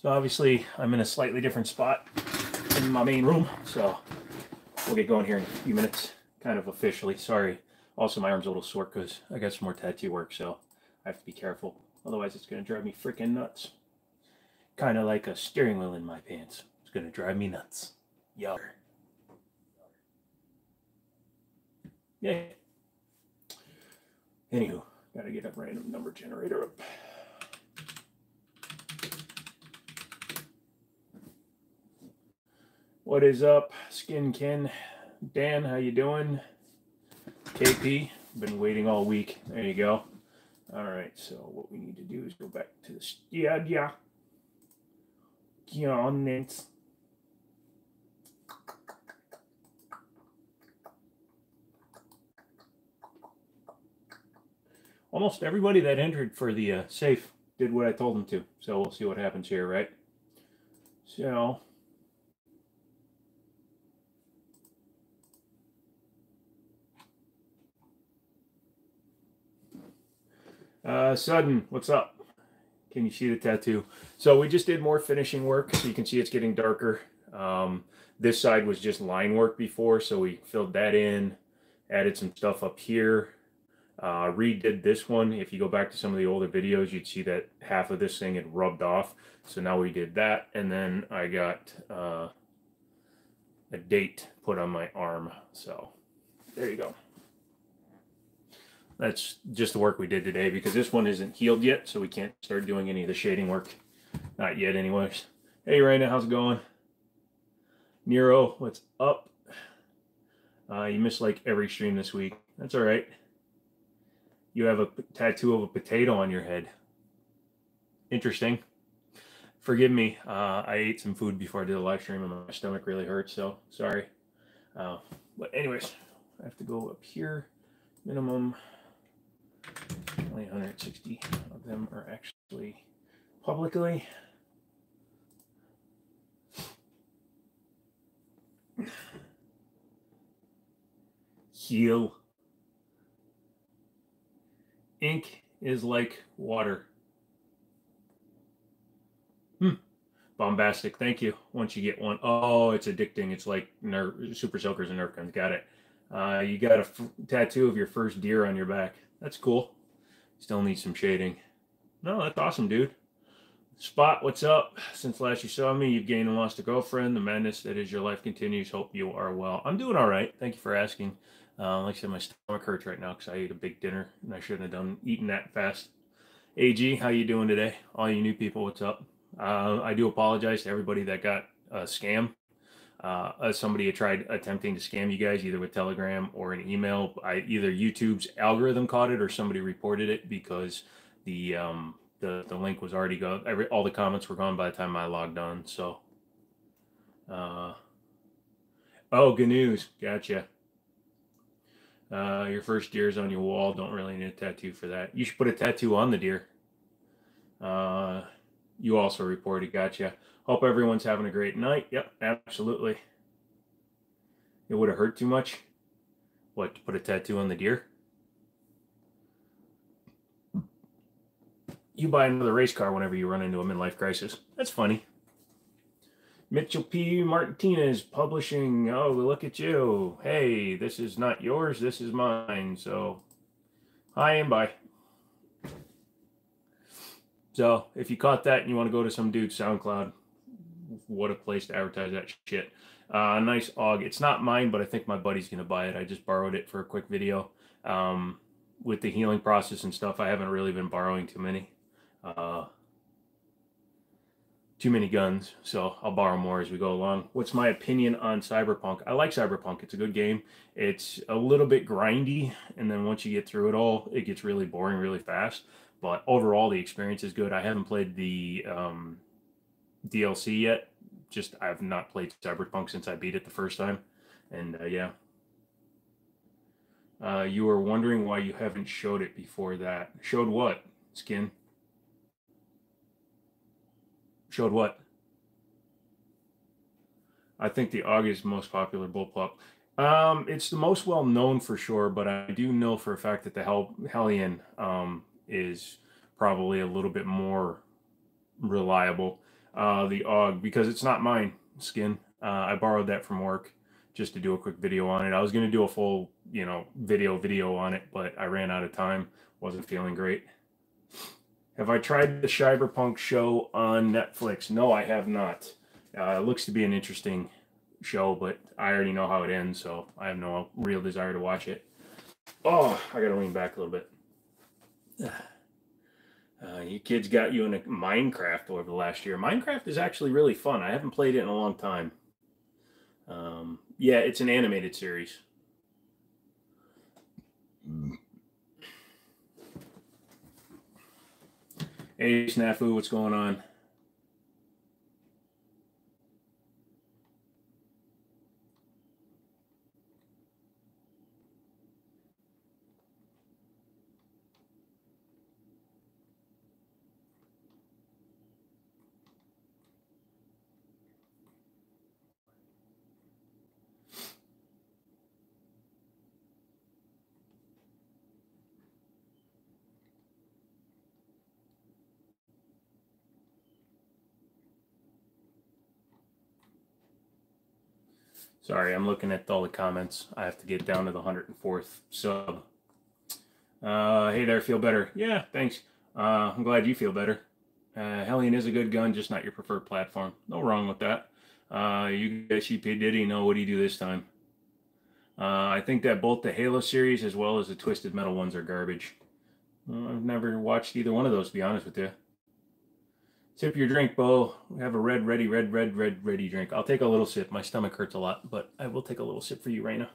So obviously I'm in a slightly different spot in my main room. So we'll get going here in a few minutes, kind of officially. Sorry. Also, my arm's a little sore because I got some more tattoo work, so I have to be careful. Otherwise, it's going to drive me freaking nuts. Kind of like a steering wheel in my pants. It's going to drive me nuts. Yar. Yeah. Anywho, got to get a random number generator up. What is up, Skin Ken? Dan, how you doing? KP, been waiting all week. There you go. All right, so what we need to do is go back to the yeah, yeah. Almost everybody that entered for the uh, safe did what I told them to. So we'll see what happens here, right? So Uh, Sudden, what's up? Can you see the tattoo? So we just did more finishing work. So you can see it's getting darker. Um, this side was just line work before. So we filled that in, added some stuff up here. Uh, redid this one. If you go back to some of the older videos, you'd see that half of this thing had rubbed off. So now we did that. And then I got uh, a date put on my arm. So there you go that's just the work we did today because this one isn't healed yet, so we can't start doing any of the shading work. Not yet, anyways. Hey, Raina, how's it going? Nero, what's up? Uh, you missed like every stream this week. That's all right. You have a tattoo of a potato on your head. Interesting. Forgive me. Uh, I ate some food before I did a live stream and my stomach really hurts, so sorry. Uh, but anyways, I have to go up here. Minimum only 160 of them are actually publicly. Heal. Ink is like water. Hmm. Bombastic. Thank you. Once you get one, oh, it's addicting. It's like nerve, super soakers and nerf guns. Got it. Uh, you got a tattoo of your first deer on your back. That's cool. Still need some shading. No, that's awesome, dude. Spot, what's up? Since last you saw me, you've gained and lost a girlfriend. The madness that is your life continues. Hope you are well. I'm doing all right. Thank you for asking. Uh, like I said, my stomach hurts right now because I ate a big dinner and I shouldn't have done eating that fast. AG, how you doing today? All you new people, what's up? Uh, I do apologize to everybody that got a scam uh, as somebody had tried attempting to scam you guys either with telegram or an email. I either youtube's algorithm caught it or somebody reported it because the um the the link was already gone every all the comments were gone by the time i logged on so uh oh good news. Gotcha. Uh your first deer is on your wall. Don't really need a tattoo for that. You should put a tattoo on the deer. Uh you also reported. Gotcha Hope everyone's having a great night. Yep, absolutely. It would have hurt too much. What, to put a tattoo on the deer? You buy another race car whenever you run into a midlife crisis. That's funny. Mitchell P. Martinez Publishing. Oh, look at you. Hey, this is not yours. This is mine. So, hi and bye. So, if you caught that and you want to go to some dude's SoundCloud, what a place to advertise that shit. Uh, nice AUG. It's not mine, but I think my buddy's gonna buy it. I just borrowed it for a quick video. Um, with the healing process and stuff, I haven't really been borrowing too many. Uh, too many guns, so I'll borrow more as we go along. What's my opinion on Cyberpunk? I like Cyberpunk. It's a good game. It's a little bit grindy, and then once you get through it all, it gets really boring really fast. But overall, the experience is good. I haven't played the um, DLC yet. Just I've not played Cyberpunk since I beat it the first time, and uh, yeah. Uh, you were wondering why you haven't showed it before that. Showed what? Skin. Showed what? I think the AUG is the most popular bullpup. Um, it's the most well known for sure, but I do know for a fact that the Hel- Hellion um, is probably a little bit more reliable. Uh, the AUG because it's not mine skin. Uh, I borrowed that from work just to do a quick video on it. I was going to do a full, you know, video video on it, but I ran out of time. Wasn't feeling great. Have I tried the Cyberpunk show on Netflix? No, I have not. Uh, it looks to be an interesting show, but I already know how it ends, so I have no real desire to watch it. Oh, I gotta lean back a little bit. Uh, kids got you in a Minecraft over the last year. Minecraft is actually really fun. I haven't played it in a long time. Um, yeah, it's an animated series. Hey, Snafu, what's going on? Sorry, I'm looking at all the comments. I have to get down to the 104th sub. Uh, hey there, feel better. Yeah, thanks. Uh, I'm glad you feel better. Uh, Hellion is a good gun, just not your preferred platform. No wrong with that. Uh, you guys see P. Diddy know what do you do this time. Uh, I think that both the Halo series as well as the Twisted Metal ones are garbage. Uh, I've never watched either one of those, to be honest with you. Sip your drink, Bo. We have a red, ready, red, red, red, ready drink. I'll take a little sip. My stomach hurts a lot, but I will take a little sip for you, Raina.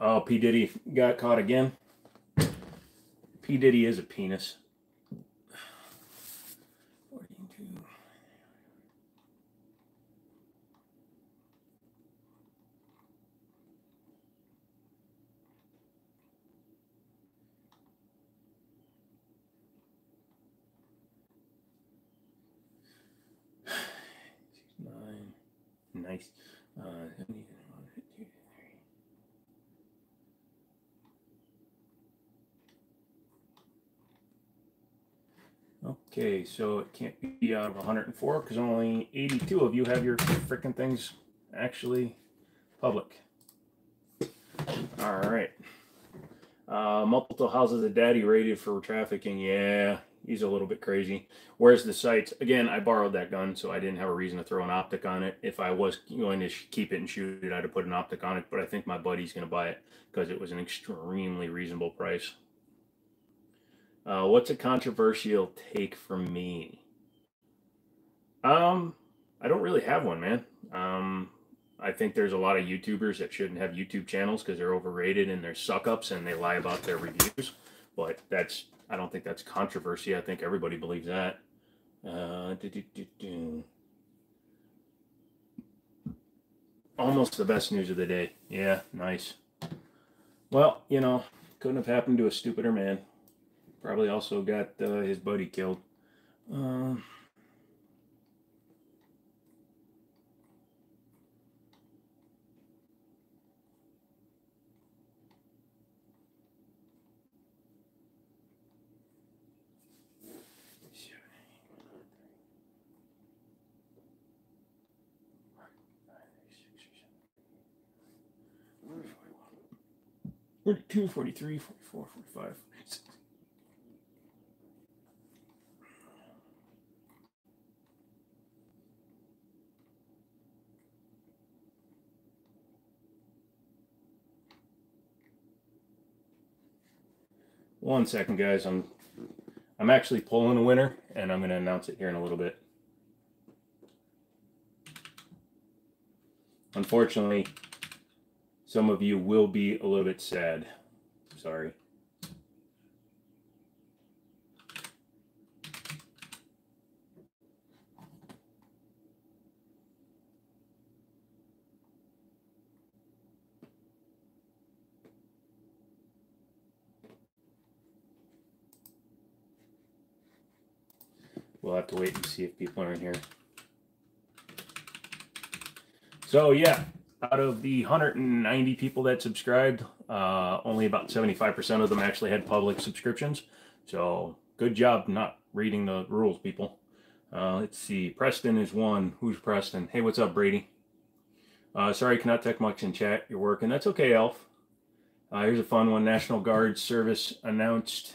Oh, P. Diddy got caught again. P. Diddy is a penis. Nice. Uh, okay, so it can't be out of 104 because only 82 of you have your freaking things actually public. All right. Uh, multiple houses of Diddy rated for trafficking. Yeah, he's a little bit crazy. Where's the sights? Again, I borrowed that gun, so I didn't have a reason to throw an optic on it. If I was going to keep it and shoot it, I'd have put an optic on it. But I think my buddy's going to buy it because it was an extremely reasonable price. Uh, what's a controversial take from me? Um, I don't really have one, man. Um, I think there's a lot of YouTubers that shouldn't have YouTube channels because they're overrated and they're suck ups and they lie about their reviews. But that's I don't think that's controversy. I think everybody believes that. Uh, Almost the best news of the day. Yeah, nice. Well, you know, couldn't have happened to a stupider man. Probably also got uh, his buddy killed. Um. Forty-two, forty-three, forty-four, forty-five, forty-six. One second, guys. I'm I'm actually pulling a winner, and I'm going to announce it here in a little bit. Unfortunately, some of you will be a little bit sad. Sorry. We'll have to wait and see if people are in here. So yeah, out of the 190 people that subscribed, uh, only about 75% of them actually had public subscriptions. So good job not reading the rules, people. Uh, let's see. Preston is one. Who's Preston? Hey, what's up, Brady? Uh, sorry, cannot tech much in chat. You're working. That's okay, Elf. Uh, here's a fun one. National Guard service announced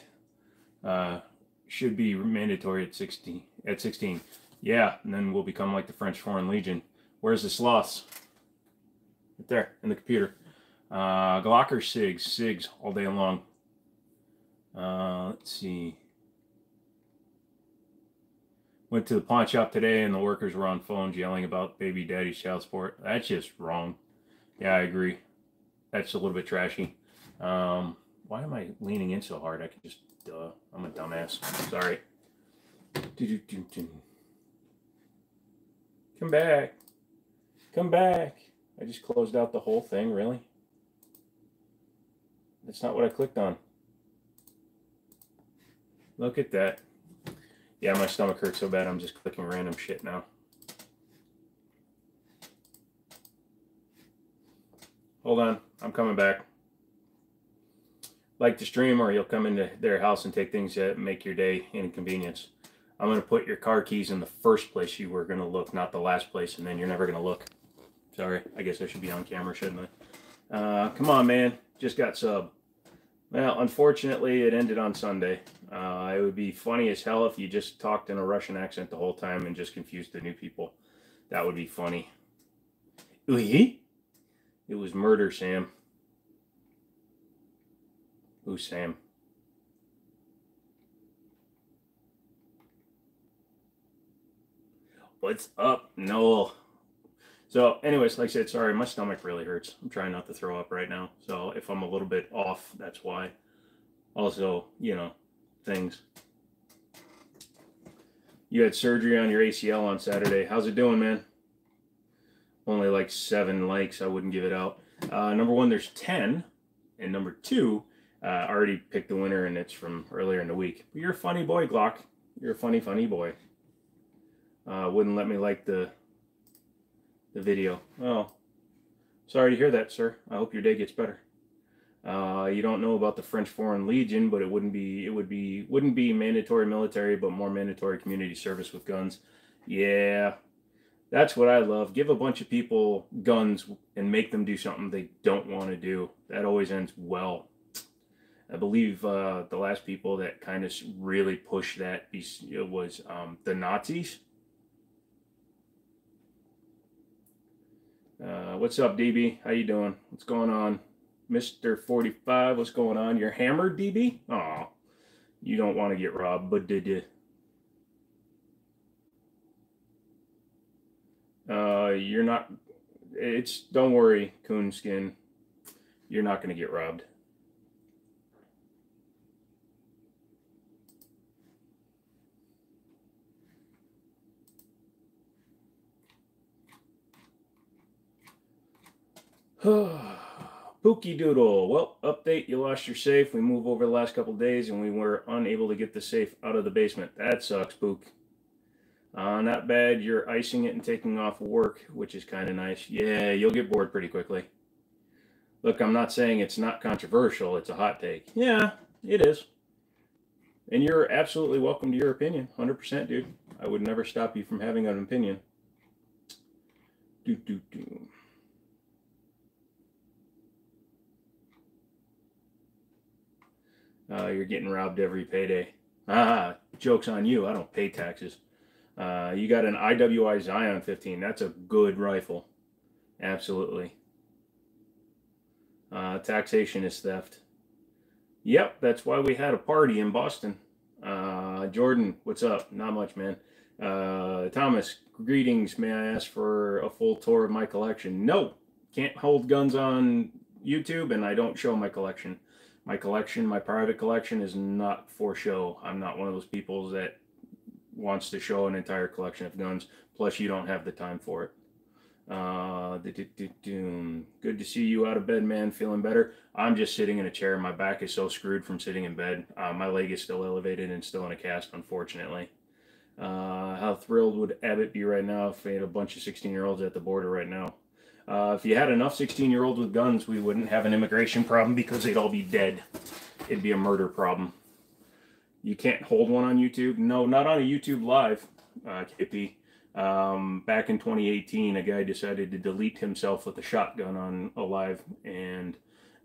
uh, should be mandatory at 16. At 16. Yeah, and then we'll become like the French Foreign Legion. Where's the sloths? Right there in the computer. Uh, Glocker SIGs. SIGs all day long. Uh, let's see. Went to the pawn shop today and the workers were on phones yelling about baby daddy's child support. That's just wrong. Yeah, I agree. That's a little bit trashy. Um, why am I leaning in so hard? I can just, duh, I'm a dumbass. Sorry. Come back. Come back. I just closed out the whole thing, really? That's not what I clicked on. Look at that. Yeah, my stomach hurts so bad I'm just clicking random shit now. Hold on, I'm coming back. Like the stream, or you'll come into their house and take things that make your day inconvenience. I'm going to put your car keys in the first place you were going to look, not the last place, and then you're never going to look. Sorry, I guess I should be on camera, shouldn't I? Uh, come on, man. Just got sub. Well, unfortunately, it ended on Sunday. Uh, it would be funny as hell if you just talked in a Russian accent the whole time and just confused the new people. That would be funny. Oui? It was murder, Sam. Who's Sam? What's up, Noel? So, anyways, like I said, sorry, my stomach really hurts. I'm trying not to throw up right now. So, if I'm a little bit off, that's why. Also, you know, things. You had surgery on your ACL on Saturday. How's it doing, man? Only like seven likes. I wouldn't give it out. Uh, number one, there's 10. And number two, uh, I already picked the winner, and it's from earlier in the week. But you're a funny boy, Glock. You're a funny, funny boy. Uh, wouldn't let me like the the video. Oh, sorry to hear that, sir. I hope your day gets better. Uh, you don't know about the French Foreign Legion, but it wouldn't be it would be wouldn't be mandatory military, but more mandatory community service with guns. Yeah, that's what I love. Give a bunch of people guns and make them do something they don't want to do. That always ends well. I believe uh, the last people that kind of really pushed that was um, the Nazis. Uh, what's up, DB? How you doing? What's going on? Mr. 45, what's going on? You're hammered, DB? Oh, you don't want to get robbed, but did you? Uh, you're not, it's, don't worry, Coonskin. You're not going to get robbed. Pookie Doodle. Well, update. You lost your safe. We moved over the last couple days and we were unable to get the safe out of the basement. That sucks, Pook. Uh, not bad. You're icing it and taking off work, which is kind of nice. Yeah, you'll get bored pretty quickly. Look, I'm not saying it's not controversial. It's a hot take. Yeah, it is. And you're absolutely welcome to your opinion. 100%, dude. I would never stop you from having an opinion. Do, do, do. Uh, you're getting robbed every payday. Ah, joke's on you. I don't pay taxes. Uh, you got an IWI Zion 15. That's a good rifle. Absolutely. Uh, taxation is theft. Yep, that's why we had a party in Boston. Uh, Jordan, what's up? Not much, man. Uh, Thomas, greetings. May I ask for a full tour of my collection? No, can't hold guns on YouTube, and I don't show my collection my collection, my private collection, is not for show. I'm not one of those people that wants to show an entire collection of guns. Plus, you don't have the time for it. Uh, good to see you out of bed, man. Feeling better? I'm just sitting in a chair. My back is so screwed from sitting in bed. Uh, my leg is still elevated and still in a cast, unfortunately. Uh, how thrilled would Abbott be right now if he had a bunch of 16 year olds at the border right now? Uh, if you had enough 16 year olds with guns, we wouldn't have an immigration problem because they'd all be dead. It'd be a murder problem. You can't hold one on YouTube. No, not on a YouTube live, uh, KP. Um, back in 2018, a guy decided to delete himself with a shotgun on a live, and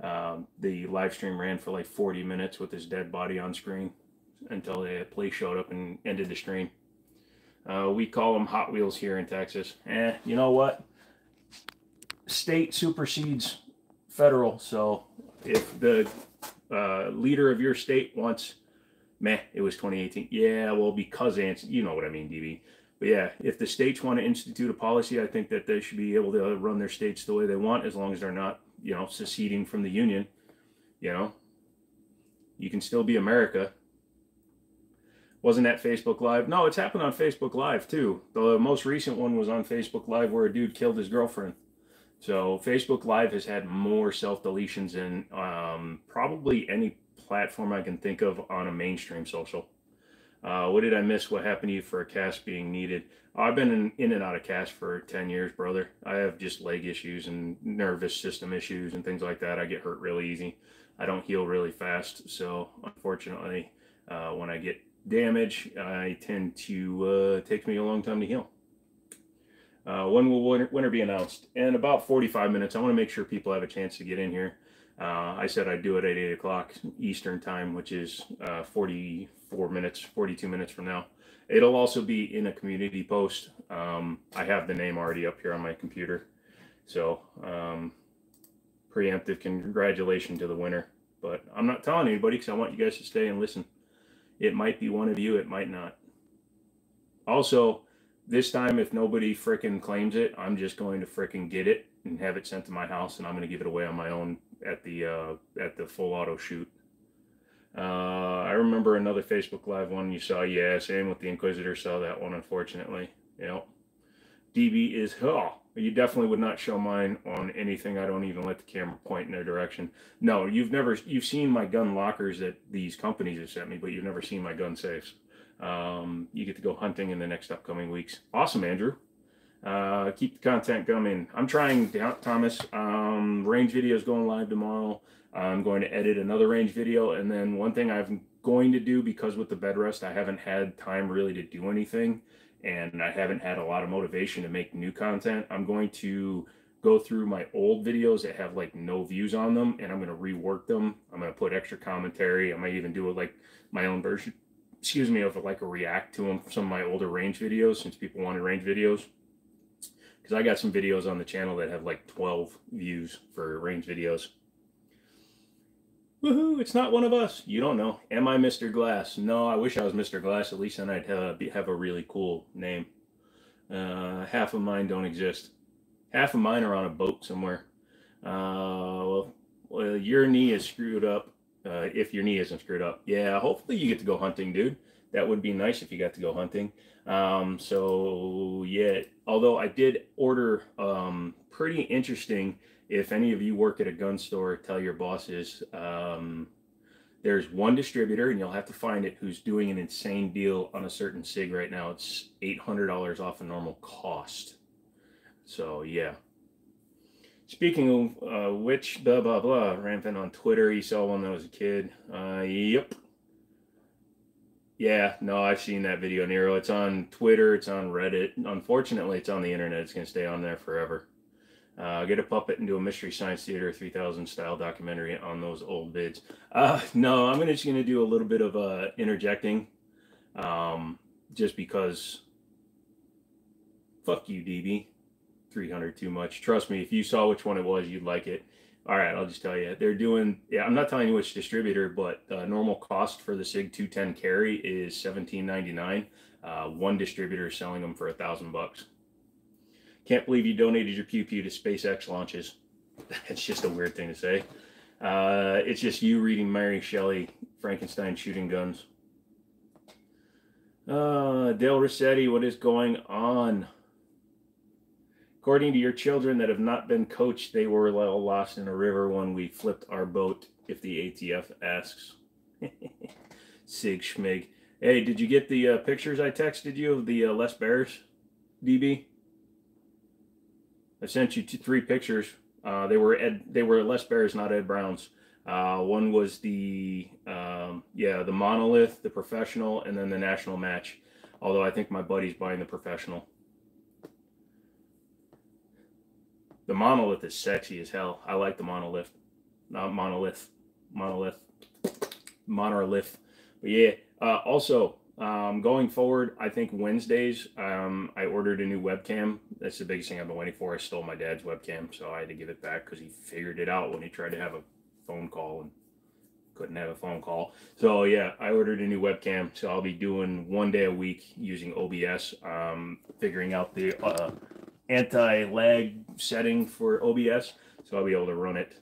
um, the live stream ran for like 40 minutes with his dead body on screen until the police showed up and ended the stream. Uh, we call them Hot Wheels here in Texas. Eh, you know what? State supersedes federal. So if the uh, leader of your state wants, meh, it was 2018. Yeah, well, because you know what I mean, DB. But yeah, if the states want to institute a policy, I think that they should be able to run their states the way they want, as long as they're not, you know, seceding from the union. You know, you can still be America. Wasn't that Facebook Live? No, it's happened on Facebook Live too. The most recent one was on Facebook Live where a dude killed his girlfriend. So Facebook Live has had more self deletions than um, probably any platform I can think of on a mainstream social. Uh, what did I miss? What happened to you for a cast being needed? I've been in, in and out of cast for 10 years, brother. I have just leg issues and nervous system issues and things like that. I get hurt really easy. I don't heal really fast. So, unfortunately, uh, when I get damage, I tend to uh, take me a long time to heal. Uh, when will winner, winter be announced? In about 45 minutes. I want to make sure people have a chance to get in here. Uh, I said I'd do it at 8 o'clock Eastern time, which is uh, 44 minutes, 42 minutes from now. It'll also be in a community post. Um, I have the name already up here on my computer. So, um, preemptive congratulations to the winner. But I'm not telling anybody because I want you guys to stay and listen. It might be one of you, it might not. Also, this time, if nobody fricking claims it, I'm just going to fricking get it and have it sent to my house, and I'm going to give it away on my own at the uh, at the full auto shoot. Uh, I remember another Facebook Live one you saw. Yeah, same with the Inquisitor. Saw that one, unfortunately. You know, DB is oh, you definitely would not show mine on anything. I don't even let the camera point in their direction. No, you've never you've seen my gun lockers that these companies have sent me, but you've never seen my gun safes. Um, you get to go hunting in the next upcoming weeks. Awesome, Andrew. Uh, keep the content coming. I'm trying, Thomas. Um, range video is going live tomorrow. I'm going to edit another range video, and then one thing I'm going to do because with the bed rest, I haven't had time really to do anything, and I haven't had a lot of motivation to make new content. I'm going to go through my old videos that have like no views on them, and I'm going to rework them. I'm going to put extra commentary. I might even do it like my own version excuse me, of like a react to them some of my older range videos since people wanted range videos. Because I got some videos on the channel that have like 12 views for range videos. Woohoo, it's not one of us. You don't know. Am I Mr. Glass? No, I wish I was Mr. Glass. At least then I'd have, have a really cool name. Uh, half of mine don't exist. Half of mine are on a boat somewhere. Uh, well, well, your knee is screwed up uh, if your knee isn't screwed up. Yeah, hopefully you get to go hunting, dude. That would be nice if you got to go hunting. Um, so yeah, although I did order um, pretty interesting. If any of you work at a gun store, tell your bosses. Um, there's one distributor, and you'll have to find it, who's doing an insane deal on a certain SIG right now. It's $800 off a normal cost. So yeah, Speaking of uh, which, blah, blah, blah, rampant on Twitter. He saw one that was a kid. Uh, yep. Yeah, no, I've seen that video, Nero. It's on Twitter. It's on Reddit. Unfortunately, it's on the internet. It's going to stay on there forever. Uh, get a puppet and do a Mystery Science Theater 3000 style documentary on those old vids. Uh, no, I'm just going to do a little bit of uh, interjecting um, just because fuck you, DB. 300 too much. Trust me, if you saw which one it was, you'd like it. All right, I'll just tell you. They're doing, yeah, I'm not telling you which distributor, but uh, normal cost for the SIG 210 carry is 17.99. Uh, one distributor is selling them for a thousand bucks. Can't believe you donated your pew pew to SpaceX launches. That's just a weird thing to say. Uh, it's just you reading Mary Shelley, Frankenstein shooting guns. Uh, Dale Rossetti, what is going on? According to your children that have not been coached, they were lost in a river when we flipped our boat, if the ATF asks. Sig Schmig. Hey, did you get the uh, pictures I texted you of the uh, Les Baers, DB? I sent you two, three pictures. Uh, they were Ed, they were Les Baers, not Ed Browns. Uh, one was the um, yeah, the monolith, the professional, and then the national match. Although I think my buddy's buying the professional. The monolith is sexy as hell. I like the monolith, not monolith, monolith, monolith. But yeah. Uh, also, um, going forward, I think Wednesdays, um, I ordered a new webcam. That's the biggest thing I've been waiting for. I stole my dad's webcam, so I had to give it back because he figured it out when he tried to have a phone call and couldn't have a phone call. So yeah, I ordered a new webcam. So I'll be doing one day a week using OBS, um, figuring out the uh, anti-lag setting for OBS. So I'll be able to run it.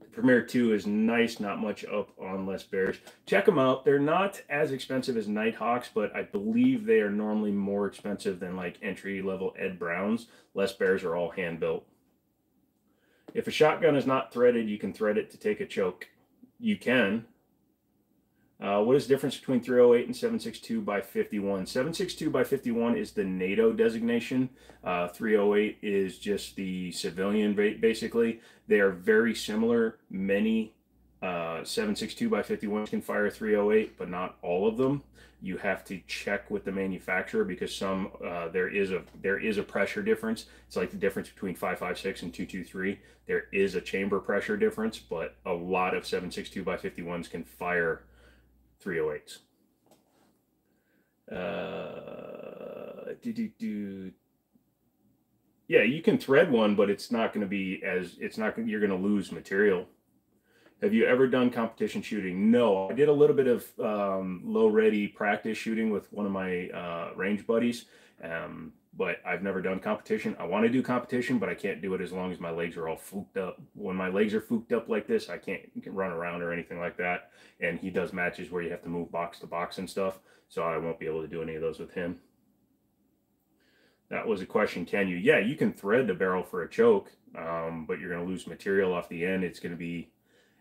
The Premier 2 is nice, not much up on Les Baers. Check them out. They're not as expensive as Nighthawks, but I believe they are normally more expensive than like entry level Ed Browns. Les Baers are all hand built. If a shotgun is not threaded, you can thread it to take a choke you can. Uh, what is the difference between 308 and 762 by 51? 762 by 51 is the NATO designation. Uh, 308 is just the civilian, basically. They are very similar. Many uh, 762 by 51 can fire 308, but not all of them. You have to check with the manufacturer because some uh, there is a there is a pressure difference. It's like the difference between 556 and 223. There is a chamber pressure difference, but a lot of 762 by 51s can fire 308s. Uh, do do do. Yeah, you can thread one, but it's not going to be as it's not. You're going to lose material have you ever done competition shooting? No, I did a little bit of um, low ready practice shooting with one of my uh, range buddies, um, but I've never done competition. I want to do competition, but I can't do it as long as my legs are all fooked up. When my legs are fooked up like this, I can't run around or anything like that. And he does matches where you have to move box to box and stuff, so I won't be able to do any of those with him. That was a question. Can you? Yeah, you can thread the barrel for a choke, um, but you're going to lose material off the end. It's going to be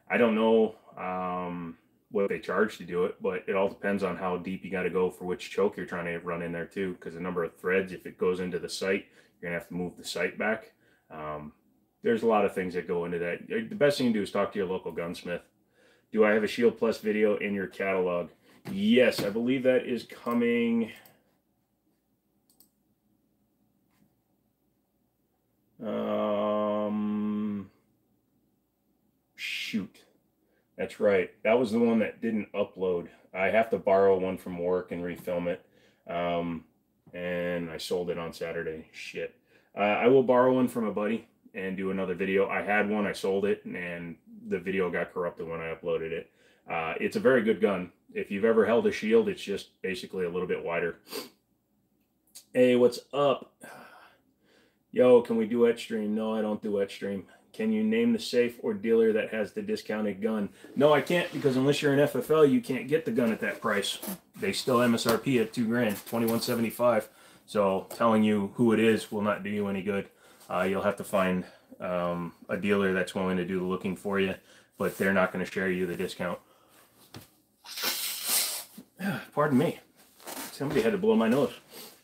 I don't know um, what they charge to do it, but it all depends on how deep you got to go for which choke you're trying to run in there too. Because the number of threads, if it goes into the sight, you're gonna have to move the sight back. Um, there's a lot of things that go into that. The best thing to do is talk to your local gunsmith. Do I have a Shield Plus video in your catalog? Yes, I believe that is coming. Um, shoot. That's right. That was the one that didn't upload. I have to borrow one from work and refilm it. Um, and I sold it on Saturday. Shit. Uh, I will borrow one from a buddy and do another video. I had one, I sold it, and the video got corrupted when I uploaded it. Uh, it's a very good gun. If you've ever held a shield, it's just basically a little bit wider. Hey, what's up? Yo, can we do stream? No, I don't do stream. Can you name the safe or dealer that has the discounted gun? No, I can't because unless you're an FFL, you can't get the gun at that price. They still MSRP at two grand, twenty one seventy five. So telling you who it is will not do you any good. Uh, you'll have to find um, a dealer that's willing to do the looking for you, but they're not going to share you the discount. Pardon me. Somebody had to blow my nose.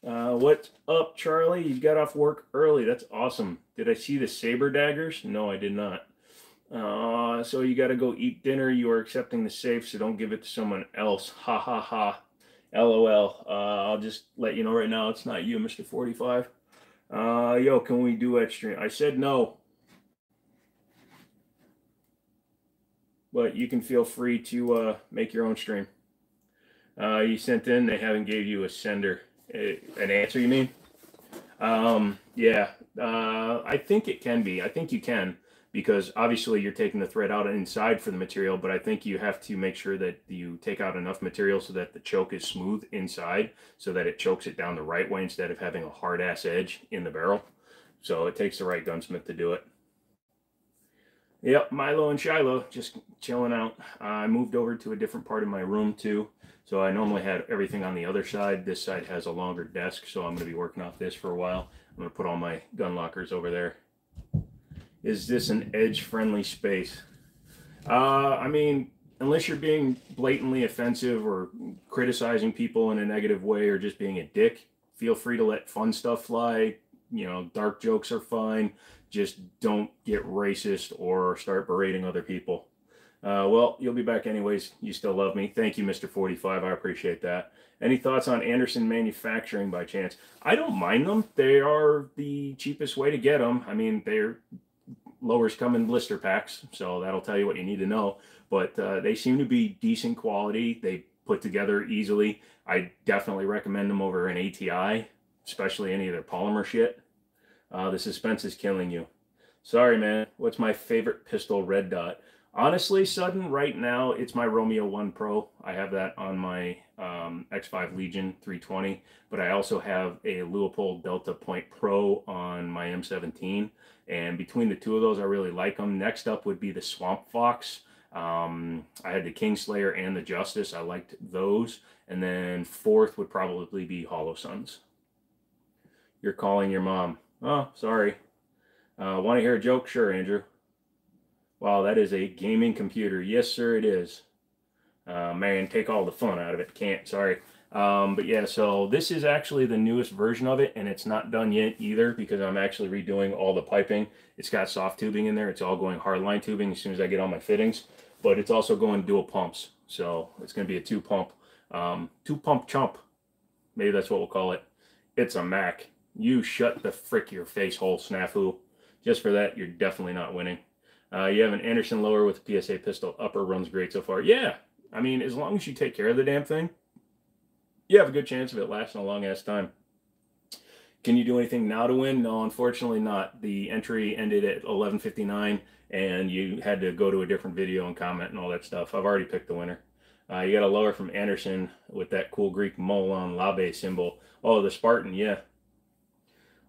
Uh, what's up, Charlie? You got off work early. That's awesome. Did I see the saber daggers? No, I did not. Uh, so you got to go eat dinner. You are accepting the safe, so don't give it to someone else. Ha ha ha. LOL. Uh, I'll just let you know right now it's not you, Mr. 45. Uh, yo, can we do stream? I said no. But you can feel free to uh, make your own stream. Uh, you sent in, they haven't gave you a sender. An answer, you mean? Um, yeah, uh, I think it can be. I think you can because obviously you're taking the thread out inside for the material, but I think you have to make sure that you take out enough material so that the choke is smooth inside so that it chokes it down the right way instead of having a hard ass edge in the barrel. So it takes the right gunsmith to do it. Yep, Milo and Shiloh just chilling out. I moved over to a different part of my room too. So I normally had everything on the other side. This side has a longer desk, so I'm going to be working off this for a while. I'm going to put all my gun lockers over there. Is this an edge-friendly space? Uh, I mean, unless you're being blatantly offensive or criticizing people in a negative way or just being a dick, feel free to let fun stuff fly. You know, dark jokes are fine. Just don't get racist or start berating other people. Uh, well, you'll be back anyways. You still love me. Thank you, Mr. 45. I appreciate that. Any thoughts on Anderson manufacturing by chance? I don't mind them. They are the cheapest way to get them. I mean, they're lowers come in blister packs, so that'll tell you what you need to know. But uh, they seem to be decent quality. They put together easily. I definitely recommend them over an ATI, especially any of their polymer shit. Uh, the suspense is killing you. Sorry, man. What's my favorite pistol? Red dot. Honestly, sudden right now, it's my Romeo One Pro. I have that on my um, X5 Legion 320, but I also have a Leupold Delta Point Pro on my M17. And between the two of those, I really like them. Next up would be the Swamp Fox. Um, I had the Kingslayer and the Justice. I liked those. And then fourth would probably be Holosuns. You're calling your mom. Oh, sorry. Uh, Want to hear a joke? Sure, Andrew. Wow, that is a gaming computer. Yes, sir, it is. Uh, man, take all the fun out of it. Can't, sorry. Um, but yeah, so this is actually the newest version of it, and it's not done yet either because I'm actually redoing all the piping. It's got soft tubing in there. It's all going hardline tubing as soon as I get all my fittings, but it's also going dual pumps. So it's going to be a two pump, um, two pump chump. Maybe that's what we'll call it. It's a Mac. You shut the frick your face hole, snafu. Just for that, you're definitely not winning. Uh, you have an Anderson lower with a PSA pistol. Upper runs great so far. Yeah, I mean, as long as you take care of the damn thing, you have a good chance of it lasting a long ass time. Can you do anything now to win? No, unfortunately not. The entry ended at 11:59, and you had to go to a different video and comment and all that stuff. I've already picked the winner. Uh, you got a lower from Anderson with that cool Greek Molon Labe symbol. Oh, the Spartan, yeah.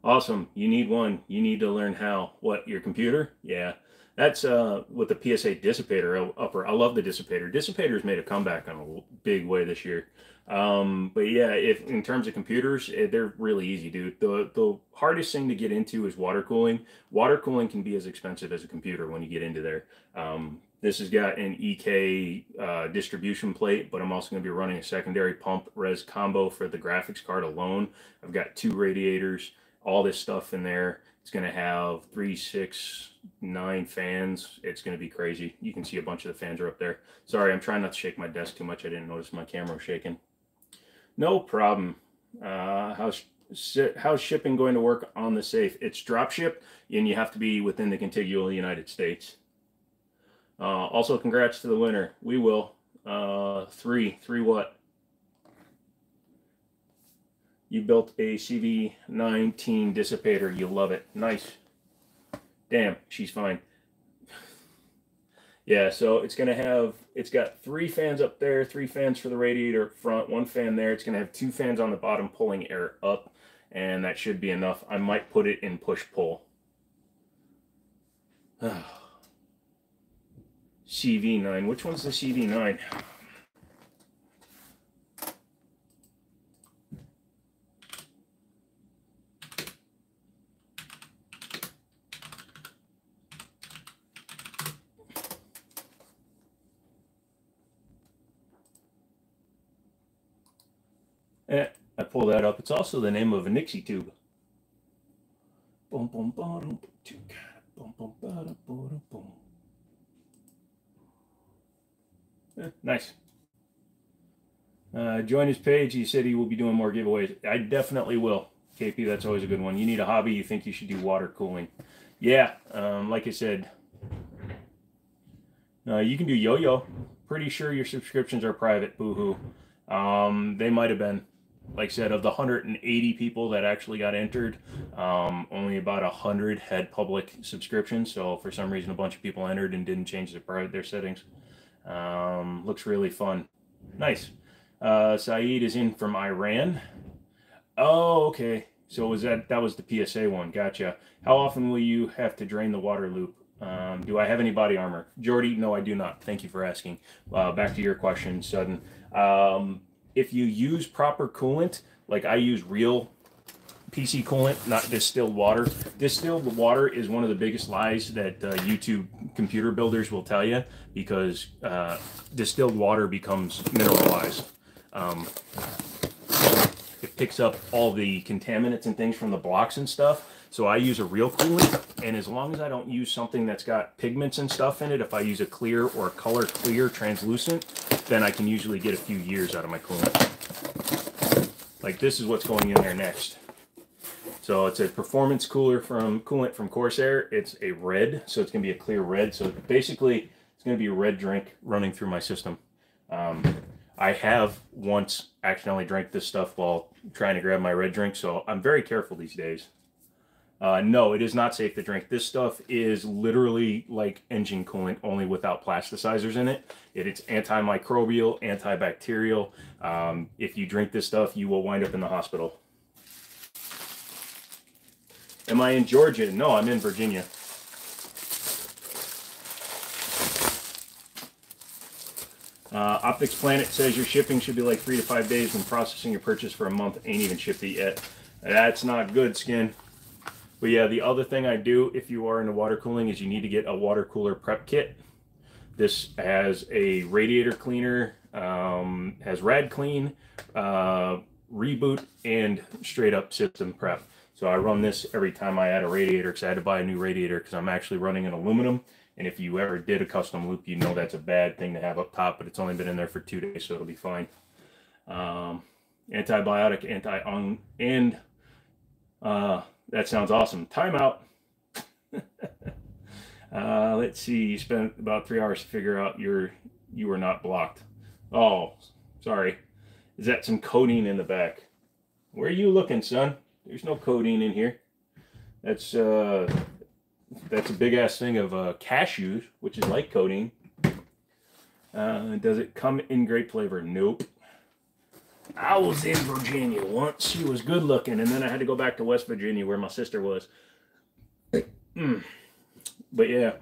Awesome. You need one. You need to learn how. What, your computer? Yeah. That's uh, with the PSA dissipator upper. I love the dissipator. Dissipator's made a comeback in a big way this year. Um, but yeah, if in terms of computers, eh, they're really easy, dude. The the hardest thing to get into is water cooling. Water cooling can be as expensive as a computer when you get into there. Um, this has got an EK uh, distribution plate, but I'm also going to be running a secondary pump res combo for the graphics card alone. I've got two radiators, all this stuff in there. It's going to have three, six, nine fans. It's going to be crazy. You can see a bunch of the fans are up there. Sorry, I'm trying not to shake my desk too much. I didn't notice my camera was shaking. No problem. Uh, how's how's shipping going to work on the safe? It's drop ship, and you have to be within the contiguous United States. Uh, also, congrats to the winner. We will. Uh, three, three what? You built a CV19 dissipator. You love it. Nice. Damn, she's fine. Yeah, so it's going to have, it's got three fans up there, three fans for the radiator front, one fan there. It's going to have two fans on the bottom pulling air up, and that should be enough. I might put it in push-pull. CV9. Which one's the CV9? Eh, I pull that up. It's also the name of a Nixie tube. Nice. Uh, join his page. He said he will be doing more giveaways. I definitely will. KP, that's always a good one. You need a hobby. You think you should do water cooling. Yeah, um, like I said, uh, you can do yo-yo. Pretty sure your subscriptions are private. Boohoo. Um, they might have been like I said, of the 180 people that actually got entered, um, only about 100 had public subscriptions. So for some reason, a bunch of people entered and didn't change their, their settings. Um, looks really fun. Nice. Uh, Saeed is in from Iran. Oh, okay. So was that that was the PSA one? Gotcha. How often will you have to drain the water loop? Um, do I have any body armor? Jordy, no, I do not. Thank you for asking. Uh, back to your question, Sudden. Um, if you use proper coolant, like I use real PC coolant, not distilled water. Distilled water is one of the biggest lies that uh, YouTube computer builders will tell you because uh, distilled water becomes mineralized. Um, it picks up all the contaminants and things from the blocks and stuff. So I use a real coolant, and as long as I don't use something that's got pigments and stuff in it, if I use a clear or a color clear translucent, then I can usually get a few years out of my coolant. Like this is what's going in there next. So it's a performance cooler from coolant from Corsair. It's a red, so it's gonna be a clear red. So basically, it's gonna be a red drink running through my system. Um, I have once accidentally drank this stuff while trying to grab my red drink, so I'm very careful these days. Uh, no, it is not safe to drink. This stuff is literally like engine coolant, only without plasticizers in it. it it's antimicrobial, antibacterial. Um, if you drink this stuff, you will wind up in the hospital. Am I in Georgia? No, I'm in Virginia. Uh, Optics Planet says your shipping should be like three to five days when processing your purchase for a month. Ain't even shipped it yet. That's not good, skin. But yeah, the other thing I do if you are into water cooling is you need to get a water cooler prep kit. This has a radiator cleaner, um, has rad clean, uh, reboot, and straight up system prep. So I run this every time I add a radiator because I had to buy a new radiator because I'm actually running an aluminum. And if you ever did a custom loop, you know that's a bad thing to have up top, but it's only been in there for two days, so it'll be fine. Um, antibiotic, anti-ung, and uh, that sounds awesome. Timeout. uh, let's see. You spent about three hours to figure out you're you were not blocked. Oh, sorry. Is that some codeine in the back? Where are you looking, son? There's no codeine in here. That's uh, that's a big ass thing of uh, cashews, which is like codeine. Uh, does it come in grape flavor? Nope. I was in Virginia once. She was good looking, and then I had to go back to West Virginia where my sister was. Mm. But yeah.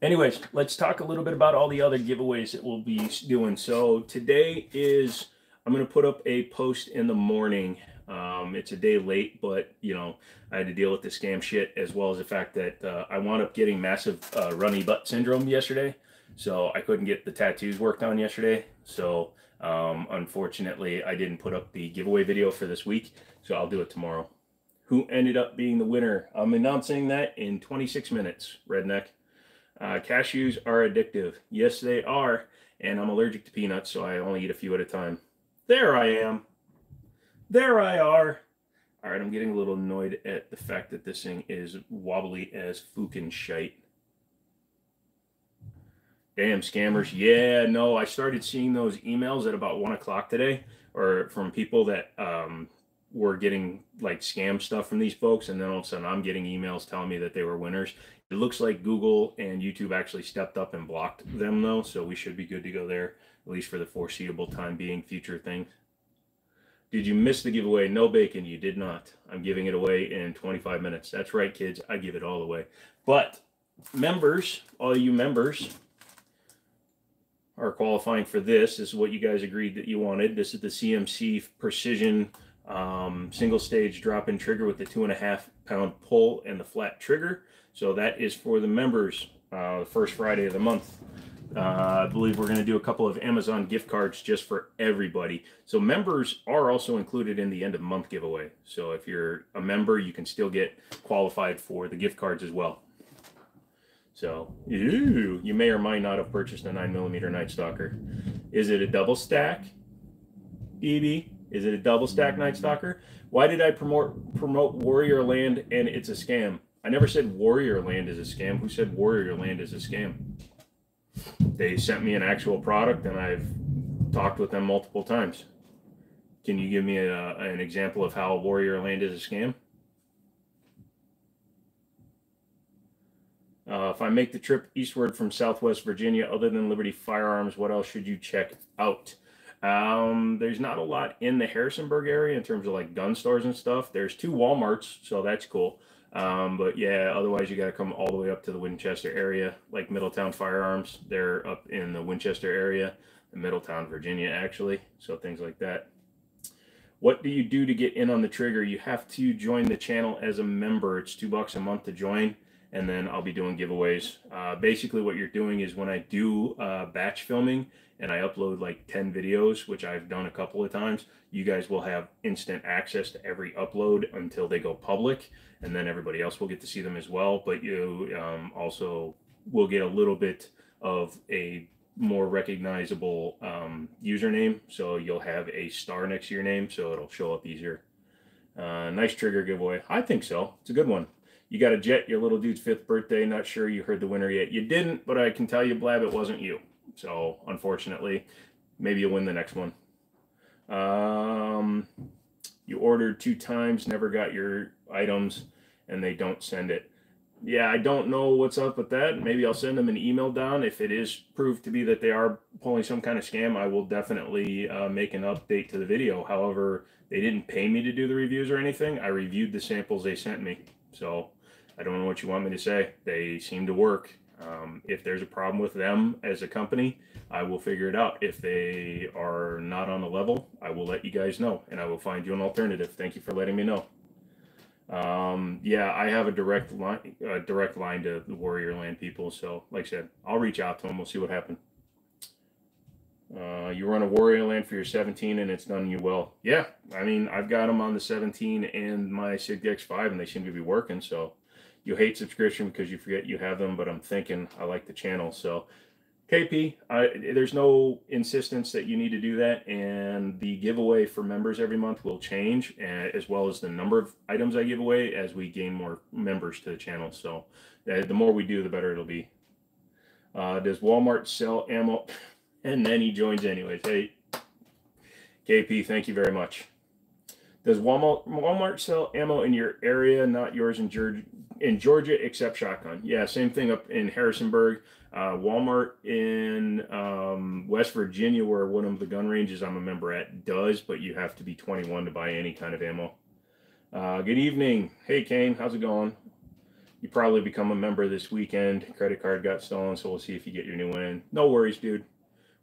Anyways, let's talk a little bit about all the other giveaways that we'll be doing. So today is I'm going to put up a post in the morning. Um, it's a day late, but you know I had to deal with the scam shit as well as the fact that uh, I wound up getting massive uh, runny butt syndrome yesterday, so I couldn't get the tattoos worked on yesterday. So um, unfortunately, I didn't put up the giveaway video for this week, so I'll do it tomorrow. Who ended up being the winner? I'm announcing that in 26 minutes, Redneck. Uh, cashews are addictive. Yes, they are. And I'm allergic to peanuts, so I only eat a few at a time. There I am. There I are. All right, I'm getting a little annoyed at the fact that this thing is wobbly as fucking shite. Damn scammers. Yeah, no, I started seeing those emails at about one o'clock today, or from people that um, were getting like scam stuff from these folks, and then all of a sudden I'm getting emails telling me that they were winners. It looks like Google and YouTube actually stepped up and blocked them though, so we should be good to go there, at least for the foreseeable time being. Future things. Did you miss the giveaway? No bacon. You did not. I'm giving it away in 25 minutes. That's right, kids. I give it all away. But members, all you members, are qualifying for this. This is what you guys agreed that you wanted. This is the CMC Precision um, single stage drop in trigger with the two and a half pound pull and the flat trigger. So that is for the members, uh, the first Friday of the month. Uh, I believe we're going to do a couple of Amazon gift cards just for everybody. So members are also included in the end of month giveaway. So if you're a member, you can still get qualified for the gift cards as well. So, ew, you may or might not have purchased a 9mm Night Stalker. Is it a double stack, EB? Is it a double stack Night Stalker? Why did I promote promote Warrior Land and it's a scam? I never said Warrior Land is a scam. Who said Warrior Land is a scam? They sent me an actual product and I've talked with them multiple times. Can you give me a, an example of how Warrior Land is a scam? Uh, if I make the trip eastward from Southwest Virginia, other than Liberty Firearms, what else should you check out? Um, there's not a lot in the Harrisonburg area in terms of like gun stores and stuff. There's two Walmarts, so that's cool. Um, but yeah, otherwise you got to come all the way up to the Winchester area, like Middletown Firearms. They're up in the Winchester area, Middletown, Virginia, actually. So things like that. What do you do to get in on the trigger? You have to join the channel as a member. It's two bucks a month to join and then I'll be doing giveaways. Uh, basically, what you're doing is when I do uh, batch filming and I upload like 10 videos, which I've done a couple of times, you guys will have instant access to every upload until they go public, and then everybody else will get to see them as well. But you um, also will get a little bit of a more recognizable um, username. So you'll have a star next to your name, so it'll show up easier. Uh, nice trigger giveaway. I think so. It's a good one. You got a jet, your little dude's fifth birthday. Not sure you heard the winner yet. You didn't, but I can tell you, Blab, it wasn't you. So unfortunately, maybe you'll win the next one. Um, you ordered two times, never got your items, and they don't send it. Yeah, I don't know what's up with that. Maybe I'll send them an email down. If it is proved to be that they are pulling some kind of scam, I will definitely uh, make an update to the video. However, they didn't pay me to do the reviews or anything. I reviewed the samples they sent me. So I don't know what you want me to say. They seem to work. Um, if there's a problem with them as a company, I will figure it out. If they are not on the level, I will let you guys know and I will find you an alternative. Thank you for letting me know. Um, yeah, I have a direct line, a direct line to the Warrior Land people. So, like I said, I'll reach out to them. We'll see what happens. Uh, you run a Warrior Land for your 17 and it's done you well. Yeah, I mean, I've got them on the 17 and my SIG X5 and they seem to be working. So, you hate subscription because you forget you have them, but I'm thinking I like the channel. So KP, I, there's no insistence that you need to do that. And the giveaway for members every month will change as well as the number of items I give away as we gain more members to the channel. So uh, the more we do, the better it'll be. Uh, does Walmart sell ammo? And then he joins anyways. Hey, KP, thank you very much. Does Walmart Walmart sell ammo in your area, not yours in Georgia? In Georgia, except shotgun. Yeah, same thing up in Harrisonburg. Uh, Walmart in um, West Virginia, where one of the gun ranges I'm a member at does, but you have to be 21 to buy any kind of ammo. Uh, good evening. Hey, Kane, how's it going? You probably become a member this weekend. Credit card got stolen, so we'll see if you get your new one in. No worries, dude.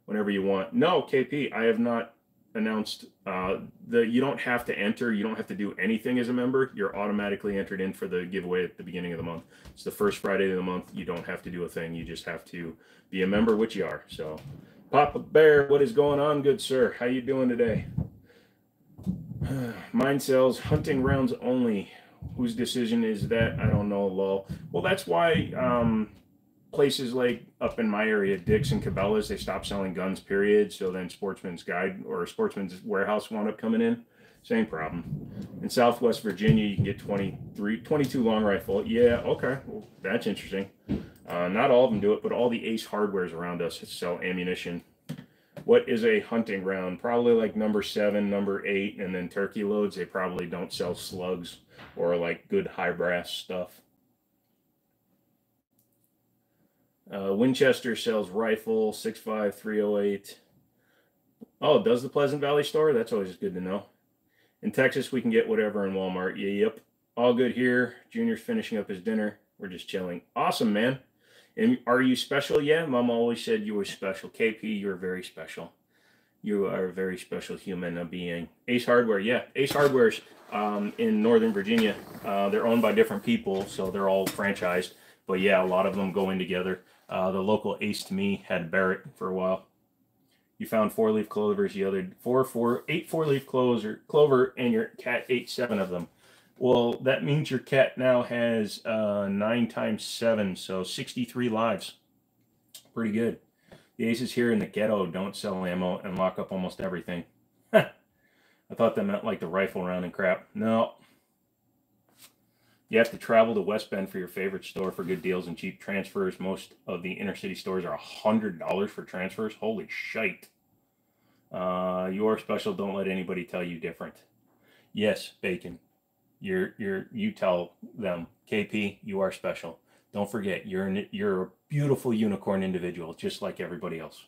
Whenever you want. No, KP, I have not announced uh, that you don't have to enter. You don't have to do anything as a member. You're automatically entered in for the giveaway at the beginning of the month. It's the first Friday of the month. You don't have to do a thing. You just have to be a member, which you are. So, Papa Bear, what is going on, good sir? How you doing today? Mine sells hunting rounds only. Whose decision is that? I don't know, lol. Well, that's why um, places like up in my area, Dick's and Cabela's, they stopped selling guns, period. So then Sportsman's Guide or Sportsman's Warehouse wound up coming in. Same problem. In Southwest Virginia, you can get 23, 22 long rifle. Yeah, okay. Well, that's interesting. Uh, not all of them do it, but all the Ace hardwares around us sell ammunition. What is a hunting round? Probably like number seven, number eight, and then turkey loads. They probably don't sell slugs or like good high brass stuff. Uh, Winchester sells rifle 65308. Oh, does the Pleasant Valley store? That's always good to know. In Texas, we can get whatever in Walmart. Yeah, yep. All good here. Junior's finishing up his dinner. We're just chilling. Awesome, man. And are you special? Yeah, Mom always said you were special. KP, you're very special. You are a very special human being. Ace Hardware, yeah. Ace Hardware's um, in Northern Virginia. Uh, they're owned by different people, so they're all franchised. But yeah, a lot of them go in together. Uh, the local ace to me had Barrett for a while. You found four leaf clovers. You other four, four, eight four leaf clover, clover, and your cat ate seven of them. Well, that means your cat now has uh, nine times seven, so 63 lives. Pretty good. The aces here in the ghetto don't sell ammo and lock up almost everything. I thought that meant like the rifle round and crap. No, you have to travel to West Bend for your favorite store for good deals and cheap transfers. Most of the inner city stores are $100 for transfers. Holy shite. Uh, you are special. Don't let anybody tell you different. Yes, Bacon. You're you're you tell them, KP, you are special. Don't forget, you're an, you're a beautiful unicorn individual, just like everybody else.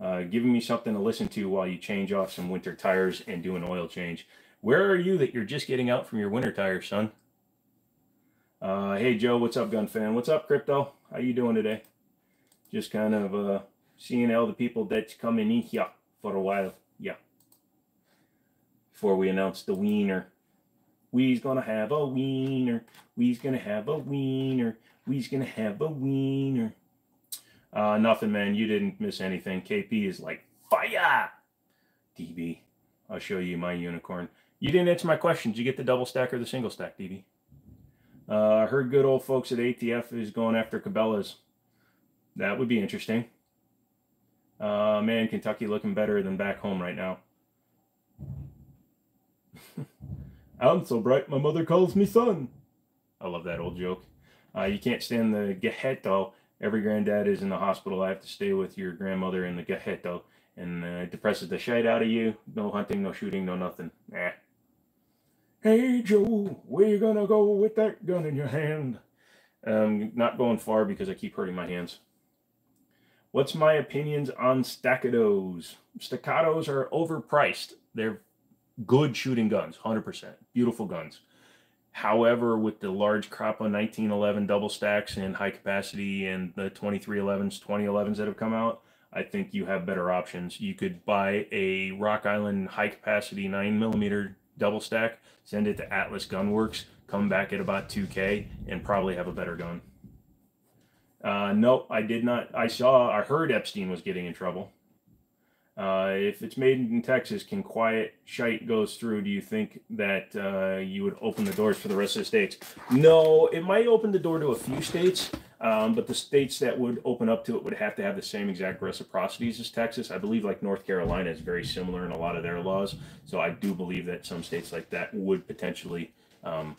Uh, giving me something to listen to while you change off some winter tires and do an oil change. Where are you that you're just getting out from your winter tires, son? Uh, hey Joe, what's up, gun fan? What's up, crypto? How you doing today? Just kind of uh, seeing all the people that's coming in here for a while. Yeah. Before we announce the wiener. We's gonna have a wiener. We's gonna have a wiener. We's gonna have a wiener. Uh, nothing, man. You didn't miss anything. KP is like fire. DB, I'll show you my unicorn. You didn't answer my question. Did you get the double stack or the single stack, DB? Uh, I heard good old folks at ATF is going after Cabela's. That would be interesting. Uh, man, Kentucky looking better than back home right now. I'm so bright, my mother calls me son. I love that old joke. Uh, you can't stand the ghetto. Every granddad is in the hospital. I have to stay with your grandmother in the ghetto. And uh, it depresses the shit out of you. No hunting, no shooting, no nothing. Eh. Hey, Joe, where you gonna go with that gun in your hand? Um, not going far because I keep hurting my hands. What's my opinions on staccatos? Staccatos are overpriced. They're good shooting guns, 100%. Beautiful guns. However, with the large crop of 1911 double stacks and high capacity and the 2311s, 2011s that have come out, I think you have better options. You could buy a Rock Island high capacity 9 millimeter double stack, send it to Atlas Gunworks, come back at about 2K, and probably have a better gun. Uh, no, I did not. I saw, I heard Epstein was getting in trouble. Uh, if it's made in Texas, can quiet shite goes through? Do you think that uh, you would open the doors for the rest of the states? No, it might open the door to a few states, um, but the states that would open up to it would have to have the same exact reciprocities as Texas. I believe like North Carolina is very similar in a lot of their laws, so I do believe that some states like that would potentially um,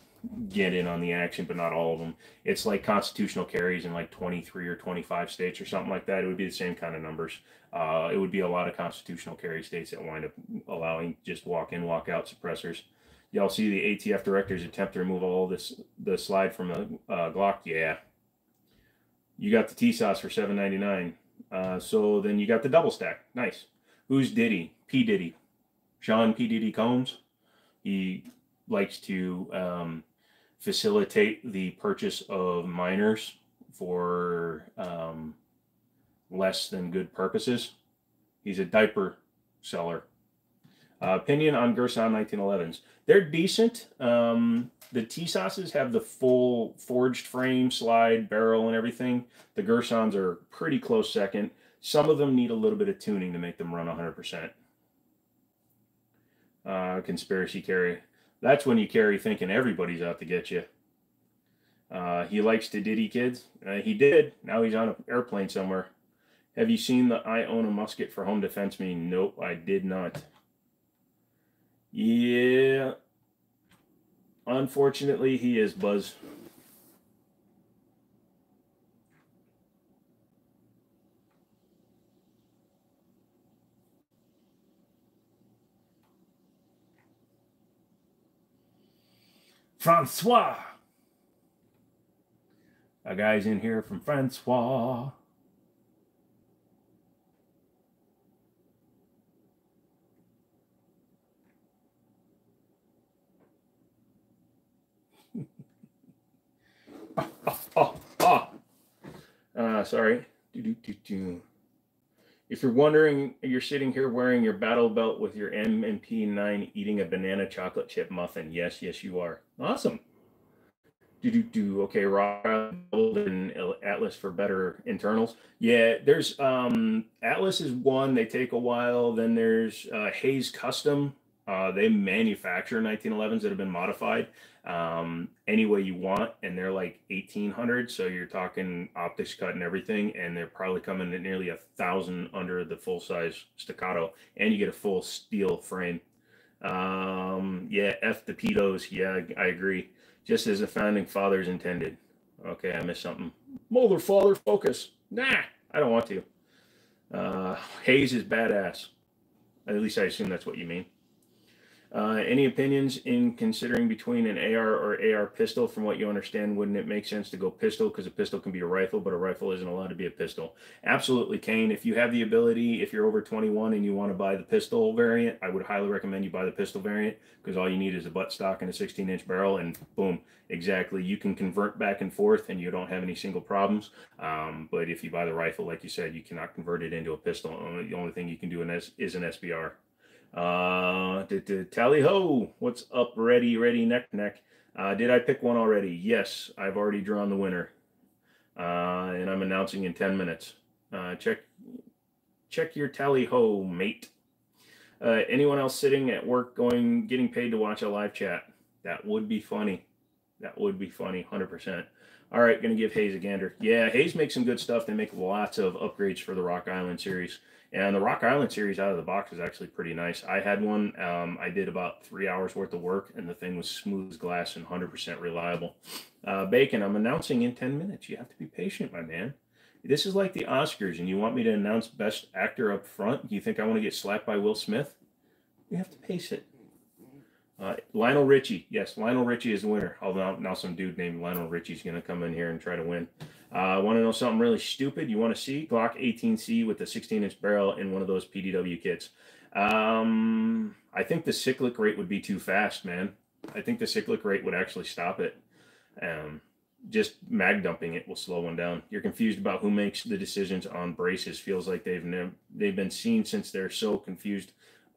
get in on the action, but not all of them. It's like constitutional carries in like 23 or 25 states or something like that. It would be the same kind of numbers. Uh, it would be a lot of constitutional carry states that wind up allowing just walk in, walk out suppressors. Y'all see the ATF director's attempt to remove all this the slide from a uh, Glock. Yeah, you got the Tisas for 7.99. Uh, so then you got the double stack. Nice. Who's Diddy? P Diddy. Sean P Diddy Combs. He likes to um, facilitate the purchase of minors for um, less than good purposes. He's a diaper seller. Uh, opinion on Girsan 1911s. They're decent. Um, the TSASs have the full forged frame, slide, barrel, and everything. The Girsans are pretty close second. Some of them need a little bit of tuning to make them run 100%. Uh, conspiracy carry. That's when you carry thinking everybody's out to get you. Uh, he likes to diddy kids. Uh, he did. Now he's on an airplane somewhere. Have you seen the I own a musket for home defense meme? Nope, I did not. Yeah. Unfortunately, he is Buzz. Francois. A guy's in here from Francois. Oh, oh. Uh, sorry. Do, do, do, do. If you're wondering, you're sitting here wearing your battle belt with your M&P9 eating a banana chocolate chip muffin. Yes, yes, you are. Awesome. Do, do, do. Okay, Rock and Atlas for better internals. Yeah, there's um Atlas is one. They take a while. Then there's uh, Hayes Custom. Uh, they manufacture 1911s that have been modified um, any way you want, and they're like 1800. So you're talking optics cut and everything, and they're probably coming at nearly a thousand under the full size staccato, and you get a full steel frame. Um, yeah, F the pedos. Yeah, I agree. Just as the founding fathers intended. Okay, I missed something. Mother, father, focus. Nah, I don't want to. Uh, Hayes is badass. At least I assume that's what you mean. Uh, any opinions in considering between an AR or AR pistol? From what you understand, wouldn't it make sense to go pistol because a pistol can be a rifle, but a rifle isn't allowed to be a pistol? Absolutely, Kane. If you have the ability, if you're over 21 and you want to buy the pistol variant, I would highly recommend you buy the pistol variant because all you need is a butt stock and a 16 inch barrel, and boom, exactly. You can convert back and forth, and you don't have any single problems. Um, but if you buy the rifle, like you said, you cannot convert it into a pistol. The only thing you can do is an SBR. Uh, tally ho, what's up? Ready, ready, neck, neck. Uh, did I pick one already? Yes, I've already drawn the winner. uh, and I'm announcing in 10 minutes. Uh, check check your tally ho, mate. Uh, anyone else sitting at work going getting paid to watch a live chat? That would be funny. That would be funny, 100%. All right, going to give Hayes a gander. Yeah, Hayes makes some good stuff. They make lots of upgrades for the Rock Island series. And the Rock Island series out of the box is actually pretty nice. I had one. Um, I did about three hours worth of work, and the thing was smooth as glass and 100% reliable. Uh, Bacon, I'm announcing in 10 minutes. You have to be patient, my man. This is like the Oscars, and you want me to announce Best Actor up front? You think I want to get slapped by Will Smith? You have to pace it. Uh, Lionel Richie, yes, Lionel Richie is the winner. Although now some dude named Lionel Richie is going to come in here and try to win. Uh, want to know something really stupid? You want to see Glock 18C with the 16 inch barrel in one of those PDW kits? Um, I think the cyclic rate would be too fast, man. I think the cyclic rate would actually stop it. Um, just mag dumping it will slow one down. You're confused about who makes the decisions on braces. Feels like they've never they've been seen since they're so confused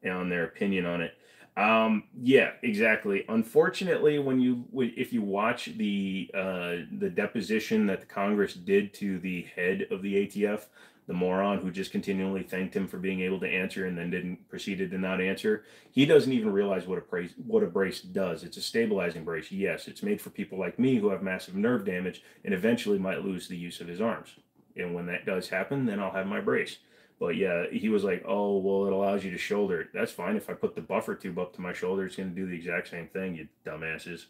on their opinion on it. Um, yeah, exactly. Unfortunately, when you if you watch the uh, the deposition that the Congress did to the head of the ATF, the moron who just continually thanked him for being able to answer and then didn't proceeded to not answer, he doesn't even realize what a brace what a brace does. It's a stabilizing brace. Yes, it's made for people like me who have massive nerve damage and eventually might lose the use of his arms. And when that does happen, then I'll have my brace. But yeah, he was like, oh, well, it allows you to shoulder. That's fine. If I put the buffer tube up to my shoulder, it's going to do the exact same thing, you dumbasses.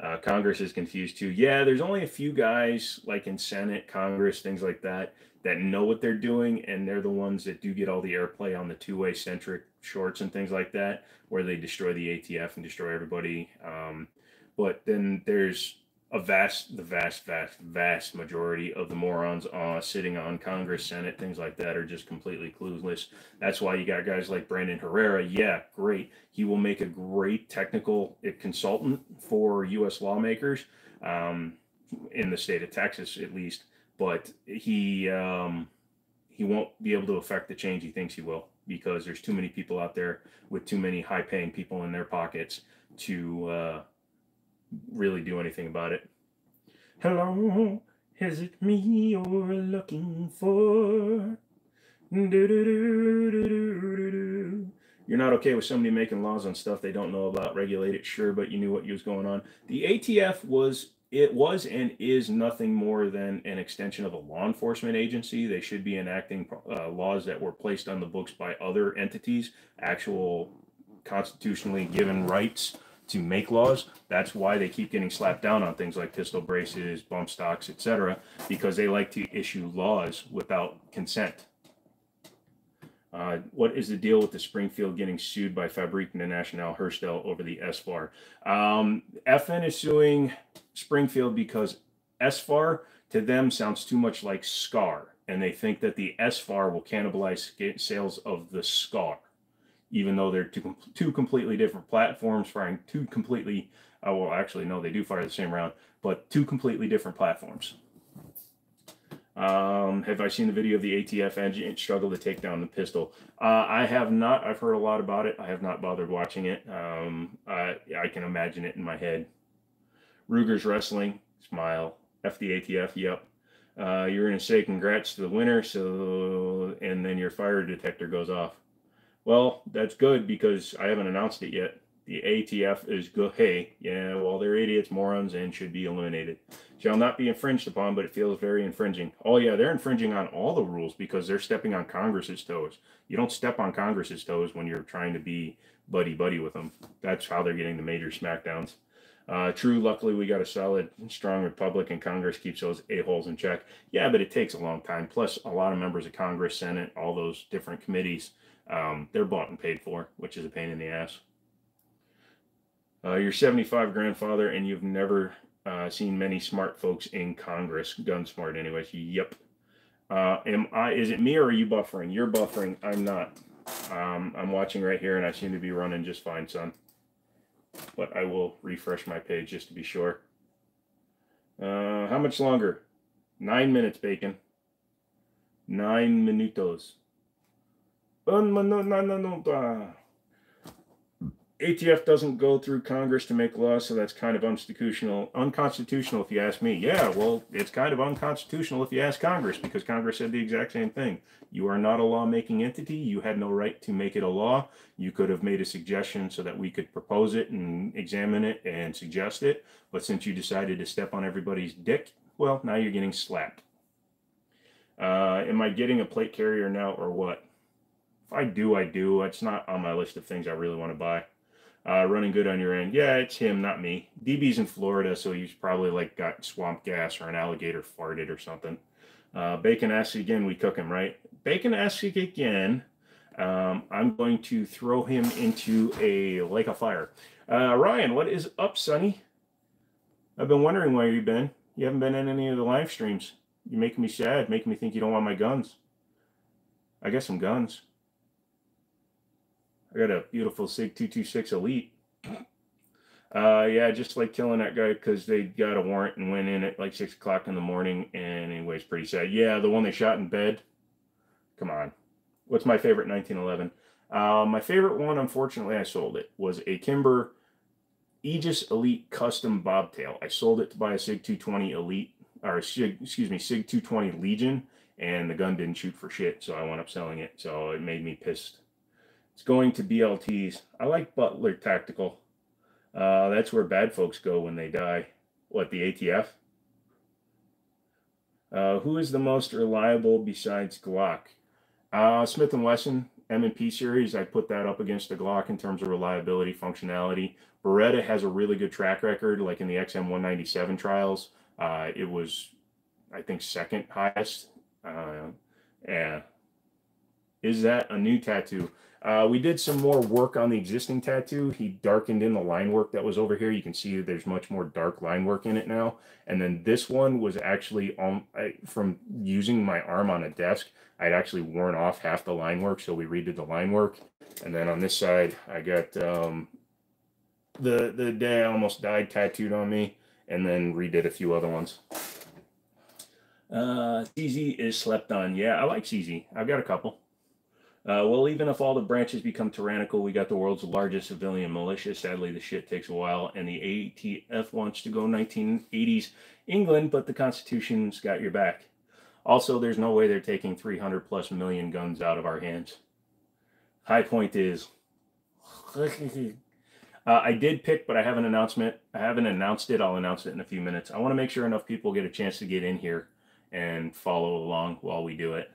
Uh, Congress is confused too. Yeah, there's only a few guys, like in Senate, Congress, things like that, that know what they're doing. And they're the ones that do get all the airplay on the two way centric shorts and things like that, where they destroy the ATF and destroy everybody. Um, but then there's a vast, the vast, vast, vast majority of the morons uh, sitting on Congress, Senate, things like that are just completely clueless. That's why you got guys like Brandon Herrera. Yeah, great. He will make a great technical eh, consultant for U.S. lawmakers um, in the state of Texas, at least. But he um, he won't be able to affect the change he thinks he will because there's too many people out there with too many high-paying people in their pockets to. Uh, really do anything about it. Hello, is it me you're looking for? You're not okay with somebody making laws on stuff they don't know about, regulate it, sure, but you knew what was going on. The ATF was it was and is nothing more than an extension of a law enforcement agency. They should be enacting uh, laws that were placed on the books by other entities, actual constitutionally given rights to make laws. That's why they keep getting slapped down on things like pistol braces, bump stocks, etc., because they like to issue laws without consent. Uh, what is the deal with the Springfield getting sued by Fabrique Nationale Herstal over the SFAR? Um, FN is suing Springfield because SFAR to them sounds too much like SCAR, and they think that the SFAR will cannibalize sales of the SCAR even though they're two, two completely different platforms firing two completely, uh, well, actually, no, they do fire the same round, but two completely different platforms. Um, have I seen the video of the ATF engine struggle to take down the pistol? Uh, I have not. I've heard a lot about it. I have not bothered watching it. Um, I, I can imagine it in my head. Ruger's Wrestling, smile. FDATF, yep. Uh, you're going to say congrats to the winner, so and then your fire detector goes off. Well, that's good because I haven't announced it yet. The ATF is good. Hey, yeah, well, they're idiots, morons, and should be eliminated. Shall not be infringed upon, but it feels very infringing. Oh, yeah, they're infringing on all the rules because they're stepping on Congress's toes. You don't step on Congress's toes when you're trying to be buddy buddy with them. That's how they're getting the major smackdowns. Uh, true, luckily, we got a solid, strong republic, and Congress keeps those a-holes in check. Yeah, but it takes a long time. Plus, a lot of members of Congress, Senate, all those different committees um, they're bought and paid for, which is a pain in the ass. Uh, you're 75 grandfather, and you've never uh, seen many smart folks in Congress. Gun smart, anyways. Yep. Uh, am I? Is it me or are you buffering? You're buffering. I'm not. Um, I'm watching right here, and I seem to be running just fine, son. But I will refresh my page just to be sure. Uh, how much longer? Nine minutes, bacon. Nine minutos. Un minuto. ATF doesn't go through Congress to make laws, so that's kind of unconstitutional. Unconstitutional, if you ask me. Yeah, well, it's kind of unconstitutional if you ask Congress, because Congress said the exact same thing. You are not a law-making entity. You had no right to make it a law. You could have made a suggestion so that we could propose it and examine it and suggest it. But since you decided to step on everybody's dick, well, now you're getting slapped. Uh, am I getting a plate carrier now or what? I do, I do. It's not on my list of things I really want to buy. Uh, running good on your end. Yeah, it's him, not me. DB's in Florida, so he's probably like got swamp gas or an alligator farted or something. Uh, bacon asks again, we cook him, right? Bacon asks again. Um, I'm going to throw him into a lake of fire. Uh, Ryan, what is up, Sonny? I've been wondering where you've been. You haven't been in any of the live streams. You're making me sad, making me think you don't want my guns. I got some guns. I got a beautiful SIG 226 Elite. Uh, yeah, just like killing that guy because they got a warrant and went in at like six o'clock in the morning. And anyways, pretty sad. Yeah, the one they shot in bed. Come on. What's my favorite 1911? Uh, my favorite one, unfortunately, I sold it, was a Kimber Aegis Elite Custom Bobtail. I sold it to buy a SIG 220 Elite, or SIG, excuse me, SIG 220 Legion, and the gun didn't shoot for shit, so I wound up selling it. So it made me pissed. It's going to BLTs. I like Butler Tactical. Uh, that's where bad folks go when they die. What, the ATF? Uh, who is the most reliable besides Glock? Uh, Smith & Wesson M&P series, I put that up against the Glock in terms of reliability, functionality. Beretta has a really good track record, like in the XM197 trials. Uh, it was, I think, second highest. Uh, yeah. Is that a new tattoo? Uh, we did some more work on the existing tattoo. He darkened in the line work that was over here. You can see there's much more dark line work in it now. And then this one was actually on I, from using my arm on a desk. I'd actually worn off half the line work, so we redid the line work. And then on this side, I got um, the the day I almost died tattooed on me, and then redid a few other ones. Uh, CZ is slept on. Yeah, I like CZ. I've got a couple. Uh, well, even if all the branches become tyrannical, we got the world's largest civilian militia. Sadly, the shit takes a while, and the ATF wants to go 1980s England, but the Constitution's got your back. Also, there's no way they're taking 300 plus million guns out of our hands. High point is, uh, I did pick, but I have an announcement. I haven't announced it. I'll announce it in a few minutes. I want to make sure enough people get a chance to get in here and follow along while we do it.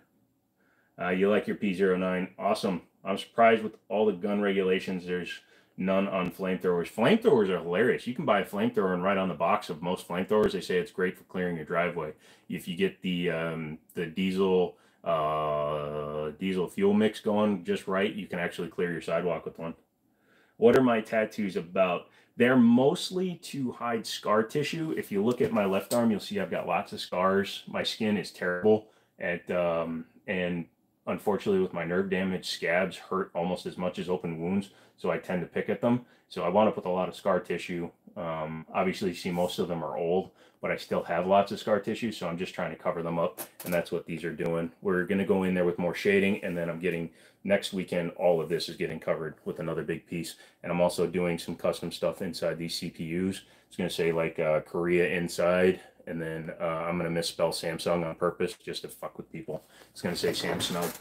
Uh, you like your P09. Awesome. I'm surprised with all the gun regulations. There's none on flamethrowers. Flamethrowers are hilarious. You can buy a flamethrower and right on the box of most flamethrowers, they say it's great for clearing your driveway. If you get the um, the diesel uh, diesel fuel mix going just right, you can actually clear your sidewalk with one. What are my tattoos about? They're mostly to hide scar tissue. If you look at my left arm, you'll see I've got lots of scars. My skin is terrible at um, and unfortunately with my nerve damage scabs hurt almost as much as open wounds so i tend to pick at them. So i want to put a lot of scar tissue. Um, obviously see most of them are old but i still have lots of scar tissue so i'm just trying to cover them up and that's what these are doing. We're going to go in there with more shading and then i'm getting next weekend all of this is getting covered with another big piece. And i'm also doing some custom stuff inside these cpus it's going to say like uh, korea inside and then uh, I'm to misspell Samsung on purpose just to fuck with people. It's to say Samsung.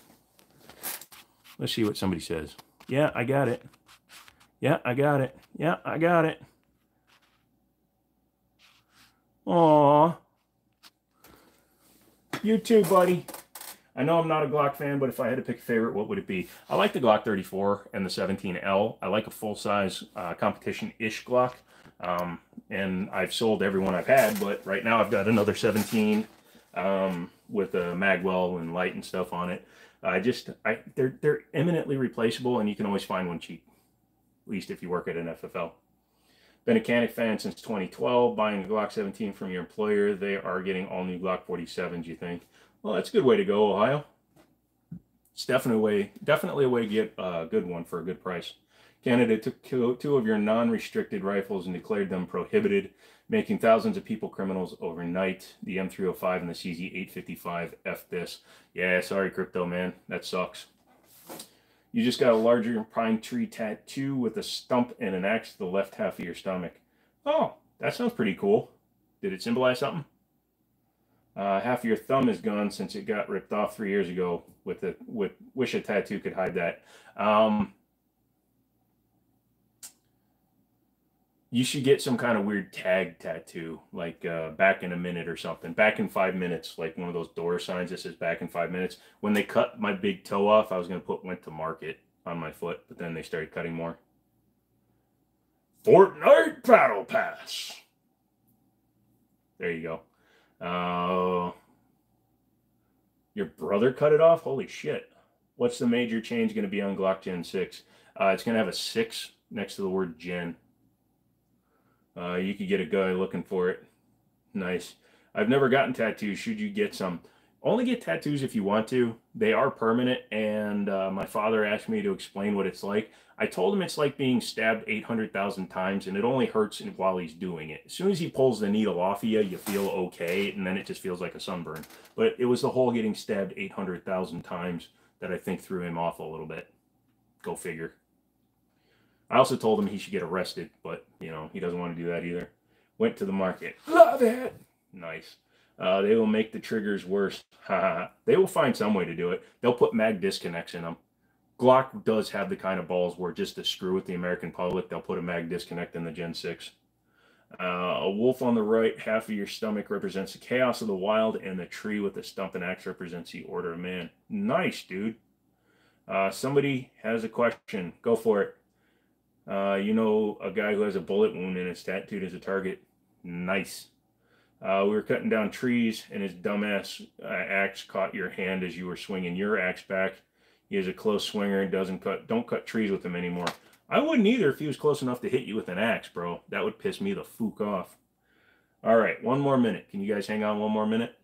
Let's see what somebody says. Yeah, I got it. Yeah, I got it. Yeah, I got it. Aw. You too, buddy. I know I'm not a Glock fan, but if I had to pick a favorite, what would it be? I like the Glock 34 and the 17L. I like a full-size uh, competition-ish Glock. Um, and I've sold every one I've had, but right now I've got another 17 um, with a magwell and light and stuff on it. I just, I they're they're eminently replaceable, and you can always find one cheap, at least if you work at an FFL. Been a Canik fan since 2012, buying a Glock 17 from your employer. They are getting all new Glock 47s, you think? Well, that's a good way to go, Ohio. It's definitely a way, definitely a way to get a good one for a good price. Canada took two of your non-restricted rifles and declared them prohibited, making thousands of people criminals overnight. The M305 and the CZ855 F this. Yeah, sorry, crypto man. That sucks. You just got a larger pine tree tattoo with a stump and an axe to the left half of your stomach. Oh, that sounds pretty cool. Did it symbolize something? Uh, half of your thumb is gone since it got ripped off three years ago. With the with wish a tattoo could hide that. Um, you should get some kind of weird tag tattoo, like uh, back in a minute or something. Back in five minutes, like one of those door signs that says back in five minutes. When they cut my big toe off, I was going to put went to market on my foot, but then they started cutting more. Fortnite Battle Pass. There you go. Uh, your brother cut it off? Holy shit. What's the major change going to be on Glock Gen 6? Uh, it's going to have a 6 next to the word Gen. Uh, you could get a guy looking for it. Nice. I've never gotten tattoos. Should you get some? Only get tattoos if you want to. They are permanent, and uh, my father asked me to explain what it's like. I told him it's like being stabbed 800,000 times, and it only hurts while he's doing it. As soon as he pulls the needle off of you, you feel okay, and then it just feels like a sunburn. But it was the whole getting stabbed 800,000 times that I think threw him off a little bit. Go figure. I also told him he should get arrested, but you know he doesn't want to do that either. Went to the market. Love it. Nice. Uh, they will make the triggers worse. they will find some way to do it. They'll put mag disconnects in them. Glock does have the kind of balls where just to screw with the American public, they'll put a mag disconnect in the Gen 6. Uh, a wolf on the right half of your stomach represents the chaos of the wild, and the tree with the stump and axe represents the order of man. Nice, dude. Uh, somebody has a question. Go for it. Uh, you know a guy who has a bullet wound and is tattooed as a target. Nice. Uh, we were cutting down trees, and his dumbass uh, axe caught your hand as you were swinging your axe back. He is a close swinger and doesn't cut. Don't cut trees with him anymore. I wouldn't either if he was close enough to hit you with an axe, bro. That would piss me the fook off. All right, one more minute. Can you guys hang on one more minute?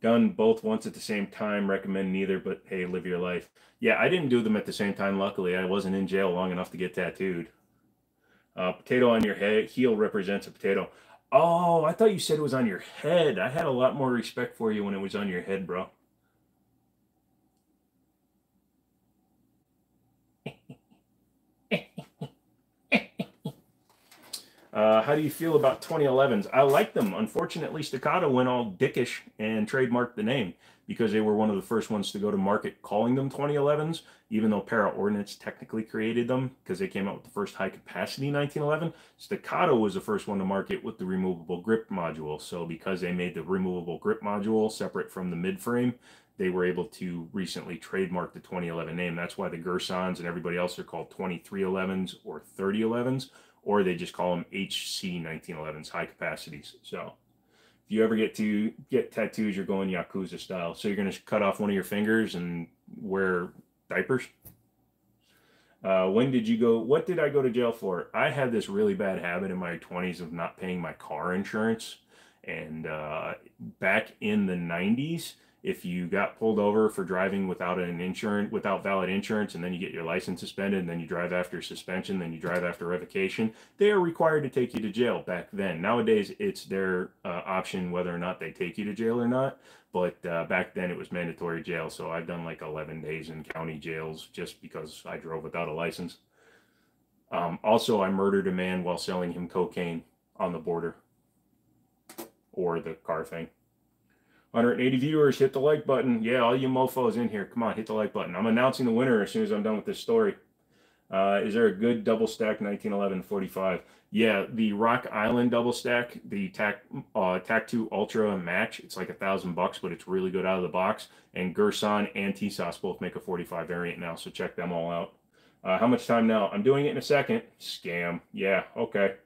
Done both once at the same time. Recommend neither, but hey, live your life. Yeah, I didn't do them at the same time. Luckily, I wasn't in jail long enough to get tattooed. Uh, potato on your head, heel represents a potato. Oh, I thought you said it was on your head. I had a lot more respect for you when it was on your head, bro. Uh, how do you feel about 2011s? I like them. Unfortunately, Staccato went all dickish and trademarked the name because they were one of the first ones to go to market calling them 2011s, even though Para Ordnance technically created them because they came out with the first high capacity 1911. Staccato was the first one to market with the removable grip module. So because they made the removable grip module separate from the mid frame, they were able to recently trademark the 2011 name. That's why the Girsans and everybody else are called 2311s or 3011s or they just call them HC 1911s, high capacities. So if you ever get to get tattoos, you're going Yakuza style. So you're going to cut off one of your fingers and wear diapers. Uh, when did you go? What did I go to jail for? I had this really bad habit in my 20s of not paying my car insurance. And uh, back in the 90s, if you got pulled over for driving without an insurance without valid insurance and then you get your license suspended and then you drive after suspension then you drive after revocation they are required to take you to jail back then. Nowadays it's their uh, option whether or not they take you to jail or not but uh, back then it was mandatory jail so i've done like 11 days in county jails just because i drove without a license. Um, also i murdered a man while selling him cocaine on the border or the car thing 180 viewers, hit the like button. Yeah, all you mofos in here, come on, hit the like button. I'm announcing the winner as soon as I'm done with this story. Uh, is there a good double stack 1911 45? Yeah, the Rock Island double stack, the Tac uh, Tac 2 Ultra Match, it's like a thousand bucks, but it's really good out of the box. And Girsan and Tisas both make a 45 variant now, so check them all out. Uh, how much time now? I'm doing it in a second. Scam. Yeah, okay.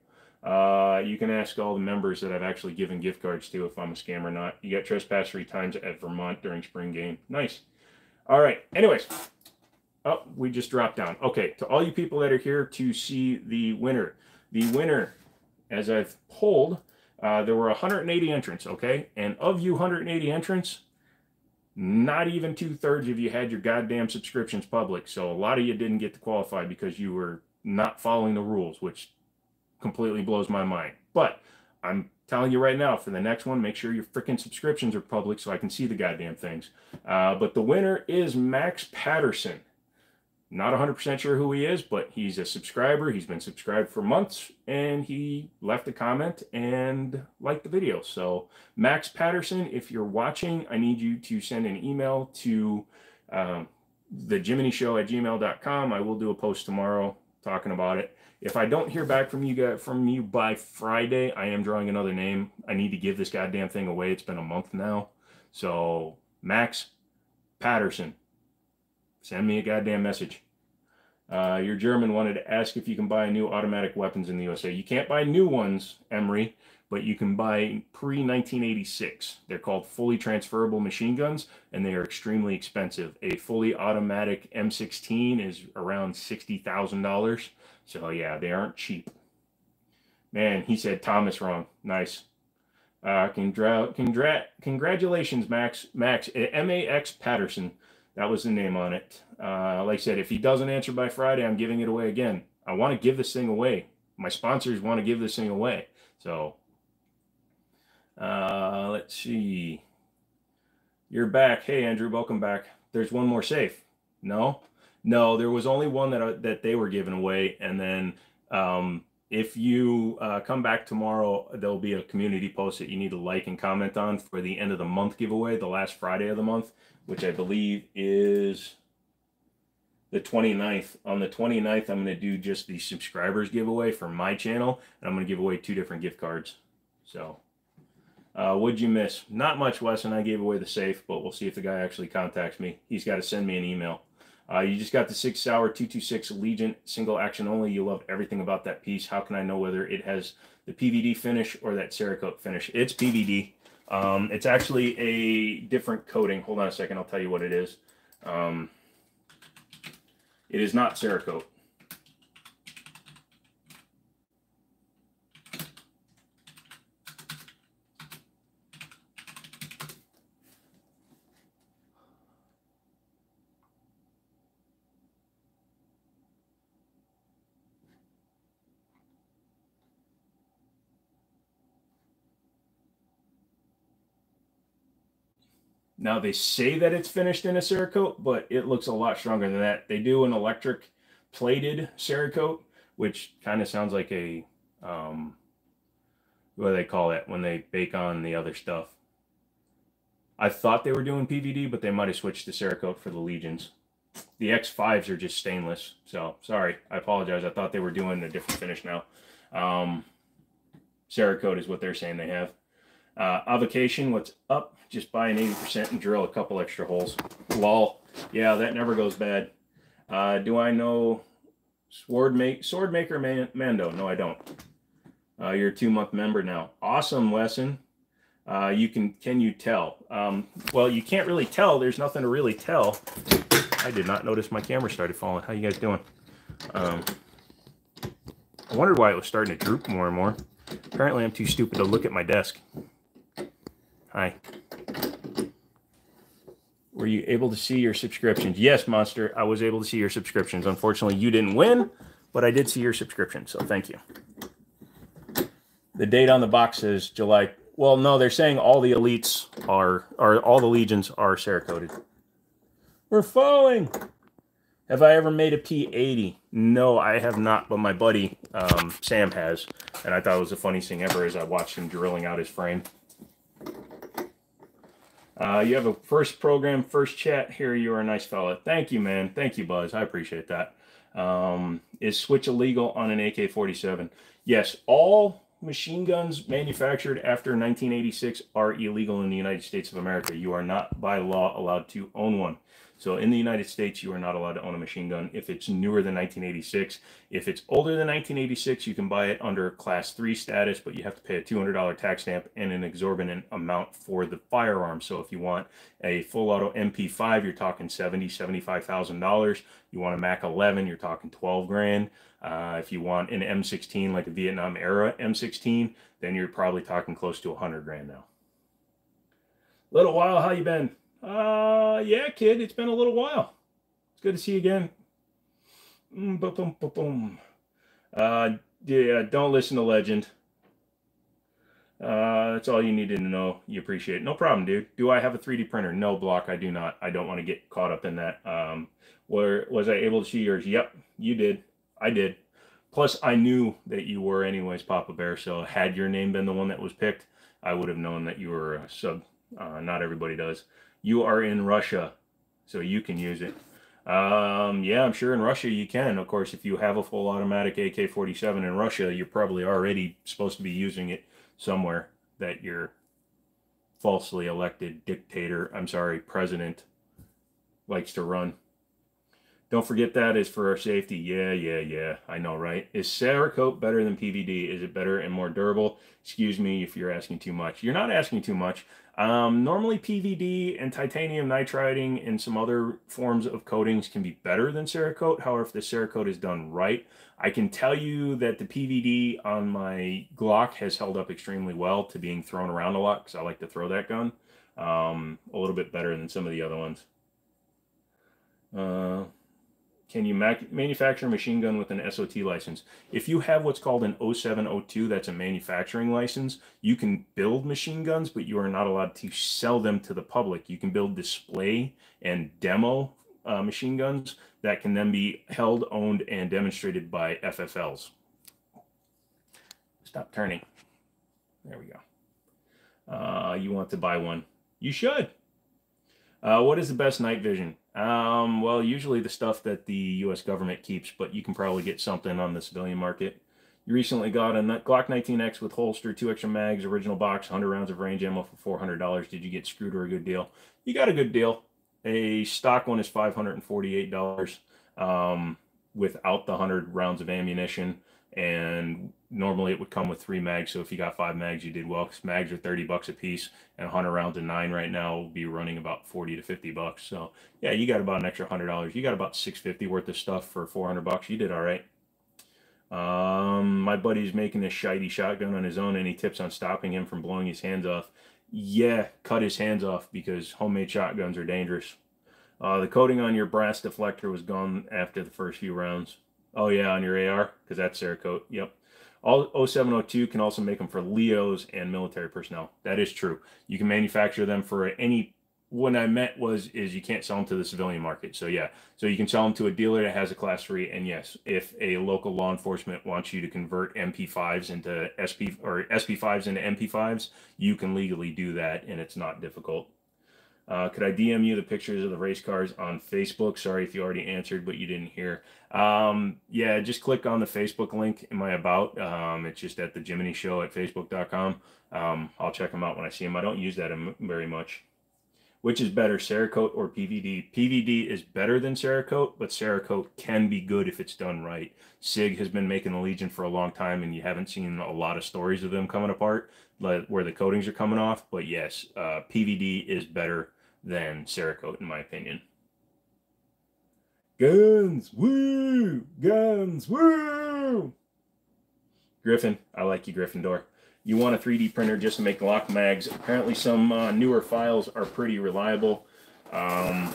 Uh, you can ask all the members that I've actually given gift cards to if I'm a scam or not. You got trespass three times at Vermont during spring game. Nice. All right. Anyways, oh, we just dropped down. Okay, to all you people that are here to see the winner, the winner, as I've polled, uh, there were 180 entrants. Okay, and of you 180 entrants, not even two thirds of you had your goddamn subscriptions public. So a lot of you didn't get to qualify because you were not following the rules, which completely blows my mind. But I'm telling you right now, for the next one, make sure your freaking subscriptions are public so I can see the goddamn things. Uh, but the winner is Max Patterson. Not 100% sure who he is, but he's a subscriber. He's been subscribed for months and he left a comment and liked the video. So, Max Patterson, if you're watching, I need you to send an email to um, the Jimmini Show at gmail.com. I will do a post tomorrow talking about it. If I don't hear back from you guys from you by Friday, I am drawing another name. I need to give this goddamn thing away. It's been a month now. So Max Patterson, send me a goddamn message. Uh, your German wanted to ask if you can buy new automatic weapons in the USA. You can't buy new ones, Emery, but you can buy pre 1986. They're called fully transferable machine guns, and they are extremely expensive. A fully automatic M16 is around $60,000. So yeah, they aren't cheap. Man, he said Thomas wrong. Nice. Uh, congra- congra- congratulations, Max. Max M A X Patterson. That was the name on it. Uh, like I said, if he doesn't answer by Friday, I'm giving it away again. I want to give this thing away. My sponsors want to give this thing away. So, uh, let's see. You're back. Hey, Andrew, welcome back. There's one more safe. No, no, there was only one that uh, that they were giving away, and then um, if you uh, come back tomorrow, there'll be a community post that you need to like and comment on for the end of the month giveaway, the last Friday of the month, which I believe is the 29th. On the 29th, I'm going to do just the subscribers giveaway for my channel, and I'm going to give away two different gift cards. So, uh, what'd you miss? Not much, Wes, and I gave away the safe, but we'll see if the guy actually contacts me. He's got to send me an email. Uh, you just got the Sig Sauer 226 Legion single action only. You love everything about that piece. How can I know whether it has the PVD finish or that Cerakote finish? It's PVD. Um, it's actually a different coating. Hold on a second. I'll tell you what it is. Um, it is not Cerakote. Now they say that it's finished in a Cerakote, but it looks a lot stronger than that. They do an electric plated Cerakote, which kind of sounds like a um, what do they call it when they bake on the other stuff. I thought they were doing PVD, but they might have switched to Cerakote for the Legions. The X5s are just stainless. So sorry, I apologize. I thought they were doing a different finish now. Um, Cerakote is what they're saying they have. Uh, avocation, what's up? Just buy an 80% and drill a couple extra holes. Lol. Yeah, that never goes bad. Uh, do I know Sword make Sword Maker Man Mando? No, I don't. Uh, you're a two month member now. Awesome lesson. Uh, you can can you tell? Um, well, you can't really tell. There's nothing to really tell. I did not notice my camera started falling. How you guys doing? Um, I wondered why it was starting to droop more and more. Apparently, I'm too stupid to look at my desk. Hi. Were you able to see your subscriptions? Yes, Monster. I was able to see your subscriptions. Unfortunately, you didn't win, but I did see your subscription, so thank you. The date on the box is July. Well, no, they're saying all the elites are, are all the legions are Cerakoted. We're falling. Have I ever made a P80? No, I have not, but my buddy um, Sam has, and I thought it was the funniest thing ever as I watched him drilling out his frame. Uh, you have a first program, first chat. Here, you are a nice fella. Thank you, man. Thank you, Buzz. I appreciate that. Um, is switch illegal on an AK 47? Yes, all machine guns manufactured after 1986 are illegal in the United States of America. You are not by law allowed to own one. So in the United States, you are not allowed to own a machine gun if it's newer than 1986. If it's older than 1986, you can buy it under class three status, but you have to pay a $200 tax stamp and an exorbitant amount for the firearm. So if you want a full auto MP5, you're talking 70, $75,000. You want a Mac 11, you're talking 12 grand. Uh, if you want an M16, like a Vietnam era M16, then you're probably talking close to 100 grand now. Little while, how you been? Uh, yeah, kid, it's been a little while. It's good to see you again. Mm, boom, boom, boom, boom. Uh, yeah, don't listen to legend. Uh, that's all you needed to know. You appreciate it. No problem, dude. Do I have a 3D printer? No, block. I do not. I don't want to get caught up in that. Um, where was I able to see yours? Yep, you did. I did. Plus, I knew that you were anyways, Papa Bear. So had your name been the one that was picked, I would have known that you were a sub. Uh, not everybody does. You are in Russia, so you can use it. Um, yeah, I'm sure in Russia you can. Of course, if you have a full automatic AK-47 in Russia, you're probably already supposed to be using it somewhere that your falsely elected dictator, I'm sorry, president likes to run. Don't forget that is for our safety. Yeah, yeah, yeah. I know, right? Is Cerakote better than PVD? Is it better and more durable? Excuse me if you're asking too much. You're not asking too much. Um, normally, PVD and titanium nitriding and some other forms of coatings can be better than Cerakote. However, if the Cerakote is done right, I can tell you that the PVD on my Glock has held up extremely well to being thrown around a lot because I like to throw that gun um, a little bit better than some of the other ones. Uh, can you manufacture a machine gun with an SOT license? If you have what's called an 0702, that's a manufacturing license, you can build machine guns, but you are not allowed to sell them to the public. You can build display and demo uh, machine guns that can then be held, owned, and demonstrated by FFLs. Stop turning. There we go. Uh, you want to buy one? You should. Uh, what is the best night vision? Um, well, usually the stuff that the U.S. government keeps, but you can probably get something on the civilian market. You recently got a Glock 19X with holster, two extra mags, original box, 100 rounds of range ammo for $400. Did you get screwed or a good deal? You got a good deal. A stock one is $548 um, without the 100 rounds of ammunition and normally it would come with three mags. So if you got five mags, you did well. Because mags are thirty bucks a piece, and a hundred rounds of nine right now will be running about forty to fifty bucks. So yeah, you got about an extra hundred dollars. You got about six fifty worth of stuff for four hundred bucks. You did all right. Um, my buddy's making this shiny shotgun on his own, Any tips on stopping him from blowing his hands off. Yeah, cut his hands off because homemade shotguns are dangerous. Uh, the coating on your brass deflector was gone after the first few rounds. Oh yeah, on your AR because that's Cerakote. Yep. All 0702 can also make them for Leos and military personnel. That is true. You can manufacture them for any. What I meant was is you can't sell them to the civilian market. So yeah, so you can sell them to a dealer that has a class three. And yes, if a local law enforcement wants you to convert MP5s into SP or SP5s into MP5s, you can legally do that, and it's not difficult. Uh, could I DM you the pictures of the race cars on Facebook? Sorry if you already answered, but you didn't hear. Um, yeah, just click on the Facebook link in my about. Um, it's just at the Jimmini Show at Facebook.com. Um, I'll check them out when I see them. I don't use that very much. Which is better, Cerakote or PVD? PVD is better than Cerakote, but Cerakote can be good if it's done right. SIG has been making the Legion for a long time, and you haven't seen a lot of stories of them coming apart, like where the coatings are coming off. But yes, uh, PVD is better than Cerakote, in my opinion. Guns, woo! Guns, woo! Griffin, I like you, Gryffindor. You want a 3D printer just to make Glock mags. Apparently some uh, newer files are pretty reliable. Um,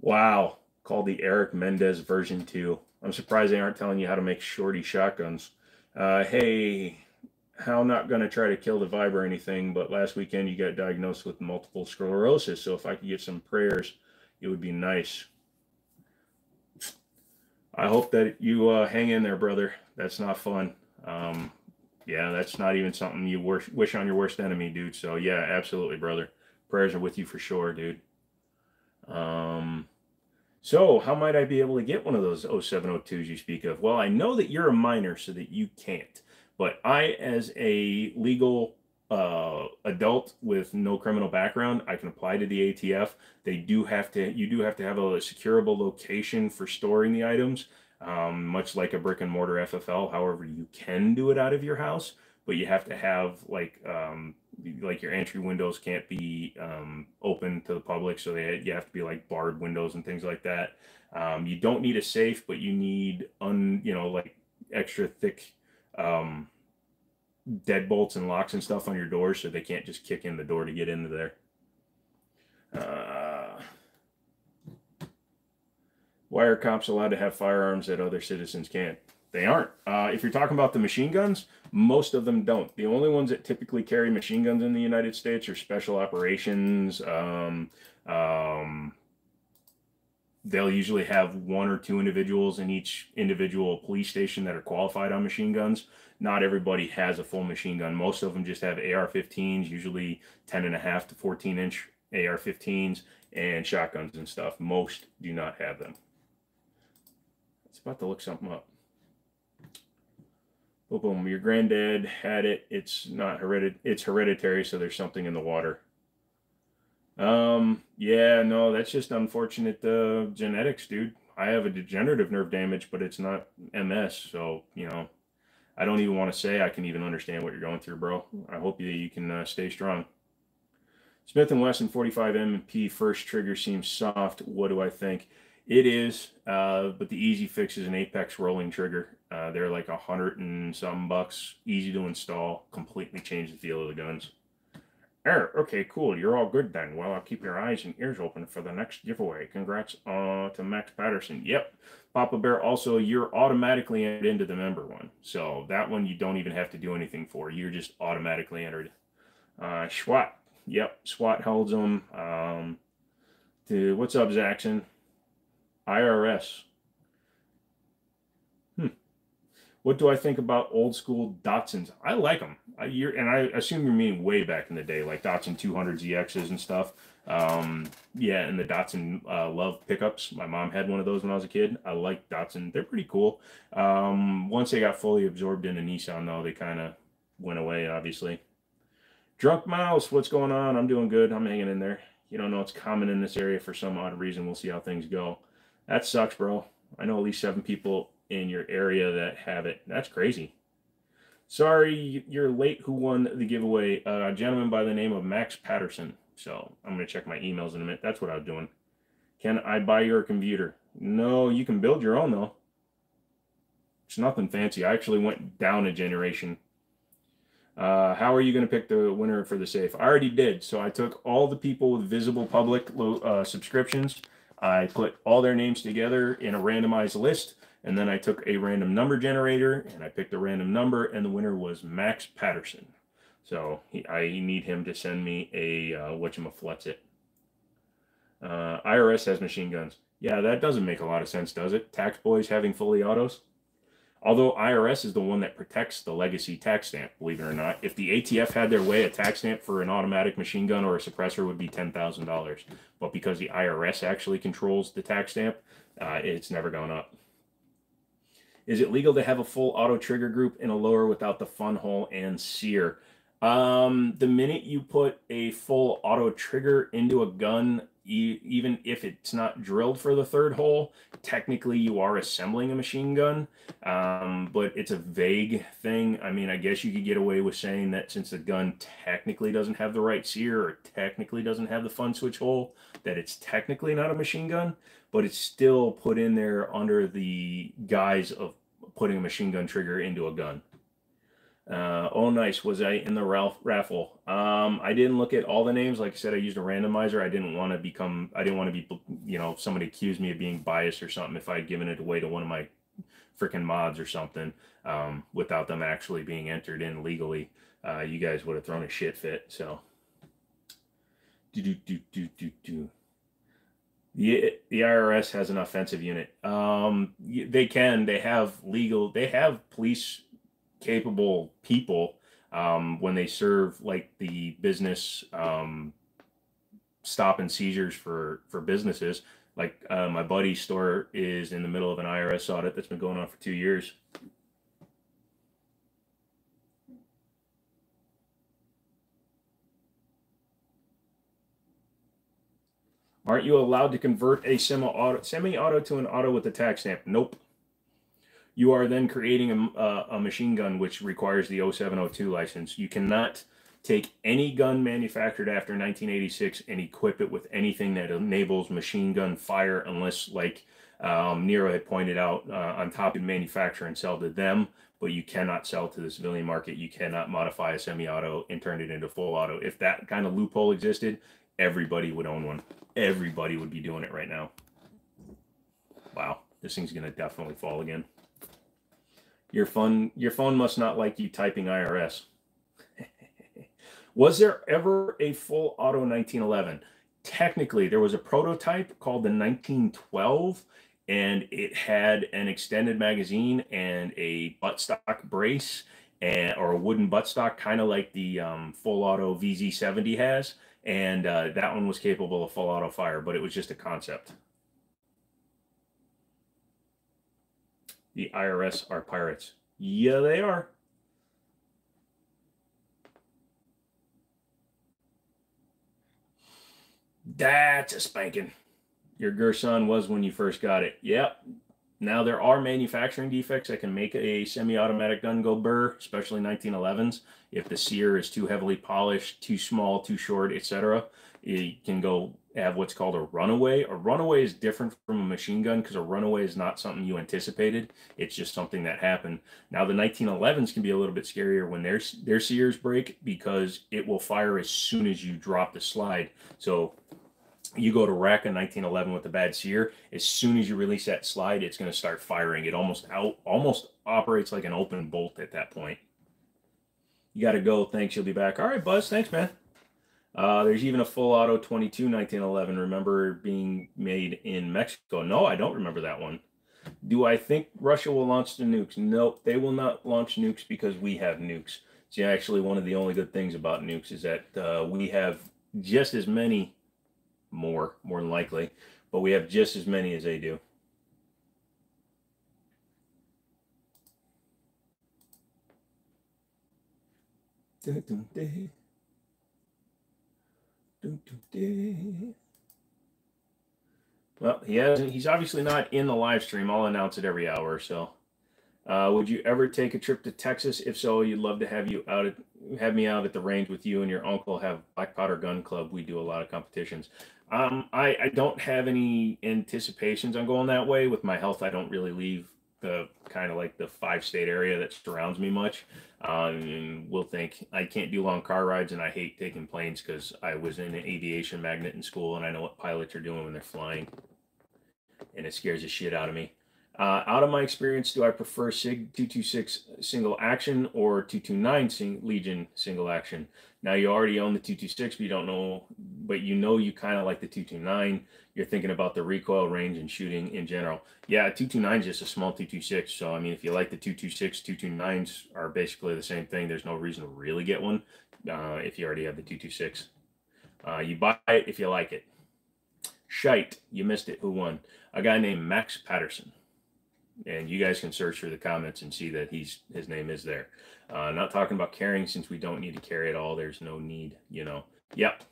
wow, called the Eric Mendez version 2. I'm surprised they aren't telling you how to make shorty shotguns. Uh, hey, how not going to try to kill the vibe or anything, but last weekend you got diagnosed with multiple sclerosis. So if I could get some prayers, it would be nice. I hope that you uh, hang in there, brother. That's not fun. Um, yeah, that's not even something you wish on your worst enemy, dude. So yeah, absolutely, brother. Prayers are with you for sure, dude. Um, so how might I be able to get one of those 0702s you speak of? Well, I know that you're a minor, so that you can't. But I, as a legal uh, adult with no criminal background, I can apply to the ATF. They do have to, you do have to have a securable location for storing the items, um, much like a brick and mortar FFL. However, you can do it out of your house, but you have to have like, um, like your entry windows can't be um, open to the public, so they you have to be like barred windows and things like that. Um, you don't need a safe, but you need un, you know, like extra thick um, deadbolts and locks and stuff on your doors so they can't just kick in the door to get into there. Uh, why are cops allowed to have firearms that other citizens can't? They aren't. Uh, if you're talking about the machine guns, most of them don't. The only ones that typically carry machine guns in the United States are special operations. Um, um, they'll usually have one or two individuals in each individual police station that are qualified on machine guns. Not everybody has a full machine gun. Most of them just have AR-15s, usually 10 and a half to 14 inch AR-15s and shotguns and stuff. Most do not have them. It's about to look something up. Boom, boom. Your granddad had it. It's not heredit. It's hereditary, so there's something in the water. Um. Yeah. No, that's just unfortunate uh, genetics, dude. I have a degenerative nerve damage, but it's not MS. So you know, I don't even want to say I can even understand what you're going through, bro. I hope you you can uh, stay strong. Smith and Wesson 45 M and P first trigger seems soft. What do I think? It is, uh, but the easy fix is an Apex rolling trigger. Uh, they're like a hundred and some bucks, easy to install, completely change the feel of the guns. Er, okay, cool. You're all good then. Well, I'll keep your eyes and ears open for the next giveaway. Congrats uh, to Max Patterson. Yep. Papa Bear, also, you're automatically entered into the member one. So that one you don't even have to do anything for. You're just automatically entered. Uh, SWAT. Yep. SWAT holds them. Um, to, what's up, Zaxxon? IRS. Hmm. What do I think about old school Datsuns? I like them. You're, and I assume you're meaning way back in the day, like Datsun 200 ZXs and stuff. Um, yeah, and the Datsun uh, Love pickups. My mom had one of those when I was a kid. I like Datsun. They're pretty cool. Um, once they got fully absorbed into Nissan, though, they kind of went away, obviously. Drunk Mouse, what's going on? I'm doing good. I'm hanging in there. You don't know it's common in this area for some odd reason. We'll see how things go. That sucks, bro. I know at least seven people in your area that have it. That's crazy. Sorry, you're late. Who won the giveaway? Uh, a gentleman by the name of Max Patterson. So I'm going to check my emails in a minute. That's what I was doing. Can I buy your computer? No, you can build your own, though. It's nothing fancy. I actually went down a generation. Uh, how are you going to pick the winner for the safe? I already did. So I took all the people with visible public uh, subscriptions I put all their names together in a randomized list, and then I took a random number generator and I picked a random number, and the winner was Max Patterson. So he, I need him to send me a uh, whatchamaflets it. Uh, IRS has machine guns. Yeah, that doesn't make a lot of sense, does it? Tax boys having fully autos. Although IRS is the one that protects the legacy tax stamp, believe it or not. If the ATF had their way, a tax stamp for an automatic machine gun or a suppressor would be $10,000. But because the IRS actually controls the tax stamp, uh, it's never gone up. Is it legal to have a full auto trigger group in a lower without the fun hole and sear? Um, the minute you put a full auto trigger into a gun, even if it's not drilled for the third hole, technically you are assembling a machine gun. Um, but it's a vague thing. I mean, I guess you could get away with saying that since the gun technically doesn't have the right sear or technically doesn't have the fun switch hole, that it's technically not a machine gun, but it's still put in there under the guise of putting a machine gun trigger into a gun. Uh, oh, nice. Was I in the Ralph raffle? Um, I didn't look at all the names. Like I said, I used a randomizer. I didn't want to become, I didn't want to be, you know, somebody accused me of being biased or something if I had given it away to one of my freaking mods or something um, without them actually being entered in legally. Uh, you guys would have thrown a shit fit. So, do, do, do, do, do, do. The, the IRS has an offensive unit. Um, they can, they have legal, they have police capable people um, when they serve like the business um, stop and seizures for for businesses. Like uh, my buddy's store is in the middle of an IRS audit that's been going on for two years. Aren't you allowed to convert a semi-auto semi-auto to an auto with a tax stamp? Nope you are then creating a, a machine gun which requires the 0702 license. You cannot take any gun manufactured after 1986 and equip it with anything that enables machine gun fire unless like um, Nero had pointed out uh, on top of manufacture and sell to them, but you cannot sell to the civilian market. You cannot modify a semi-auto and turn it into full auto. If that kind of loophole existed, everybody would own one. Everybody would be doing it right now. Wow, this thing's going to definitely fall again. Your phone, your phone must not like you typing IRS. was there ever a full auto 1911? Technically, there was a prototype called the 1912, and it had an extended magazine and a buttstock brace and or a wooden buttstock, kind of like the um, full auto VZ70 has. And uh, that one was capable of full auto fire, but it was just a concept. The IRS are pirates. Yeah, they are. That's a spanking. Your Girsan was when you first got it. Yep. Now there are manufacturing defects that can make a semi-automatic gun go burr, especially 1911s. If the sear is too heavily polished, too small, too short, etc., it can go have what's called a runaway. A runaway is different from a machine gun because a runaway is not something you anticipated. It's just something that happened. Now the 1911s can be a little bit scarier when their their sears break because it will fire as soon as you drop the slide. So you go to rack a 1911 with a bad sear as soon as you release that slide it's going to start firing it almost out almost operates like an open bolt at that point you got to go thanks you'll be back all right buzz thanks man uh, there's even a full auto 22 1911 remember being made in mexico. No i don't remember that one. Do i think russia will launch the nukes? No they will not launch nukes because we have nukes. See actually one of the only good things about nukes is that uh, we have just as many more, more than likely, but we have just as many as they do. Well, he hasn't. He's obviously not in the live stream. I'll announce it every hour. So, uh, would you ever take a trip to Texas? If so, you'd love to have you out at have me out at the range with you and your uncle. Have Black Powder Gun Club. We do a lot of competitions. Um, I, I don't have any anticipations on going that way. With my health, I don't really leave the kind of like the five state area that surrounds me much. Um, and we'll think I can't do long car rides, and I hate taking planes because I was in an aviation magnet in school, and I know what pilots are doing when they're flying, and it scares the shit out of me. Uh, out of my experience, do I prefer SIG 226 single action or 229 sing- Legion single action? Now you already own the 226, but you don't know, but you know you kind of like the 229. You're thinking about the recoil range and shooting in general. Yeah, 229 is just a small 226. So I mean, if you like the 226, 229s are basically the same thing. There's no reason to really get one uh, if you already have the 226. Uh, you buy it if you like it. Shite, you missed it. Who won? A guy named Max Patterson and you guys can search through the comments and see that he's his name is there. Uh, not talking about carrying since we don't need to carry it all. There's no need, you know. Yep.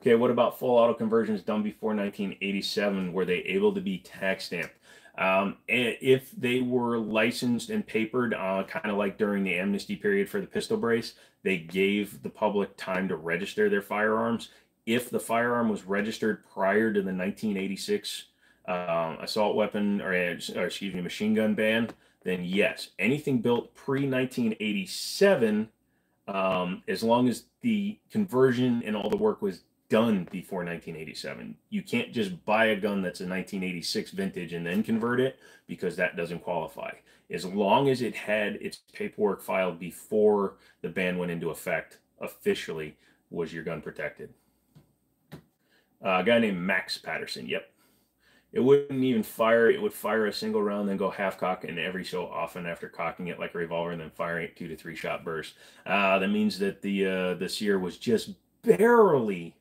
Okay, what about full auto conversions done before 1987? Were they able to be tax stamped? Um, if they were licensed and papered, uh, kind of like during the amnesty period for the pistol brace, they gave the public time to register their firearms. If the firearm was registered prior to the 1986 um, assault weapon or, or, excuse me, machine gun ban, then yes, anything built pre 1987, um, as long as the conversion and all the work was done before 1987. You can't just buy a gun that's a 1986 vintage and then convert it because that doesn't qualify. As long as it had its paperwork filed before the ban went into effect officially, was your gun protected. Uh, a guy named Max Patterson. Yep, it wouldn't even fire. It would fire a single round, then go half cock, and every so often after cocking it like a revolver, and then firing it two to three shot bursts. Uh, that means that the uh, the sear was just barely,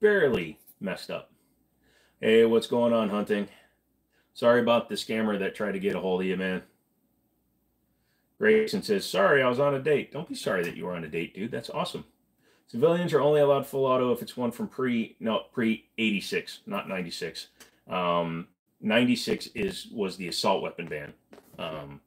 barely messed up. Hey, what's going on, hunting? Sorry about the scammer that tried to get a hold of you, man. Grayson says, Sorry, I was on a date. Don't be sorry that you were on a date, dude. That's awesome. Civilians are only allowed full auto if it's one from pre no pre 86, not 96. Um, 96 is was the assault weapon ban. Um,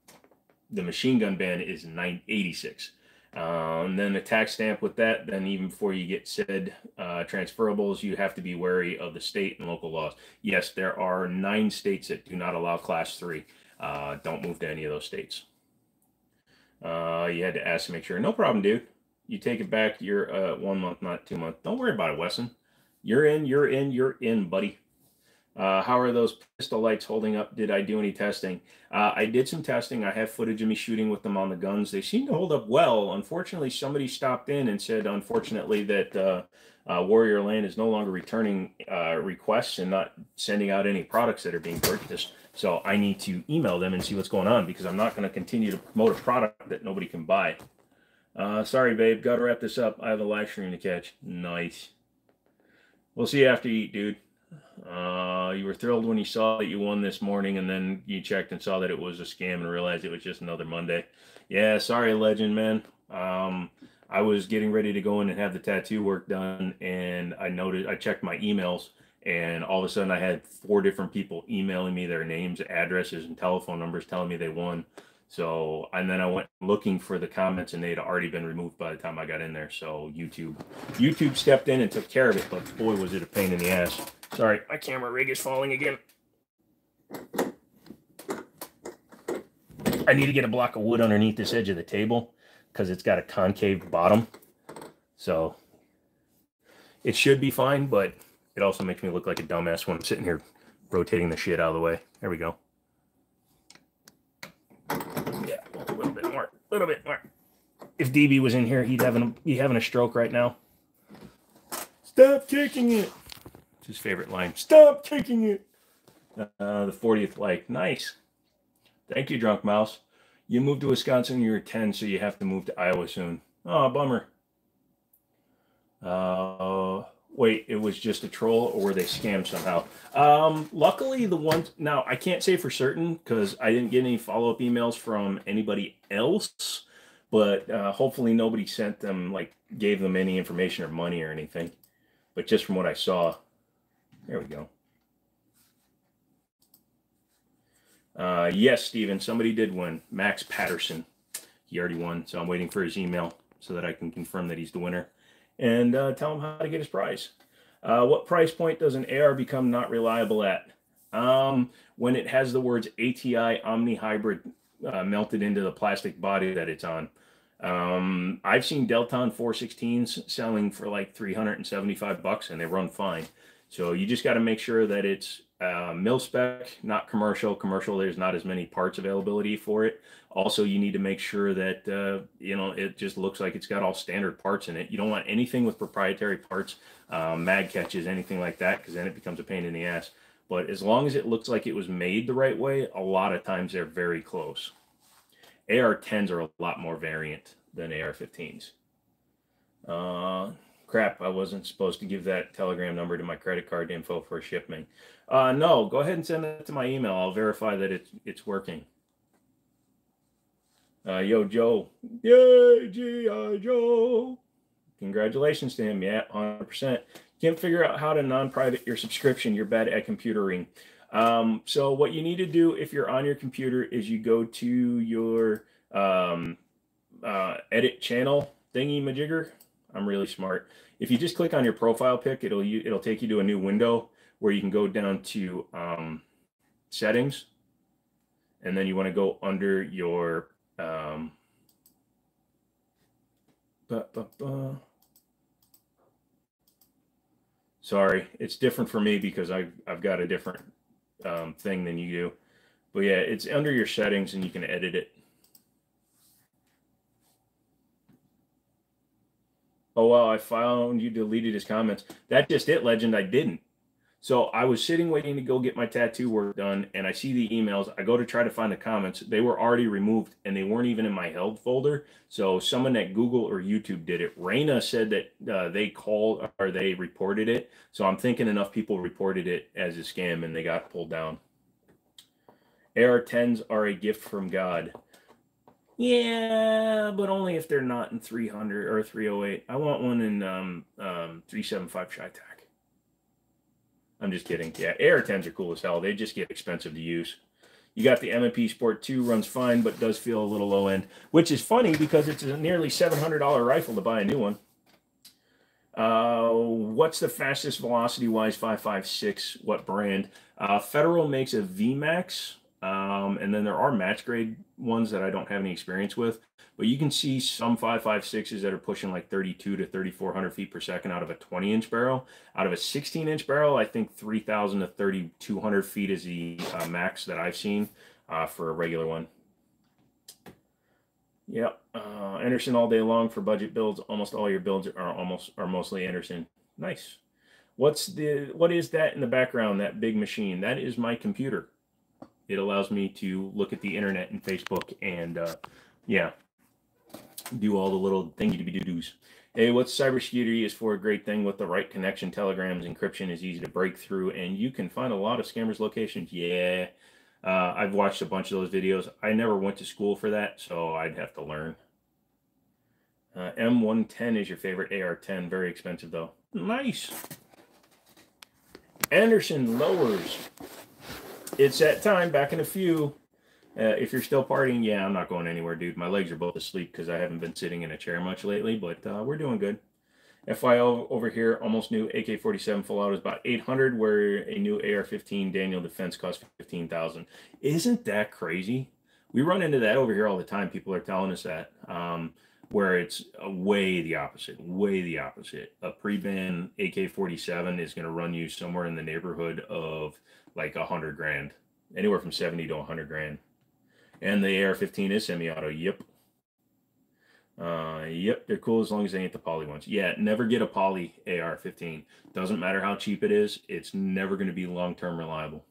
the machine gun ban is 986. Uh, and then a tax stamp with that, then even before you get said uh, transferables, you have to be wary of the state and local laws. Yes, there are nine states that do not allow class three. Uh, don't move to any of those states. Uh, you had to ask to make sure. No problem, dude. You take it back. You're uh, one month, not two months. Don't worry about it, Wesson. You're in. You're in. You're in, buddy. Uh, how are those pistol lights holding up? Did I do any testing? Uh, I did some testing. I have footage of me shooting with them on the guns. They seem to hold up well. Unfortunately, somebody stopped in and said, unfortunately, that uh, uh Warrior Land is no longer returning uh, requests and not sending out any products that are being purchased. So I need to email them and see what's going on because I'm not going to continue to promote a product that nobody can buy. Uh, sorry, babe. Got to wrap this up. I have a live stream to catch. Nice. We'll see you after you eat, dude. Uh, you were thrilled when you saw that you won this morning, and then you checked and saw that it was a scam and realized it was just another Monday. Yeah, sorry, legend man. Um, I was getting ready to go in and have the tattoo work done, and I noticed I checked my emails, and all of a sudden I had four different people emailing me their names, addresses, and telephone numbers telling me they won. So, and then I went looking for the comments and they'd already been removed by the time I got in there. So YouTube, YouTube stepped in and took care of it, but boy, was it a pain in the ass. Sorry, my camera rig is falling again. I need to get a block of wood underneath this edge of the table because it's got a concave bottom. So it should be fine, but it also makes me look like a dumbass when I'm sitting here rotating the shit out of the way. There we go. A little bit more. If DB was in here, he'd having a, he'd having a stroke right now. Stop kicking it. It's his favorite line. Stop kicking it. Uh, the 40th like. Nice. Thank you, Drunk Mouse. You moved to Wisconsin, You're 10, so you have to move to Iowa soon. Oh, bummer. Uh, wait, it was just a troll or were they scammed somehow? Um, luckily, the ones now I can't say for certain because I didn't get any follow up emails from anybody else, but uh, hopefully nobody sent them like gave them any information or money or anything. But just from what I saw, there we go. Uh, yes, Steven, somebody did win. Max Patterson. He already won, so I'm waiting for his email so that I can confirm that he's the winner and uh, tell him how to get his prize. Uh, what price point does an AR become not reliable at? Um, when it has the words ATI Omni Hybrid uh, melted into the plastic body that it's on. Um, I've seen Delton 416s selling for like 375 bucks and they run fine. So you just got to make sure that it's uh, mil spec, not commercial. Commercial, there's not as many parts availability for it. Also, you need to make sure that uh, you know it just looks like it's got all standard parts in it. You don't want anything with proprietary parts, um, mag catches, anything like that, because then it becomes a pain in the ass. But as long as it looks like it was made the right way, a lot of times they're very close. AR-10s are a lot more variant than AR-15s. Uh, crap, I wasn't supposed to give that telegram number to my credit card info for shipping. Uh, no, go ahead and send that to my email. I'll verify that it's it's working. Uh, yo, Joe. Yay, G.I. Joe. Congratulations to him. Yeah, 100%. Can't figure out how to non-private your subscription. You're bad at computering. Um, so what you need to do if you're on your computer is you go to your um, uh, edit channel thingy majigger. I'm really smart. If you just click on your profile pic, it'll it'll take you to a new window where you can go down to um, settings, and then you want to go under your um, Sorry, it's different for me because I've I've got a different um, thing than you do. But yeah, it's under your settings and you can edit it. Oh wow, I found you deleted his comments. That's just it, legend. I didn't. So I was sitting waiting to go get my tattoo work done, and I see the emails. I go to try to find the comments. They were already removed, and they weren't even in my held folder. So someone at Google or YouTube did it. Raina said that uh, they called or they reported it. So I'm thinking enough people reported it as a scam, and they got pulled down. AR-10s are a gift from God. Yeah, but only if they're not in 300 or 308. I want one in um, um, 375 CheyTac. I'm just kidding. Yeah, AR-10s are cool as hell. They just get expensive to use. You got the M&P Sport 2, runs fine, but does feel a little low end, which is funny because it's a nearly $700 rifle to buy a new one. Uh, what's the fastest velocity-wise 5.56? What brand? Uh, Federal makes a VMAX. Um, and then there are match grade ones that I don't have any experience with, but you can see some 5.56s that are pushing like 32 to 3,400 feet per second out of a 20 inch barrel. Out of a 16 inch barrel, I think 3,000 to 3,200 feet is the uh, max that I've seen uh, for a regular one. Yep, uh, Anderson all day long for budget builds. Almost all your builds are almost are mostly Anderson. Nice. What's the what is that in the background? That big machine? That is my computer. It allows me to look at the internet and Facebook and uh, yeah, do all the little thingy to be doos. Hey, what's cybersecurity is for a great thing with the right connection, telegrams, encryption is easy to break through, and you can find a lot of scammers' locations. Yeah, uh, I've watched a bunch of those videos. I never went to school for that, so I'd have to learn. Uh, M110 is your favorite AR-10. Very expensive, though. Nice. Anderson lowers. It's that time, back in a few. Uh, if you're still partying, yeah, I'm not going anywhere, dude. My legs are both asleep because I haven't been sitting in a chair much lately, but uh, we're doing good. FYO over here, almost new AK-47 full out is about 800, where a new AR-15 Daniel Defense costs 15,000. Isn't that crazy? We run into that over here all the time. People are telling us that, um, where it's way the opposite, way the opposite. A pre-ban AK-47 is going to run you somewhere in the neighborhood of like a hundred grand, anywhere from 70 to a 100 grand. And the AR-15 is semi-auto. Yep. Uh, yep, they're cool as long as they ain't the poly ones. Yeah, never get a poly AR-15. Doesn't matter how cheap it is. It's never going to be long-term reliable.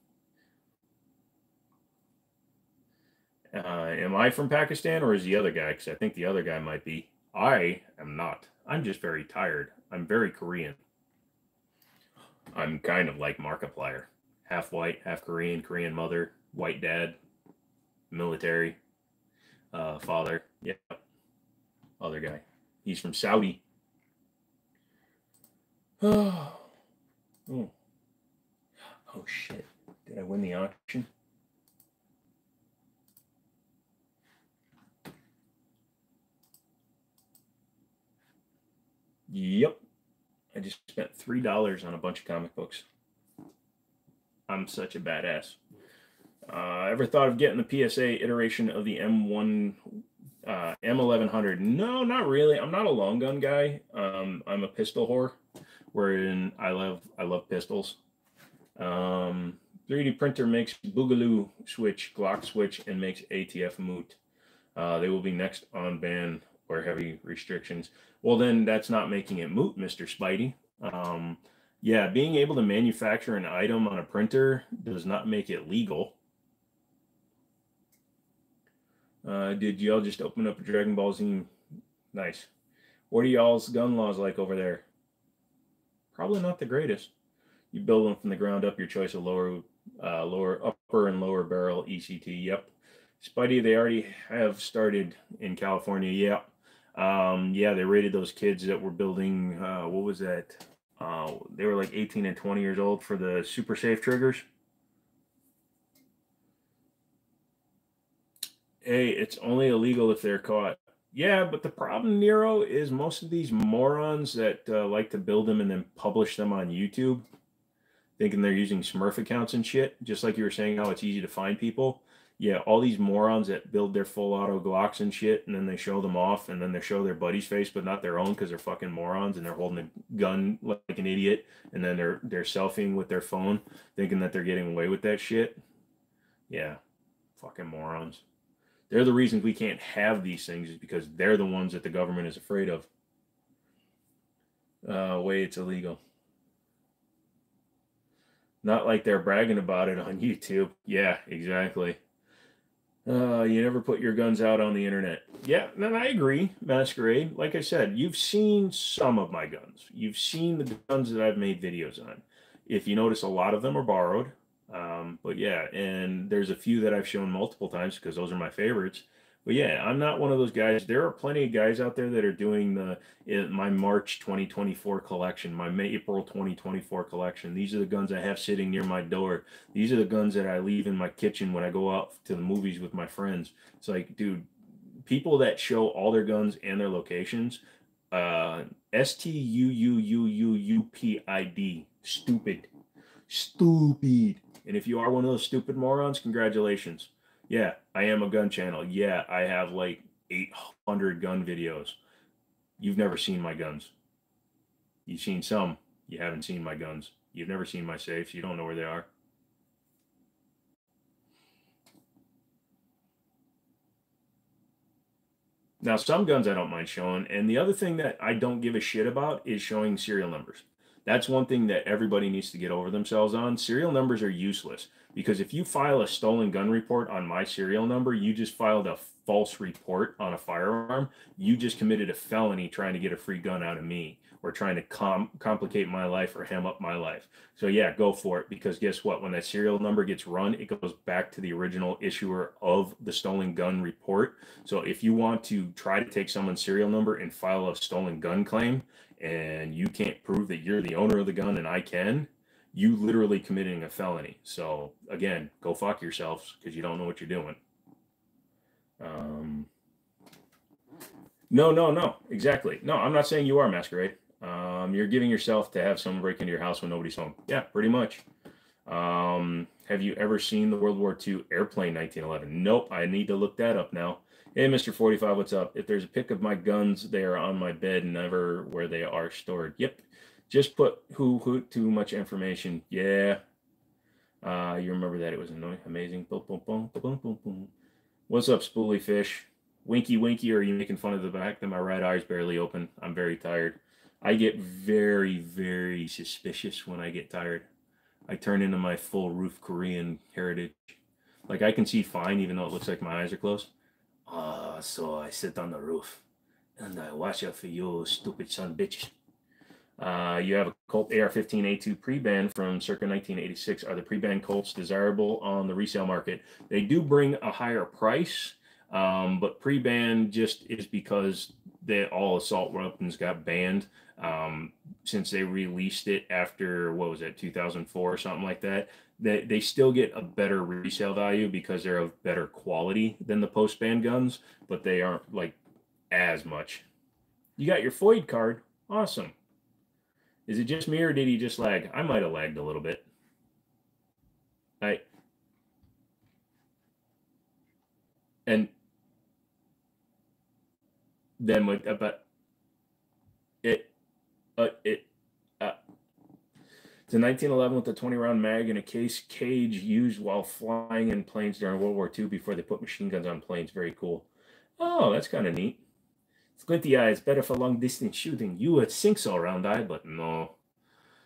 Uh, am I from Pakistan or is the other guy? Because I think the other guy might be. I am not. I'm just very tired. I'm very Korean. I'm kind of like Markiplier. Half white, half Korean, Korean mother, white dad, military uh, father. Yep. Other guy. He's from Saudi. Oh. Oh shit. Did I win the auction? Yep. I just spent $3 on a bunch of comic books. I'm such a badass. Uh, ever thought of getting the PSA iteration of the M1 uh, M1100? No, not really. I'm not a long gun guy. Um, I'm a pistol whore, wherein I love I love pistols. Um, 3D printer makes Boogaloo switch, Glock switch, and makes ATF moot. Uh, they will be next on ban or heavy restrictions. Well, then that's not making it moot, Mr. Spidey. Um, yeah, being able to manufacture an item on a printer does not make it legal. Uh, did y'all just open up a Dragon Ball Z? Nice. What are y'all's gun laws like over there? Probably not the greatest. You build them from the ground up. Your choice of lower, uh, lower, upper and lower barrel ECT. Yep. Spidey, they already have started in California. Yeah. Um, yeah, they rated those kids that were building. Uh, what was that? Uh, they were like 18 and 20 years old for the super safe triggers. hey, it's only illegal if they're caught. Yeah, but the problem, Nero, is most of these morons that uh, like to build them and then publish them on YouTube, thinking they're using Smurf accounts and shit, just like you were saying how it's easy to find people. Yeah, all these morons that build their full auto Glocks and shit, and then they show them off, and then they show their buddy's face, but not their own because they're fucking morons and they're holding a gun like an idiot, and then they're they're selfieing with their phone, thinking that they're getting away with that shit. Yeah, fucking morons. They're the reasons we can't have these things is because they're the ones that the government is afraid of. Uh, way it's illegal. Not like they're bragging about it on YouTube. Yeah, exactly. Uh, you never put your guns out on the internet. Yeah, and I agree, Masquerade. Like I said, you've seen some of my guns. You've seen the guns that I've made videos on. If you notice, a lot of them are borrowed. Um, but yeah, and there's a few that I've shown multiple times because those are my favorites. But yeah, I'm not one of those guys. There are plenty of guys out there that are doing the my March 2024 collection, my May April 2024 collection. These are the guns I have sitting near my door. These are the guns that I leave in my kitchen when I go out to the movies with my friends. It's like, dude, people that show all their guns and their locations, uh, S T U U U U U P I D, stupid, stupid And if you are one of those stupid morons, congratulations. Yeah, I am a gun channel. Yeah, I have like 800 gun videos. You've never seen my guns. You've seen some. You haven't seen my guns. You've never seen my safes. You don't know where they are. Now, some guns I don't mind showing. And the other thing that I don't give a shit about is showing serial numbers. That's one thing that everybody needs to get over themselves on. Serial numbers are useless because if you file a stolen gun report on my serial number, you just filed a false report on a firearm. You just committed a felony trying to get a free gun out of me or trying to com- complicate my life or hem up my life. So yeah, go for it because guess what? When that serial number gets run, it goes back to the original issuer of the stolen gun report. So if you want to try to take someone's serial number and file a stolen gun claim and you can't prove that you're the owner of the gun and I can, you literally committing a felony. So again, go fuck yourselves because you don't know what you're doing. Um, no, no, no, exactly. No, I'm not saying you are masquerade. Um, you're giving yourself to have someone break into your house when nobody's home. Yeah, pretty much. Um, have you ever seen the World War II airplane 1911? Nope. I need to look that up now. Hey, Mr. 45, what's up? If there's a pic of my guns, they are on my bed, never where they are stored. Yep. Just put who, who, too much information. Yeah. Uh, you remember that it was annoying, amazing. Boom, boom, boom, boom, boom, boom. What's up, Spoolie Fish? Winky, winky, are you making fun of the fact that my right eye is barely open? I'm very tired. I get very, very suspicious when I get tired. I turn into my full roof Korean heritage. Like I can see fine even though it looks like my eyes are closed. Uh, so I sit on the roof and I watch out for you stupid son bitches. Uh, you have a Colt AR-15A2 pre-ban from circa 1986. Are the pre-ban Colts desirable on the resale market? They do bring a higher price, um, but pre-ban just is because they, all assault weapons got banned um, since they released it after what was that 2004 or something like that they, they still get a better resale value because they're of better quality than the post ban guns but they aren't like as much. You got your FOID card. Awesome. Is it just me or did he just lag? I might have lagged a little bit. I and then with about it uh, it uh, it's a 1911 with a 20 round mag and a case cage used while flying in planes during World War II before they put machine guns on planes. Very cool. Oh, that's kind of neat. Squinty eyes, better for long distance shooting. You would think so, round eye, but no.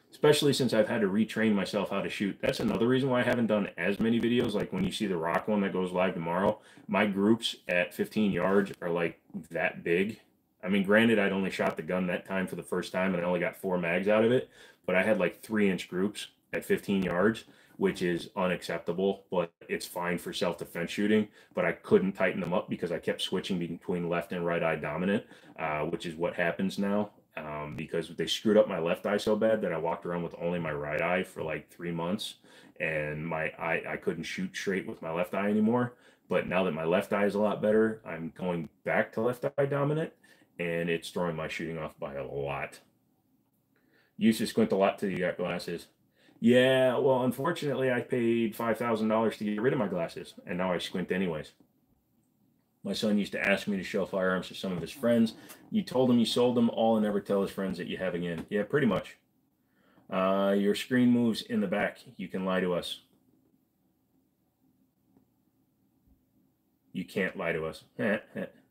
Especially since I've had to retrain myself how to shoot. That's another reason why I haven't done as many videos. Like when you see the rock one that goes live tomorrow, my groups at 15 yards are like that big I mean, granted, I'd only shot the gun that time for the first time and I only got four mags out of it, but I had like three inch groups at 15 yards, which is unacceptable, but it's fine for self defense shooting. But I couldn't tighten them up because I kept switching between left and right eye dominant, uh, which is what happens now. Um, because they screwed up my left eye so bad that I walked around with only my right eye for like three months, and my eye I couldn't shoot straight with my left eye anymore. But now that my left eye is a lot better, I'm going back to left eye dominant, and it's throwing my shooting off by a lot. Used to squint a lot till you got glasses. Yeah, well, unfortunately, I paid five thousand dollars to get rid of my glasses, and now I squint anyways. My son used to ask me to show firearms to some of his friends. You told him you sold them all and never tell his friends that you have again. Yeah, pretty much. Uh, your screen moves in the back. You can lie to us. You can't lie to us.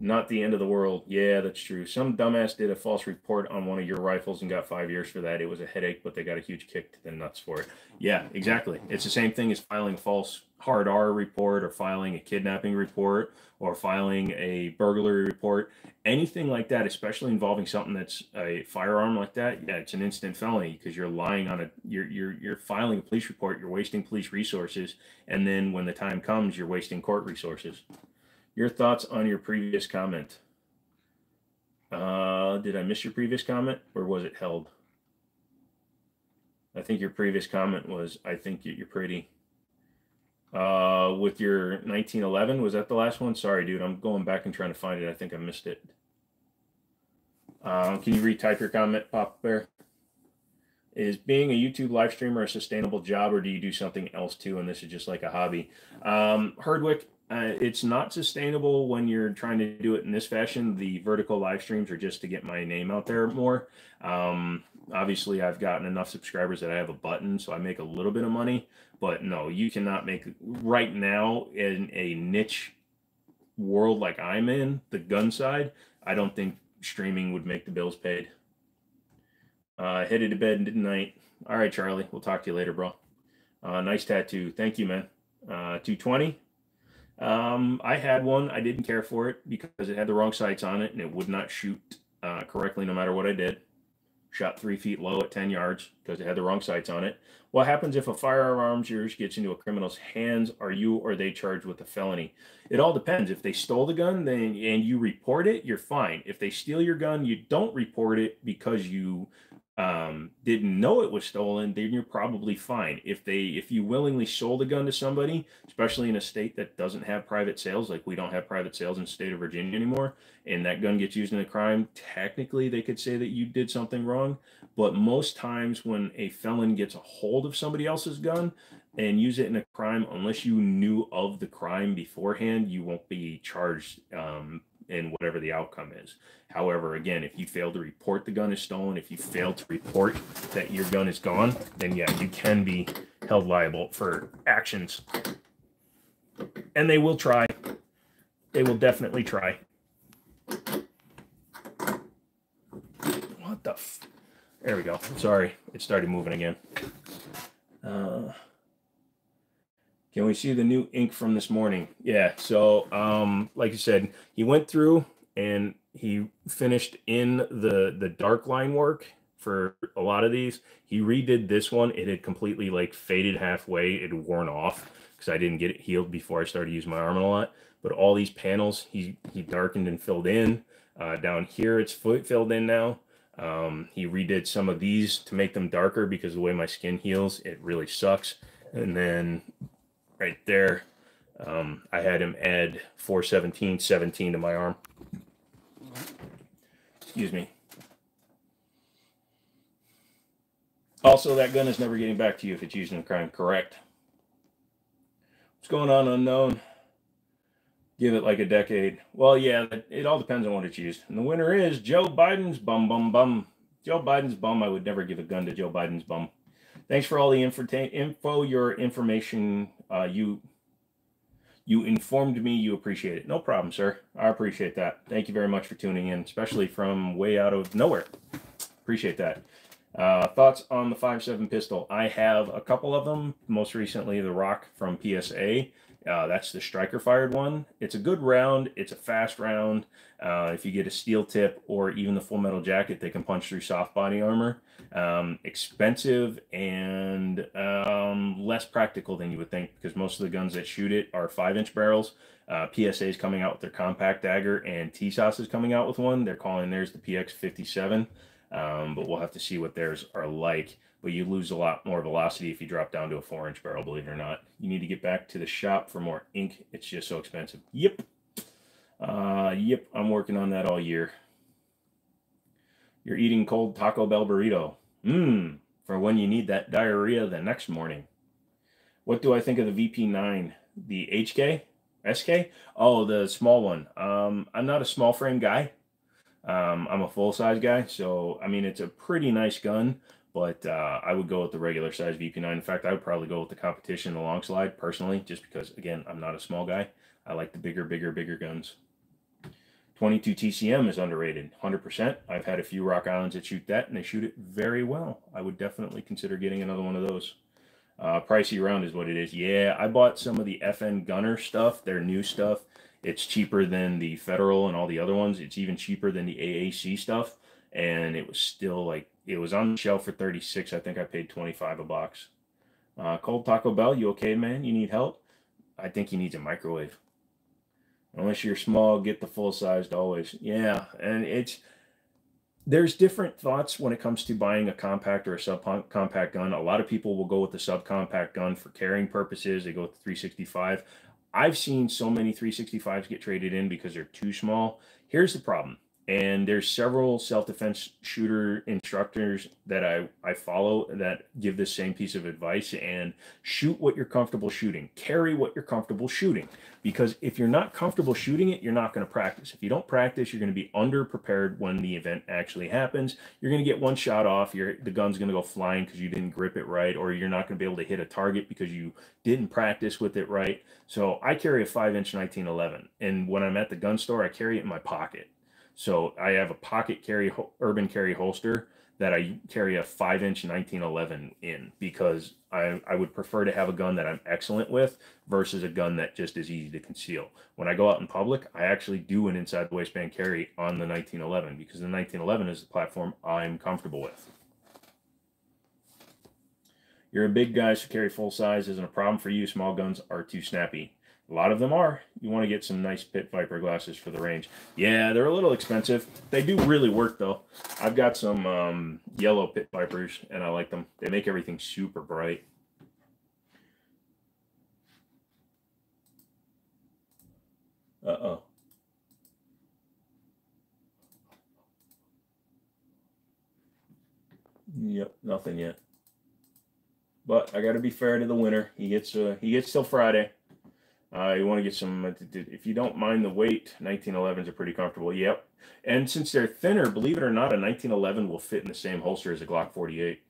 Not the end of the world. Yeah, that's true. Some dumbass did a false report on one of your rifles and got five years for that. It was a headache, but they got a huge kick to the nuts for it. Yeah, exactly. It's the same thing as filing a false hard R report or filing a kidnapping report or filing a burglary report. Anything like that, especially involving something that's a firearm like that, yeah, it's an instant felony because you're lying on a you're you're you're filing a police report, you're wasting police resources, and then when the time comes, you're wasting court resources. Your thoughts on your previous comment? Uh, did I miss your previous comment or was it held? I think your previous comment was, I think you're pretty. Uh, with your 1911, was that the last one? Sorry, dude. I'm going back and trying to find it. I think I missed it. Uh, can you retype your comment, Pop Bear? is being a YouTube live streamer a sustainable job, or do you do something else too? And this is just like a hobby. Um, Herdwick, uh, it's not sustainable when you're trying to do it in this fashion. The vertical live streams are just to get my name out there more. Um, obviously, I've gotten enough subscribers that I have a button, so I make a little bit of money. But no, you cannot make right now in a niche world like I'm in, the gun side. I don't think streaming would make the bills paid. Uh, headed to bed tonight. All right, Charlie. We'll talk to you later, bro. Uh, nice tattoo. Thank you, man. Uh, 220. Um, I had one. I didn't care for it because it had the wrong sights on it and it would not shoot uh, correctly no matter what I did. Shot three feet low at 10 yards because it had the wrong sights on it. What happens if a firearms yours gets into a criminal's hands? Are you or they charged with a felony? It all depends. If they stole the gun then and you report it, you're fine. If they steal your gun, you don't report it because you um, didn't know it was stolen, then you're probably fine. If they if you willingly sold a gun to somebody, especially in a state that doesn't have private sales, like we don't have private sales in the state of Virginia anymore, and that gun gets used in a crime, technically they could say that you did something wrong. But most times when a felon gets a hold of somebody else's gun and use it in a crime, unless you knew of the crime beforehand, you won't be charged um, in whatever the outcome is. However, again, if you fail to report the gun is stolen, if you fail to report that your gun is gone, then yeah, you can be held liable for actions. And they will try. They will definitely try. What the There we go. Sorry, it started moving again. Uh, can we see the new ink from this morning? Yeah. So, um, like you said, he went through and he finished in the the dark line work for a lot of these. He redid this one. It had completely like faded halfway. It had worn off because I didn't get it healed before I started using my arm a lot. But all these panels, he he darkened and filled in. Uh, down here, it's filled in now. Um, he redid some of these to make them darker because the way my skin heals, it really sucks. And then right there, um, I had him add 417, 17 to my arm. Excuse me. Also, that gun is never getting back to you if it's used in a crime. Correct. What's going on, unknown? Give it like a decade. Well, yeah, it all depends on what it's used. And the winner is Joe Biden's bum, bum, bum. Joe Biden's bum. I would never give a gun to Joe Biden's bum. Thanks for all the info, info your information. Uh, you you informed me. You appreciate it. No problem, sir. I appreciate that. Thank you very much for tuning in, especially from way out of nowhere. Appreciate that. Uh, thoughts on the 5.7 pistol? I have a couple of them. Most recently, the Rock from PSA. Uh, that's the striker fired one. It's a good round. It's a fast round. Uh, if you get a steel tip or even the full metal jacket, they can punch through soft body armor. Um, expensive and um, less practical than you would think because most of the guns that shoot it are five inch barrels. Uh, PSA is coming out with their compact dagger, and Tisas is coming out with one. They're calling theirs the PX57, um, but we'll have to see what theirs are like but you lose a lot more velocity if you drop down to a four inch barrel, believe it or not. You need to get back to the shop for more ink. It's just so expensive. Yep. Uh, yep, I'm working on that all year. You're eating cold Taco Bell burrito. Mmm, for when you need that diarrhea the next morning. What do I think of the VP9? The HK? SK? Oh, the small one. Um, I'm not a small frame guy. Um, I'm a full size guy, so I mean it's a pretty nice gun but uh, I would go with the regular size VP9. In fact, I would probably go with the competition, the long slide, personally, just because, again, I'm not a small guy. I like the bigger, bigger, bigger guns. 22 TCM is underrated, 100%. I've had a few Rock Islands that shoot that, and they shoot it very well. I would definitely consider getting another one of those. Uh, pricey round is what it is. Yeah, I bought some of the FN Gunner stuff, their new stuff. It's cheaper than the Federal and all the other ones. It's even cheaper than the AAC stuff, and it was still like it was on the shelf for 36. I think I paid 25 a box. Uh, cold Taco Bell, you okay, man? You need help? I think he needs a microwave. Unless you're small, get the full sized always. Yeah, and it's there's different thoughts when it comes to buying a compact or a subcompact gun. A lot of people will go with the subcompact gun for carrying purposes. They go with the 365. I've seen so many 365s get traded in because they're too small. Here's the problem and there's several self-defense shooter instructors that I, I follow that give the same piece of advice and shoot what you're comfortable shooting. Carry what you're comfortable shooting. Because if you're not comfortable shooting it you're not going to practice. If you don't practice you're going to be underprepared when the event actually happens. You're going to get one shot off. Your the gun's going to go flying because you didn't grip it right or you're not going to be able to hit a target because you didn't practice with it right. So i carry a 5 inch 1911 and when i'm at the gun store i carry it in my pocket so I have a pocket carry urban carry holster that I carry a five inch 1911 in because I, I would prefer to have a gun that I'm excellent with versus a gun that just is easy to conceal. When I go out in public, I actually do an inside the waistband carry on the 1911 because the 1911 is the platform I'm comfortable with. You're a big guy, so carry full size isn't a problem for you. Small guns are too snappy. A lot of them are. You want to get some nice Pit Viper glasses for the range. Yeah, they're a little expensive. They do really work, though. I've got some um, yellow Pit Vipers, and I like them. They make everything super bright. Uh-oh. Yep, nothing yet. But I got to be fair to the winner. He gets uh, he gets till Friday. Uh, you want to get some, uh, if you don't mind the weight, 1911s are pretty comfortable. Yep. And since they're thinner, believe it or not, a 1911 will fit in the same holster as a Glock 48.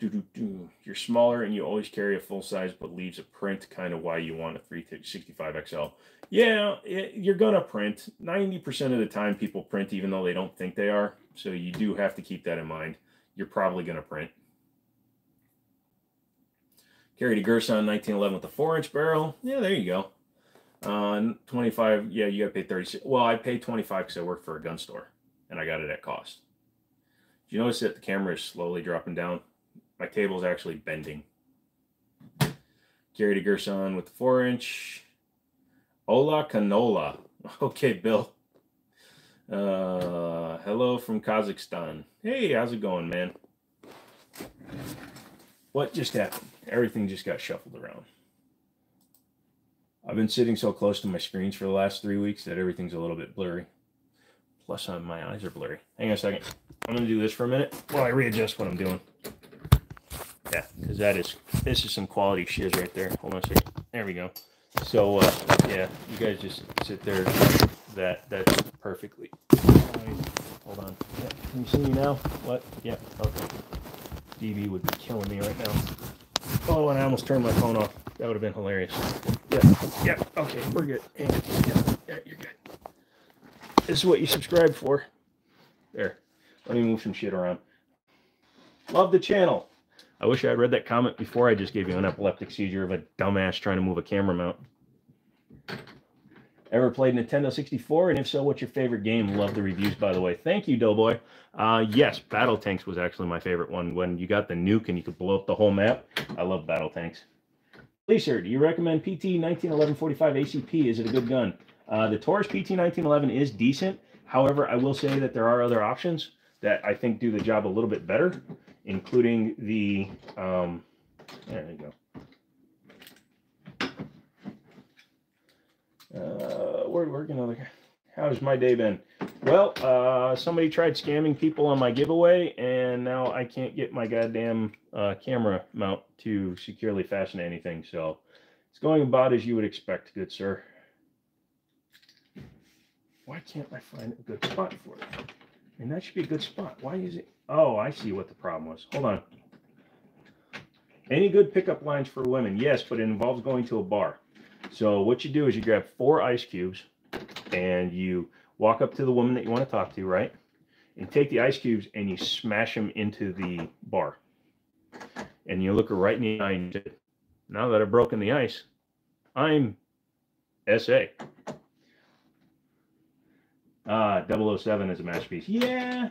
Do, do, do. You're smaller and you always carry a full size, but leaves a print, kind of why you want a 365 XL. Yeah, it, you're going to print. 90% of the time, people print even though they don't think they are. So you do have to keep that in mind. You're probably going to print. Carried a Girsan 1911 with a four inch barrel. Yeah, there you go. Uh, 25. Yeah, you got to pay 36. Well, I paid 25 because I work for a gun store and I got it at cost. Do you notice that the camera is slowly dropping down? My table is actually bending. Carried a Girsan with the four inch. Ola Canola. Okay, Bill. Uh, hello from Kazakhstan. Hey, how's it going, man? What just happened? everything just got shuffled around. I've been sitting so close to my screens for the last three weeks that everything's a little bit blurry. Plus, uh, my eyes are blurry. Hang on a second. I'm going to do this for a minute while I readjust what I'm doing. Yeah, because that is, this is some quality shiz right there. Hold on a second. There we go. So, uh, yeah, you guys just sit there. That, that's perfectly. Hold on. Yeah, can you see me now? What? Yeah, okay. DB would be killing me right now. Oh, and I almost turned my phone off. That would have been hilarious. Yeah, yeah, okay, we're good. Yeah, yeah, you're good. This is what you subscribe for. There. Let me move some shit around. Love the channel. I wish I had read that comment before I just gave you an epileptic seizure of a dumbass trying to move a camera mount. Ever played Nintendo 64? And if so, what's your favorite game? Love the reviews, by the way. Thank you, Doughboy. Uh, yes, BattleTanx was actually my favorite one. When you got the nuke and you could blow up the whole map, I love BattleTanx. Please, Lisa, do you recommend PT 191145 ACP? Is it a good gun? Uh, the Taurus PT 1911 is decent. However, I will say that there are other options that I think do the job a little bit better, including the, um, there you go. Uh, where we're gonna look. How's my day been? Well, uh, somebody tried scamming people on my giveaway, and now I can't get my goddamn uh, camera mount to securely fasten anything. So it's going about as you would expect, good sir. Why can't I find a good spot for it? I mean, that should be a good spot. Why is it? Oh, I see what the problem was. Hold on. Any good pickup lines for women? Yes, but it involves going to a bar. So what you do is you grab four ice cubes and you walk up to the woman that you want to talk to, right? And take the ice cubes and you smash them into the bar. And you look her right in the eye and say, now that I've broken the ice, I'm SA. Ah, 007 is a masterpiece. Yeah,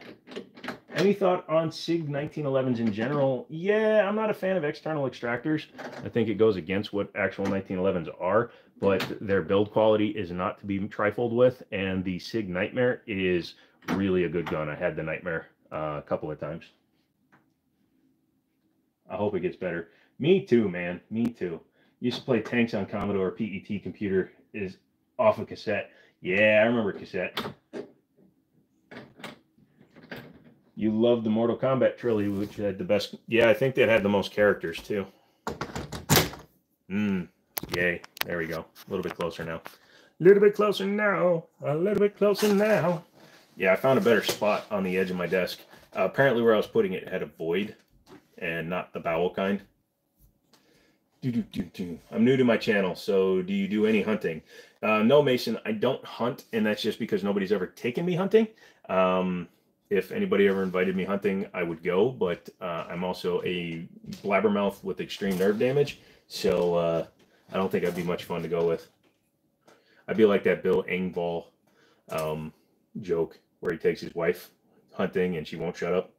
any thought on SIG 1911s in general? Yeah, I'm not a fan of external extractors. I think it goes against what actual 1911s are, but their build quality is not to be trifled with. And the SIG Nightmare is really a good gun. I had the Nightmare uh, a couple of times. I hope it gets better. Me too, man. Me too. Used to play tanks on Commodore PET computer is off a of cassette. Yeah, I remember cassette. You love the Mortal Kombat trilogy, which had the best. Yeah, I think that had the most characters too. Mmm. Yay. There we go. A little bit closer now. A little bit closer now. A little bit closer now. Yeah, I found a better spot on the edge of my desk. Uh, apparently, where I was putting it had a void and not the bowel kind. Do, do, do, do. I'm new to my channel, so do you do any hunting? Uh, no, Mason, I don't hunt, and that's just because nobody's ever taken me hunting. Um, if anybody ever invited me hunting, I would go, but uh, I'm also a blabbermouth with extreme nerve damage, so uh, I don't think I'd be much fun to go with. I'd be like that Bill Engvall um, joke where he takes his wife hunting and she won't shut up.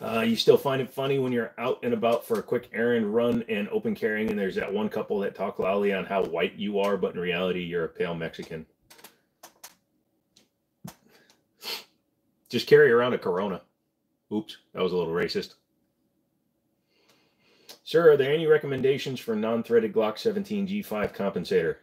Uh, you still find it funny when you're out and about for a quick errand run and open carrying, and there's that one couple that talk loudly on how white you are, but in reality, you're a pale Mexican. Just carry around a Corona. Oops, that was a little racist. Sir, are there any recommendations for non-threaded Glock 17 G5 compensator?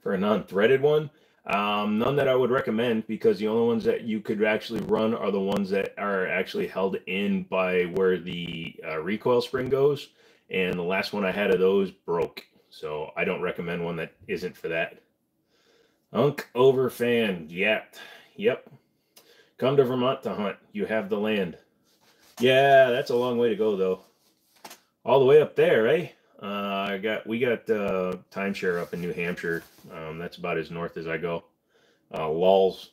For a non-threaded one, um, none that I would recommend because the only ones that you could actually run are the ones that are actually held in by where the uh, recoil spring goes. And the last one I had of those broke. So I don't recommend one that isn't for that. Unk over fan. Yep. Yep. Come to Vermont to hunt. You have the land. Yeah, that's a long way to go though. All the way up there, eh? Uh, I got we got uh, timeshare up in New Hampshire. Um, that's about as north as I go. Uh, Lulls.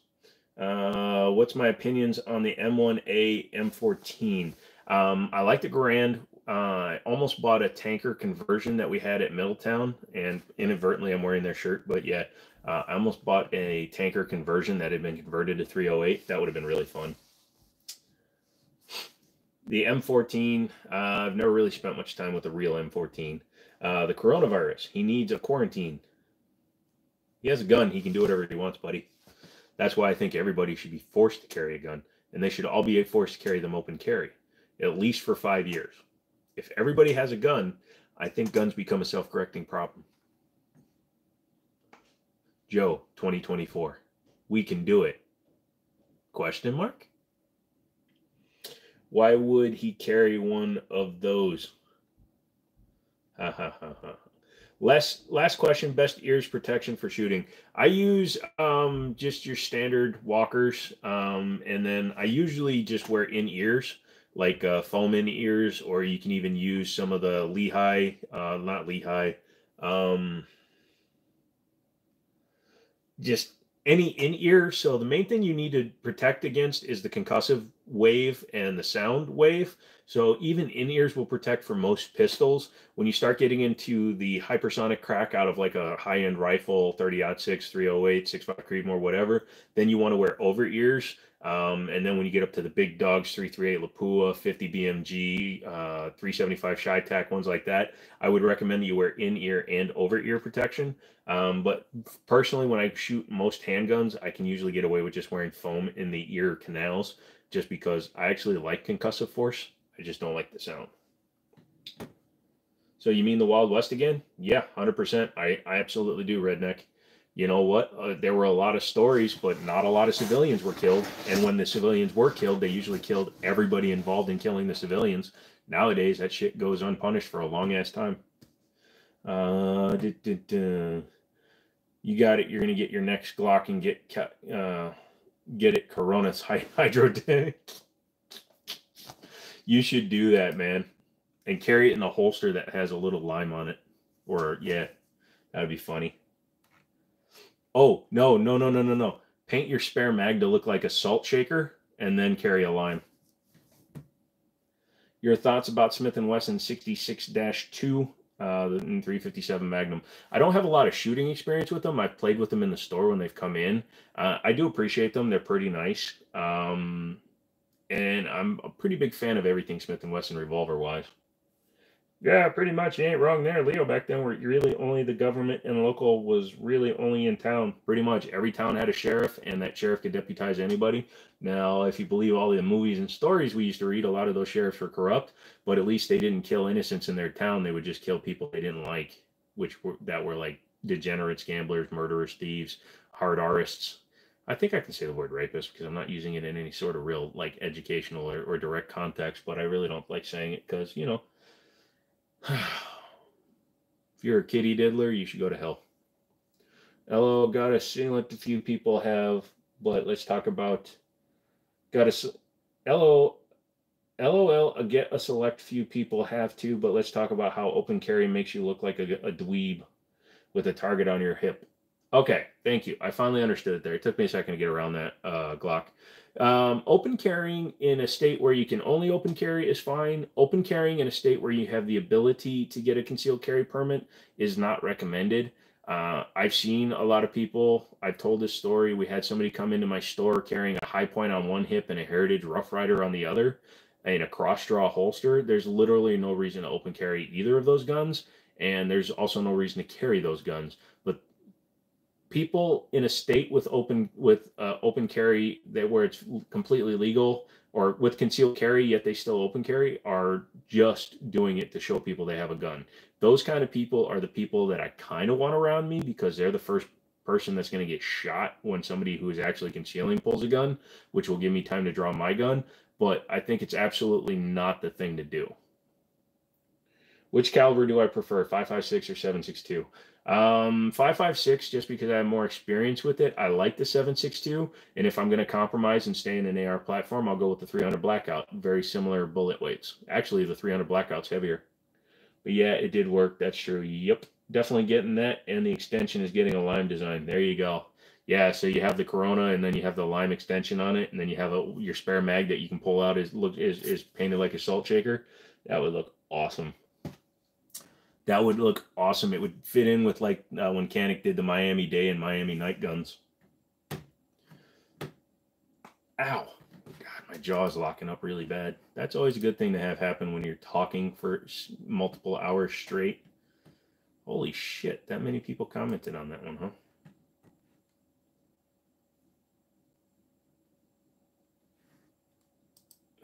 Uh, what's my opinions on the M1A M14? Um, I like the Garand. Uh, I almost bought a tanker conversion that we had at Middletown, and inadvertently I'm wearing their shirt. But yeah, uh, I almost bought a tanker conversion that had been converted to 308. That would have been really fun. The M14, uh, I've never really spent much time with the real M14. Uh, the coronavirus, he needs a quarantine. He has a gun. He can do whatever he wants, buddy. That's why I think everybody should be forced to carry a gun, and they should all be forced to carry them open carry, at least for five years. If everybody has a gun, I think guns become a self-correcting problem. Joe, 2024. We can do it. Question mark? Why would he carry one of those? Ha ha ha ha. Last last question. Best ears protection for shooting. I use um, just your standard walkers, um, and then I usually just wear in ears, like uh, foam in ears, or you can even use some of the Lehigh, uh, not Lehigh, um, just any in ear. So the main thing you need to protect against is the concussive wave and the sound wave. So even in ears will protect for most pistols. When you start getting into the hypersonic crack out of like a high end rifle, 30 6, 308, 65 Creedmoor, whatever, then you want to wear over ears. Um, and then when you get up to the big dogs, 338 Lapua, 50 BMG, uh, 375 CheyTac, ones like that, I would recommend that you wear in ear and over ear protection. Um, but personally, when I shoot most handguns, I can usually get away with just wearing foam in the ear canals just because I actually like concussive force. I just don't like the sound. So you mean the Wild West again? Yeah, 100%. I, I absolutely do, Redneck you know what? Uh, there were a lot of stories, but not a lot of civilians were killed. And when the civilians were killed, they usually killed everybody involved in killing the civilians. Nowadays, that shit goes unpunished for a long ass time. Uh, you got it. You're gonna get your next Glock and get cut. uh, get it Corona's hydro. you should do that, man, and carry it in a holster that has a little lime on it. Or yeah, that'd be funny. Oh, no, no, no, no, no, no. Paint your spare mag to look like a salt shaker and then carry a lime. Your thoughts about Smith & Wesson 66-2, uh, the 357 Magnum. I don't have a lot of shooting experience with them. I've played with them in the store when they've come in. Uh, I do appreciate them. They're pretty nice. Um, and I'm a pretty big fan of everything Smith & Wesson revolver-wise. Yeah, pretty much. You ain't wrong there, Leo. Back then, where really only the government and local was really only in town. Pretty much every town had a sheriff, and that sheriff could deputize anybody. Now, if you believe all the movies and stories we used to read, a lot of those sheriffs were corrupt, but at least they didn't kill innocents in their town. They would just kill people they didn't like, which were that were like degenerates, gamblers, murderers, thieves, hard arists. I think I can say the word rapist because I'm not using it in any sort of real like educational or, or direct context, but I really don't like saying it because you know if you're a kitty diddler, you should go to hell. Hello, got a select a few people have, but let's talk about got a hello LOL, get a select few people have to, but let's talk about how open carry makes you look like a, a dweeb with a target on your hip. Okay, thank you. I finally understood it there. It took me a second to get around that, uh, Glock. Um, open carrying in a state where you can only open carry is fine. Open carrying in a state where you have the ability to get a concealed carry permit is not recommended. Uh, I've seen a lot of people. I've told this story. We had somebody come into my store carrying a Hi-Point on one hip and a Heritage Rough Rider on the other, in a cross draw holster. There's literally no reason to open carry either of those guns, and there's also no reason to carry those guns people in a state with open with uh, open carry that where it's completely legal or with concealed carry yet they still open carry are just doing it to show people they have a gun. Those kind of people are the people that i kind of want around me because they're the first person that's going to get shot when somebody who is actually concealing pulls a gun which will give me time to draw my gun but i think it's absolutely not the thing to do. Which caliber do i prefer 556 or 762 um, 556, just because I have more experience with it. I like the 762. And if I'm going to compromise and stay in an AR platform, I'll go with the 300 Blackout. Very similar bullet weights. Actually, the 300 Blackout's heavier. But yeah, it did work. That's true. Yep. Definitely getting that. And the extension is getting a lime design. There you go. Yeah, so you have the Corona, and then you have the lime extension on it, and then you have a, your spare mag that you can pull out is look is, is painted like a salt shaker. That would look awesome that would look awesome. It would fit in with like uh, when Canik did the Miami Day and Miami Night guns. Ow. God, my jaw is locking up really bad. That's always a good thing to have happen when you're talking for multiple hours straight. Holy shit, that many people commented on that one,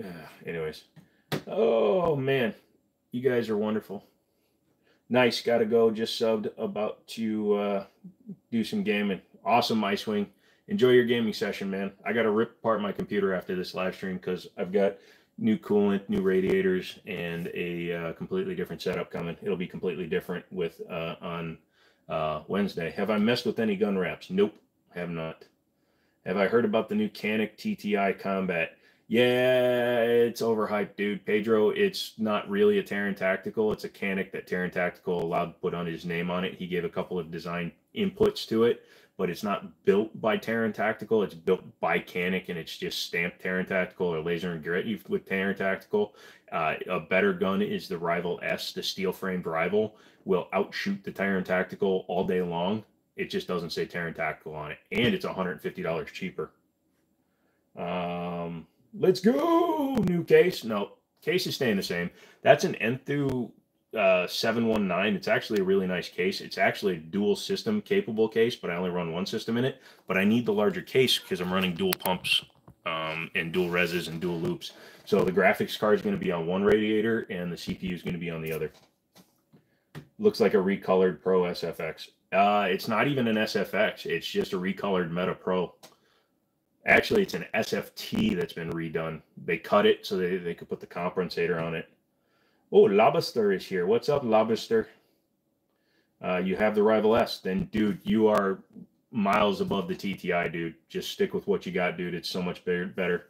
huh? Anyways. Oh, man. You guys are wonderful. Nice, got to go. Just subbed about to uh, do some gaming. Awesome, Icewing. Enjoy your gaming session, man. I got to rip apart my computer after this live stream because I've got new coolant, new radiators, and a uh, completely different setup coming. It'll be completely different with uh, on uh, Wednesday. Have I messed with any gun wraps? Nope, have not. Have I heard about the new Canik TTI Combat? Yeah, it's overhyped, dude. Pedro, it's not really a Taran Tactical. It's a Canik that Taran Tactical allowed to put on his name on it. He gave a couple of design inputs to it, but it's not built by Taran Tactical. It's built by Canik, and it's just stamped Taran Tactical or Laser and Grit with Taran Tactical. Uh, a better gun is the Rival S, the steel framed Rival, will outshoot the Taran Tactical all day long. It just doesn't say Taran Tactical on it, and it's $150 cheaper. Um, Let's go. New case. No, case is staying the same. That's an Enthoo uh, 719. It's actually a really nice case. It's actually a dual system capable case, but I only run one system in it. But I need the larger case because I'm running dual pumps um, and dual reses and dual loops. So the graphics card is going to be on one radiator and the CPU is going to be on the other. Looks like a recolored Pro SFX. Uh, it's not even an SFX. It's just a recolored Meta Pro. Actually, it's an SFT that's been redone. They cut it so they, they could put the compensator on it. Oh, Lobster is here. What's up, Lobster? Uh, you have the Rival S. Then, dude, you are miles above the TTI, dude. Just stick with what you got, dude. It's so much better.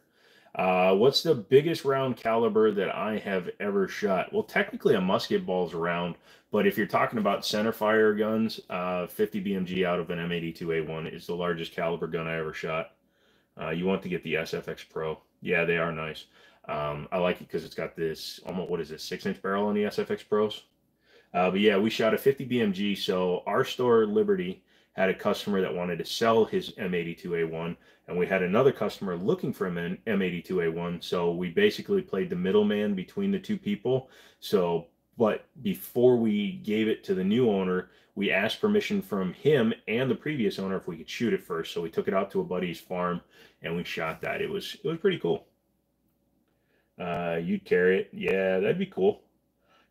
Uh, what's the biggest round caliber that I have ever shot? Well, technically, a musket ball's round, but if you're talking about center fire guns, uh, 50 BMG out of an M82A1 is the largest caliber gun I ever shot. Uh, you want to get the SFX Pro. Yeah, they are nice. Um, I like it because it's got this almost what is it six inch barrel on the SFX Pros. Uh, but yeah, we shot a 50 BMG. So our store Liberty had a customer that wanted to sell his M82A1, and we had another customer looking for an M82A1. So we basically played the middleman between the two people. So but before we gave it to the new owner, we asked permission from him and the previous owner if we could shoot it first. So we took it out to a buddy's farm and we shot that. It was it was pretty cool. Uh, you'd carry it, yeah, that'd be cool.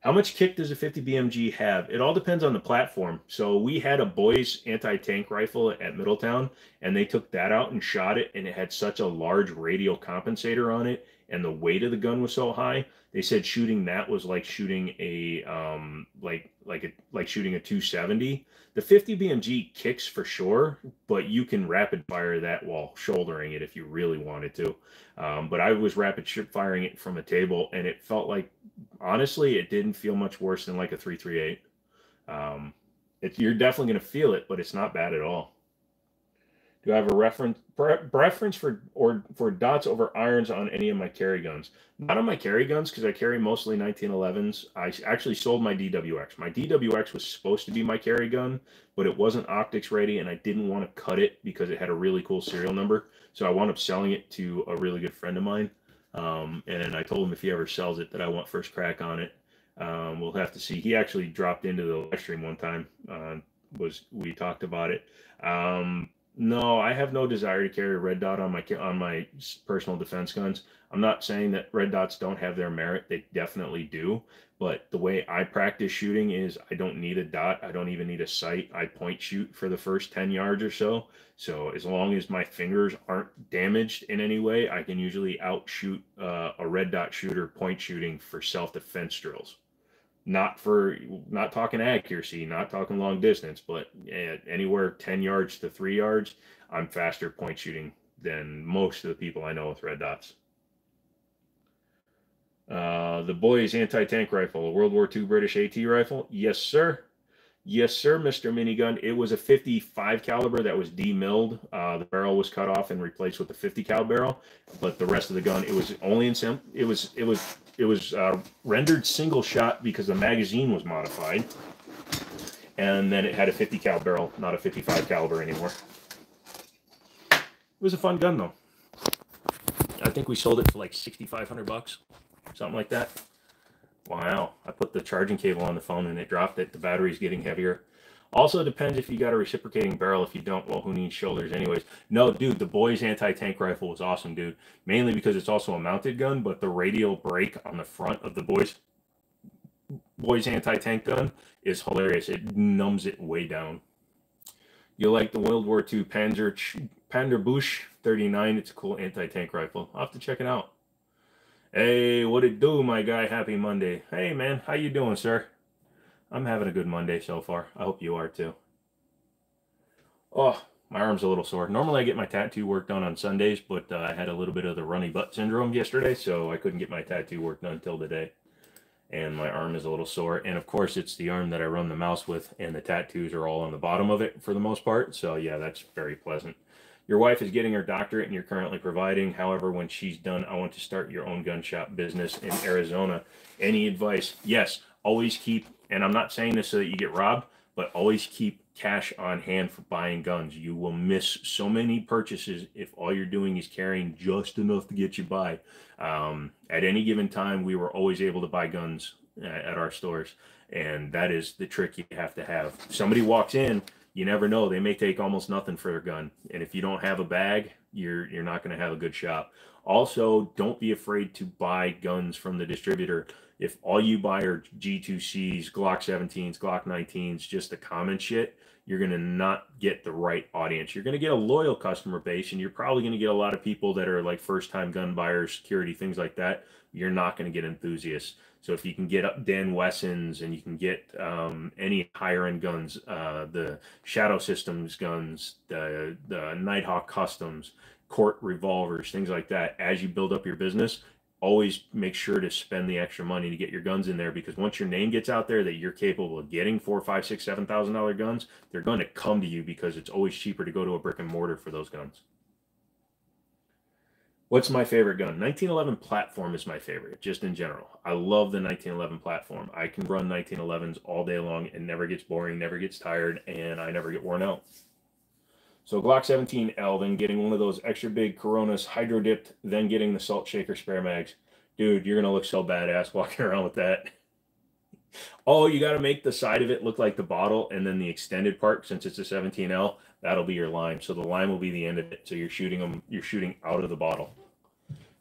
How much kick does a 50 BMG have? It all depends on the platform. So we had a boys anti-tank rifle at Middletown, and they took that out and shot it, and it had such a large radial compensator on it, and the weight of the gun was so high. They said shooting that was like shooting a um like like a like shooting a 270. The 50 BMG kicks for sure, but you can rapid fire that while shouldering it if you really wanted to. Um, but I was rapid firing it from a table, and it felt like honestly, it didn't feel much worse than like a 338. Um, it, you're definitely going to feel it, but it's not bad at all. Do I have a reference preference for or for dots over irons on any of my carry guns? Not on my carry guns because I carry mostly 1911s. I actually sold my DWX. My DWX was supposed to be my carry gun, but it wasn't optics ready, and I didn't want to cut it because it had a really cool serial number. So I wound up selling it to a really good friend of mine. Um, and I told him if he ever sells it that I want first crack on it. Um, we'll have to see. He actually dropped into the live stream one time. Uh, was we talked about it. Um, no, I have no desire to carry a red dot on my on my personal defense guns. I'm not saying that red dots don't have their merit. They definitely do. But the way I practice shooting is I don't need a dot. I don't even need a sight. I point shoot for the first 10 yards or so. So as long as my fingers aren't damaged in any way, I can usually outshoot uh, a red dot shooter point shooting for self-defense drills. Not for not talking accuracy, not talking long distance, but anywhere 10 yards to 3 yards, I'm faster point shooting than most of the people I know with red dots. Uh, the boys anti-tank rifle, a World War II British AT rifle. Yes, sir. Yes, sir, Mr. Minigun. It was a 55 caliber that was demilled. Uh, the barrel was cut off and replaced with a 50 cal barrel, but the rest of the gun, it was only in sim. It was it was it was uh, rendered single shot because the magazine was modified, and then it had a 50 cal barrel, not a 55 caliber anymore. It was a fun gun though. I think we sold it for like 6,500 bucks something like that. Wow, I put the charging cable on the phone and it dropped it. The battery's getting heavier. Also depends if you got a reciprocating barrel. If you don't, well, who needs shoulders anyways? No, dude, the boys anti-tank rifle was awesome, dude. Mainly because it's also a mounted gun, but the radial brake on the front of the boys boys anti-tank gun is hilarious. It numbs it way down. You like the World War II Panzer Panzerbüchse 39? It's a cool anti-tank rifle. I'll have to check it out. Hey, what it do, my guy? Happy Monday. Hey, man, how you doing, sir? I'm having a good Monday so far. I hope you are too. Oh, my arm's a little sore. Normally I get my tattoo work done on Sundays, but uh, I had a little bit of the runny butt syndrome yesterday, so I couldn't get my tattoo work done until today. And my arm is a little sore. And of course, it's the arm that I run the mouse with, and the tattoos are all on the bottom of it for the most part. So yeah, that's very pleasant. Your wife is getting her doctorate and you're currently providing. However, when she's done, I want to start your own gun shop business in Arizona. Any advice? Yes, always keep, and I'm not saying this so that you get robbed, but always keep cash on hand for buying guns. You will miss so many purchases if all you're doing is carrying just enough to get you by. Um, at any given time, we were always able to buy guns at our stores, and that is the trick you have to have. somebody walks in you never know. They may take almost nothing for their gun. And if you don't have a bag, you're you're not going to have a good shop. Also, don't be afraid to buy guns from the distributor. If all you buy are G2Cs, Glock 17s, Glock 19s, just the common shit, you're going to not get the right audience. You're going to get a loyal customer base, and you're probably going to get a lot of people that are like first time gun buyers, security, things like that. You're not going to get enthusiasts. So if you can get up Dan Wessons and you can get um, any higher end guns, uh, the Shadow Systems guns, the the Nighthawk Customs, Korth revolvers, things like that, as you build up your business, always make sure to spend the extra money to get your guns in there because once your name gets out there that you're capable of getting four, five, six, seven thousand dollar guns, they're going to come to you because it's always cheaper to go to a brick and mortar for those guns. What's my favorite gun? 1911 platform is my favorite, just in general. I love the 1911 platform. I can run 1911s all day long. It never gets boring, never gets tired, and I never get worn out. So Glock 17L, then getting one of those extra big Coronas hydro dipped, then getting the salt shaker spare mags. Dude, you're gonna look so badass walking around with that. Oh, you got to make the side of it look like the bottle, and then the extended part, since it's a 17L, that'll be your line. So the line will be the end of it. So you're shooting them, you're shooting out of the bottle.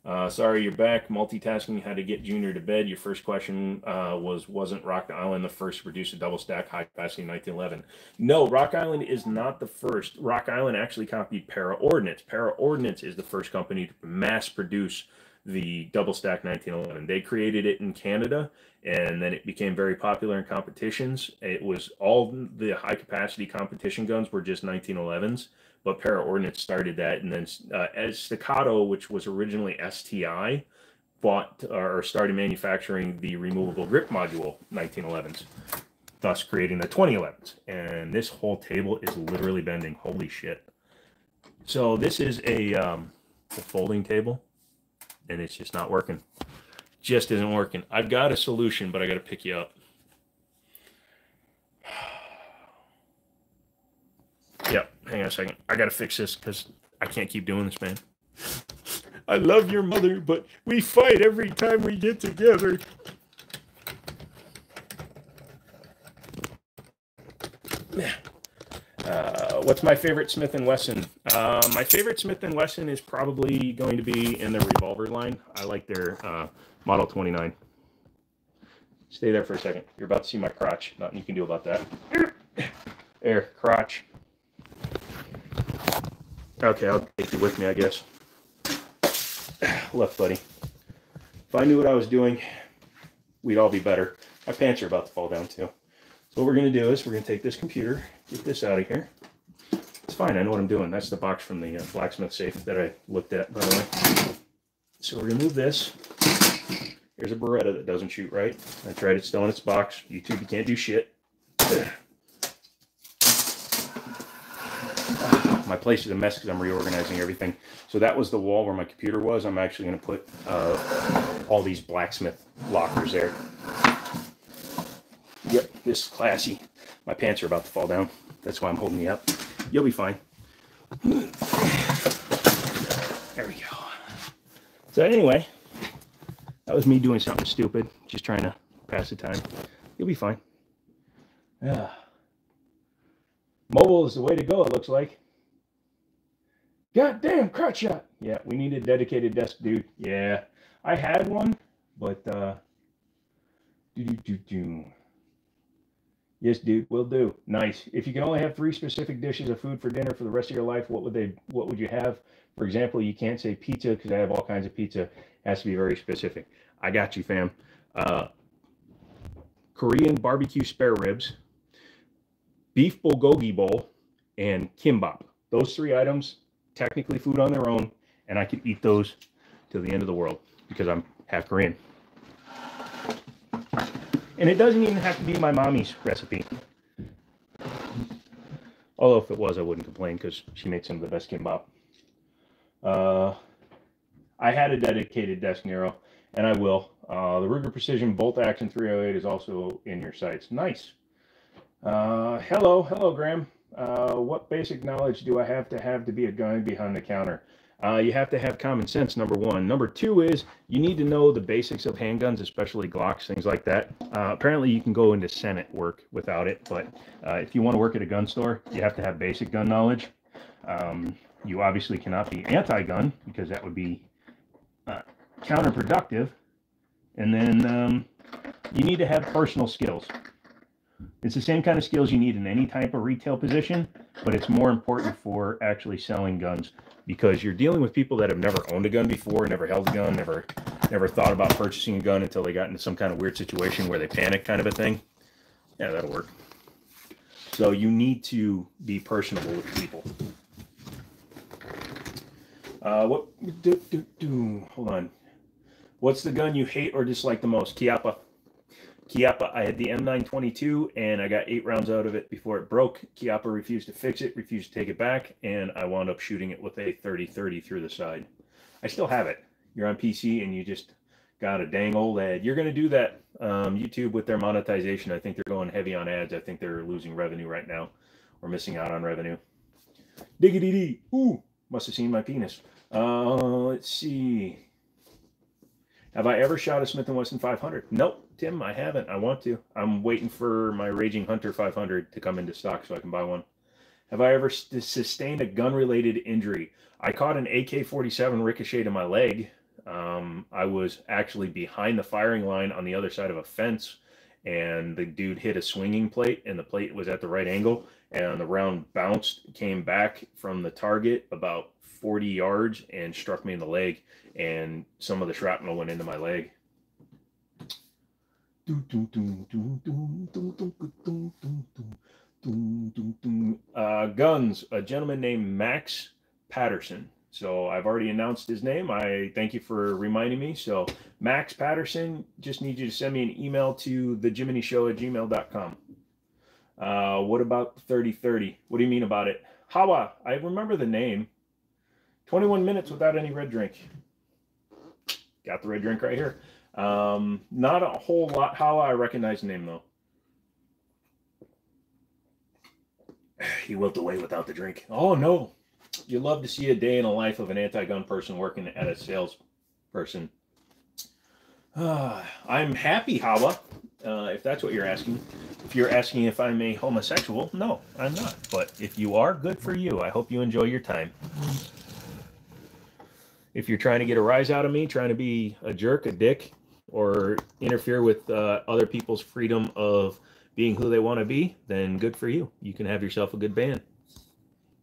Uh, sorry, you're back. Multitasking how to get Junior to bed. Your first question uh, was Wasn't Rock Island the first to produce a double stack high capacity in 1911? No, Rock Island is not the first. Rock Island actually copied Para Ordnance. Para Ordnance is the first company to mass produce the double stack 1911. They created it in Canada and then it became very popular in competitions. It was all the high capacity competition guns were just 1911s but Para Ordnance started that, and then uh, as Staccato, which was originally STI, bought or started manufacturing the removable grip module 1911s, thus creating the 2011s. And this whole table is literally bending. Holy shit! So this is a, um, a folding table, and it's just not working. Just isn't working. I've got a solution, but I got to pick you up. Yep. Hang on a second. I got to fix this because I can't keep doing this, man. I love your mother, but we fight every time we get together. Uh, what's my favorite Smith and Wesson? Uh, my favorite Smith and Wesson is probably going to be in the revolver line. I like their uh, Model 29. Stay there for a second. You're about to see my crotch. Nothing you can do about that. There, crotch. Okay, I'll take you with me, I guess. Left, buddy. If I knew what I was doing, we'd all be better. My pants are about to fall down, too. So what we're going to do is we're going to take this computer, get this out of here. It's fine. I know what I'm doing. That's the box from the uh, blacksmith safe that I looked at, by the way. So we're to move this. Here's a Beretta that doesn't shoot right. I tried it still in its box. YouTube, you can't do shit. my place is a mess because I'm reorganizing everything. So that was the wall where my computer was. I'm actually going to put uh, all these blacksmith lockers there. Yep, this is classy. My pants are about to fall down. That's why I'm holding you up. You'll be fine. There we go. So anyway, that was me doing something stupid. Just trying to pass the time. You'll be fine. Yeah. Mobile is the way to go, it looks like. Goddamn crotch shot. Yeah, we need a dedicated desk, dude. Yeah, I had one, but uh, do do do do. Yes, dude, will do. Nice. If you can only have three specific dishes of food for dinner for the rest of your life, what would they? What would you have? For example, you can't say pizza because I have all kinds of pizza. It has to be very specific. I got you, fam. Uh, Korean barbecue spare ribs, beef bulgogi bowl, and kimbap. Those three items technically food on their own, and I could eat those till the end of the world because I'm half Korean. And it doesn't even have to be my mommy's recipe. Although if it was, I wouldn't complain because she made some of the best kimbap. Uh, I had a dedicated desk Nero, and I will. Uh, the Ruger Precision Bolt Action 308 is also in your sights. Nice. Uh, hello, hello, Graham. Uh, what basic knowledge do I have to have to be a guy behind the counter? Uh, you have to have common sense, number one. Number two is you need to know the basics of handguns, especially Glocks, things like that. Uh, apparently, you can go into Senate work without it, but uh, if you want to work at a gun store, you have to have basic gun knowledge. Um, you obviously cannot be anti-gun because that would be uh, counterproductive. And then um, you need to have personal skills. It's the same kind of skills you need in any type of retail position, but it's more important for actually selling guns because you're dealing with people that have never owned a gun before, never held a gun, never never thought about purchasing a gun until they got into some kind of weird situation where they panic kind of a thing. Yeah, that'll work. So you need to be personable with people. Uh, what do, do, do, hold on. What's the gun you hate or dislike the most? Chiappa. Chiappa, I had the M922 and I got eight rounds out of it before it broke. Chiappa refused to fix it, refused to take it back, and I wound up shooting it with a 30-30 through the side. I still have it. You're on PC and you just got a dang old ad. You're going to do that. Um, YouTube with their monetization, I think they're going heavy on ads. I think they're losing revenue right now or missing out on revenue. Diggity dee. Ooh, must have seen my penis. Uh, let's see. Have I ever shot a Smith & Wesson 500? Nope, Tim, I haven't. I want to. I'm waiting for my Raging Hunter 500 to come into stock so I can buy one. Have I ever sustained a gun-related injury? I caught an AK-47 ricochet to my leg. Um, I was actually behind the firing line on the other side of a fence, and the dude hit a swinging plate, and the plate was at the right angle, and the round bounced, came back from the target about 40 yards, and struck me in the leg and some of the shrapnel went into my leg. Uh, guns, a gentleman named Max Patterson. So I've already announced his name. I thank you for reminding me. So Max Patterson, just need you to send me an email to the Show at gmail.com. Uh, what about 3030? What do you mean about it? Hawa, I remember the name. 21 minutes without any red drink got the red drink right here. Um, not a whole lot. How I recognize the name though. He wilt away without the drink. Oh no. You love to see a day in the life of an anti-gun person working at a sales person. Uh, I'm happy, Hawa, uh, if that's what you're asking. If you're asking if I'm a homosexual, no, I'm not. But if you are, good for you. I hope you enjoy your time if you're trying to get a rise out of me, trying to be a jerk, a dick, or interfere with uh, other people's freedom of being who they want to be, then good for you. You can have yourself a good band.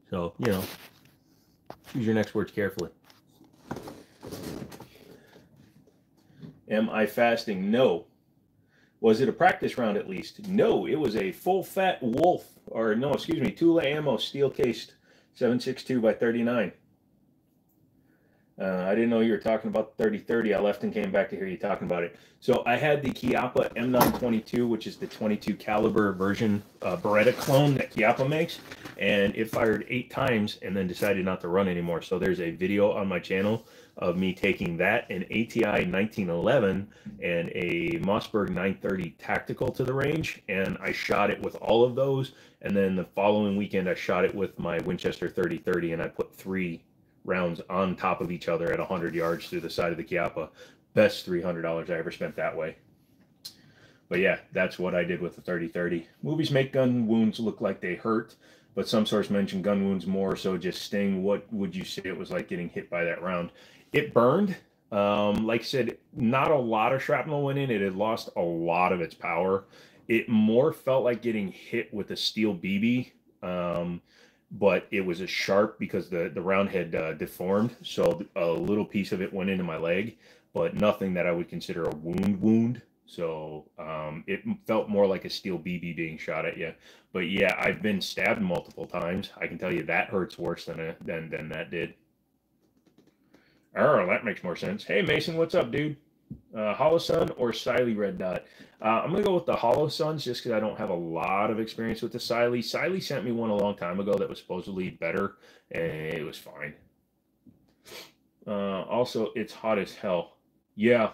So, you know, choose your next words carefully. Am I fasting? No. Was it a practice round at least? No, it was a full fat wolf, or no, excuse me, Tula ammo steel cased 762 by 39. Uh, I didn't know you were talking about 3030. I left and came back to hear you talking about it. So I had the Chiappa M922, which is the 22 caliber version uh, Beretta clone that Chiappa makes, and it fired eight times and then decided not to run anymore. So there's a video on my channel of me taking that an ATI 1911 and a Mossberg 930 tactical to the range, and I shot it with all of those. And then the following weekend, I shot it with my Winchester 3030, and I put three rounds on top of each other at 100 yards through the side of the Chiappa. Best $300 I ever spent that way. But yeah, that's what I did with the 30-30. Movies make gun wounds look like they hurt, but some sources mention gun wounds more so just sting. What would you say it was like getting hit by that round? It burned. Um, like I said, not a lot of shrapnel went in. It had lost a lot of its power. It more felt like getting hit with a steel BB. Um, but it was a sharp because the the round had uh, deformed, so a little piece of it went into my leg, but nothing that I would consider a wound wound. So um, it felt more like a steel BB being shot at you. But yeah, I've been stabbed multiple times. I can tell you that hurts worse than a, than than that did. Oh, that makes more sense. Hey Mason, what's up, dude? Uh, Sun or Cyelee Red Dot. Uh, I'm going to go with the Holosuns just because I don't have a lot of experience with the Cyelee. Cyelee sent me one a long time ago that was supposedly better, and it was fine. Uh, also, it's hot as hell. Yeah.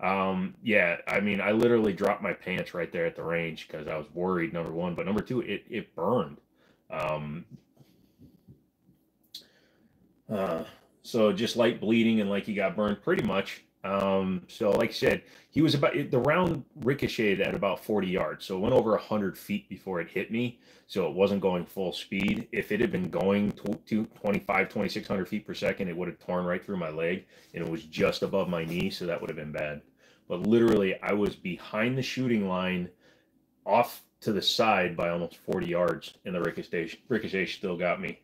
Um, yeah, I mean, I literally dropped my pants right there at the range because I was worried, number one. But number two, it, it burned. Um, uh, so just light bleeding and like he got burned pretty much. Um, so like I said, he was about the round ricocheted at about 40 yards. So it went over 100 feet before it hit me. So it wasn't going full speed. If it had been going to 25, 2600 feet per second, it would have torn right through my leg and it was just above my knee. So that would have been bad. But literally, I was behind the shooting line off to the side by almost 40 yards and the ricochet, ricochet still got me.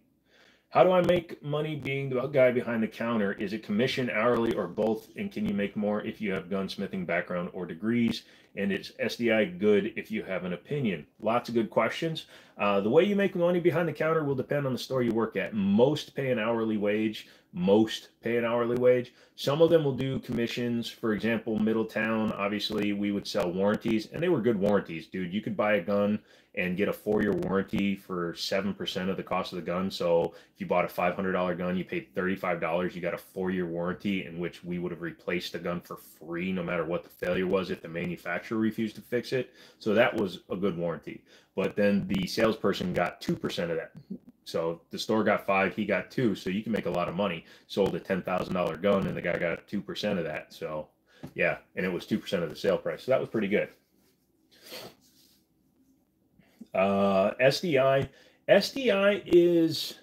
How do I make money being the guy behind the counter? Is it commission, hourly, or both? And can you make more if you have gunsmithing background or degrees? And is SDI good if you have an opinion? Lots of good questions. Uh, the way you make money behind the counter will depend on the store you work at. Most pay an hourly wage most pay an hourly wage. Some of them will do commissions. For example, Middletown, obviously, we would sell warranties, and they were good warranties, dude. You could buy a gun and get a four year warranty for 7% of the cost of the gun. So if you bought a $500 gun, you paid $35, you got a four year warranty in which we would have replaced the gun for free no matter what the failure was if the manufacturer refused to fix it. So that was a good warranty. But then the salesperson got 2% of that. So the store got five, he got two. So you can make a lot of money. Sold a ten thousand dollar gun, and the guy got two percent of that. So Yeah, and it was 2% of the sale price. So that was pretty good. Uh, SDI. SDI is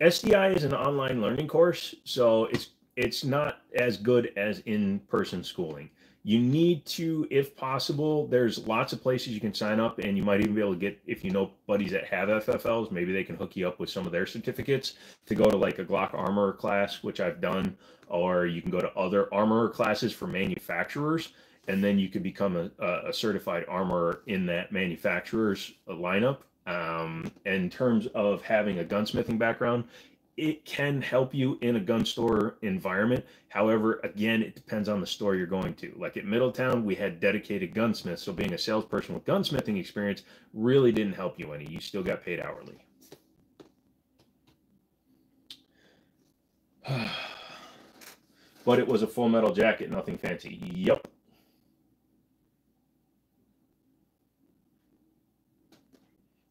SDI is an online learning course, so it's it's not as good as in-person schooling. You need to, if possible, there's lots of places you can sign up, and you might even be able to get, if you know buddies that have FFLs, maybe they can hook you up with some of their certificates to go to like a Glock armor class, which I've done, or you can go to other armor classes for manufacturers, and then you could become a, a certified armorer in that manufacturer's lineup. Um, in terms of having a gunsmithing background, it can help you in a gun store environment. However, again, it depends on the store you're going to. Like at Middletown, we had dedicated gunsmiths. So being a salesperson with gunsmithing experience really didn't help you any. You still got paid hourly. but it was a full metal jacket, nothing fancy. Yep.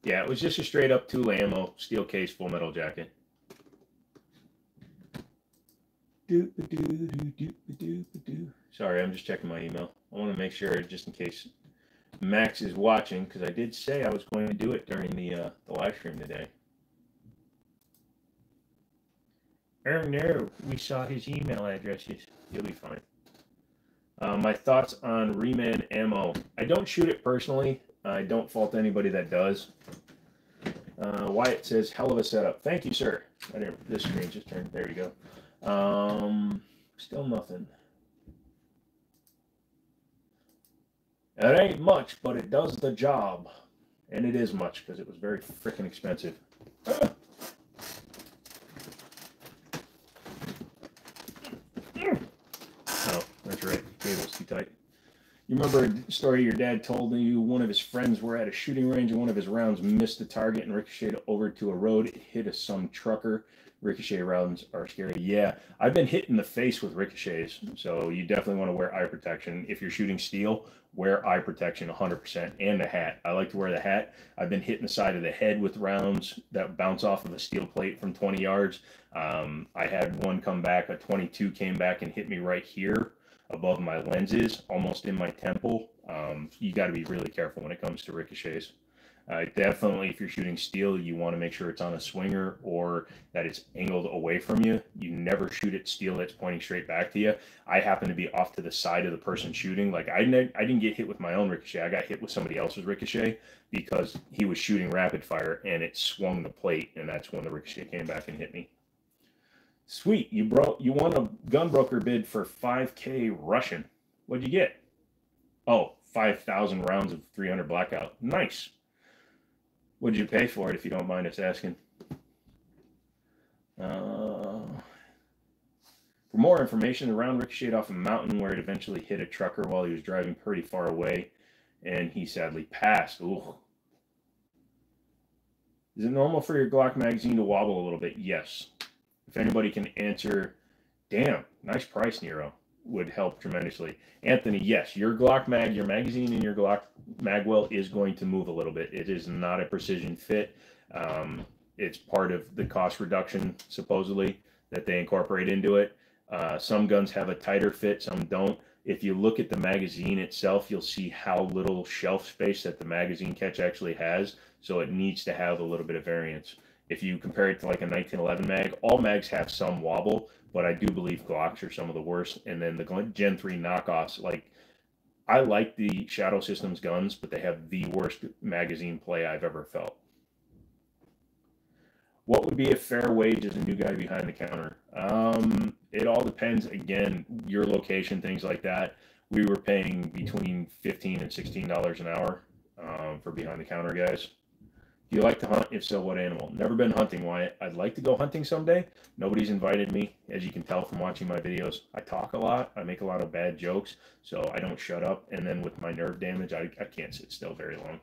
Yeah, it was just a straight up Tula ammo steel case, full metal jacket. Do, do, do, do, do, Sorry, I'm just checking my email. I want to make sure, just in case Max is watching, because I did say I was going to do it during the uh, the live stream today. Oh no, we saw his email addresses. He'll be fine. Uh, my thoughts on Reman ammo. I don't shoot it personally. I don't fault anybody that does. Uh, Wyatt says, hell of a setup. Thank you, sir. I didn't, this screen just turned. There you go. Um, still nothing. It ain't much, but it does the job. And it is much because it was very freaking expensive. Oh, that's right. Cable's too tight. You remember a story your dad told you one of his friends were at a shooting range and one of his rounds missed the target and ricocheted over to a road. It hit a some trucker ricochet rounds are scary. Yeah, I've been hit in the face with ricochets, so you definitely want to wear eye protection. If you're shooting steel, wear eye protection 100% and a hat. I like to wear the hat. I've been hit in the side of the head with rounds that bounce off of a steel plate from 20 yards. Um, I had one come back, a 22 came back and hit me right here above my lenses, almost in my temple. Um, you got to be really careful when it comes to ricochets. Uh, definitely, if you're shooting steel, you want to make sure it's on a swinger or that it's angled away from you. You never shoot at steel that's pointing straight back to you. I happen to be off to the side of the person shooting. Like I, ne- I didn't get hit with my own ricochet. I got hit with somebody else's ricochet because he was shooting rapid fire and it swung the plate, and that's when the ricochet came back and hit me. Sweet, you brought you won a gun broker bid for 5K Russian. What'd you get? Oh, 5,000 rounds of 300 blackout. Nice. What did you pay for it, if you don't mind us asking? Uh, for more information, the round ricocheted off a mountain where it eventually hit a trucker while he was driving pretty far away, and he sadly passed. Ooh. Is it normal for your Glock magazine to wobble a little bit? Yes. If anybody can answer, damn, nice price, Nero would help tremendously. Anthony, yes, your Glock mag, your magazine and your Glock magwell is going to move a little bit. It is not a precision fit. Um, it's part of the cost reduction, supposedly, that they incorporate into it. Uh, some guns have a tighter fit, some don't. If you look at the magazine itself, you'll see how little shelf space that the magazine catch actually has. So it needs to have a little bit of variance. If you compare it to like a 1911 mag, all mags have some wobble, but I do believe Glocks are some of the worst. And then the Gen 3 knockoffs, like I like the Shadow Systems guns, but they have the worst magazine play I've ever felt. What would be a fair wage as a new guy behind the counter? Um, it all depends. Again, your location, things like that. We were paying between fifteen and sixteen dollars an hour um, for behind the counter guys. Do you like to hunt? If so, what animal? Never been hunting, Wyatt. I'd like to go hunting someday. Nobody's invited me, as you can tell from watching my videos. I talk a lot. I make a lot of bad jokes, so I don't shut up. And then with my nerve damage, I, I can't sit still very long.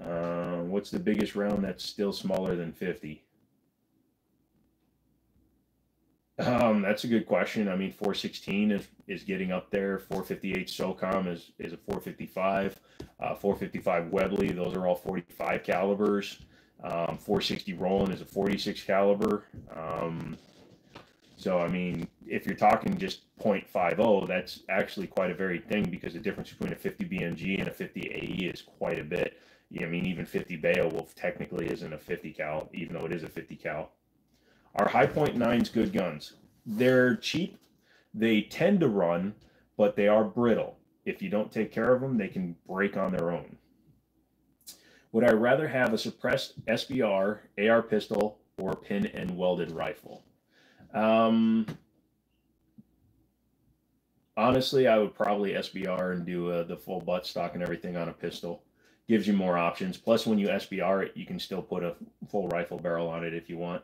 Uh, what's the biggest round that's still smaller than 50? Um, that's a good question. I mean, 416 is, is getting up there. 458 SOCOM is, is a 455. Uh, 455 Webley, those are all 45 calibers. Um, 460 Roland is a 46 caliber. Um, so, I mean, if you're talking just 0.50, that's actually quite a varied thing because the difference between a 50 BMG and a 50 AE is quite a bit. I mean, even 50 Beowulf technically isn't a 50 cal, even though it is a 50 cal. Our Hi-Point 9's good guns. They're cheap. They tend to run, but they are brittle. If you don't take care of them, they can break on their own. Would I rather have a suppressed SBR, AR pistol, or pin and welded rifle? Um, honestly, I would probably SBR and do uh, the full butt stock and everything on a pistol. Gives you more options. Plus, when you SBR it, you can still put a full rifle barrel on it if you want.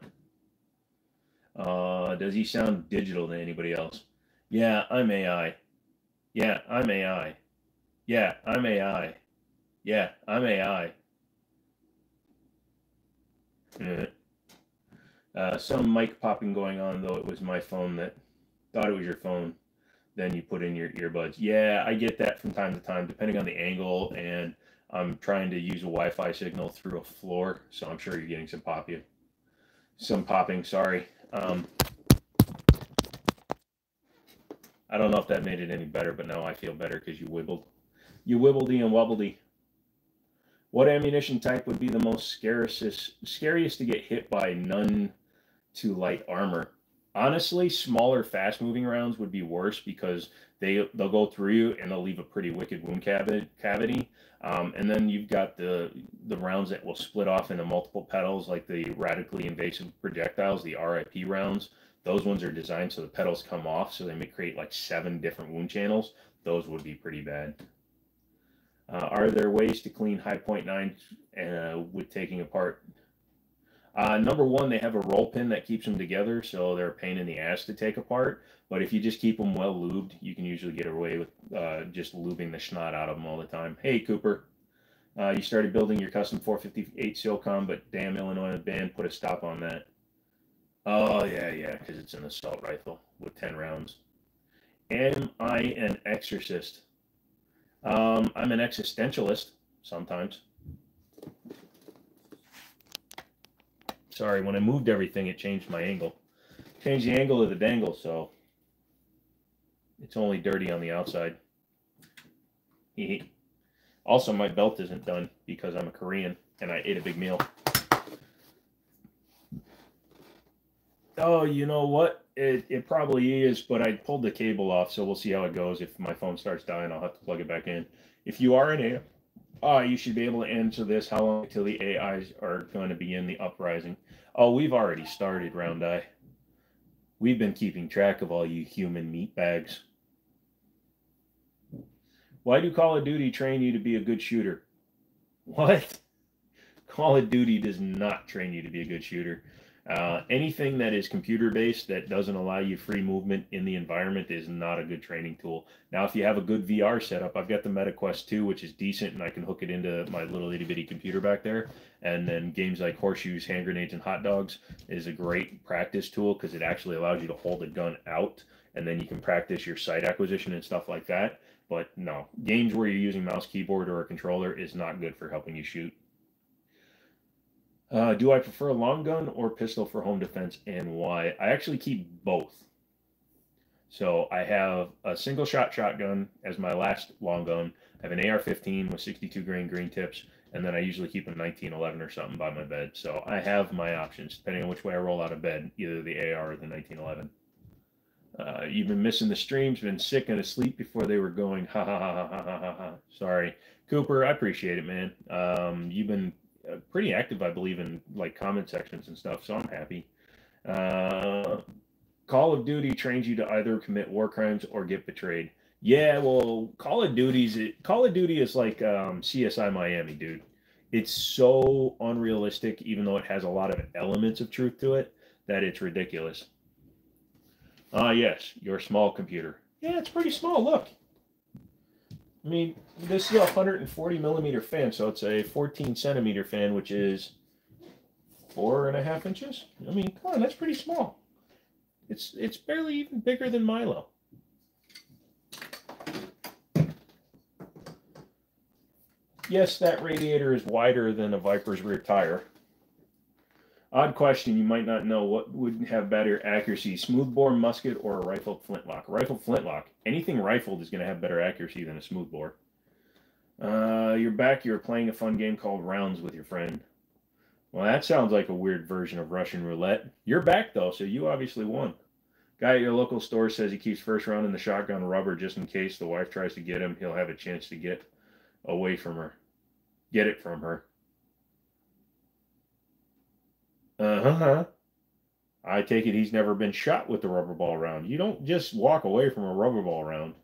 Uh, does he sound digital to anybody else? Yeah, I'm AI. Yeah, I'm AI. Yeah, I'm AI. Yeah, I'm AI. Uh, some mic popping going on, though it was my phone that thought it was your phone. Then you put in your earbuds. Yeah, I get that from time to time, depending on the angle. And I'm trying to use a Wi Fi signal through a floor. So I'm sure you're getting some popping. Some popping, sorry. Um, I don't know if that made it any better, but now I feel better because you wibbled. You wibbledy and wobbledy. What ammunition type would be the most scariest, scariest to get hit by none to light armor? Honestly, smaller, fast-moving rounds would be worse because they they'll go through you and they'll leave a pretty wicked wound cavity. Um, and then you've got the the rounds that will split off into multiple petals, like the radically invasive projectiles, the RIP rounds. Those ones are designed so the petals come off, so they may create like seven different wound channels. Those would be pretty bad. Uh, are there ways to clean high 9 uh, with taking apart? Uh, number one, they have a roll pin that keeps them together, so they're a pain in the ass to take apart. But if you just keep them well lubed, you can usually get away with uh, just lubing the schnot out of them all the time. Hey, Cooper, uh, you started building your custom 458 SOCOM, but damn Illinois band put a stop on that. Oh, yeah, yeah, because it's an assault rifle with 10 rounds. Am I an exorcist? Um, I'm an existentialist sometimes. Sorry, when I moved everything, it changed my angle. Changed the angle of the dangle, so it's only dirty on the outside. also, my belt isn't done because I'm a Korean and I ate a big meal. Oh, you know what? It, it probably is, but I pulled the cable off, so we'll see how it goes. If my phone starts dying, I'll have to plug it back in. If you are in an AI, you should be able to answer this. How long until the AIs are going to begin the uprising? Oh, we've already started, Round Eye. We've been keeping track of all you human meat bags. Why do Call of Duty train you to be a good shooter? What? Call of Duty does not train you to be a good shooter. Uh, anything that is computer based that doesn't allow you free movement in the environment is not a good training tool. Now, if you have a good VR setup, I've got the MetaQuest 2, which is decent, and I can hook it into my little itty bitty computer back there. And then games like Horseshoes, Hand Grenades, and Hot Dogs is a great practice tool because it actually allows you to hold a gun out and then you can practice your sight acquisition and stuff like that. But no, games where you're using mouse, keyboard, or a controller is not good for helping you shoot. Uh, do I prefer a long gun or pistol for home defense and why? I actually keep both. So I have a single shot shotgun as my last long gun. I have an AR-15 with 62 grain green tips, and then I usually keep a 1911 or something by my bed. So I have my options depending on which way I roll out of bed, either the AR or the 1911. Uh, you've been missing the streams, been sick and asleep before they were going. Ha ha ha ha ha ha ha. Sorry, Cooper. I appreciate it, man. Um, you've been pretty active, I believe, in like comment sections and stuff. So I'm happy. Uh, Call of Duty trains you to either commit war crimes or get betrayed. Yeah, well, Call of Duty's it, Call of Duty is like um, CSI Miami, dude. It's so unrealistic, even though it has a lot of elements of truth to it, that it's ridiculous. Ah, yes, your small computer. Yeah, it's pretty small. Look, I mean, this is a 140 millimeter fan, so it's a 14 centimeter fan, which is four and a half inches. I mean, come on, that's pretty small. It's it's barely even bigger than Milo. Yes, that radiator is wider than a Viper's rear tire. Odd question. You might not know what would have better accuracy: smoothbore musket or a rifled flintlock. A rifled flintlock. Anything rifled is going to have better accuracy than a smoothbore. Uh, you're back. You're playing a fun game called Rounds with your friend. Well, that sounds like a weird version of Russian roulette. You're back though, so you obviously won. Guy at your local store says he keeps first round in the shotgun rubber just in case the wife tries to get him. He'll have a chance to get away from her, get it from her. Uh huh. I take it he's never been shot with the rubber ball round. You don't just walk away from a rubber ball round.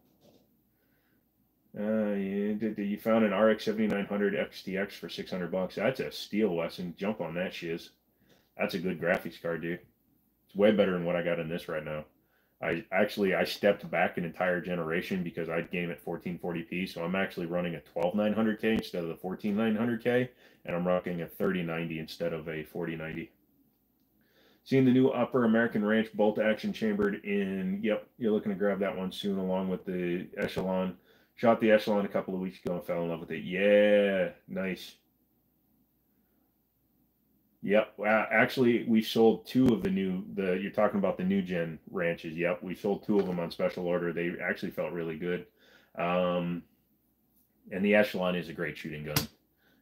Uh, you, you found an RX 7900 XTX for 600 bucks. That's a steal, Wesson. Jump on that shiz. That's a good graphics card, dude. It's way better than what I got in this right now. I actually I stepped back an entire generation because I'd game at 1440p, so I'm actually running a 12900K instead of the 14900K, and I'm rocking a 3090 instead of a 4090. Seeing the new Ruger American Ranch bolt action chambered in, yep, you're looking to grab that one soon along with the Echelon. Shot the Echelon a couple of weeks ago and fell in love with it. Yeah, nice. Yep. Well, actually, we sold two of the new the you're talking about the new gen ranches. Yep, we sold two of them on special order. They actually felt really good. Um, and the Echelon is a great shooting gun.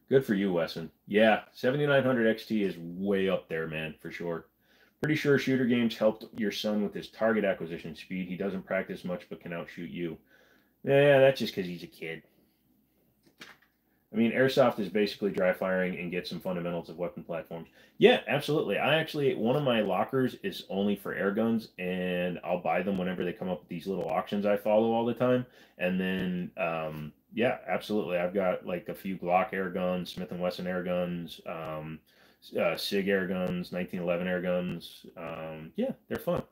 Good for you, Wesson. Yeah, 7900 XT is way up there, man, for sure. Pretty sure shooter games helped your son with his target acquisition speed. He doesn't practice much but can outshoot you. Yeah, that's just because he's a kid. I mean, airsoft is basically dry firing and get some fundamentals of weapon platforms. Yeah, absolutely. I actually one of my lockers is only for air guns, and I'll buy them whenever they come up with these little auctions I follow all the time. And then, um, yeah, absolutely. I've got like a few Glock air guns, Smith and Wesson air guns, um, uh, Sig air guns, 1911 air guns. Um, yeah, they're fun.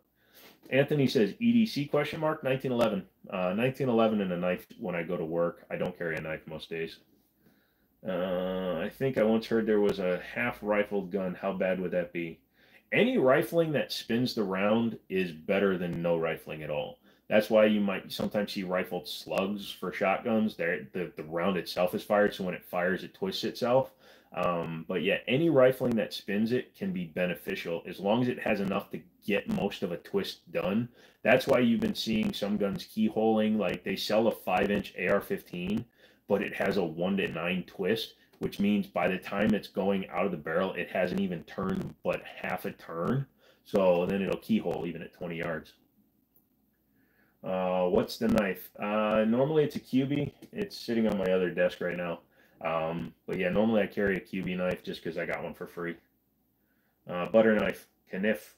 Anthony says EDC question mark 1911. Uh, 1911 and a knife when I go to work. I don't carry a knife most days. Uh, I think I once heard there was a half rifled gun. How bad would that be? Any rifling that spins the round is better than no rifling at all. That's why you might sometimes see rifled slugs for shotguns. There, the, the round itself is fired, so when it fires, it twists itself. Um, but yeah, any rifling that spins it can be beneficial as long as it has enough to get most of a twist done. That's why you've been seeing some guns keyholing. Like they sell a five inch AR 15 but it has a one to nine twist, which means by the time it's going out of the barrel, it hasn't even turned but half a turn. So then it'll keyhole even at 20 yards. Uh, what's the knife? Uh, normally it's a QB. It's sitting on my other desk right now. Um, but yeah, normally I carry a QB knife just because I got one for free. Uh, butter knife, Kniff.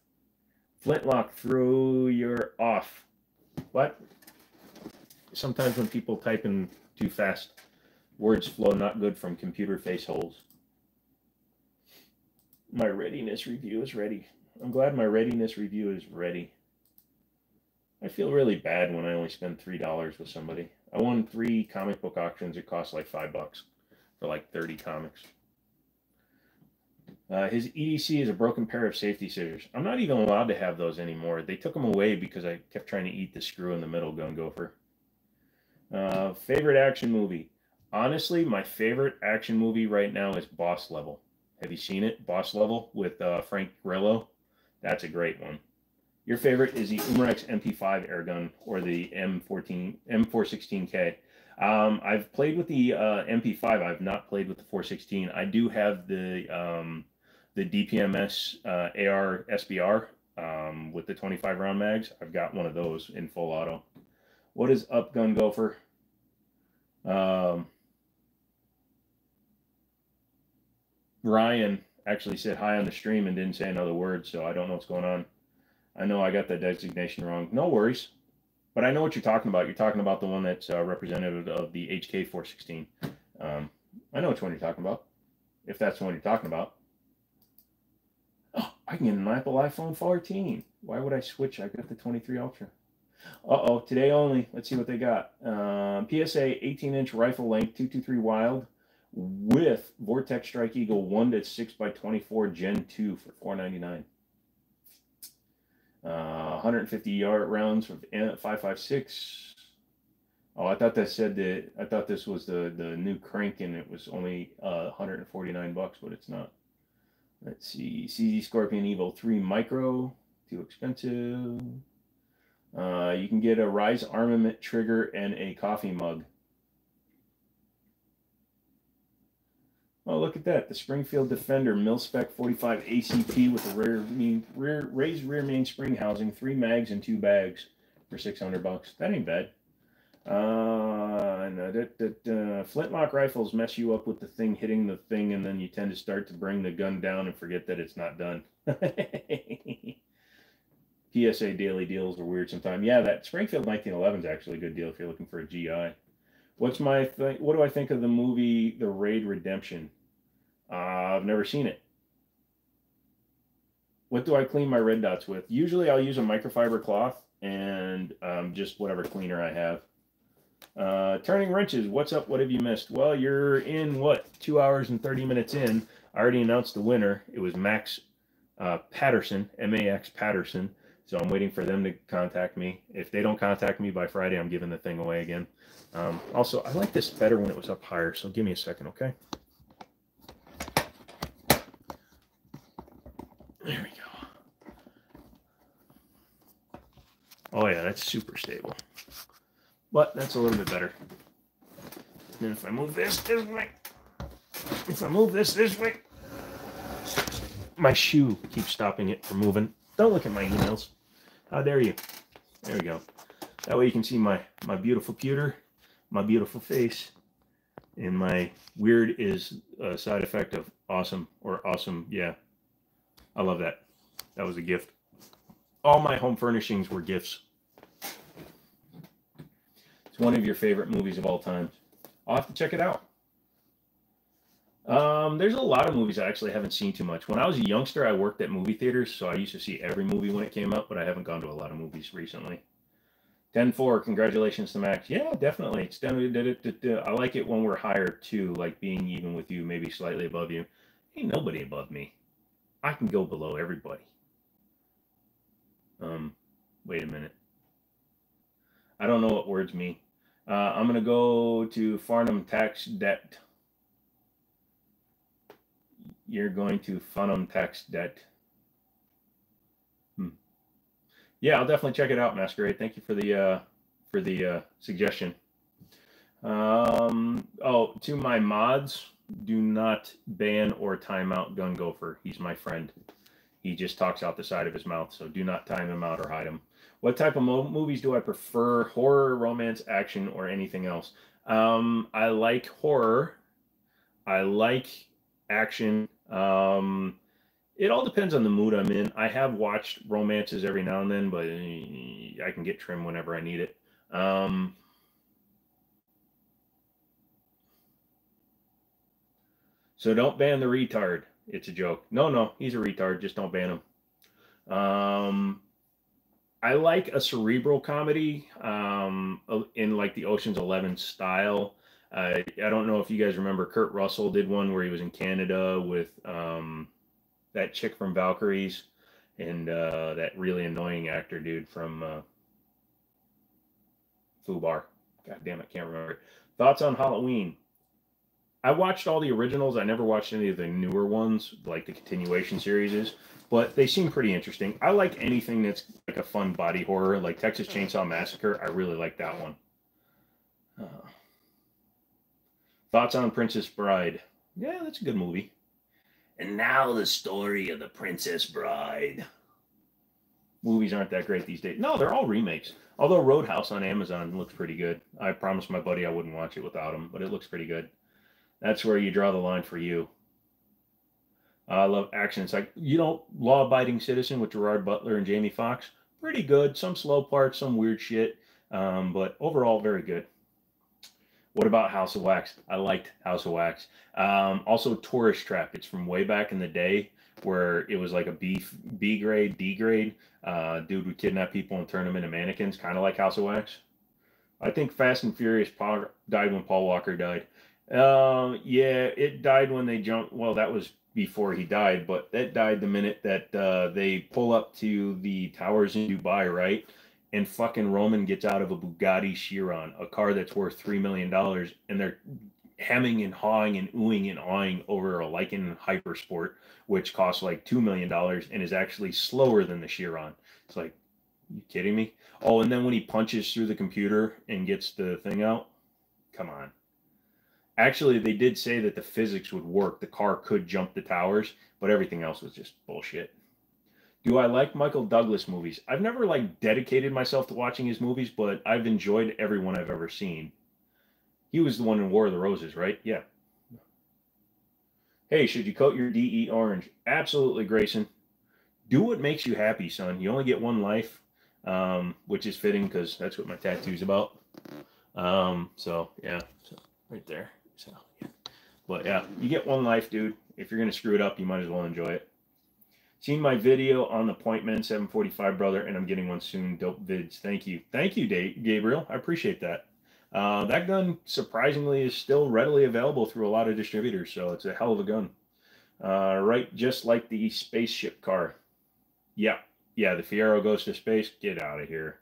Flintlock through your off. What? Sometimes when people type in too fast. Words flow not good from computer face holes. My readiness review is ready. I'm glad my readiness review is ready. I feel really bad when I only spend three dollars with somebody. I won three comic book auctions. It cost like five bucks for like 30 comics. Uh, his EDC is a broken pair of safety scissors. I'm not even allowed to have those anymore. They took them away because I kept trying to eat the screw in the middle gun gopher. Uh, favorite action movie? Honestly, my favorite action movie right now is Boss Level. Have you seen it? Boss Level with uh, Frank Grillo. That's a great one. Your favorite is the Umarex MP5 airgun or the M14 M416K. Um, I've played with the uh, MP5. I've not played with the 416. I do have the um, the DPMS uh, AR SBR um, with the 25 round mags. I've got one of those in full auto. What is up, Gun Gopher? Um, Ryan actually said hi on the stream and didn't say another word, so I don't know what's going on. I know I got the designation wrong. No worries. But I know what you're talking about. You're talking about the one that's uh, representative of the HK 416. Um, I know which one you're talking about, if that's the one you're talking about. Oh, I can get an Apple iPhone 14. Why would I switch? I got the 23 Ultra. Uh-oh, today only. Let's see what they got. Um, PSA 18-inch rifle length, 223 Wylde, with Vortex Strike Eagle 1 to 6 by 24 Gen 2 for 499 uh, 150 yard rounds from 556. Oh, I thought that said that. I thought this was the the new crank and it was only uh, 149 bucks, but it's not. Let's see. CZ Scorpion Evo 3 Micro. Too expensive. Uh, you can get a Rise Armament trigger and a coffee mug. Oh, look at that. The Springfield Defender Mil-Spec 45 ACP with a rear, mean, rear raised rear main spring housing, three mags and two bags for 600 bucks. That ain't bad. Uh, no, that, that, uh, flintlock rifles mess you up with the thing hitting the thing, and then you tend to start to bring the gun down and forget that it's not done. PSA daily deals are weird sometimes. Yeah, that Springfield 1911 is actually a good deal if you're looking for a GI. What's my thing? What do I think of the movie The Raid Redemption? Uh, I've never seen it. What do I clean my red dots with? Usually I'll use a microfiber cloth and um, just whatever cleaner I have. Uh, turning wrenches, what's up? What have you missed? Well, you're in what? Two hours and 30 minutes in. I already announced the winner. It was Max uh, Patterson, M A X Patterson. So I'm waiting for them to contact me. If they don't contact me by Friday, I'm giving the thing away again. Um, also, I like this better when it was up higher, so give me a second, okay? There we go. Oh yeah, that's super stable. But that's a little bit better. And if I move this this way, if I move this this way, my shoe keeps stopping it from moving. Don't look at my emails. How dare you? There we go. That way you can see my, my beautiful pewter my beautiful face. And my weird is a side effect of awesome or awesome. Yeah. I love that. That was a gift. All my home furnishings were gifts. It's one of your favorite movies of all time. I'll have to check it out. Um, there's a lot of movies I actually haven't seen too much. When I was a youngster, I worked at movie theaters, so I used to see every movie when it came out, but I haven't gone to a lot of movies recently. 10-4, congratulations to Max. Yeah, definitely. It's I like it when we're higher too, like being even with you, maybe slightly above you. Ain't nobody above me. I can go below everybody. Um, wait a minute. I don't know what words mean. Uh, I'm going to go to Farnham tax debt. You're going to Farnham text debt. Yeah, I'll definitely check it out, Masquerade. Thank you for the uh, for the uh, suggestion. Um, oh, to my mods, do not ban or time out Gun Gopher. He's my friend. He just talks out the side of his mouth, so do not time him out or hide him. What type of mo movies do I prefer? Horror, romance, action, or anything else? Um, I like horror. I like action. Um, it all depends on the mood I'm in. I have watched romances every now and then, but I can get trim whenever I need it. Um, so don't ban the retard. It's a joke. No, no, he's a retard. Just don't ban him. Um, I like a cerebral comedy um, in like the Ocean's Eleven style. Uh, I don't know if you guys remember Kurt Russell did one where he was in Canada with um, that chick from Valkyries and uh, that really annoying actor dude from uh, Fubar. God damn it, can't remember. Thoughts on Halloween? I watched all the originals. I never watched any of the newer ones, like the continuation series, but they seem pretty interesting. I like anything that's like a fun body horror, like Texas Chainsaw Massacre. I really like that one. Uh, thoughts on Princess Bride? Yeah, that's a good movie. And now the story of the Princess Bride. Movies aren't that great these days. No, they're all remakes. Although Roadhouse on Amazon looks pretty good. I promised my buddy I wouldn't watch it without him, but it looks pretty good. That's where you draw the line for you. I love action. It's like, you know, Law Abiding Citizen with Gerard Butler and Jamie Foxx. Pretty good. Some slow parts, some weird shit. Um, but overall, very good. What about House of Wax? I liked House of Wax. Um, also, Tourist Trap. It's from way back in the day where it was like a B B grade, D grade. Uh, dude would kidnap people and turn them into mannequins, kind of like House of Wax. I think Fast and Furious Paul, died when Paul Walker died. Uh, yeah, it died when they jumped. Well, that was before he died, but that died the minute that uh, they pull up to the towers in Dubai, right? And fucking Roman gets out of a Bugatti Chiron, a car that's worth three million dollars, and they're hemming and hawing and oohing and awing over a Lykan Hypersport, which costs like $2 million and is actually slower than the Chiron. It's like, you kidding me? Oh, and then when he punches through the computer and gets the thing out, come on. Actually, they did say that the physics would work. The car could jump the towers, but everything else was just bullshit. Do I like Michael Douglas movies? I've never like dedicated myself to watching his movies, but I've enjoyed every one I've ever seen. He was the one in War of the Roses, right? Yeah. Hey, should you coat your DE orange? Absolutely, Grayson. Do what makes you happy, son. You only get one life, um, which is fitting because that's what my tattoo's about. Um, so yeah, so right there. So yeah. But yeah, you get one life, dude. If you're gonna screw it up, you might as well enjoy it. Seen my video on the Pointman 745 brother, and I'm getting one soon. Dope vids. Thank you. Thank you, Dave, Gabriel. I appreciate that. Uh, that gun surprisingly is still readily available through a lot of distributors, so it's a hell of a gun. Uh, right, just like the spaceship car. Yeah, yeah, the Fiero goes to space. Get out of here.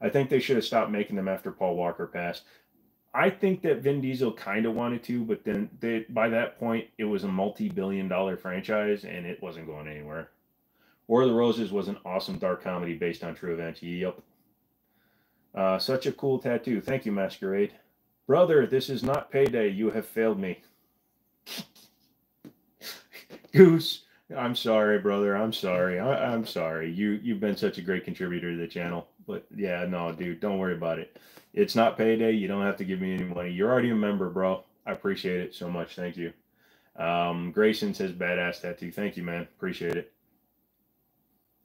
I think they should have stopped making them after Paul Walker passed. I think that Vin Diesel kind of wanted to, but then they, by that point, it was a multi-billion dollar franchise and it wasn't going anywhere. War of the Roses was an awesome dark comedy based on true events. Yep. Uh, such a cool tattoo. Thank you, Masquerade. Brother, this is not payday. You have failed me. Goose, I'm sorry, brother. I'm sorry. I, am sorry. You you've been such a great contributor to the channel. But yeah, no, dude, don't worry about it. It's not payday. You don't have to give me any money. You're already a member, bro. I appreciate it so much. Thank you. Um, Grayson says badass tattoo. Thank you, man. Appreciate it.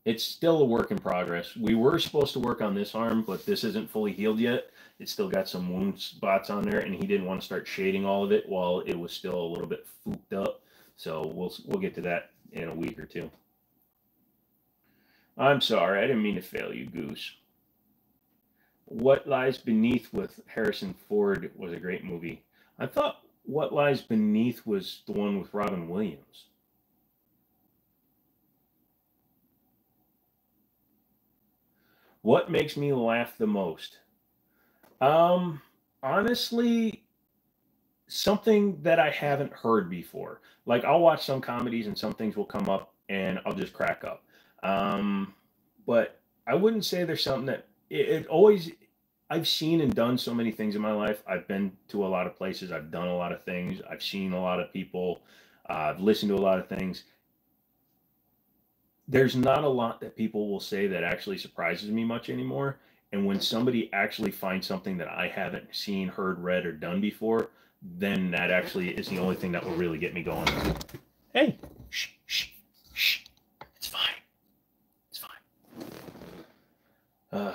It's still a work in progress. We were supposed to work on this arm, but this isn't fully healed yet. It's still got some wound spots on there, and he didn't want to start shading all of it while it was still a little bit fooped up. So we'll we'll get to that in a week or two. I'm sorry, I didn't mean to fail you, Goose. What Lies Beneath with Harrison Ford was a great movie. I thought What Lies Beneath was the one with Robin Williams. What makes me laugh the most? Um, honestly, something that I haven't heard before. Like I'll watch some comedies and some things will come up and I'll just crack up. Um, but I wouldn't say there's something that it, it always I've seen and done so many things in my life. I've been to a lot of places. I've done a lot of things. I've seen a lot of people. Uh, I've listened to a lot of things. There's not a lot that people will say that actually surprises me much anymore. And when somebody actually finds something that I haven't seen, heard, read, or done before, then that actually is the only thing that will really get me going. Hey, shh, shh, shh. It's fine. It's fine. Uh,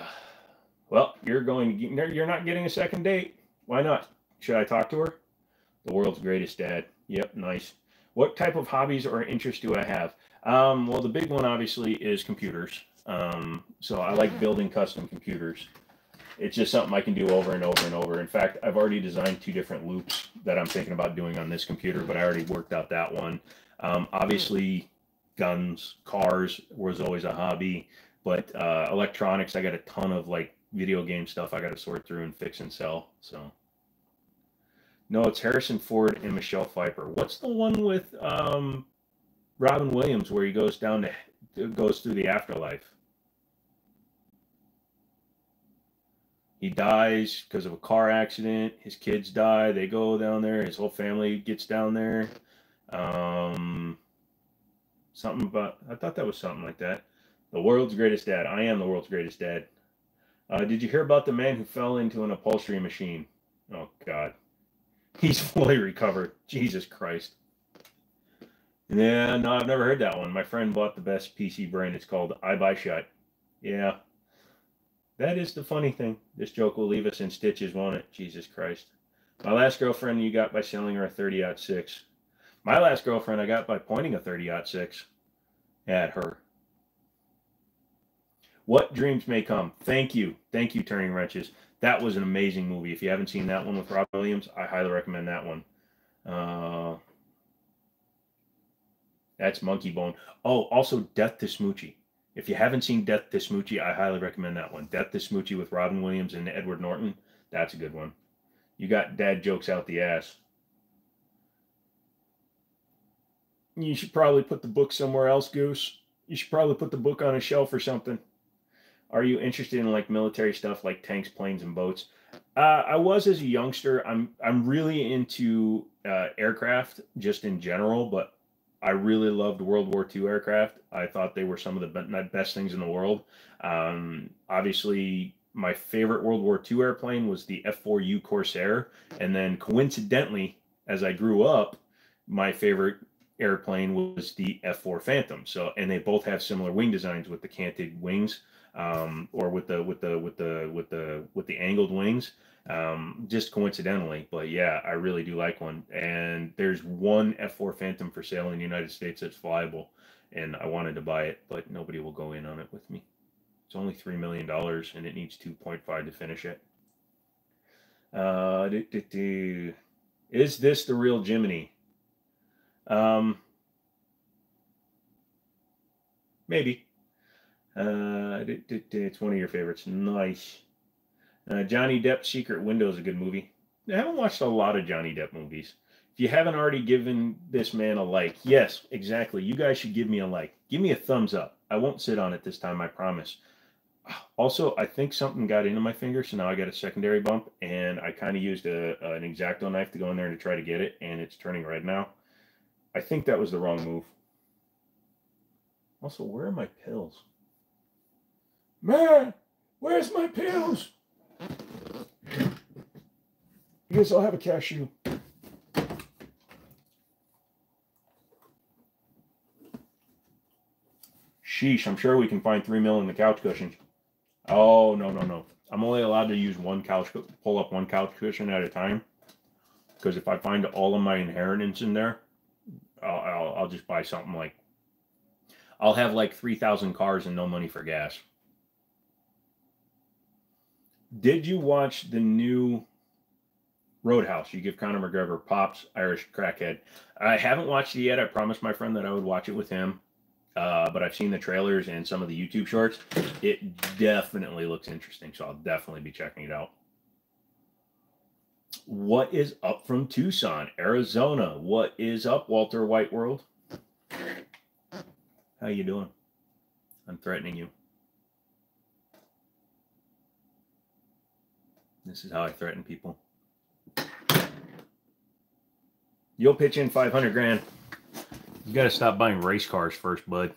well, you're going to you're not getting a second date. Why not? Should I talk to her? The world's greatest dad. Yep, nice. What type of hobbies or interests do I have? Um, well, the big one obviously is computers. Um, so I like building custom computers. It's just something I can do over and over and over. In fact, I've already designed two different loops that I'm thinking about doing on this computer, but I already worked out that one. Um, obviously, guns, cars was always a hobby, but uh, electronics, I got a ton of like video game stuff I got to sort through and fix and sell. So, no, it's Harrison Ford and Michelle Pfeiffer. What's the one with um, Robin Williams where he goes down to goes through the afterlife? He dies because of a car accident. His kids die. They go down there. His whole family gets down there. Um, something about I thought that was something like that. The world's greatest dad. I am the world's greatest dad. Uh, did you hear about the man who fell into an upholstery machine? Oh, God. He's fully recovered. Jesus Christ. Yeah, no, I've never heard that one. My friend bought the best PC brand. It's called I Buy Shut. Yeah. That is the funny thing. This joke will leave us in stitches, won't it? Jesus Christ. My last girlfriend you got by selling her a 30 6. My last girlfriend I got by pointing a 30 6 at her. What Dreams May Come. Thank you. Thank you, Turning Wrenches. That was an amazing movie. If you haven't seen that one with Rob Williams, I highly recommend that one. Uh, that's Monkeybone. Oh, also Death to Smoochy. If you haven't seen Death to Smoochy, I highly recommend that one. Death to Smoochy with Robin Williams and Edward Norton. That's a good one. You got dad jokes out the ass. You should probably put the book somewhere else, Goose. You should probably put the book on a shelf or something. Are you interested in like military stuff like tanks, planes, and boats? Uh, I was as a youngster. I'm I'm really into uh, aircraft just in general, but I really loved World War II aircraft. I thought they were some of the best things in the world. Um, obviously, my favorite World War II airplane was the F4U Corsair, and then coincidentally, as I grew up, my favorite airplane was the F4 Phantom. So, and they both have similar wing designs with the canted wings, um, or with the with the with the with the with the angled wings. Um, just coincidentally, but yeah, I really do like one. And there's one F4 Phantom for sale in the United States that's flyable, and I wanted to buy it, but nobody will go in on it with me. It's only three million dollars, and it needs 2.5 to finish it. Uh, is this the real Jimmini? Um, maybe. Uh, it's one of your favorites. Nice. Uh, Johnny Depp's Secret Window is a good movie. I haven't watched a lot of Johnny Depp movies. If you haven't already given this man a like, yes, exactly. You guys should give me a like. Give me a thumbs up. I won't sit on it this time, I promise. Also, I think something got into my finger, so now I got a secondary bump, and I kind of used a, an X-Acto knife to go in there to try to get it, and it's turning red now. I think that was the wrong move. Also, where are my pills? Man, where's my pills? You I'll have a cashew. Sheesh, I'm sure we can find three mil in the couch cushions. Oh, no, no, no. I'm only allowed to use one couch, pull up one couch cushion at a time. Because if I find all of my inheritance in there, I'll, I'll, I'll just buy something like, I'll have like 3,000 cars and no money for gas. Did you watch the new Roadhouse? You give Conor McGregor pops, Irish crackhead. I haven't watched it yet. I promised my friend that I would watch it with him. Uh, but I've seen the trailers and some of the YouTube shorts. It definitely looks interesting, so I'll definitely be checking it out. What is up from Tucson, Arizona? What is up, Walter White World? How you doing? I'm threatening you. This is how I threaten people. You'll pitch in 500 grand. You got to stop buying race cars first, bud.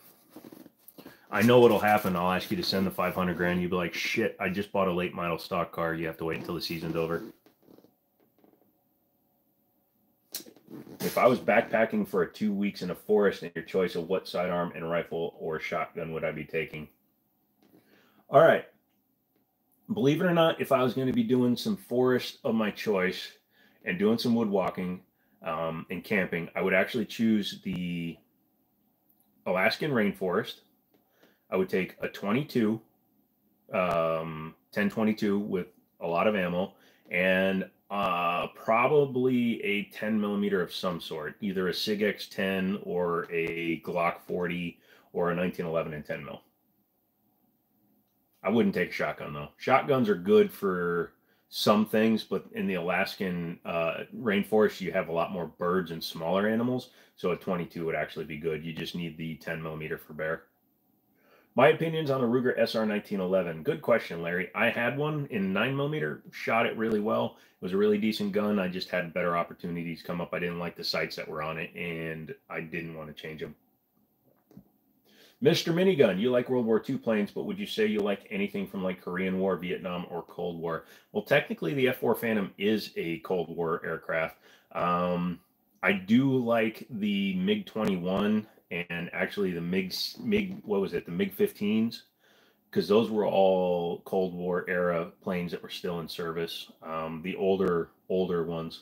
I know what'll happen. I'll ask you to send the 500 grand. You'll be like, shit, I just bought a late model stock car. You have to wait until the season's over. If I was backpacking for two weeks in a forest and your choice of what sidearm and rifle or shotgun would I be taking? All right. Believe it or not, if I was going to be doing some forest of my choice and doing some wood walking, um, and camping, I would actually choose the Alaskan rainforest. I would take a 22, um, 1022 with a lot of ammo, and uh, probably a 10 millimeter of some sort, either a SIG X10 or a Glock 40 or a 1911 and 10 mil. I wouldn't take a shotgun though. Shotguns are good for some things, but in the Alaskan uh, rainforest, you have a lot more birds and smaller animals. So a 22 would actually be good. You just need the 10 millimeter for bear. My opinions on the Ruger SR 1911. Good question, Larry. I had one in 9 millimeter, shot it really well. It was a really decent gun. I just had better opportunities come up. I didn't like the sights that were on it, and I didn't want to change them. Mr. Minigun, you like World War II planes, but would you say you like anything from like Korean War, Vietnam, or Cold War? Well, technically, the F 4 Phantom is a Cold War aircraft. Um, I do like the MiG 21 and actually the MiG, MiG, what was it, the MiG 15s, because those were all Cold War era planes that were still in service. Um, the older, older ones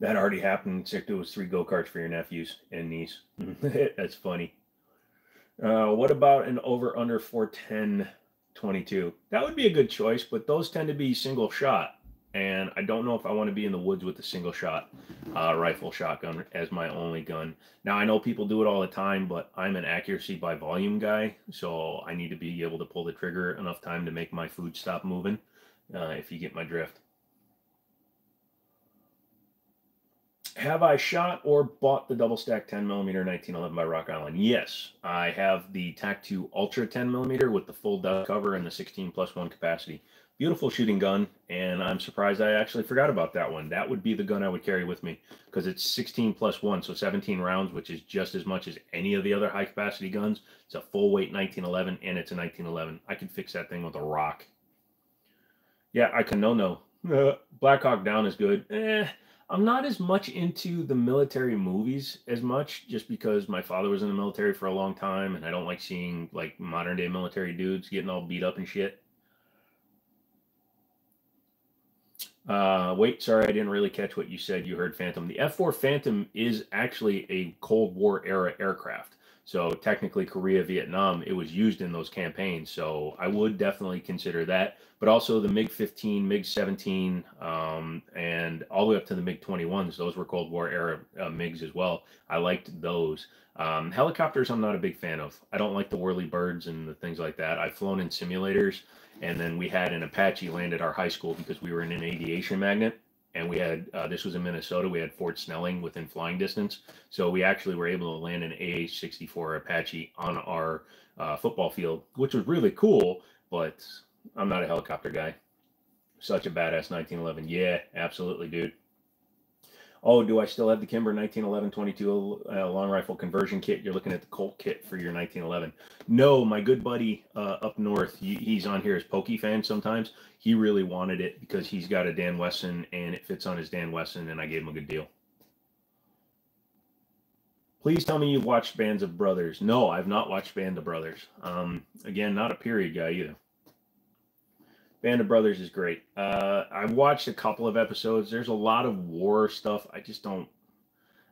That already happened, except it was three go karts for your nephews and niece. That's funny. Uh, what about an over under 410 22? That would be a good choice, but those tend to be single shot. And I don't know if I want to be in the woods with a single shot uh, rifle shotgun as my only gun. Now, I know people do it all the time, but I'm an accuracy by volume guy. So I need to be able to pull the trigger enough time to make my food stop moving, uh, if you get my drift. Have I shot or bought the double stack 10 millimeter 1911 by Rock Island? Yes, I have the TAC 2 Ultra 10 millimeter with the full dust cover and the 16 plus one capacity. Beautiful shooting gun, and I'm surprised I actually forgot about that one. That would be the gun I would carry with me because it's 16 plus one, so 17 rounds, which is just as much as any of the other high capacity guns. It's a full weight 1911, and it's a 1911. I could fix that thing with a rock. Yeah, I can no no. Black Hawk Down is good. Eh, I'm not as much into the military movies as much, just because my father was in the military for a long time, and I don't like seeing like modern day military dudes getting all beat up and shit. Uh, wait, sorry, I didn't really catch what you said. You heard Phantom. The F 4 Phantom is actually a Cold War era aircraft. So technically, Korea, Vietnam, it was used in those campaigns. So I would definitely consider that. But also the MiG 15, MiG 17, um, and all the way up to the MiG 21s. Those were Cold War era uh, MiGs as well. I liked those. Um, helicopters, I'm not a big fan of. I don't like the whirly birds and the things like that. I've flown in simulators. And then we had an Apache land at our high school because we were in an aviation magnet. And we had, uh, this was in Minnesota, we had Fort Snelling within flying distance. So we actually were able to land an AH 64 Apache on our uh, football field, which was really cool. But I'm not a helicopter guy. Such a badass 1911. Yeah, absolutely, dude. Oh, do I still have the Kimber 1911 22 uh, long rifle conversion kit? You're looking at the Colt kit for your 1911. No, my good buddy uh, up north, he, he's on here as Pokey fan sometimes. He really wanted it because he's got a Dan Wesson and it fits on his Dan Wesson, and I gave him a good deal. Please tell me you've watched Bands of Brothers. No, I've not watched Band of Brothers. Um, again, not a period guy either. Band of Brothers is great. Uh, I've watched a couple of episodes. There's a lot of war stuff. I just don't.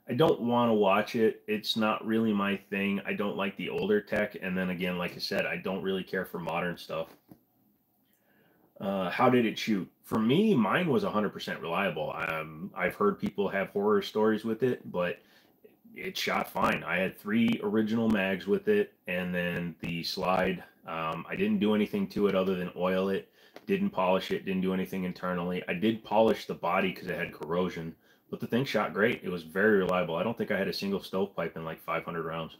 I don't want to watch it. It's not really my thing. I don't like the older tech, and then again, like I said, I don't really care for modern stuff. Uh, how did it shoot? For me, mine was 100% reliable. Um, I've heard people have horror stories with it, but it shot fine. I had three original mags with it, and then the slide. Um, I didn't do anything to it other than oil it didn't polish it, didn't do anything internally. I did polish the body because it had corrosion, but the thing shot great. It was very reliable. I don't think I had a single stovepipe in like 500 rounds.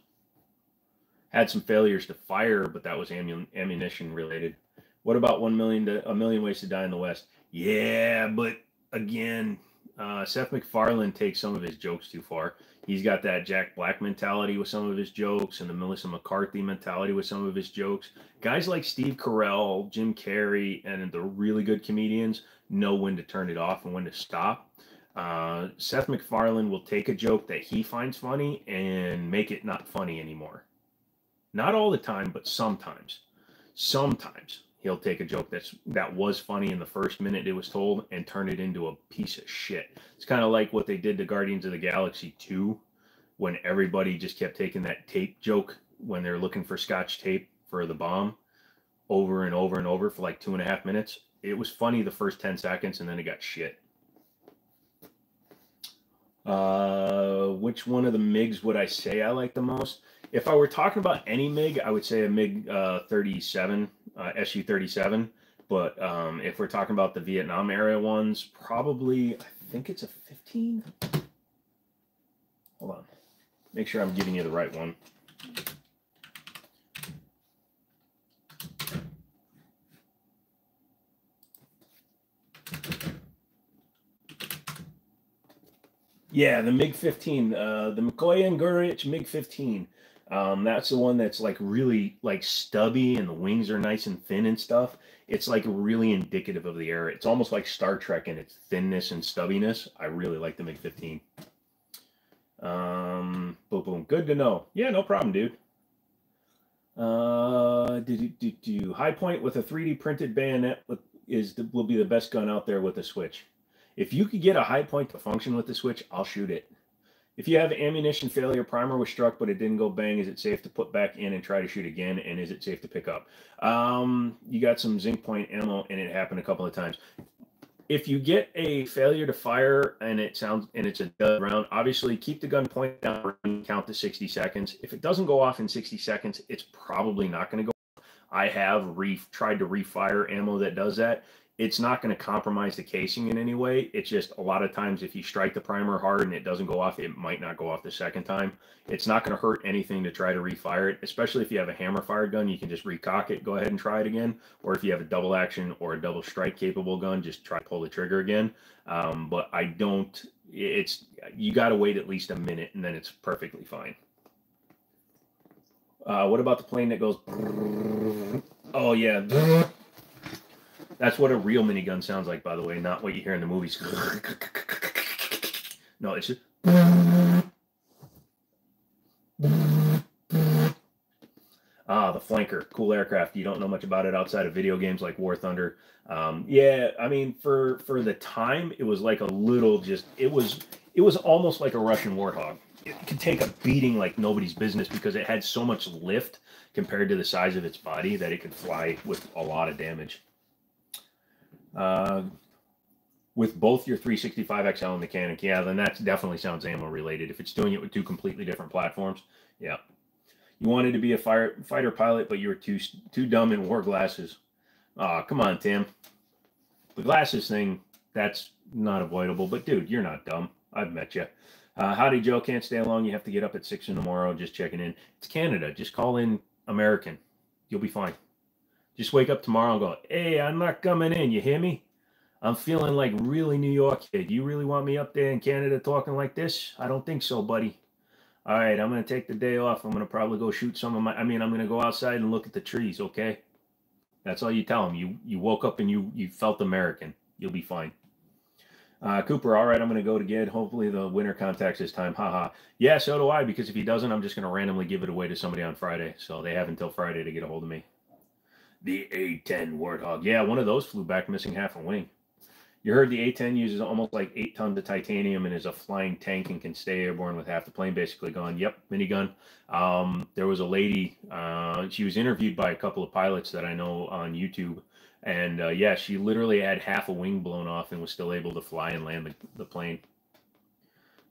Had some failures to fire, but that was ammunition related. What about one million to a million ways to die in the West? Yeah, but again, uh, Seth MacFarlane takes some of his jokes too far. He's got that Jack Black mentality with some of his jokes and the Melissa McCarthy mentality with some of his jokes. Guys like Steve Carell, Jim Carrey, and the really good comedians know when to turn it off and when to stop. Uh, Seth MacFarlane will take a joke that he finds funny and make it not funny anymore. Not all the time, but sometimes. Sometimes he'll take a joke that's that was funny in the first minute it was told and turn it into a piece of shit. It's kind of like what they did to Guardians of the Galaxy 2 when everybody just kept taking that tape joke when they're looking for scotch tape for the bomb over and over and over for like two and a half minutes. It was funny the first 10 seconds and then it got shit. Uh, which one of the MiGs would I say I like the most? If I were talking about any MiG, I would say a MiG uh, 37 uh, SU 37. But um, if we're talking about the Vietnam era ones, probably, I think it's a 15. Hold on. Make sure I'm giving you the right one. Yeah, the MiG 15, uh, the Mikoyan Gurevich MiG 15. Um, that's the one that's like really like stubby and the wings are nice and thin and stuff. It's like really indicative of the era. It's almost like Star Trek in its thinness and stubbiness. I really like the MiG 15. Um, boom, boom. Good to know. Yeah, no problem, dude. Uh, do, do, do, do. Hi-Point with a 3D printed bayonet is the, will be the best gun out there with a switch. If you could get a Hi-Point to function with the switch, I'll shoot it. If you have ammunition failure, primer was struck, but it didn't go bang, is it safe to put back in and try to shoot again? And is it safe to pick up? Um, you got some zinc point ammo, and it happened a couple of times. If you get a failure to fire and it sounds and it's a dead round, obviously keep the gun point down and count to 60 seconds. If it doesn't go off in 60 seconds, it's probably not going to go. I have re tried to refire ammo that does that it's not going to compromise the casing in any way. It's just a lot of times if you strike the primer hard and it doesn't go off, it might not go off the second time. It's not going to hurt anything to try to refire it, especially if you have a hammer fired gun. You can just recock it, go ahead and try it again. Or if you have a double action or a double strike capable gun, just try pull the trigger again. Um, but I don't. It's you got to wait at least a minute and then it's perfectly fine. Uh, what about the plane that goes? Oh yeah. That's what a real minigun sounds like, by the way, not what you hear in the movies. No, it's just. Ah, the flanker, cool aircraft. You don't know much about it outside of video games like War Thunder. Um, yeah, I mean, for for the time, it was like a little just. It was it was almost like a Russian warthog. It could take a beating like nobody's business because it had so much lift compared to the size of its body that it could fly with a lot of damage. Uh, with both your 365 XL and the Canik, yeah, then that definitely sounds ammo related. If it's doing it with two completely different platforms, yeah. You wanted to be a fire, fighter pilot, but you were too too dumb and wore glasses. Ah, come on, Tim. The glasses thing, that's not avoidable. But dude, you're not dumb. I've met you. Uh, howdy, Joe. Can't stay long. You have to get up at six in the morning. Just checking in. It's Canada. Just call in American. You'll be fine. Just wake up tomorrow and go, hey, I'm not coming in. You hear me? I'm feeling like really New York kid. You really want me up there in Canada talking like this? I don't think so, buddy. All right, I'm going to take the day off. I'm going to probably go shoot some of my, I mean, I'm going to go outside and look at the trees, okay? That's all you tell them. You you woke up and you you felt American. You'll be fine. Uh, Cooper, all right, I'm going to go to get. Hopefully the winner contacts this time. Haha. Yeah, so do I, because if he doesn't, I'm just going to randomly give it away to somebody on Friday. So they have until Friday to get a hold of me. The A10 Warthog. Yeah, one of those flew back missing half a wing. You heard the A10 uses almost like eight tons of titanium and is a flying tank and can stay airborne with half the plane basically gone. Yep, minigun. Um, there was a lady, uh, she was interviewed by a couple of pilots that I know on YouTube. And uh, yeah, she literally had half a wing blown off and was still able to fly and land the, the plane.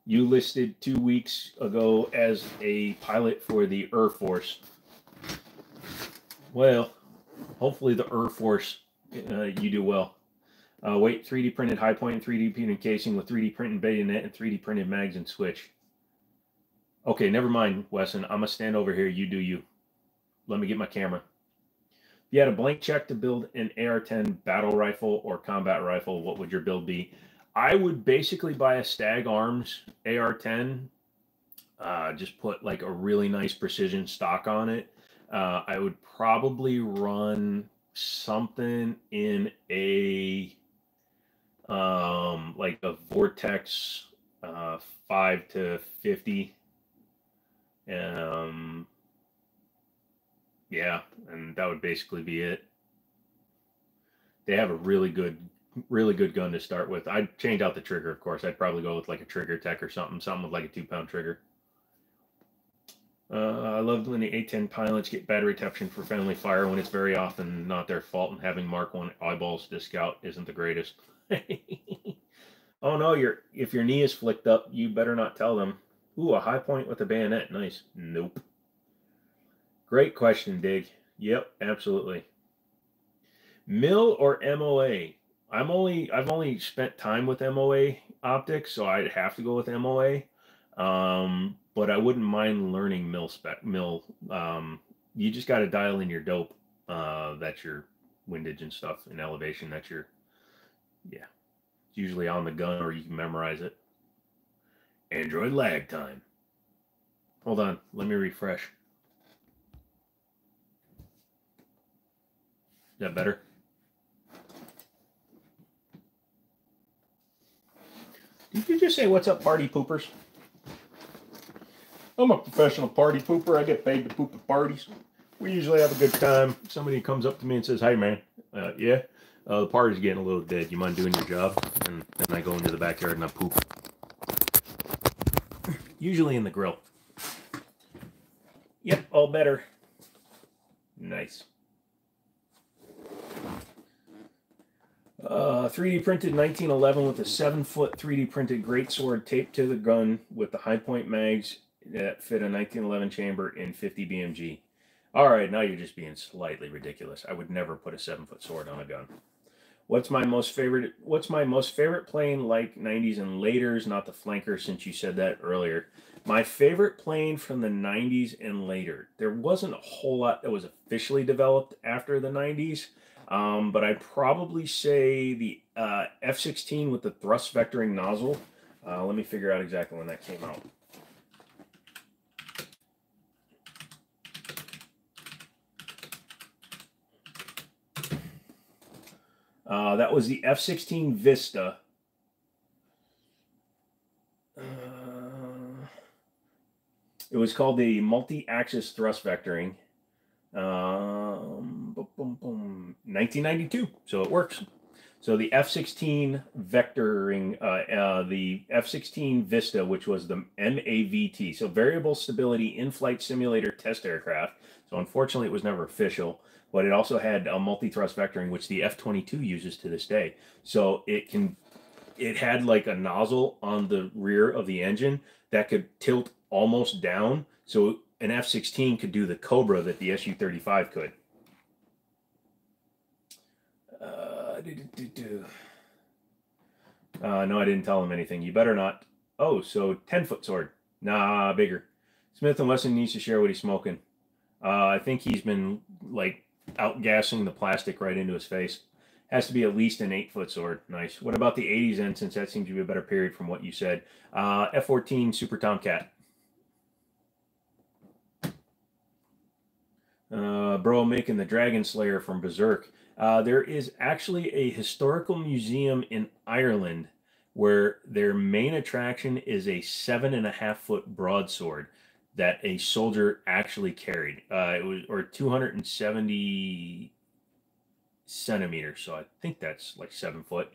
You listed two weeks ago as a pilot for the Air Force. Well, hopefully the Air Force, uh, you do well. Uh, wait, 3D printed high and 3D printed casing with 3D printed bayonet and 3D printed mags and switch. Okay, never mind, Wesson. I'm gonna stand over here. You do you. Let me get my camera. If you had a blank check to build an AR-10 battle rifle or combat rifle, what would your build be? I would basically buy a Stag Arms AR-10. Uh, just put like a really nice precision stock on it uh, I would probably run something in a um like a vortex uh 5 to 50 um yeah and that would basically be it. They have a really good really good gun to start with. I'd change out the trigger of course. I'd probably go with like a trigger tech or something something with like a two pound trigger uh, I love when the A10 pilots get bad reception for friendly fire when it's very often not their fault, and having Mark One eyeballs to scout isn't the greatest. oh no, your if your knee is flicked up, you better not tell them. Ooh, a Hi-Point with a bayonet, nice. Nope. Great question, Dig. Yep, absolutely. Mill or MOA? I'm only I've only spent time with MOA optics, so I'd have to go with MOA. Um, but I wouldn't mind learning mill spec mill. Um, you just got to dial in your dope. Uh, that's your windage and stuff and elevation. That's your yeah. It's usually on the gun or you can memorize it. Android lag time. Hold on, let me refresh. Is that better? Did you just say what's up, party poopers? I'm a professional party pooper. I get paid to poop at parties. We usually have a good time. Somebody comes up to me and says, "Hey, man, uh, yeah, uh, the party's getting a little dead. You mind doing your job?" And then I go into the backyard and I poop. Usually in the grill. Yep, all better. Nice. Uh, 3D printed 1911 with a 7 foot 3D printed greatsword taped to the gun with the Hi-Point mags that fit a 1911 chamber in 50 BMG. All right, now you're just being slightly ridiculous. I would never put a seven foot sword on a gun. What's my most favorite? What's my most favorite plane like 90s and later's, not the flanker, since you said that earlier. My favorite plane from the 90s and later. There wasn't a whole lot that was officially developed after the 90s, um, but I'd probably say the uh, F 16 with the thrust vectoring nozzle. Uh, let me figure out exactly when that came out. Uh, that was the F 16 Vista. It was called the multi-axis thrust vectoring. Um, boom, boom, boom, 1992. So it works. So the F-16 vectoring, uh, uh, the F-16 Vista, which was the MAVT, so variable stability in-flight simulator test aircraft. So unfortunately, it was never official, but it also had a multi-thrust vectoring, which the F-22 uses to this day. So it can, it had like a nozzle on the rear of the engine that could tilt almost down. So an F 16 could do the Cobra that the Su 35 could. Uh, uh, no, I didn't tell him anything. You better not. Oh, so 10 foot sword. Nah, bigger. Smith and Wesson needs to share what he's smoking. Uh, I think he's been like outgassing the plastic right into his face. Has to be at least an eight foot sword. Nice. What about the 80s end, since that seems to be a better period from what you said? Uh, F 14 Super Tomcat. uh, bro making the Dragon Slayer from Berserk. Uh, there is actually a historical museum in Ireland where their main attraction is a seven and a half foot broadsword that a soldier actually carried. Uh, it was or 270 centimeters, so I think that's like seven foot.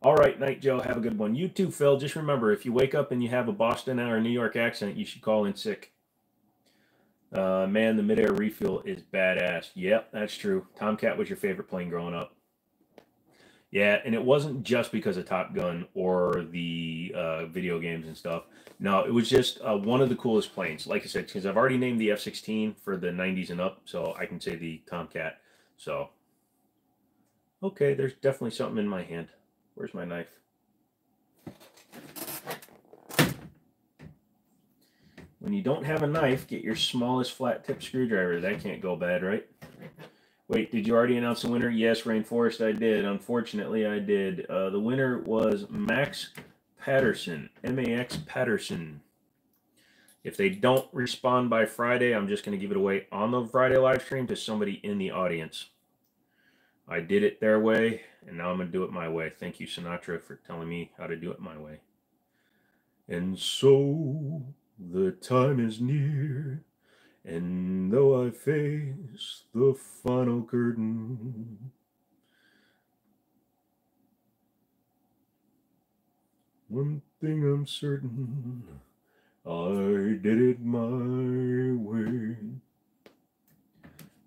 All right, Night Joe, have a good one. You too, Phil. Just remember, if you wake up and you have a Boston or New York accent, you should call in sick. Uh, man, the midair refuel is badass. Yep, that's true. Tomcat was your favorite plane growing up. Yeah, and it wasn't just because of Top Gun or the uh, video games and stuff. No, it was just uh, one of the coolest planes. Like I said, because I've already named the F 16 for the 90s and up, so I can say the Tomcat. So, okay, there's definitely something in my hand. Where's my knife? When you don't have a knife, get your smallest flat tip screwdriver. That can't go bad, right? Wait, did you already announce the winner? Yes, Rainforest, I did. Unfortunately, I did. Uh, the winner was Max Patterson, M-A-X Patterson. If they don't respond by Friday, I'm just going to give it away on the Friday live stream to somebody in the audience. I did it their way, and now I'm going to do it my way. Thank you, Sinatra, for telling me how to do it my way. And so the time is near, and though I face the final curtain, one thing I'm certain, I did it my way.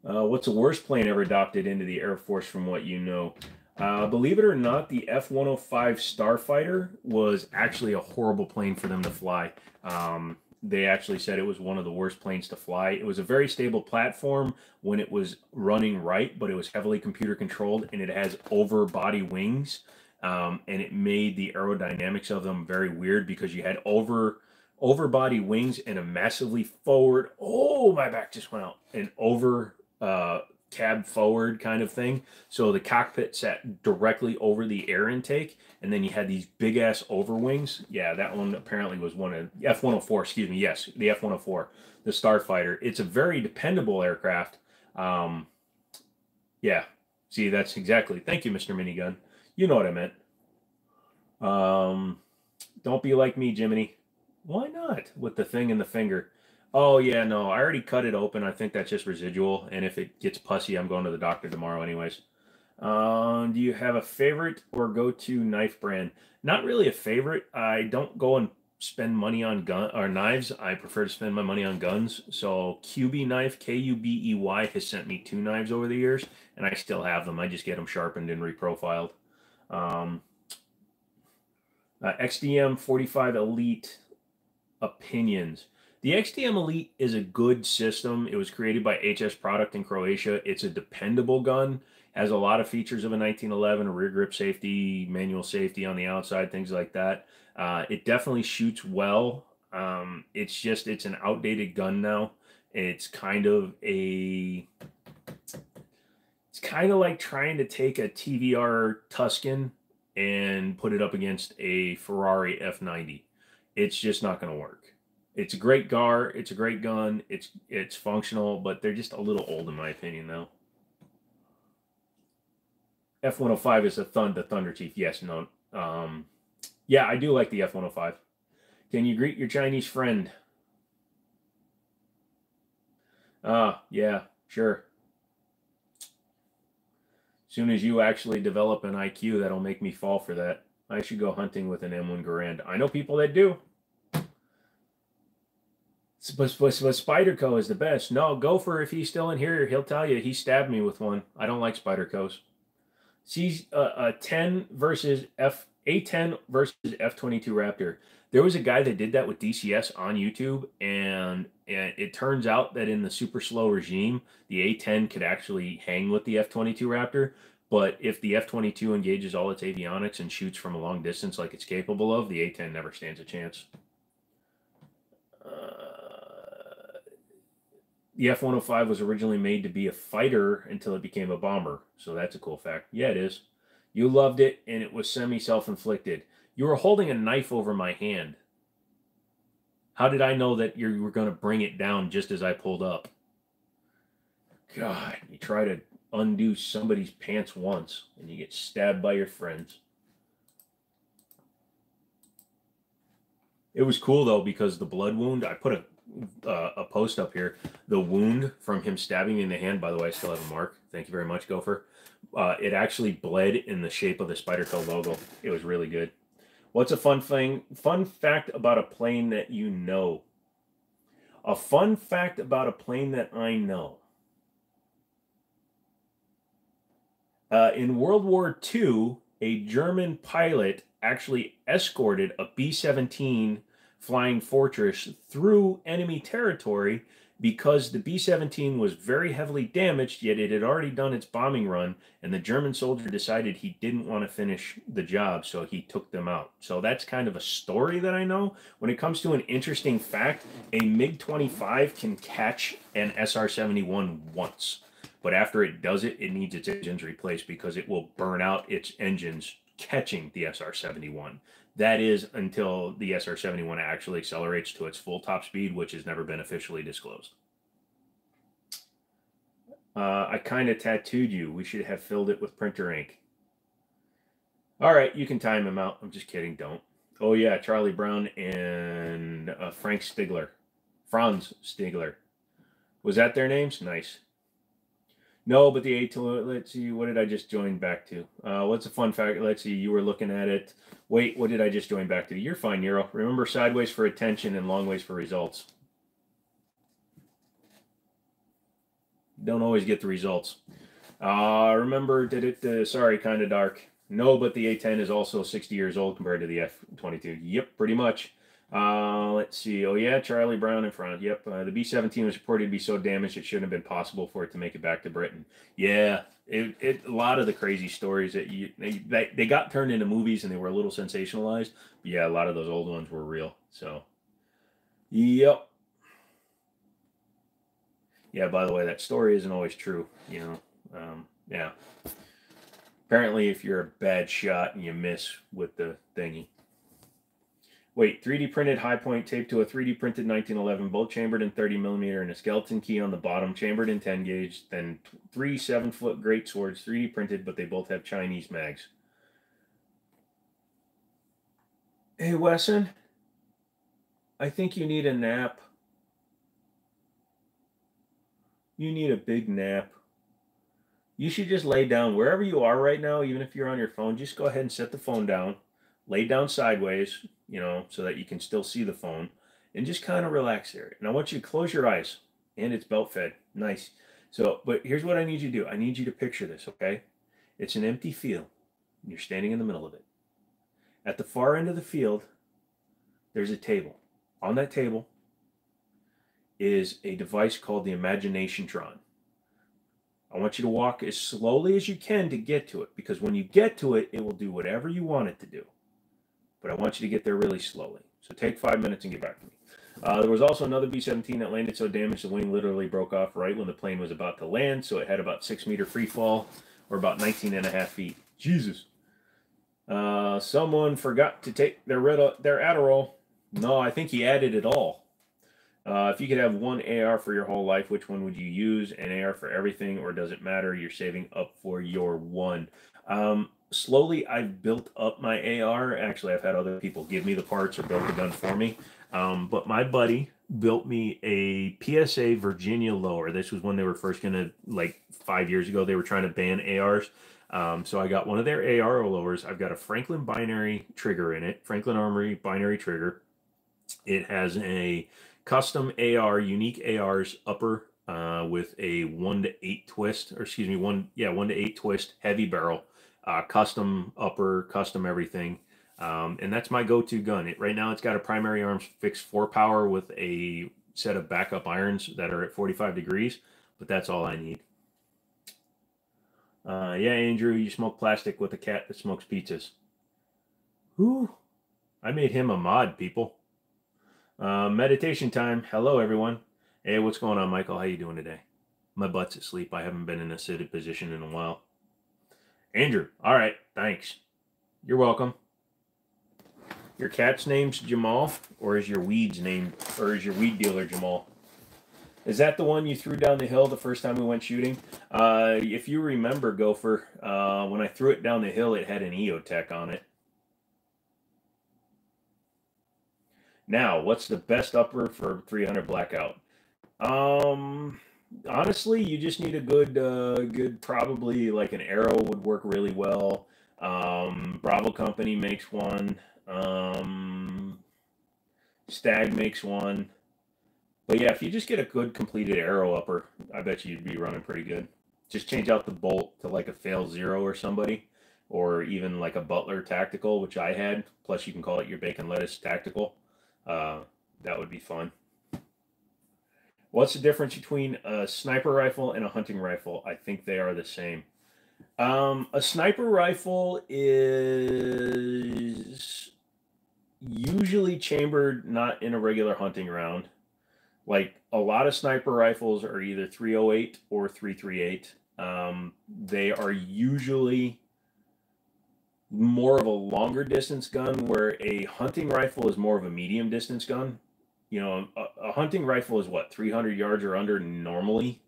Uh, what's the worst plane ever adopted into the Air Force from what you know? Uh, believe it or not, the F 105 Starfighter was actually a horrible plane for them to fly. Um, they actually said it was one of the worst planes to fly. It was a very stable platform when it was running right, but it was heavily computer controlled and it has over body wings. Um, and it made the aerodynamics of them very weird because you had over over body wings and a massively forward. Oh, my back just went out. An over uh, cab forward kind of thing. So the cockpit sat directly over the air intake, and then you had these big ass over wings. Yeah, that one apparently was one of F 104, excuse me. Yes, the F 104, the Starfighter. It's a very dependable aircraft. Um, yeah, see, that's exactly. Thank you, Mr. Minigun. You know what I meant. Um, don't be like me, Jimmini. Why not? With the thing in the finger. Oh yeah, no, I already cut it open. I think that's just residual, and if it gets pussy, I'm going to the doctor tomorrow, anyways. Um, do you have a favorite or go-to knife brand? Not really a favorite. I don't go and spend money on gun or knives. I prefer to spend my money on guns. So Kubey knife, K U B E Y, has sent me two knives over the years, and I still have them. I just get them sharpened and reprofiled. Um, uh, XDM 45 Elite opinions. The XDM Elite is a good system. It was created by HS Produkt in Croatia. It's a dependable gun. Has a lot of features of a 1911, a rear grip safety, manual safety on the outside, things like that. Uh, it definitely shoots well. Um, it's just it's an outdated gun now. It's kind of a kind of like trying to take a TVR Tuscan and put it up against a Ferrari F90. It's just not going to work. It's a great GAR. It's a great gun. It's it's functional, but they're just a little old in my opinion, though. F105 is a Thund, the Thunder Chief. Yes, no. Um, yeah, I do like the F105. Can you greet your Chinese friend? Ah, yeah, sure. Soon as you actually develop an IQ, that'll make me fall for that. I should go hunting with an M1 Garand. I know people that do. But, but, but is the best. No, Gopher, if he's still in here, he'll tell you he stabbed me with one. I don't like Spydercos. See, uh, a 10 versus F A10 versus F22 Raptor. There was a guy that did that with DCS on YouTube, and, and it turns out that in the super slow regime, the A10 could actually hang with the F22 Raptor. But if the F22 engages all its avionics and shoots from a long distance like it's capable of, the A10 never stands a chance. Uh, the F 105 was originally made to be a fighter until it became a bomber. So that's a cool fact. Yeah, it is. You loved it, and it was semi self inflicted. You were holding a knife over my hand. How did I know that you were going to bring it down just as I pulled up? God, you try to undo somebody's pants once and you get stabbed by your friends. It was cool though because the blood wound, I put a uh, a post up here. The wound from him stabbing me in the hand, by the way, I still have a mark. Thank you very much, Gopher. Uh, it actually bled in the shape of the Spyderco logo. It was really good. What's a fun thing? Fun fact about a plane that you know. A fun fact about a plane that I know. Uh, in World War II, a German pilot actually escorted a B 17 Flying Fortress through enemy territory because the B 17 was very heavily damaged, yet it had already done its bombing run, and the German soldier decided he didn't want to finish the job, so he took them out. So that's kind of a story that I know. When it comes to an interesting fact, a MiG 25 can catch an SR 71 once, but after it does it, it needs its engines replaced because it will burn out its engines catching the SR 71 that is until the SR 71 actually accelerates to its full top speed, which has never been officially disclosed. Uh, I kind of tattooed you. We should have filled it with printer ink. All right, you can time him out. I'm just kidding. Don't. Oh, yeah, Charlie Brown and uh, Frank Stigler. Franz Stigler. Was that their names? Nice. No, but the A tool. Let's see. What did I just join back to? Uh, what's a fun fact? Let's see. You were looking at it. Wait, what did I just join back to? You're fine, Euro. Remember sideways for attention and long ways for results. Don't always get the results. Uh, remember, did it? Uh, sorry, kind of dark. No, but the A10 is also 60 years old compared to the F22. Yep, pretty much. Uh, let's see. Oh, yeah, Charlie Brown in front. Yep. Uh, the B 17 was reported to be so damaged it shouldn't have been possible for it to make it back to Britain. Yeah. It, it, a lot of the crazy stories that you they, they got turned into movies and they were a little sensationalized. But yeah, a lot of those old ones were real. So, yep. Yeah, by the way, that story isn't always true, you know. Um, yeah. Apparently, if you're a bad shot and you miss with the thingy, Wait, 3D printed Hi-Point taped to a 3D printed 1911, both chambered in 30 millimeter, and a skeleton key on the bottom, chambered in 10 gauge. Then three seven foot great swords, 3D printed, but they both have Chinese mags. Hey, Wesson, I think you need a nap. You need a big nap. You should just lay down wherever you are right now, even if you're on your phone. Just go ahead and set the phone down, lay down sideways you know, so that you can still see the phone and just kind of relax there. And I want you to close your eyes and it's belt fed. Nice. So, but here's what I need you to do. I need you to picture this, okay? It's an empty field. And you're standing in the middle of it. At the far end of the field, there's a table. On that table is a device called the Imagination Tron. I want you to walk as slowly as you can to get to it because when you get to it, it will do whatever you want it to do. But I want you to get there really slowly. So take five minutes and get back to me. Uh, there was also another B 17 that landed so damaged the wing literally broke off right when the plane was about to land. So it had about six meter free fall or about 19 and a half feet. Jesus. Uh, someone forgot to take their, red, their Adderall. No, I think he added it all. Uh, if you could have one AR for your whole life, which one would you use? An AR for everything, or does it matter? You're saving up for your one. Um, slowly, I've built up my AR. Actually, I've had other people give me the parts or build the gun for me. Um, but my buddy built me a PSA Virginia lower. This was when they were first going to, like five years ago, they were trying to ban ARs. Um, so I got one of their AR lowers. I've got a Franklin binary trigger in it, Franklin Armory binary trigger. It has a custom AR, unique ARs upper uh, with a one to eight twist, or excuse me, one yeah one to eight twist heavy barrel, uh, custom upper, custom everything, um, and that's my go-to gun. It right now it's got a primary arms fixed four power with a set of backup irons that are at 45 degrees, but that's all I need. Uh, yeah, Andrew, you smoke plastic with a cat that smokes pizzas. Who? I made him a mod, people. Uh, meditation time. Hello, everyone. Hey, what's going on, Michael? How you doing today? My butt's asleep. I haven't been in a seated position in a while. Andrew. All right. Thanks. You're welcome. Your cat's name's Jamal, or is your weed's name, or is your weed dealer Jamal? Is that the one you threw down the hill the first time we went shooting? Uh, if you remember, Gopher, uh, when I threw it down the hill, it had an EOTech on it. Now, what's the best upper for 300 blackout? Um, honestly, you just need a good, uh, good, probably like an Aero would work really well. Um, Bravo Company makes one. Um, Stag makes one. But yeah, if you just get a good completed Aero upper, I bet you you'd be running pretty good. Just change out the bolt to like a fail zero or somebody, or even like a Butler tactical, which I had. Plus, you can call it your bacon lettuce tactical. Uh, that would be fun. What's the difference between a sniper rifle and a hunting rifle? I think they are the same. Um, a sniper rifle is usually chambered not in a regular hunting round. Like a lot of sniper rifles are either 308 or 338. Um, they are usually more of a longer distance gun, where a hunting rifle is more of a medium distance gun. You know, a, a hunting rifle is what 300 yards or under normally.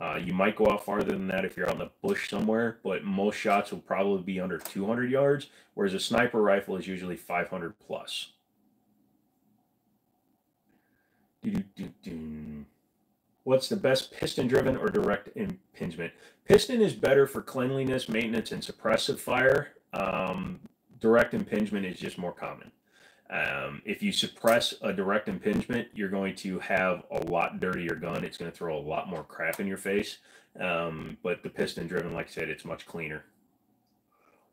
Uh, you might go out farther than that if you're out in the bush somewhere, but most shots will probably be under 200 yards, whereas a sniper rifle is usually 500 plus. What's the best piston driven or direct impingement? Piston is better for cleanliness, maintenance, and suppressive fire. Um, direct impingement is just more common. Um, if you suppress a direct impingement, you're going to have a lot dirtier gun. It's going to throw a lot more crap in your face. Um, but the piston driven, like I said, it's much cleaner.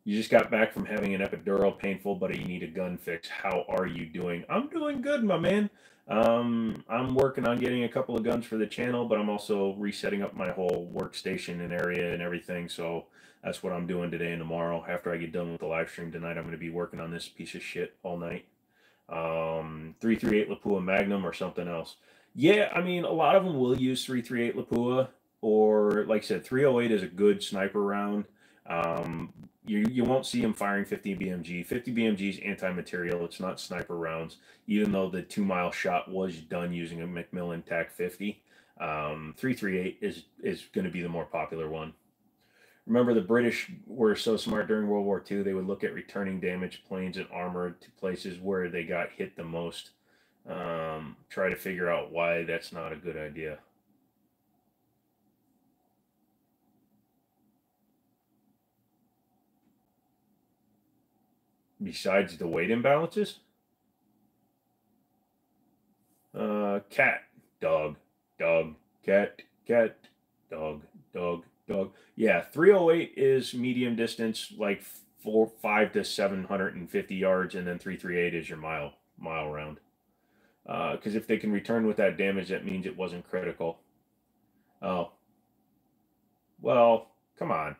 You just got back from having an epidural, painful, but you need a gun fix. How are you doing? I'm doing good, my man. Um, I'm working on getting a couple of guns for the channel, but I'm also resetting up my whole workstation and area and everything. So that's what I'm doing today and tomorrow. After I get done with the live stream tonight, I'm going to be working on this piece of shit all night. Um, 338 Lapua Magnum or something else. Yeah, I mean, a lot of them will use 338 Lapua, or like I said, 308 is a good sniper round. Um, you, you won't see him firing 50 BMG. 50 BMG is anti-material. It's not sniper rounds, even though the two-mile shot was done using a McMillan TAC 50. Um, 338 is, is going to be the more popular one. Remember, the British were so smart during World War II, they would look at returning damaged planes and armor to places where they got hit the most. Um, try to figure out why that's not a good idea. besides the weight imbalances? Uh, cat, dog, dog, cat, cat, dog, dog, dog. Yeah, 308 is medium distance, like four, five to 750 yards, and then 338 is your mile, mile round. Because uh, if they can return with that damage, that means it wasn't critical. Oh. Well, come on.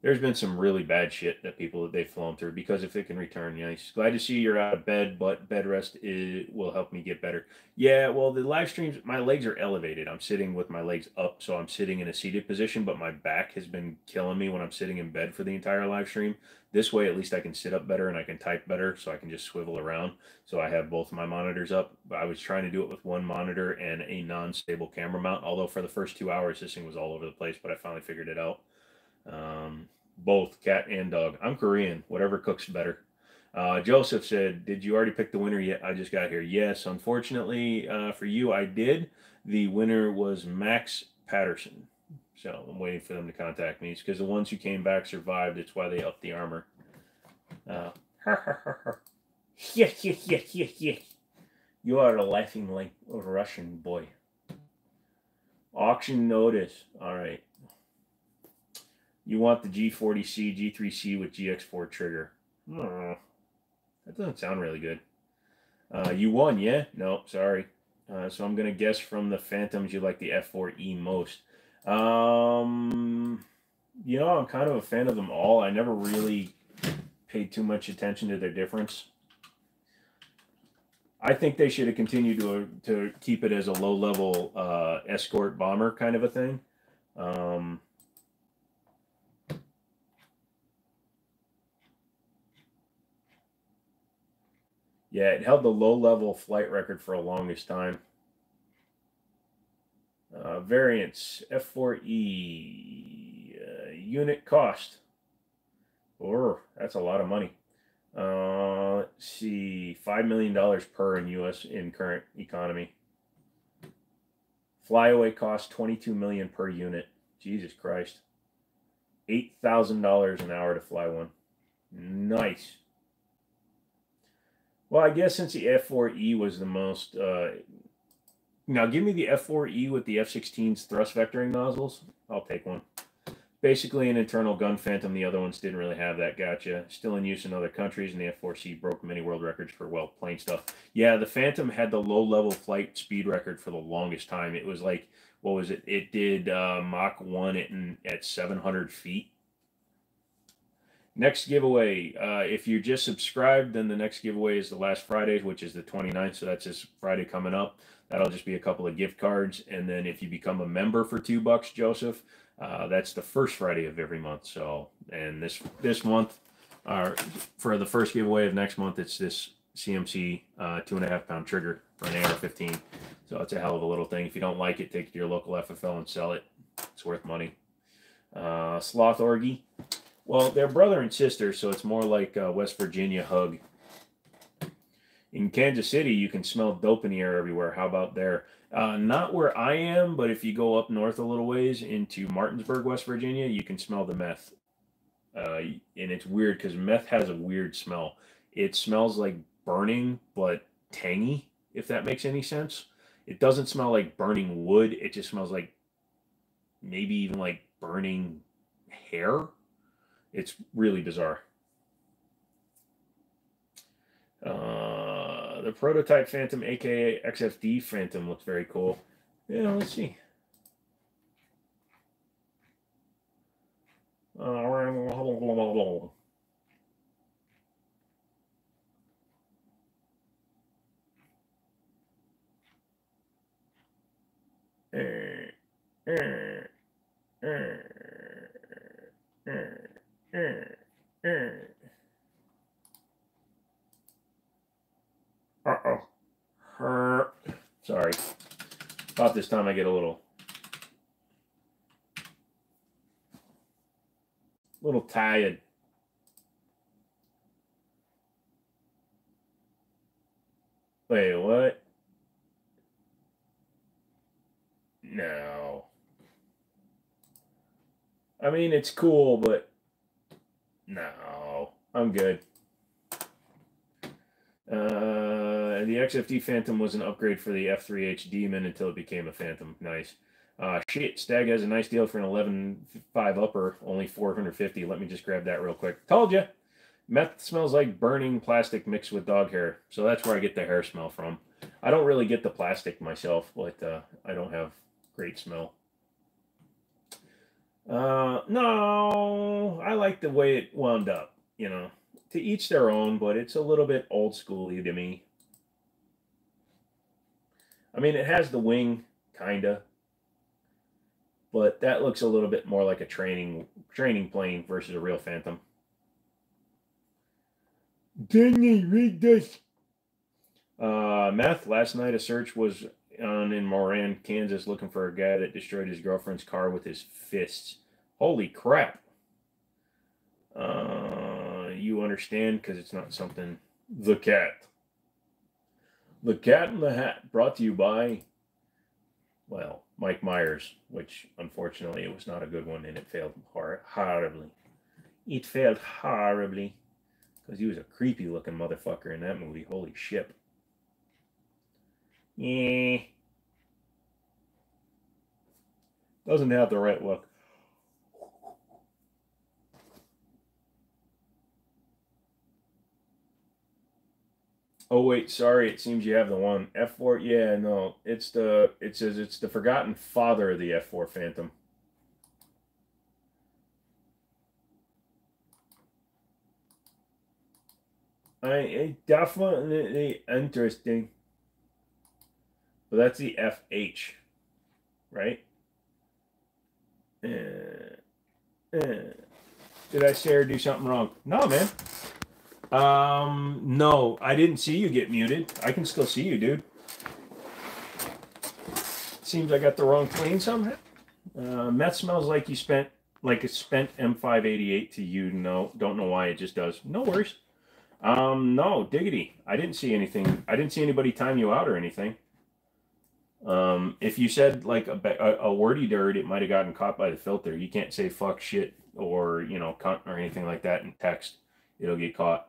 There's been some really bad shit that people that they've flown through because if it can return, you nice. Glad to see you're out of bed, but bed rest is, will help me get better. Yeah, well, the live streams, my legs are elevated. I'm sitting with my legs up, so I'm sitting in a seated position, but my back has been killing me when I'm sitting in bed for the entire live stream. This way, at least I can sit up better and I can type better, so I can just swivel around. So I have both my monitors up. I was trying to do it with one monitor and a non-stable camera mount. Although for the first two hours, this thing was all over the place, but I finally figured it out. Um, both cat and dog. I'm Korean. Whatever cooks better. Uh, Joseph said, "Did you already pick the winner yet?" I just got here. Yes, unfortunately uh, for you, I did. The winner was Max Patterson. So I'm waiting for them to contact me. It's because the ones who came back survived. It's why they upped the armor. Uh, yeah, yeah, yeah, yeah. You are a laughing like a Russian boy. Auction notice. All right. You want the G40C, G3C with GX4 trigger. Hmm. That doesn't sound really good. Uh, you won, yeah? No, sorry. Uh, so I'm going to guess from the Phantoms you like the F4E most. Um, you know, I'm kind of a fan of them all. I never really paid too much attention to their difference. I think they should have continued to to keep it as a low level uh, escort bomber kind of a thing. Um, Yeah, it held the low level flight record for a longest time. Uh, variants F4E uh, unit cost. Or that's a lot of money. Uh, let's see, five million dollars per in U.S. in current economy. Flyaway cost twenty-two million per unit. Jesus Christ, eight thousand dollars an hour to fly one. Nice. Well, I guess since the F4E was the most. Uh, now, give me the F4E with the F-16's thrust vectoring nozzles. I'll take one. Basically, an internal gun phantom. The other ones didn't really have that. Gotcha. Still in use in other countries, and the F4C broke many world records for well plane stuff. Yeah, the Phantom had the low level flight speed record for the longest time. It was like what was it? It did uh, Mach one at at 700 feet Next giveaway, uh, if you're just subscribed, then the next giveaway is the last Friday, which is the 29th. So that's this Friday coming up. That'll just be a couple of gift cards. And then if you become a member for two bucks, Joseph, uh, that's the first Friday of every month. So, and this this month, uh, for the first giveaway of next month, it's this CMC uh, two and a half pound trigger for an AR-15. So it's a hell of a little thing. If you don't like it, take it to your local FFL and sell it. It's worth money. Uh, Sloth Orgy. Well, they're brother and sister, so it's more like a West Virginia hug. In Kansas City, you can smell dope in the air everywhere. How about there? Uh, not where I am, but if you go up north a little ways into Martinsburg, West Virginia, you can smell the meth. Uh, and it's weird because meth has a weird smell. It smells like burning, but tangy, if that makes any sense. It doesn't smell like burning wood. It just smells like maybe even like burning hair it's really bizarre. Uh, the prototype Phantom, aka XFD Phantom, looks very cool. Yeah, let's see. Uh, Mm, mm. Uh-oh. Her. Sorry. About this time I get a little little tired. Wait, what? No. I mean, it's cool, but no, I'm good. Uh, the XFD Phantom was an upgrade for the F3H Demon until it became a Phantom. Nice. Uh, shit, Stag has a nice deal for an 11.5 upper, only 450. Let me just grab that real quick. Told you. Meth smells like burning plastic mixed with dog hair. So that's where I get the hair smell from. I don't really get the plastic myself, but uh, I don't have great smell. Uh, no, I like the way it wound up. You know, to each their own, but it's a little bit old schooly to me. I mean, it has the wing, kinda, but that looks a little bit more like a training training plane versus a real Phantom. Dang read this. Uh, meth. Last night, a search was on in Moran, Kansas, looking for a guy that destroyed his girlfriend's car with his fists. Holy crap! Uh, you understand because it's not something. The cat. The Cat in the Hat, brought to you by, well, Mike Myers, which unfortunately it was not a good one and it failed hor- horribly. It failed horribly because he was a creepy looking motherfucker in that movie. Holy shit. Yeah. Doesn't have the right look. Oh wait, sorry. It seems you have the one F4. Yeah, no, it's the it says it's the forgotten father of the F4 Phantom. I it definitely interesting. But that's the FH, right? Uh, uh, did I or do something wrong? No, man. Um, no, I didn't see you get muted. I can still see you, dude. Seems I got the wrong plane somehow. Uh, meth smells like you spent like a spent M588 to you. No, don't know why. It just does. No worries. Um, no, diggity. I didn't see anything. I didn't see anybody time you out or anything. Um, if you said like a, a, wordy dirt, it might have gotten caught by the filter. You can't say fuck shit or, you know, cunt or anything like that in text. It'll get caught.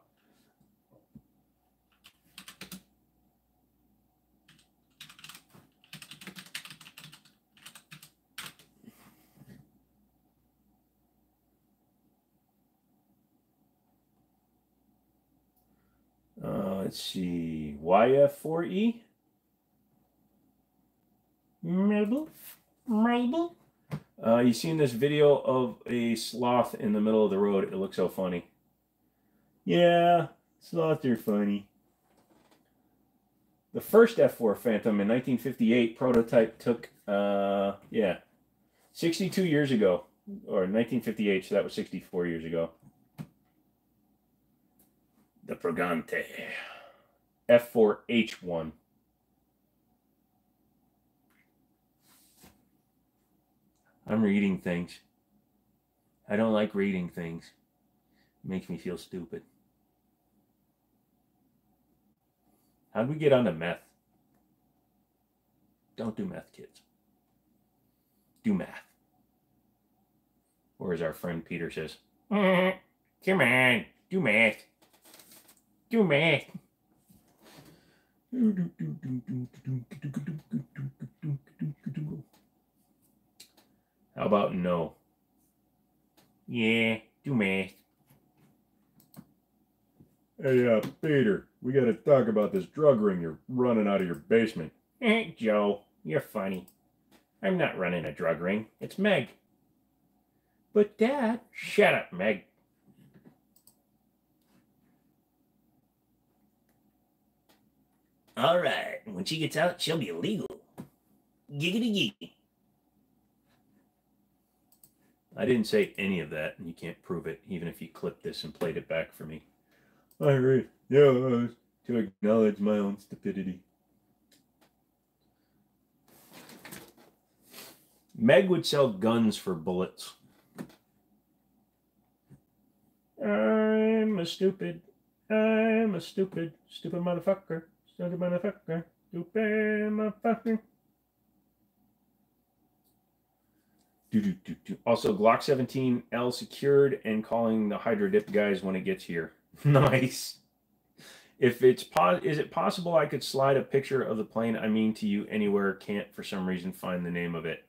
Uh, let's see. YF4E. Maybe. Maybe. Uh, you seen this video of a sloth in the middle of the road? It looks so funny. Yeah, sloths are funny. The first F4 Phantom in 1958 prototype took, uh, yeah, 62 years ago, or 1958, so that was 64 years ago. The Pregante. F4H1. I'm reading things. I don't like reading things. It makes me feel stupid. How'd we get onto meth? Don't do meth, kids. Do math. Or as our friend Peter says, "Mm, come on, do math. Do math. How about no? Yeah, do math. Hey, uh, Peter, we gotta talk about this drug ring you're running out of your basement. Eh, Joe, you're funny. I'm not running a drug ring. It's Meg. But, Dad. Shut up, Meg. All right. When she gets out, she'll be legal. Giggity giggity. I didn't say any of that, and you can't prove it, even if you clipped this and played it back for me. I agree. Yeah, uh, to acknowledge my own stupidity. Meg would sell guns for bullets. I'm a stupid. I'm a stupid, stupid motherfucker. Stupid motherfucker. Stupid motherfucker. Do, do, do, do. Also, Glock 17L secured and calling the Hydro Dip guys when it gets here. nice. If it's pos- is it possible I could slide a picture of the plane I mean to you anywhere? Can't for some reason find the name of it.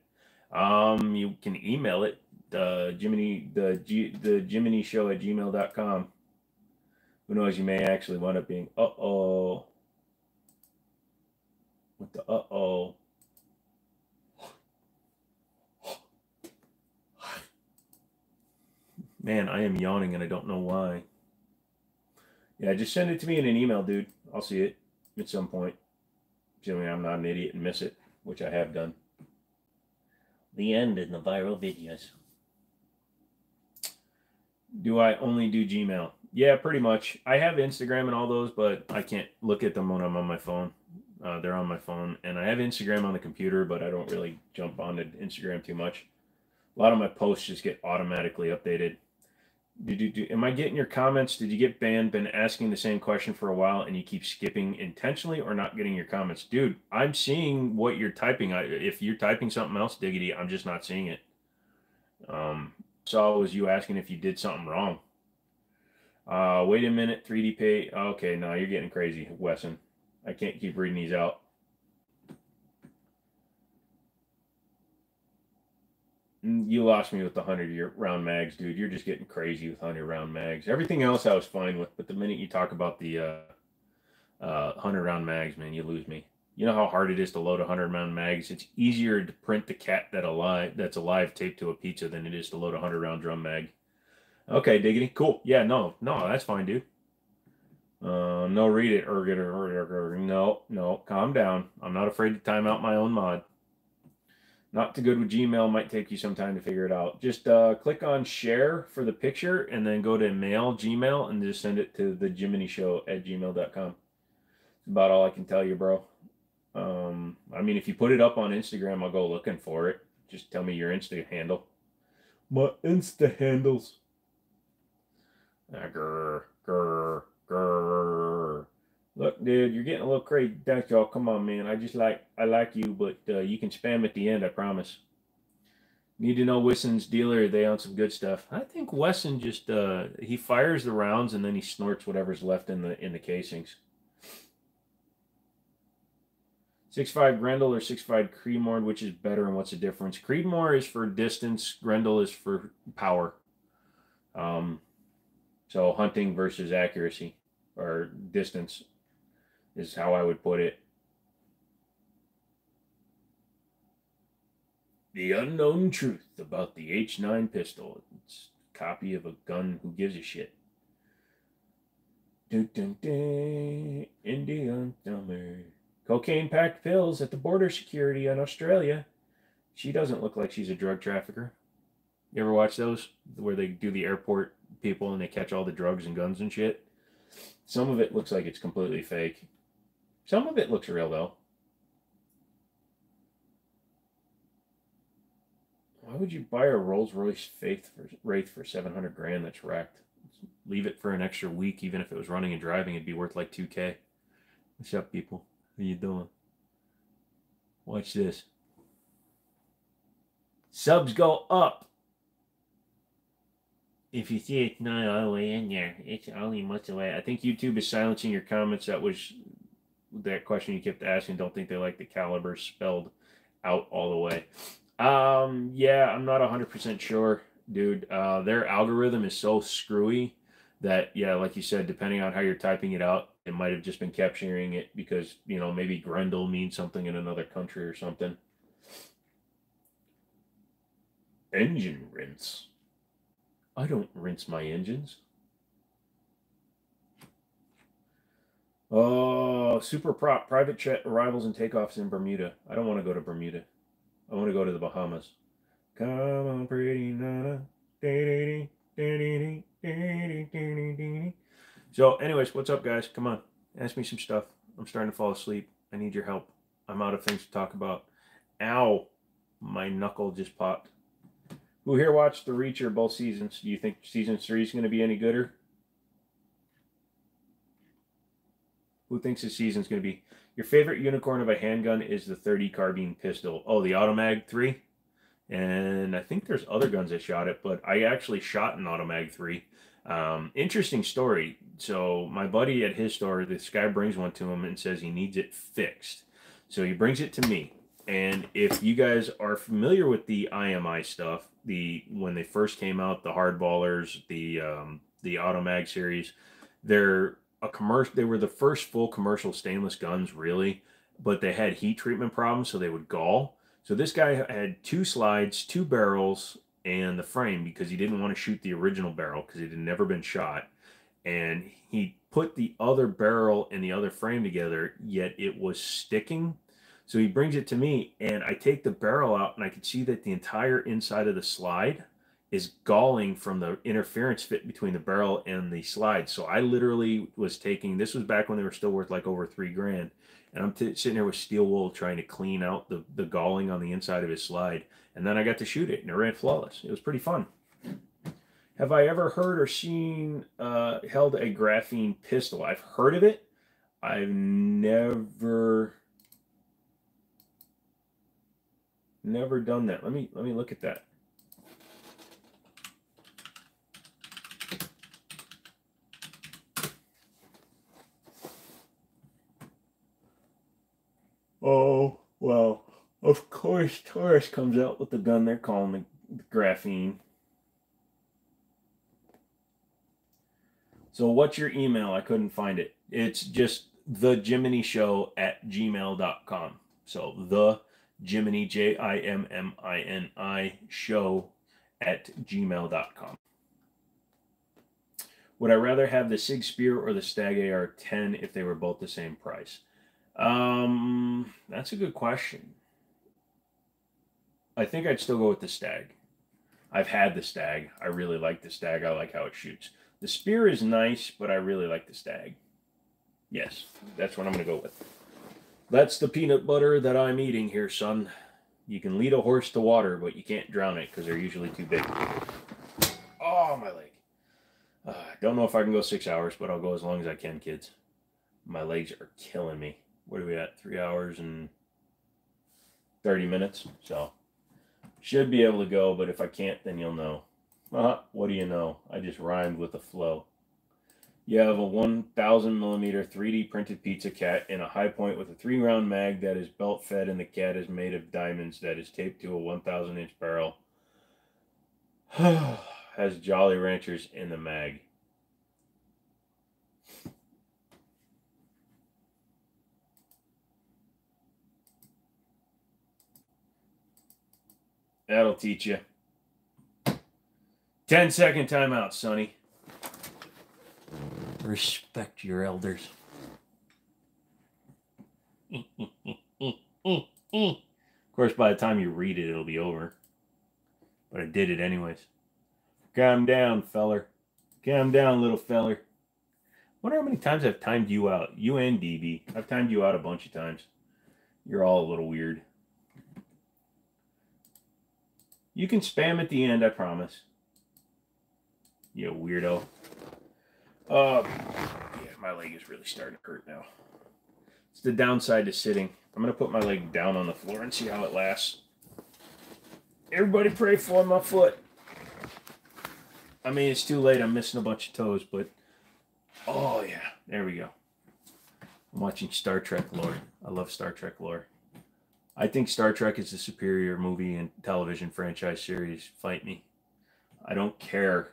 Um, you can email it the Jimmini the G, the Jimmini Show at gmail.com. Who knows? You may actually wind up being uh oh. With the uh oh. Man, I am yawning and I don't know why. Yeah, just send it to me in an email, dude. I'll see it at some point. Assuming I'm not an idiot and miss it, which I have done. The end in the viral videos. Do I only do Gmail? Yeah, pretty much. I have Instagram and all those, but I can't look at them when I'm on my phone. Uh, they're on my phone, and I have Instagram on the computer, but I don't really jump onto Instagram too much. A lot of my posts just get automatically updated. Did you do? Am I getting your comments? Did you get banned? Been asking the same question for a while, and you keep skipping intentionally or not getting your comments, dude? I'm seeing what you're typing. I, if you're typing something else, diggity, I'm just not seeing it. Um, saw was you asking if you did something wrong. Uh, wait a minute, 3D pay. Okay, now you're getting crazy, Wesson. I can't keep reading these out. You lost me with the 100 year round mags, dude. You're just getting crazy with 100 round mags. Everything else I was fine with, but the minute you talk about the uh, uh, 100 round mags, man, you lose me. You know how hard it is to load a 100 round mags? It's easier to print the cat that alive that's alive taped to a pizza than it is to load a 100 round drum mag. Okay, diggity. Cool. Yeah, no, no, that's fine, dude. Uh, no, read it or get or, no, no, calm down. I'm not afraid to time out my own mod. Not too good with Gmail. Might take you some time to figure it out. Just uh, click on share for the picture and then go to mail Gmail and just send it to the Jimmini Show at gmail.com. It's about all I can tell you, bro. Um, I mean, if you put it up on Instagram, I'll go looking for it. Just tell me your Insta handle. My Insta handles. Ah, grr, grr, grr. Look, dude, you're getting a little crazy. Thanks, y'all. Come on, man. I just like I like you, but uh, you can spam at the end. I promise. Need to know Wesson's dealer. They own some good stuff. I think Wesson just uh, he fires the rounds and then he snorts whatever's left in the in the casings. Six five Grendel or six five Creedmoor, which is better and what's the difference? Creedmoor is for distance. Grendel is for power. Um, so hunting versus accuracy or distance is how I would put it. The unknown truth about the H9 pistol. It's a copy of a gun who gives a shit. Dun, dun, dun, Indian summer. Cocaine packed pills at the border security in Australia. She doesn't look like she's a drug trafficker. You ever watch those where they do the airport people and they catch all the drugs and guns and shit? Some of it looks like it's completely fake. Some of it looks real though. Why would you buy a Rolls Royce Faith for Wraith for seven hundred grand that's wrecked? Leave it for an extra week, even if it was running and driving, it'd be worth like two k. What's up, people? How you doing? Watch this. Subs go up. If you see it's not all the way in there, it's only months away. I think YouTube is silencing your comments. That was that question you kept asking. Don't think they like the caliber spelled out all the way. Um, yeah, I'm not 100% sure, dude. Uh, their algorithm is so screwy that, yeah, like you said, depending on how you're typing it out, it might have just been capturing it because, you know, maybe Grendel means something in another country or something. Engine rinse. I don't rinse my engines. Oh, super prop, private jet arrivals and takeoffs in Bermuda. I don't want to go to Bermuda. I want to go to the Bahamas. Come on, pretty nana. So, anyways, what's up, guys? Come on, ask me some stuff. I'm starting to fall asleep. I need your help. I'm out of things to talk about. Ow, my knuckle just popped. Who here watched The Reacher both seasons? Do you think season three is going to be any gooder? Who thinks this season's going to be? Your favorite unicorn of a handgun is the 30 carbine pistol. Oh, the Automag 3? And I think there's other guns that shot it, but I actually shot an Automag 3. Um, interesting story. So my buddy at his store, this guy brings one to him and says he needs it fixed. So he brings it to me. And if you guys are familiar with the IMI stuff, the when they first came out, the hardballers, the um, the Automag series, they're a commercial. They were the first full commercial stainless guns, really, but they had heat treatment problems, so they would gall. So this guy had two slides, two barrels, and the frame because he didn't want to shoot the original barrel because it had never been shot. And he put the other barrel and the other frame together, yet it was sticking. So he brings it to me, and I take the barrel out, and I can see that the entire inside of the slide is galling from the interference fit between the barrel and the slide. So I literally was taking this was back when they were still worth like over three grand, and I'm t- sitting there with steel wool trying to clean out the the galling on the inside of his slide, and then I got to shoot it, and it ran flawless. It was pretty fun. Have I ever heard or seen uh, held a graphene pistol? I've heard of it. I've never never done that. Let me let me look at that. Oh, well, of course, Taurus comes out with the gun they're calling the graphene. So, what's your email? I couldn't find it. It's just the Jimmini Show at gmail.com. So, the Jimmini, J I M M I N I, show at gmail.com. Would I rather have the Sig Spear or the Stag AR 10 if they were both the same price? Um, that's a good question. I think I'd still go with the stag. I've had the stag. I really like the stag. I like how it shoots. The spear is nice, but I really like the stag. Yes, that's what I'm going to go with. That's the peanut butter that I'm eating here, son. You can lead a horse to water, but you can't drown it because they're usually too big. Oh, my leg. Uh, don't know if I can go six hours, but I'll go as long as I can, kids. My legs are killing me what are we at? Three hours and 30 minutes. So should be able to go, but if I can't, then you'll know. Uh, what do you know? I just rhymed with the flow. You have a 1000 millimeter 3D printed pizza cat in a Hi-Point with a three round mag that is belt fed, and the cat is made of diamonds that is taped to a 1000 inch barrel. Has Jolly Ranchers in the mag. That'll teach you. 10 second timeout, Sonny. Respect your elders. of course, by the time you read it, it'll be over. But I did it anyways. Calm down, feller. Calm down, little feller. Wonder how many times I've timed you out. You and DB. I've timed you out a bunch of times. You're all a little weird. You can spam at the end, I promise. You weirdo. Uh, yeah, my leg is really starting to hurt now. It's the downside to sitting. I'm going to put my leg down on the floor and see how it lasts. Everybody pray for my foot. I mean, it's too late. I'm missing a bunch of toes, but... Oh, yeah. There we go. I'm watching Star Trek lore. I love Star Trek lore. I think Star Trek is a superior movie and television franchise series. Fight me. I don't care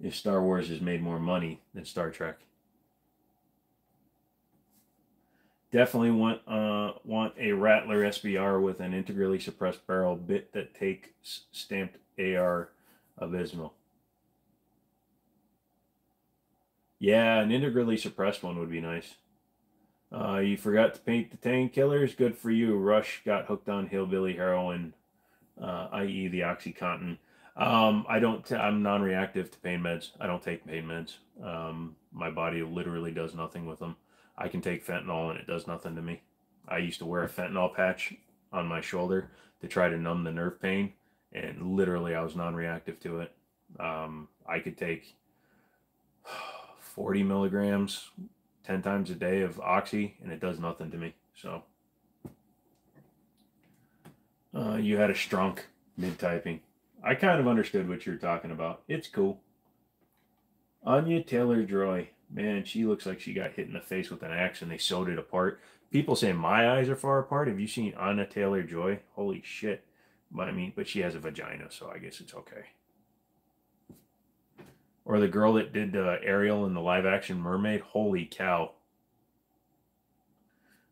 if Star Wars has made more money than Star Trek. Definitely want uh, want a Rattler SBR with an integrally suppressed barrel bit that takes stamped AR abysmal. Yeah, an integrally suppressed one would be nice. Uh, you forgot to paint the tank killers. Good for you. Rush got hooked on hillbilly heroin, uh, i.e., the OxyContin. Um, I don't. T- I'm non-reactive to pain meds. I don't take pain meds. Um, my body literally does nothing with them. I can take fentanyl and it does nothing to me. I used to wear a fentanyl patch on my shoulder to try to numb the nerve pain, and literally I was non-reactive to it. Um, I could take 40 milligrams 10 times a day of oxy and it does nothing to me. So uh, you had a strunk mid typing. I kind of understood what you're talking about. It's cool. Anya Taylor Joy. Man, she looks like she got hit in the face with an axe and they sewed it apart. People say my eyes are far apart. Have you seen Anna Taylor Joy? Holy shit. But I mean, but she has a vagina, so I guess it's okay. Or the girl that did uh, Ariel in the live action Mermaid. Holy cow.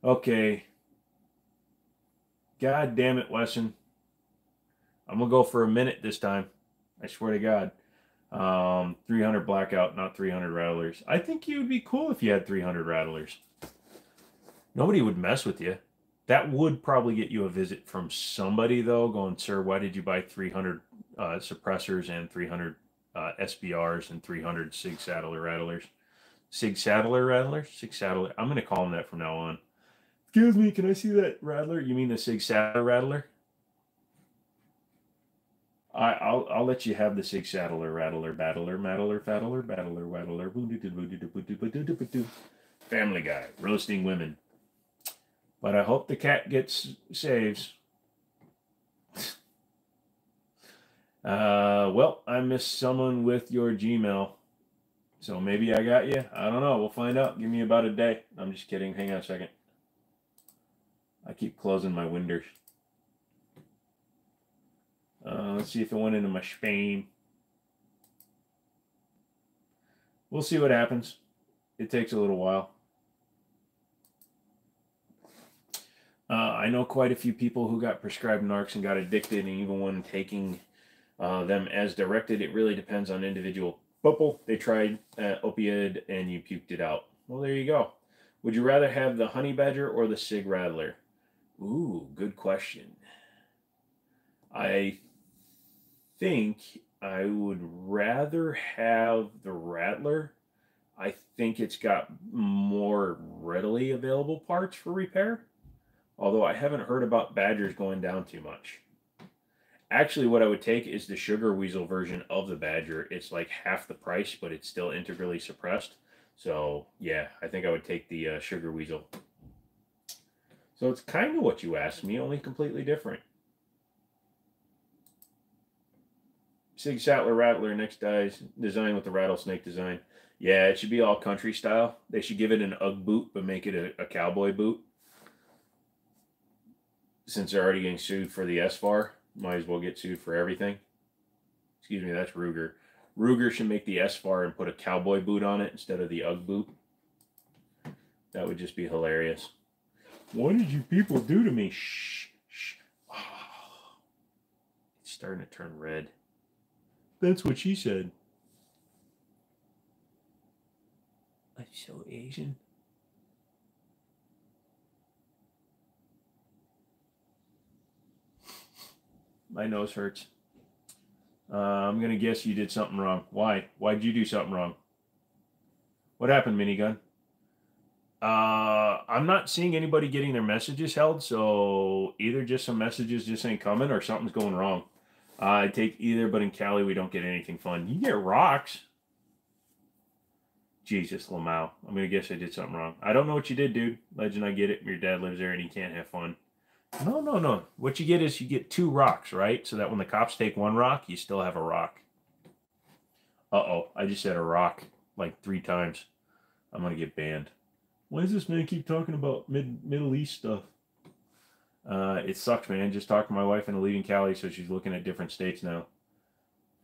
Okay. God damn it, Wesson. I'm gonna go for a minute this time. I swear to God. Um, 300 blackout, not 300 rattlers. I think you would be cool if you had 300 rattlers. Nobody would mess with you. That would probably get you a visit from somebody though, going, "Sir, why did you buy 300 uh, suppressors and 300 uh, SBRs and 300 Sig Saddler rattlers?" Sig Saddler rattlers, Sig Saddler. I'm gonna call them that from now on. Excuse me, can I see that rattler? You mean the Sig Saddler rattler? I, I'll I'll let you have the Sig Saddler rattler battler mattler fattler battler waddler Family Guy roasting women. But I hope the cat gets saves. Uh, well, I missed someone with your Gmail. So maybe I got you. I don't know. We'll find out. Give me about a day. I'm just kidding. Hang on a second. I keep closing my windows. Uh, let's see if it went into my spam. We'll see what happens. It takes a little while. Uh, I know quite a few people who got prescribed narcs and got addicted, and even when taking uh, them as directed, it really depends on individual people. They tried uh, opioid and you puked it out. Well, there you go. Would you rather have the honey badger or the sig rattler? Ooh, good question. I think I would rather have the rattler. I think it's got more readily available parts for repair. Although I haven't heard about badgers going down too much. Actually, what I would take is the sugar weasel version of the badger. It's like half the price, but it's still integrally suppressed. So yeah, I think I would take the uh, sugar weasel. So it's kind of what you asked me, only completely different. Sig Sattler Rattler next dies design with the rattlesnake design. Yeah, it should be all country style. They should give it an UGG boot, but make it a, a cowboy boot. Since they're already getting sued for the SFAR, might as well get sued for everything. Excuse me, that's Ruger. Ruger should make the SFAR and put a cowboy boot on it instead of the UGG boot. That would just be hilarious. What did you people do to me? Shh, shh. Oh, it's starting to turn red. That's what she said. I'm so Asian. My nose hurts. Uh, I'm gonna guess you did something wrong. Why? Why'd you do something wrong? What happened, minigun? Uh, I'm not seeing anybody getting their messages held, so either just some messages just ain't coming or something's going wrong. Uh, I take either, but in Cali we don't get anything fun. You get rocks. Jesus, Lamau. I'm gonna guess I did something wrong. I don't know what you did, dude. Legend, I get it. Your dad lives there and he can't have fun. No, no, no. What you get is you get two rocks, right? So that when the cops take one rock, you still have a rock. Uh oh, I just said a rock like three times. I'm gonna get banned. Why does this man keep talking about mid Middle East stuff? Uh, it sucks, man. Just talked to my wife into leaving Cali, so she's looking at different states now.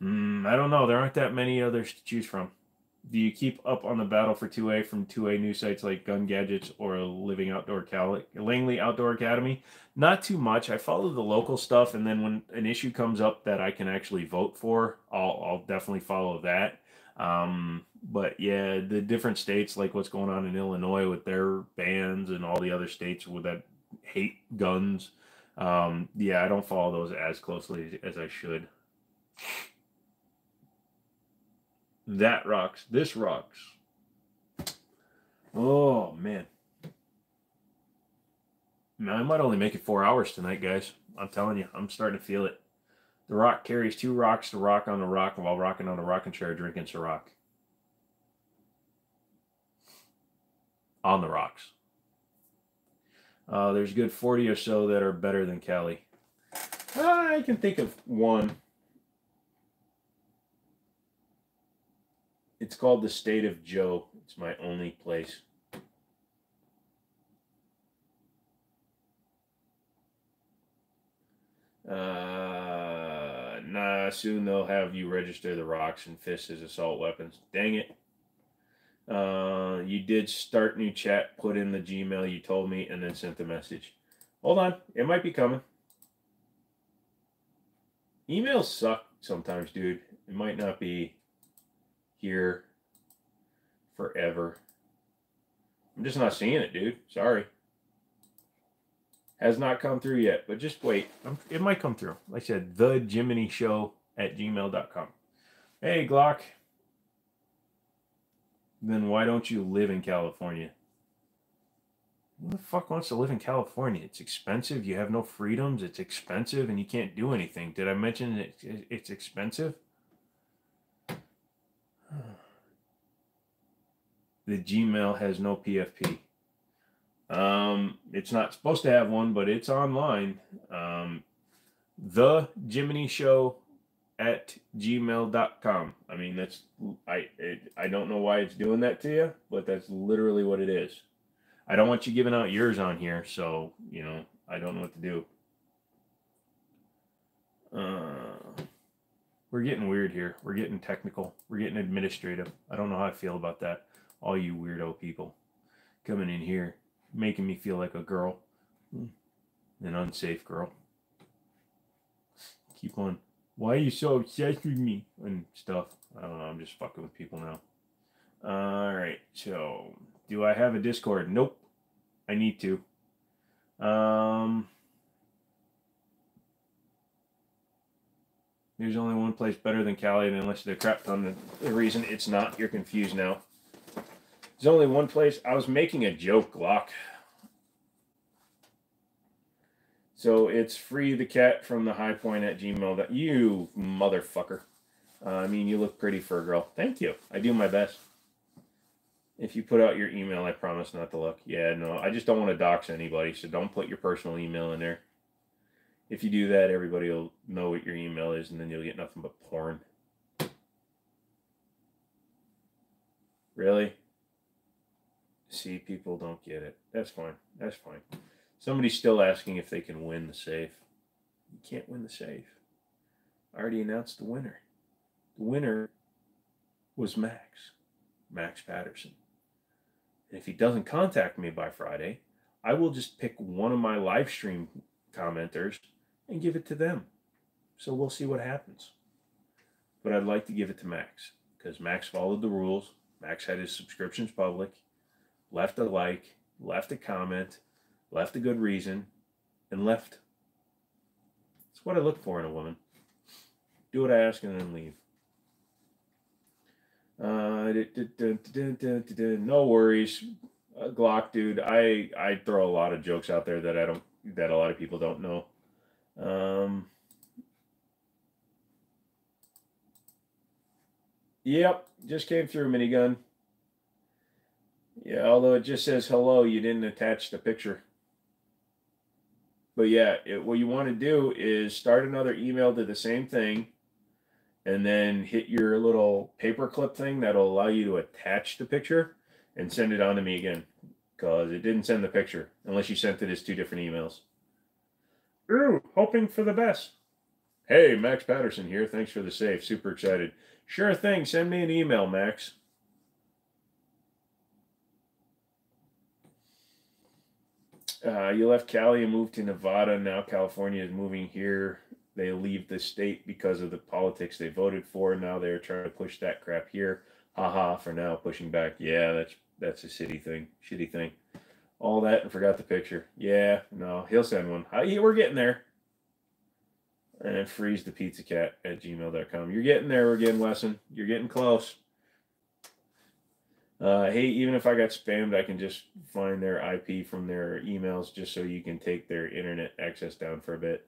Mm, I don't know. There aren't that many others to choose from. Do you keep up on the battle for 2A from 2A news sites like Gun Gadgets or Living Outdoor Cal- Langley Outdoor Academy? Not too much. I follow the local stuff, and then when an issue comes up that I can actually vote for, I'll, I'll definitely follow that. Um, but yeah, the different states, like what's going on in Illinois with their bans and all the other states with that hate guns. Um, yeah, I don't follow those as closely as I should. That rocks. This rocks. Oh man. Man, I might only make it four hours tonight, guys. I'm telling you, I'm starting to feel it. The rock carries two rocks to rock on the rock while rocking on the rocking chair drinking Ciroc. On the rocks. Uh, there's good 40 or so that are better than Cali. I can think of one. It's called the State of Joe. It's my only place. Uh, nah, soon they'll have you register the rocks and fists as assault weapons. Dang it. Uh, you did start new chat, put in the Gmail you told me, and then sent the message. Hold on, it might be coming. Emails suck sometimes, dude. It might not be here forever. I'm just not seeing it, dude. Sorry. Has not come through yet, but just wait. It might come through. Like I said, the Jimmini Show at gmail.com. Hey, Glock. Then why don't you live in California? Who the fuck wants to live in California? It's expensive. You have no freedoms. It's expensive, and you can't do anything. Did I mention it, it's expensive? The Gmail has no PFP. Um, it's not supposed to have one, but it's online. Um, the Jimmini Show at gmail.com. I mean, that's I it, I don't know why it's doing that to you, but that's literally what it is. I don't want you giving out yours on here, so you know I don't know what to do. Uh, we're getting weird here. We're getting technical. We're getting administrative. I don't know how I feel about that. All you weirdo people coming in here, making me feel like a girl, hmm. an unsafe girl. Keep on. Why are you so obsessed with me and stuff? I don't know. I'm just fucking with people now. All right. So, do I have a Discord? Nope. I need to. Um, there's only one place better than Cali, and unless the crap ton. The reason it's not, you're confused now. There's only one place. I was making a joke, Glock. So it's free the cat from the Hi-Point at gmail. You motherfucker. Uh, I mean, you look pretty for a girl. Thank you. I do my best. If you put out your email, I promise not to look. Yeah, no, I just don't want to dox anybody, so don't put your personal email in there. If you do that, everybody will know what your email is, and then you'll get nothing but porn. Really? See, people don't get it. That's fine. That's fine. Somebody's still asking if they can win the safe. You can't win the safe. I already announced the winner. The winner was Max, Max Patterson. And if he doesn't contact me by Friday, I will just pick one of my live stream commenters and give it to them. So we'll see what happens. But I'd like to give it to Max because Max followed the rules. Max had his subscriptions public, left a like, left a comment, left a good reason, and left. It's what I look for in a woman. Do what I ask and then leave. Uh, no worries, uh, Glock, dude. I I throw a lot of jokes out there that I don't that a lot of people don't know. Um, yep, just came through minigun. Yeah, although it just says hello, you didn't attach the picture but yeah, it, what you want to do is start another email to the same thing and then hit your little paperclip thing that'll allow you to attach the picture and send it on to me again because it didn't send the picture unless you sent it as two different emails. Hoping for the best. Hey, Max Patterson here. Thanks for the save. Super excited. Sure thing. Send me an email, Max. Uh, you left Cali and moved to Nevada. Now California is moving here. They leave the state because of the politics they voted for. Now they're trying to push that crap here. Haha, for now, pushing back. Yeah, that's that's a shitty thing. Shitty thing. All that and forgot the picture. Yeah, no, he'll send one. we're getting there. And freeze the pizza cat at gmail.com. You're getting there We're getting Wesson. You're getting close. Uh, hey, even if I got spammed, I can just find their IP from their emails just so you can take their internet access down for a bit.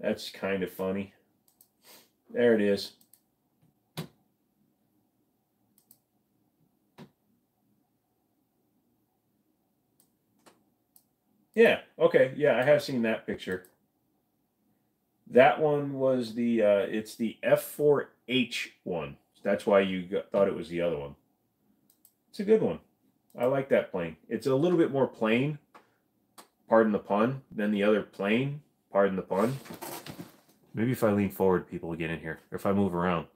That's kind of funny. There it is. Yeah, okay. Yeah, I have seen that picture. That one was the, uh, it's the F4H one. That's why you got, thought it was the other one. It's a good one. I like that plane. It's a little bit more plain, pardon the pun, than the other plane, pardon the pun. Maybe if I lean forward, people will get in here. Or if I move around.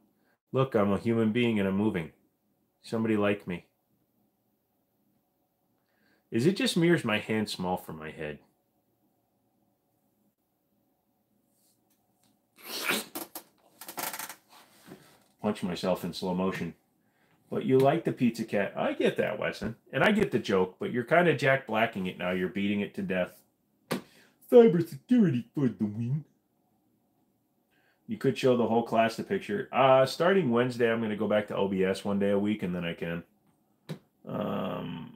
Look, I'm a human being and I'm moving. Somebody like me. Is it just me or is my hand small for my head? punch myself in slow motion. But you like the pizza cat. I get that, Wesson. And I get the joke, but you're kind of Jack Blacking it now. You're beating it to death. Cyber security for the win. You could show the whole class the picture. Uh, starting Wednesday, I'm going to go back to OBS one day a week, and then I can. Um,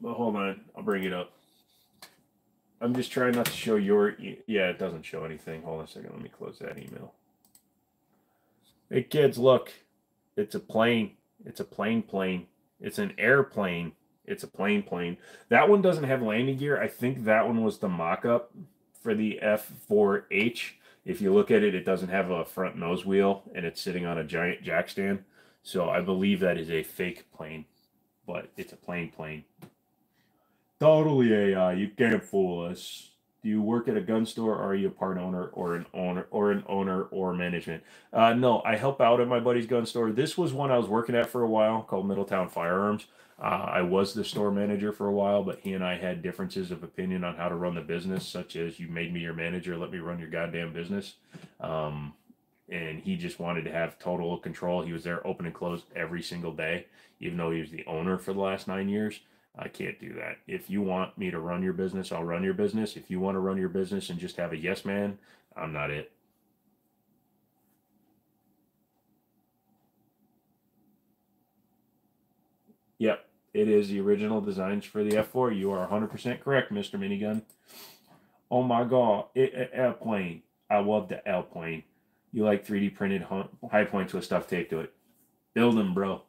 but hold on, I'll bring it up. I'm just trying not to show your. E- yeah, it doesn't show anything. Hold on a second. Let me close that email. Hey kids, look. It's a plane. It's a plane plane. It's an airplane. It's a plane plane. That one doesn't have landing gear. I think that one was the mock-up for the F4H. If you look at it, it doesn't have a front nose wheel and it's sitting on a giant jack stand. So I believe that is a fake plane, but it's a plane plane. Totally AI. You can't fool us. Do you work at a gun store or are you a part owner or an owner or an owner or management? Uh, no, I help out at my buddy's gun store. This was one I was working at for a while called Middletown Firearms. Uh, I was the store manager for a while, but he and I had differences of opinion on how to run the business, such as you made me your manager, let me run your goddamn business. Um, and he just wanted to have total control. He was there open and closed every single day, even though he was the owner for the last nine years. I can't do that. If you want me to run your business, I'll run your business. If you want to run your business and just have a yes man, I'm not it. Yep, it is the original designs for the F4. You are 100% correct, Mr. Minigun. Oh my god, it, it, airplane. I love the airplane. You like 3D printed high points with stuff taped to it. Build them, bro.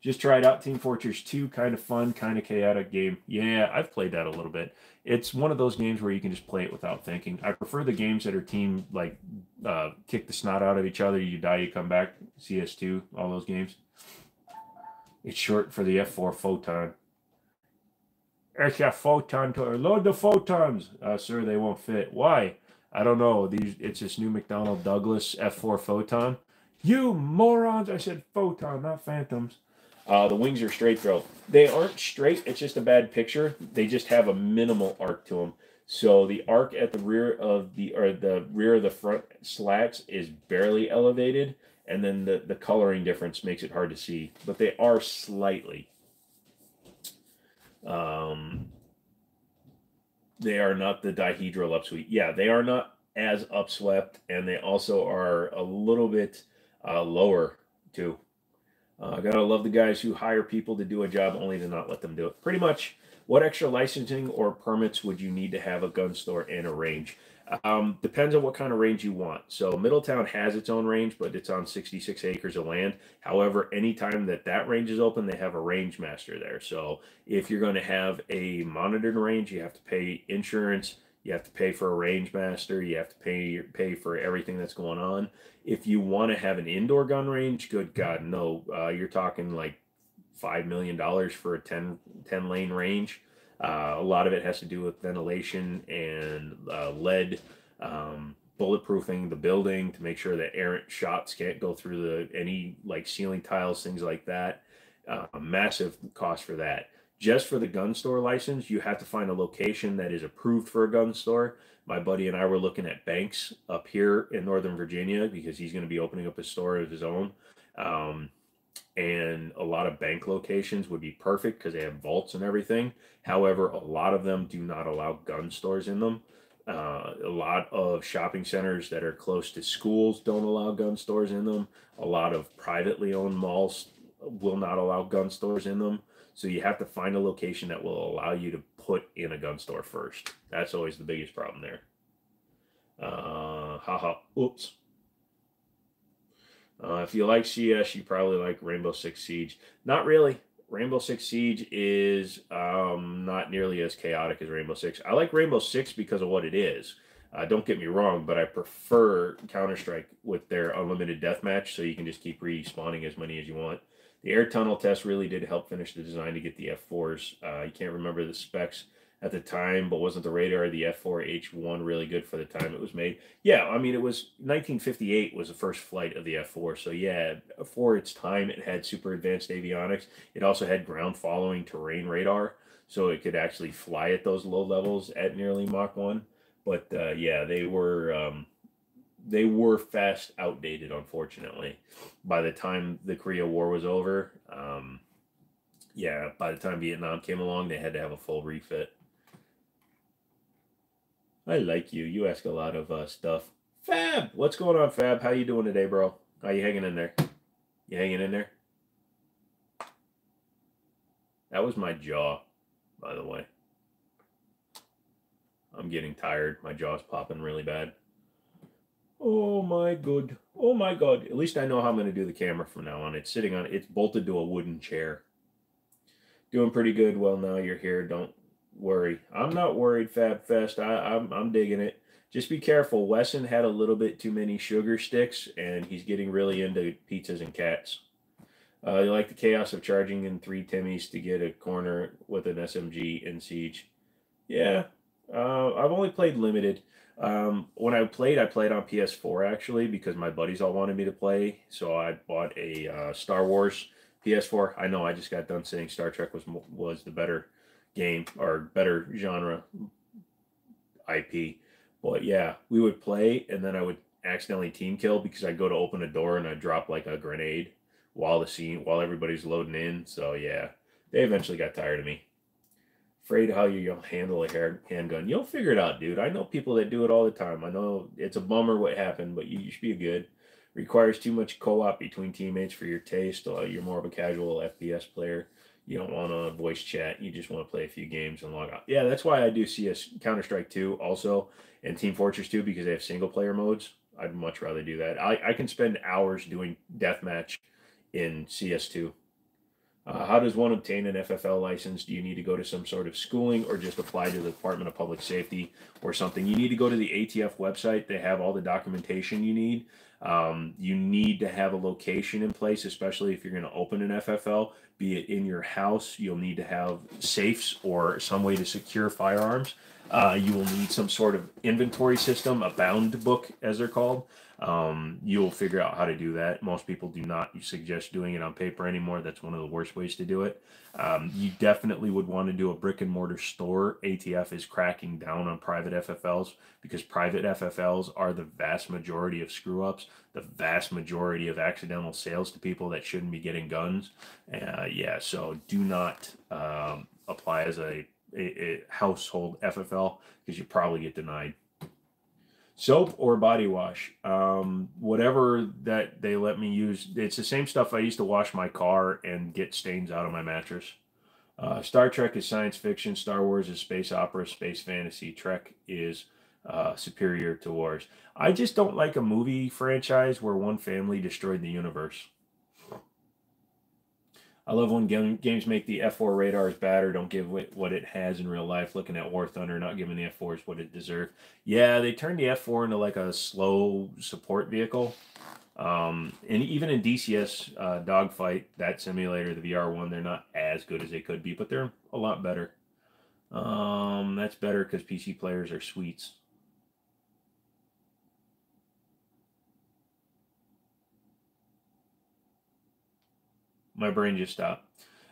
Just tried out Team Fortress 2, kind of fun, kind of chaotic game. Yeah, I've played that a little bit. It's one of those games where you can just play it without thinking. I prefer the games that are team like uh, kick the snot out of each other. You die, you come back. CS2, all those games. It's short for the F4 photon. It's a photon to load the photons. Uh, sir, they won't fit. Why? I don't know. These it's this new McDonnell Douglas F4 photon. You morons! I said photon, not phantoms. Uh, the wings are straight throw. They aren't straight. It's just a bad picture. They just have a minimal arc to them. So the arc at the rear of the or the rear of the front slats is barely elevated, and then the the coloring difference makes it hard to see. But they are slightly. Um, they are not the dihedral upsweep. Yeah, they are not as upswept, and they also are a little bit uh, lower too. Uh, gotta love the guys who hire people to do a job only to not let them do it. Pretty much, what extra licensing or permits would you need to have a gun store and a range? Um, depends on what kind of range you want. So Middletown has its own range, but it's on 66 acres of land. However, anytime that that range is open, they have a range master there. So if you're going to have a monitored range, you have to pay insurance. You have to pay for a range master. You have to pay pay for everything that's going on. If you want to have an indoor gun range, good God, no. Uh, you're talking like five million dollars for a 10, 10 lane range. Uh, a lot of it has to do with ventilation and uh, lead, um, bulletproofing the building to make sure that errant shots can't go through the any like ceiling tiles, things like that. Uh, massive cost for that. Just for the gun store license, you have to find a location that is approved for a gun store. My buddy and I were looking at banks up here in Northern Virginia because he's going to be opening up a store of his own. Um, and a lot of bank locations would be perfect because they have vaults and everything. However, a lot of them do not allow gun stores in them. Uh, a lot of shopping centers that are close to schools don't allow gun stores in them. A lot of privately owned malls will not allow gun stores in them. So you have to find a location that will allow you to put in a gun store first. That's always the biggest problem there. Uh, haha. Oops. Uh, if you like CS, you probably like Rainbow Six Siege. Not really. Rainbow Six Siege is um, not nearly as chaotic as Rainbow Six. I like Rainbow Six because of what it is. Uh, don't get me wrong, but I prefer Counter Strike with their unlimited deathmatch, so you can just keep respawning as many as you want. The air tunnel test really did help finish the design to get the F4s. Uh, you can't remember the specs at the time, but wasn't the radar of the F4H1 really good for the time it was made? Yeah, I mean, it was 1958 was the first flight of the F4. So, yeah, for its time, it had super advanced avionics. It also had ground following terrain radar, so it could actually fly at those low levels at nearly Mach 1. But uh, yeah, they were. Um, they were fast outdated, unfortunately. By the time the Korea War was over, um, yeah, by the time Vietnam came along, they had to have a full refit. I like you. You ask a lot of uh, stuff. Fab, what's going on, Fab? How you doing today, bro? How you hanging in there? You hanging in there? That was my jaw, by the way. I'm getting tired. My jaw's popping really bad. Oh my good. Oh my god. At least I know how I'm going to do the camera from now on. It's sitting on, it's bolted to a wooden chair. Doing pretty good. Well, now you're here. Don't worry. I'm not worried, Fab Fest. I, I'm, I'm digging it. Just be careful. Wesson had a little bit too many sugar sticks, and he's getting really into pizzas and cats. Uh, you like the chaos of charging in three Timmys to get a corner with an SMG in Siege. Yeah, uh, I've only played limited. Um, when I played, I played on PS4 actually because my buddies all wanted me to play. So I bought a uh, Star Wars PS4. I know I just got done saying Star Trek was was the better game or better genre IP. But yeah, we would play and then I would accidentally team kill because I'd go to open a door and I'd drop like a grenade while the scene while everybody's loading in. So yeah, they eventually got tired of me afraid how you'll handle a hair, handgun. You'll figure it out, dude. I know people that do it all the time. I know it's a bummer what happened, but you, you should be good. Requires too much co-op between teammates for your taste. Uh, you're more of a casual FPS player. You don't want to voice chat. You just want to play a few games and log out. Yeah, that's why I do CS Counter Strike 2 also and Team Fortress 2 because they have single player modes. I'd much rather do that. I, I can spend hours doing deathmatch in CS2 uh, how does one obtain an FFL license? Do you need to go to some sort of schooling or just apply to the Department of Public Safety or something? You need to go to the ATF website. They have all the documentation you need. Um, you need to have a location in place, especially if you're going to open an FFL, be it in your house. You'll need to have safes or some way to secure firearms. Uh, you will need some sort of inventory system, a bound book, as they're called. Um, you'll figure out how to do that. Most people do not suggest doing it on paper anymore. That's one of the worst ways to do it. Um, you definitely would want to do a brick and mortar store. ATF is cracking down on private FFLs because private FFLs are the vast majority of screw ups, the vast majority of accidental sales to people that shouldn't be getting guns. Uh, yeah, so do not um, apply as a, a, a household FFL because you probably get denied soap or body wash um, whatever that they let me use. It's the same stuff i used to wash my car and get stains out of my mattress. Uh, star trek is science fiction. Star wars is space opera. Space fantasy. Trek is uh, superior to wars. I just don't like a movie franchise where one family destroyed the universe I love when game, games make the F4 radars or don't give it what it has in real life. Looking at War Thunder, not giving the F4s what it deserved. Yeah, they turned the F4 into like a slow support vehicle. Um, and even in DCS uh, Dogfight, that simulator, the VR one, they're not as good as they could be, but they're a lot better. Um, that's better because PC players are sweets. My brain just stopped.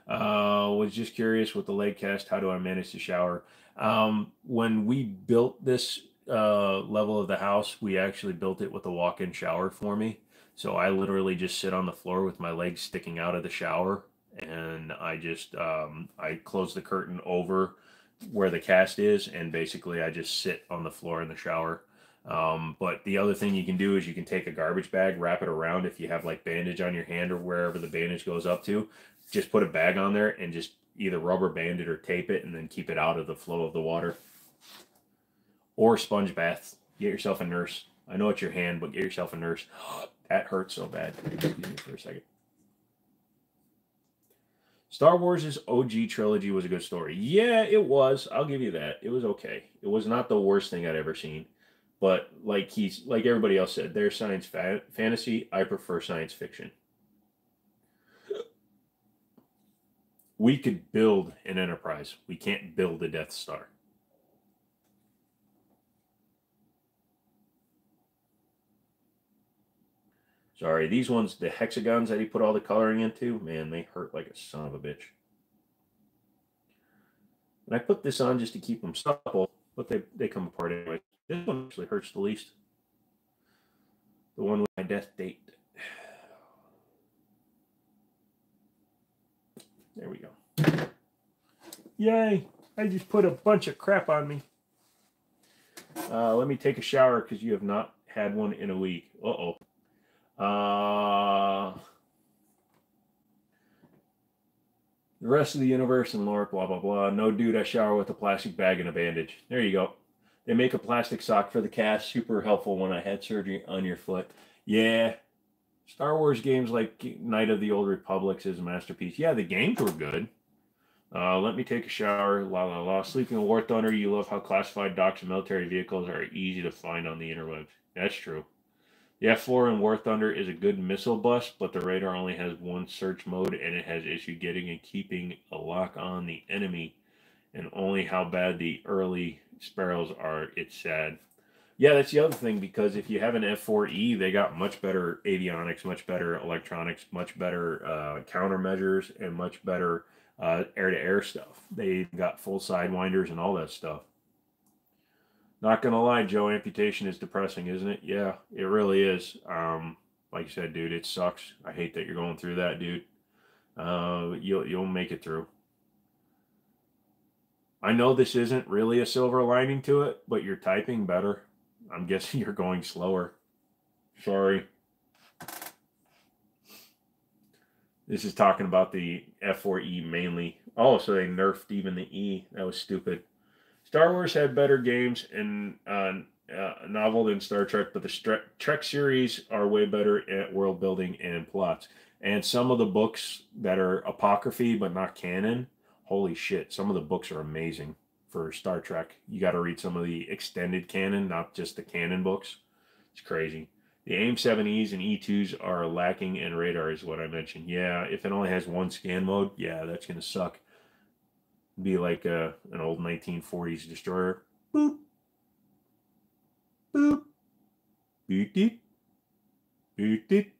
Uh, was just curious with the leg cast. How do I manage to shower? Um, when we built this uh, level of the house, we actually built it with a walk-in shower for me. So I literally just sit on the floor with my legs sticking out of the shower, and I just um, I close the curtain over where the cast is, and basically I just sit on the floor in the shower um, but the other thing you can do is you can take a garbage bag, wrap it around if you have like bandage on your hand or wherever the bandage goes up to. Just put a bag on there and just either rubber band it or tape it and then keep it out of the flow of the water. Or sponge baths. Get yourself a nurse. I know it's your hand, but get yourself a nurse. that hurts so bad. Excuse me for a second. Star Wars' OG trilogy was a good story. Yeah, it was. I'll give you that. It was okay. It was not the worst thing I'd ever seen. But like he's like everybody else said, they're science fa- fantasy. I prefer science fiction. We could build an enterprise. We can't build a Death Star. Sorry, these ones, the hexagons that he put all the coloring into, man, they hurt like a son of a bitch. And I put this on just to keep them supple, but they, they come apart anyway. This one actually hurts the least. The one with my death date. There we go. Yay! I just put a bunch of crap on me. Uh, let me take a shower because you have not had one in a week. Uh-oh. Uh The rest of the universe and lore, blah blah blah. No dude, I shower with a plastic bag and a bandage. There you go. They make a plastic sock for the cast. Super helpful when I had surgery on your foot. Yeah. Star Wars games like Knight of the Old Republics is a masterpiece. Yeah, the games were good. Uh, let me take a shower. La la la. Sleeping in War Thunder. You love how classified docs and military vehicles are easy to find on the interwebs. That's true. The F4 in War Thunder is a good missile bust, but the radar only has one search mode and it has issue getting and keeping a lock on the enemy. And only how bad the early sparrows are, it's sad. Yeah, that's the other thing because if you have an F4E, they got much better avionics, much better electronics, much better uh, countermeasures, and much better air to air stuff. They got full sidewinders and all that stuff. Not gonna lie, Joe, amputation is depressing, isn't it? Yeah, it really is. Um, like you said, dude, it sucks. I hate that you're going through that, dude. Uh, you'll you'll make it through. I know this isn't really a silver lining to it, but you're typing better. I'm guessing you're going slower. Sorry. This is talking about the F4E mainly. Oh, so they nerfed even the E. That was stupid. Star Wars had better games and uh, uh, novel than Star Trek, but the Trek series are way better at world building and plots. And some of the books that are apocryphy but not canon, holy shit! Some of the books are amazing for Star Trek. You got to read some of the extended canon, not just the canon books. It's crazy. The AIM 7Es and E2s are lacking in radar, is what I mentioned. Yeah, if it only has one scan mode, yeah, that's going to suck be like a, an old 1940s destroyer. Boop. Boop. Beep, beep. Beep, beep.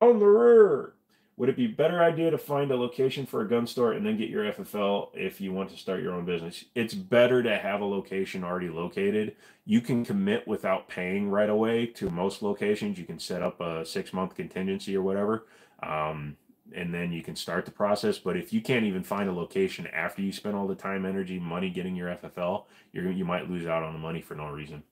On the rear. Would it be better idea to find a location for a gun store and then get your FFL if you want to start your own business? It's better to have a location already located. You can commit without paying right away to most locations. You can set up a six month contingency or whatever. Um, and then you can start the process. But if you can't even find a location after you spend all the time, energy, money getting your FFL, you're you might lose out on the money for no reason.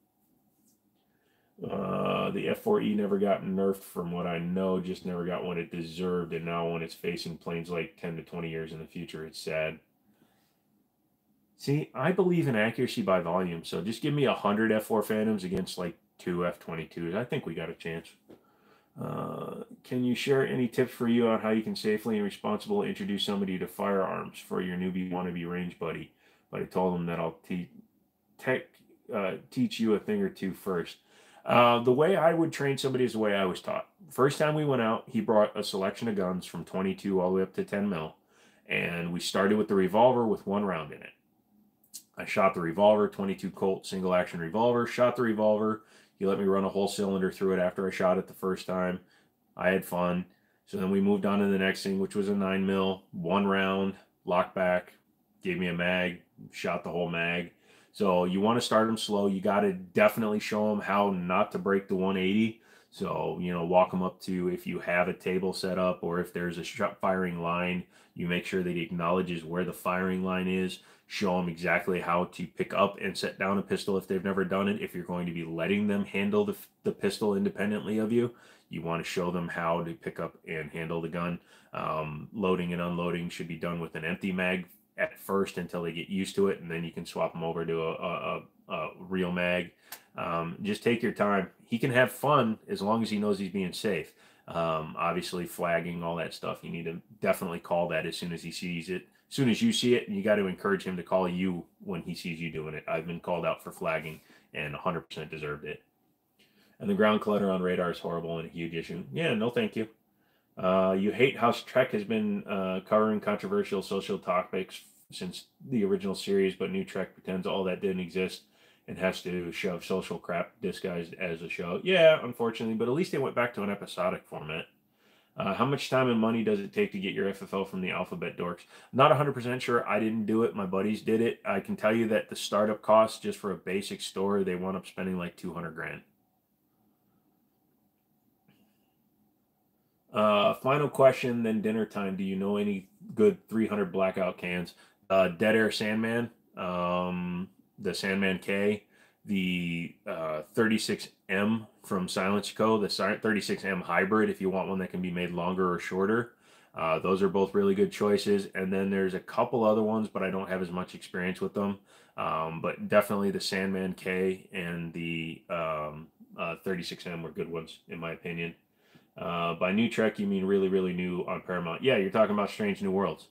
Uh, the F4E never got nerfed from what I know, just never got what it deserved. And now when it's facing planes like 10 to 20 years in the future, it's sad. See, I believe in accuracy by volume. So just give me 100 F4 Phantoms against like two F22s. I think we got a chance. Uh, can you share any tips for you on how you can safely and responsibly introduce somebody to firearms for your newbie wannabe range buddy? But I told him that I'll te- tech, uh, teach you a thing or two first. Uh, the way I would train somebody is the way I was taught. First time we went out, he brought a selection of guns from 22 all the way up to 10 mil, and we started with the revolver with one round in it. I shot the revolver, 22 Colt single action revolver, shot the revolver, he let me run a whole cylinder through it after I shot it the first time. I had fun. So then we moved on to the next thing, which was a nine mil, one round, lock back, gave me a mag, shot the whole mag. So you want to start them slow. You got to definitely show them how not to break the 180. So, you know, walk them up to if you have a table set up or if there's a shot firing line, you make sure that he acknowledges where the firing line is show them exactly how to pick up and set down a pistol if they've never done it. If you're going to be letting them handle the, the pistol independently of you, you want to show them how to pick up and handle the gun. Um, loading and unloading should be done with an empty mag at first until they get used to it, and then you can swap them over to a, a, a real mag. Um, just take your time. He can have fun as long as he knows he's being safe. Um, obviously, flagging all that stuff. You need to definitely call that as soon as he sees it As soon as you see it, and you got to encourage him to call you when he sees you doing it. I've been called out for flagging and 100% deserved it. And the ground clutter on radar is horrible and a huge issue. Yeah, no, thank you. Uh, you hate how Trek has been uh, covering controversial social topics since the original series, but new Trek pretends all that didn't exist and has to shove social crap disguised as a show. Yeah, unfortunately, but at least they went back to an episodic format. Uh, how much time and money does it take to get your FFL from the Alphabet Dorks? Not 100% sure. I didn't do it. My buddies did it. I can tell you that the startup cost just for a basic store, they wound up spending like 200 grand. Uh, final question, then dinner time. Do you know any good 300 blackout cans? Uh, Dead Air Sandman, um, the Sandman K, the uh, 36M from SilencerCo, the 36M hybrid, if you want one that can be made longer or shorter. Uh, those are both really good choices. And then there's a couple other ones, but I don't have as much experience with them. Um, but definitely the Sandman K and the um, uh, 36M were good ones, in my opinion. Uh, by new Trek, you mean really, really new on Paramount? Yeah, you're talking about Strange New Worlds.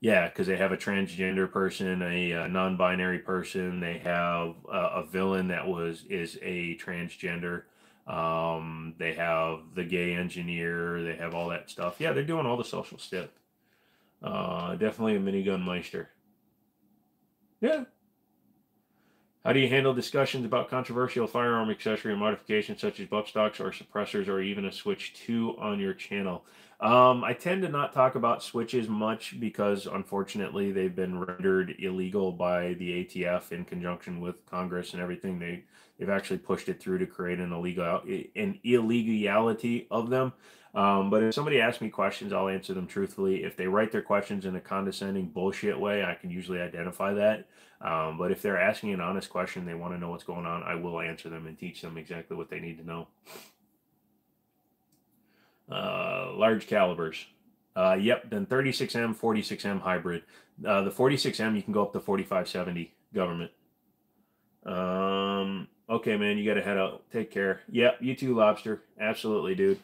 Yeah, because they have a transgender person, a, a non-binary person. They have a, a, villain that was is a transgender. Um, they have the gay engineer. They have all that stuff. Yeah, they're doing all the social stuff. Uh, definitely a minigun meister. Yeah, how do you handle discussions about controversial firearm accessory modifications such as bump stocks or suppressors or even a Switch 2 on your channel? Um, I tend to not talk about switches much because unfortunately they've been rendered illegal by the ATF in conjunction with Congress and everything. They they've actually pushed it through to create an illegal an illegality of them. Um, but if somebody asks me questions, I'll answer them truthfully. If they write their questions in a condescending bullshit way, I can usually identify that. Um, but if they're asking an honest question, they want to know what's going on, I will answer them and teach them exactly what they need to know. Uh, large calibers. Uh, yep, then 36M, 46M hybrid. Uh, the 46M, you can go up to 4570 government. Um, okay, man, you got to head out. Take care. Yep, you too, Lobster. Absolutely, dude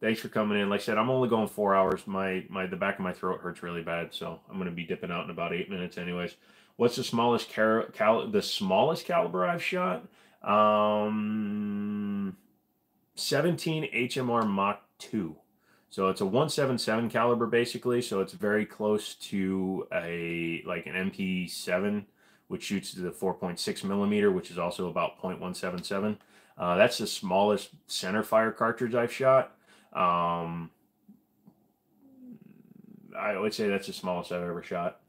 thanks for coming in. Like I said, I'm only going four hours. My my the back of my throat hurts really bad, so I'm gonna be dipping out in about eight minutes, anyways. What's the smallest car cal the smallest caliber I've shot? Um, 17 HMR Mach 2. So it's a 177 caliber basically. So it's very close to a like an MP7, which shoots to the 4.6 millimeter, which is also about 0.177. Uh, that's the smallest center fire cartridge I've shot. Um, I would say that's the smallest I've ever shot.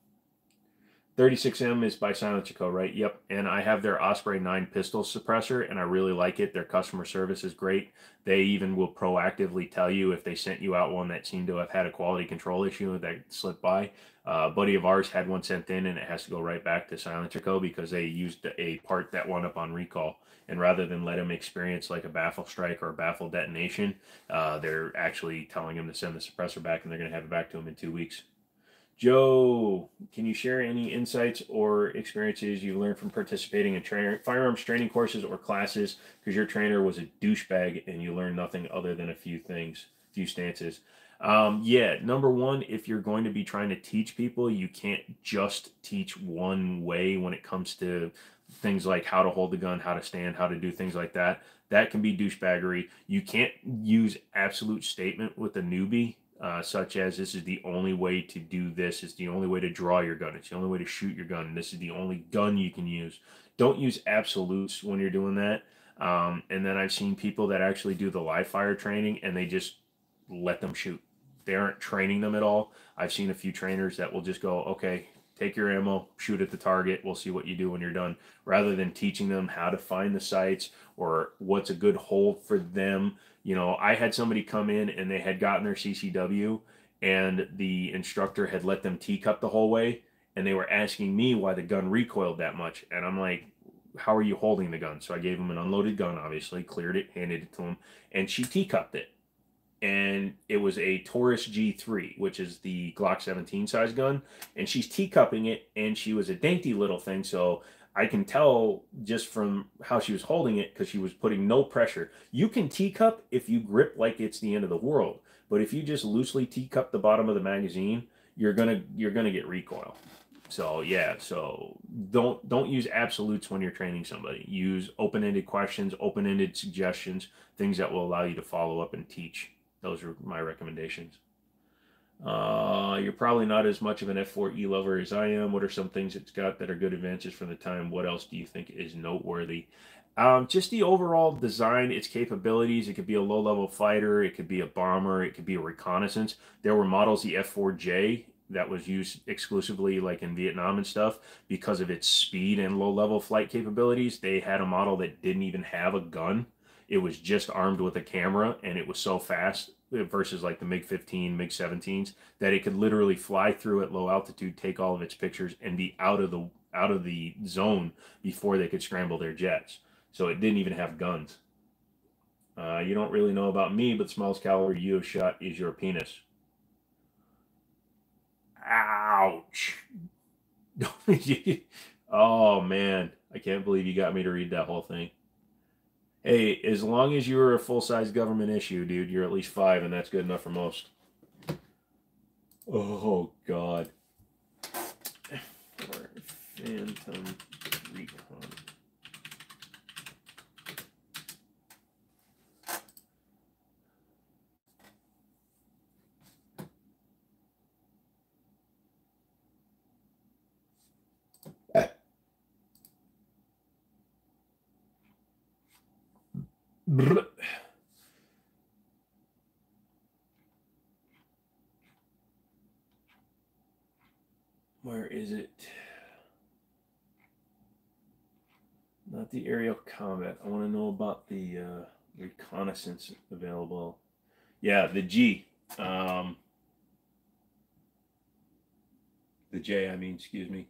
36M is by Silencer right? Yep. And I have their Osprey 9 pistol suppressor, and I really like it. Their customer service is great. They even will proactively tell you if they sent you out one that seemed to have had a quality control issue that slipped by. Uh, a buddy of ours had one sent in, and it has to go right back to Silencer because they used a part that wound up on recall. And rather than let him experience like a baffle strike or a baffle detonation, uh, they're actually telling him to send the suppressor back, and they're going to have it back to him in two weeks. Joe, can you share any insights or experiences you've learned from participating in trainer, firearms training courses or classes because your trainer was a douchebag and you learned nothing other than a few things, few stances? Um, yeah, number one, if you're going to be trying to teach people, you can't just teach one way when it comes to things like how to hold the gun, how to stand, how to do things like that. That can be douchebaggery. You can't use absolute statement with a newbie uh, such as this is the only way to do this. It's the only way to draw your gun. It's the only way to shoot your gun. This is the only gun you can use. Don't use absolutes when you're doing that. Um, and then I've seen people that actually do the live fire training and they just let them shoot. They aren't training them at all. I've seen a few trainers that will just go, okay, take your ammo, shoot at the target. We'll see what you do when you're done, rather than teaching them how to find the sights or what's a good hold for them you know, I had somebody come in and they had gotten their CCW and the instructor had let them teacup the whole way and they were asking me why the gun recoiled that much. And I'm like how are you holding the gun? So I gave him an unloaded gun obviously cleared it handed it to him and she teacupped it and it was a Taurus G3 which is the Glock 17 size gun and she's teacupping it and she was a dainty little thing so I can tell just from how she was holding it because she was putting no pressure. You can teacup if you grip like it's the end of the world, but if you just loosely teacup the bottom of the magazine, you're gonna you're gonna get recoil. So yeah, so don't don't use absolutes when you're training somebody. Use open-ended questions, open-ended suggestions, things that will allow you to follow up and teach. Those are my recommendations. Uh, you're probably not as much of an F4E lover as I am. What are some things it's got that are good advances from the time? What else do you think is noteworthy? Um, just the overall design, its capabilities. It could be a low level fighter, it could be a bomber, it could be a reconnaissance. There were models, the F4J, that was used exclusively like in Vietnam and stuff because of its speed and low level flight capabilities. They had a model that didn't even have a gun it was just armed with a camera and it was so fast versus like the MiG 15, MiG 17s that it could literally fly through at low altitude, take all of its pictures, and be out of the out of the zone before they could scramble their jets. So it didn't even have guns. Uh, you don't really know about me, but smallest caliber you have shot is your penis. Ouch. oh man, I can't believe you got me to read that whole thing. Hey, as long as you're a full size government issue, dude, you're at least five, and that's good enough for most. Oh God. Phantom Recon. Where is it? Not the aerial combat. I want to know about the uh, reconnaissance available. Yeah, the G. Um, the J, I mean, excuse me.